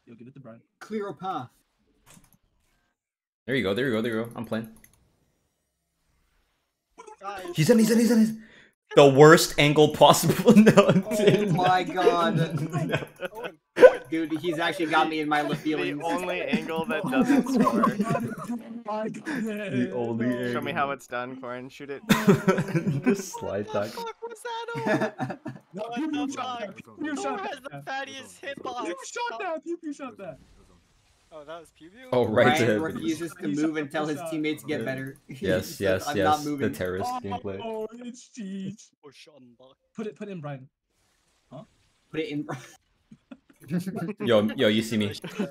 Yo, give it to Brian. Clear a path. There you go, there you go, there you go. I'm playing. He's in, he's in, he's in, he's in. The worst angle possible. no, Oh my god. No. Dude, he's actually got me in my The feelings. only angle that oh doesn't score. The only Show me how it's done, Corin. Shoot it. the slide what the fuck was that? Owen? What the shot fuck? that. Pew pew Who shot has the that. fattiest hitbox? Pew shot that. Pew pew shot that. Oh, that was Pew Pew? Oh, right Ryan refuses to move until his teammates get Yeah. better. Yes, yes, I'm yes. not The moving. terrorist oh, gameplay. Oh, it's cheese. Oh, Sean Buck. Put it, put it in, Brian. Huh? Put it in. Brian. Yo, yo, you see me? Oh,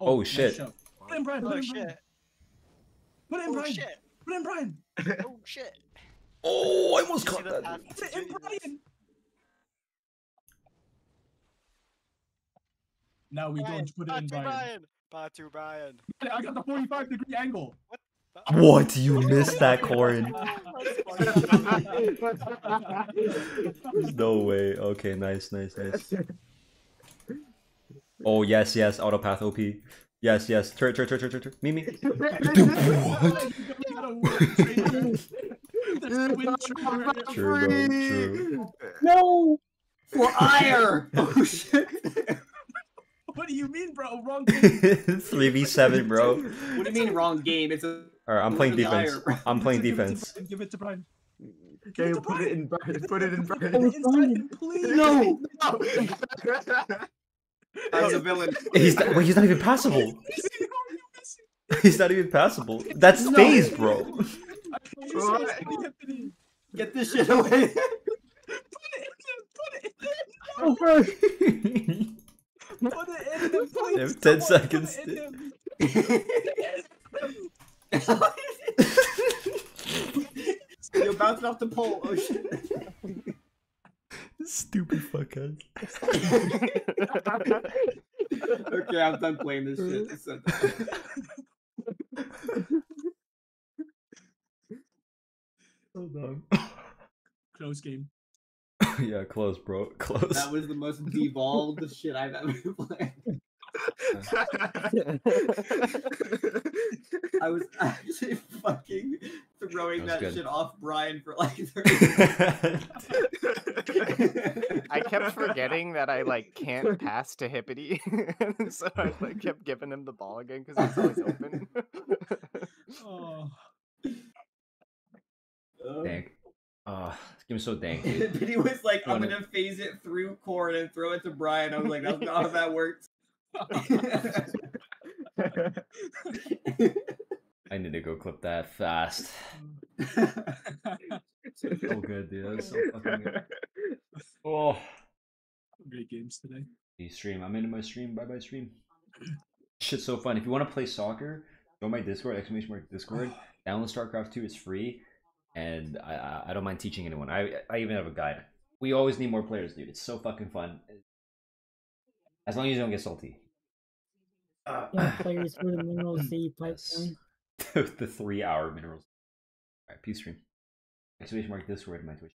oh, oh, nice shit. shove. Put it in, Brian. Put Oh it in, Brian. shit. Put it in, Oh Brian. shit. Put it in, Brian. Oh shit. Oh, I almost caught that. Put it in, Brian. Now we Brian, don't put it in, Batu Brian. Brian. Batu Brian. I got the 45 degree angle. What? You missed that, Corin. There's no way. Okay, nice, nice, nice. Oh yes, yes, autopath OP. Yes, yes. Turret, turret, turret, turret, turret. Me, me. Dude, what? True, bro. True. No! Fire! Oh shit! What do you mean, bro? Wrong game. Three v seven, bro. What do you mean wrong game? It's a All right, I'm playing Look at the defense. ire. I'm playing Give it to defense. Give it to Brian. Okay, put it in Brian. Put it in Oh, Brian. Put it in, Brian, please. no. I was a villain. He's not, wait, he's not even passable. He's not even passable. That's phase, bro. Get this shit away. Put it. Put it. Oh, bro. Put it in him, please. have 10 Someone seconds. Put it in him. You're bouncing off the pole. Oh shit. Stupid fuckhead. okay, I'm done playing this shit. It's so dumb. So dumb. Close game. yeah, close, bro. Close. That was the most devolved shit I've ever played. I was actually fucking throwing That that, shit off Brian for like 30 I kept forgetting that I like can't pass to Hippity, so I like kept giving him the ball again because he's always open. Oh. dank. Oh. Oh, this game's so dank, dude. but he was like, I'm gonna phase it through Corn and throw it to Brian. I was like, that's not how that works. I need to go clip that fast. So good, dude. That was so fucking good. Oh. Great games today. The stream. I'm into my stream. Bye bye stream. Shit's so fun. If you want to play soccer, join my Discord, exclamation mark Discord. Download StarCraft 2, it's free. And I, I I don't mind teaching anyone. I I even have a guide. We always need more players, dude. It's so fucking fun. As long as you don't get salty. Uh, yeah, players for the Mineral C pipeline. the three hour minerals. Alright, peace stream. Exclamation mark Discord, my Twitch.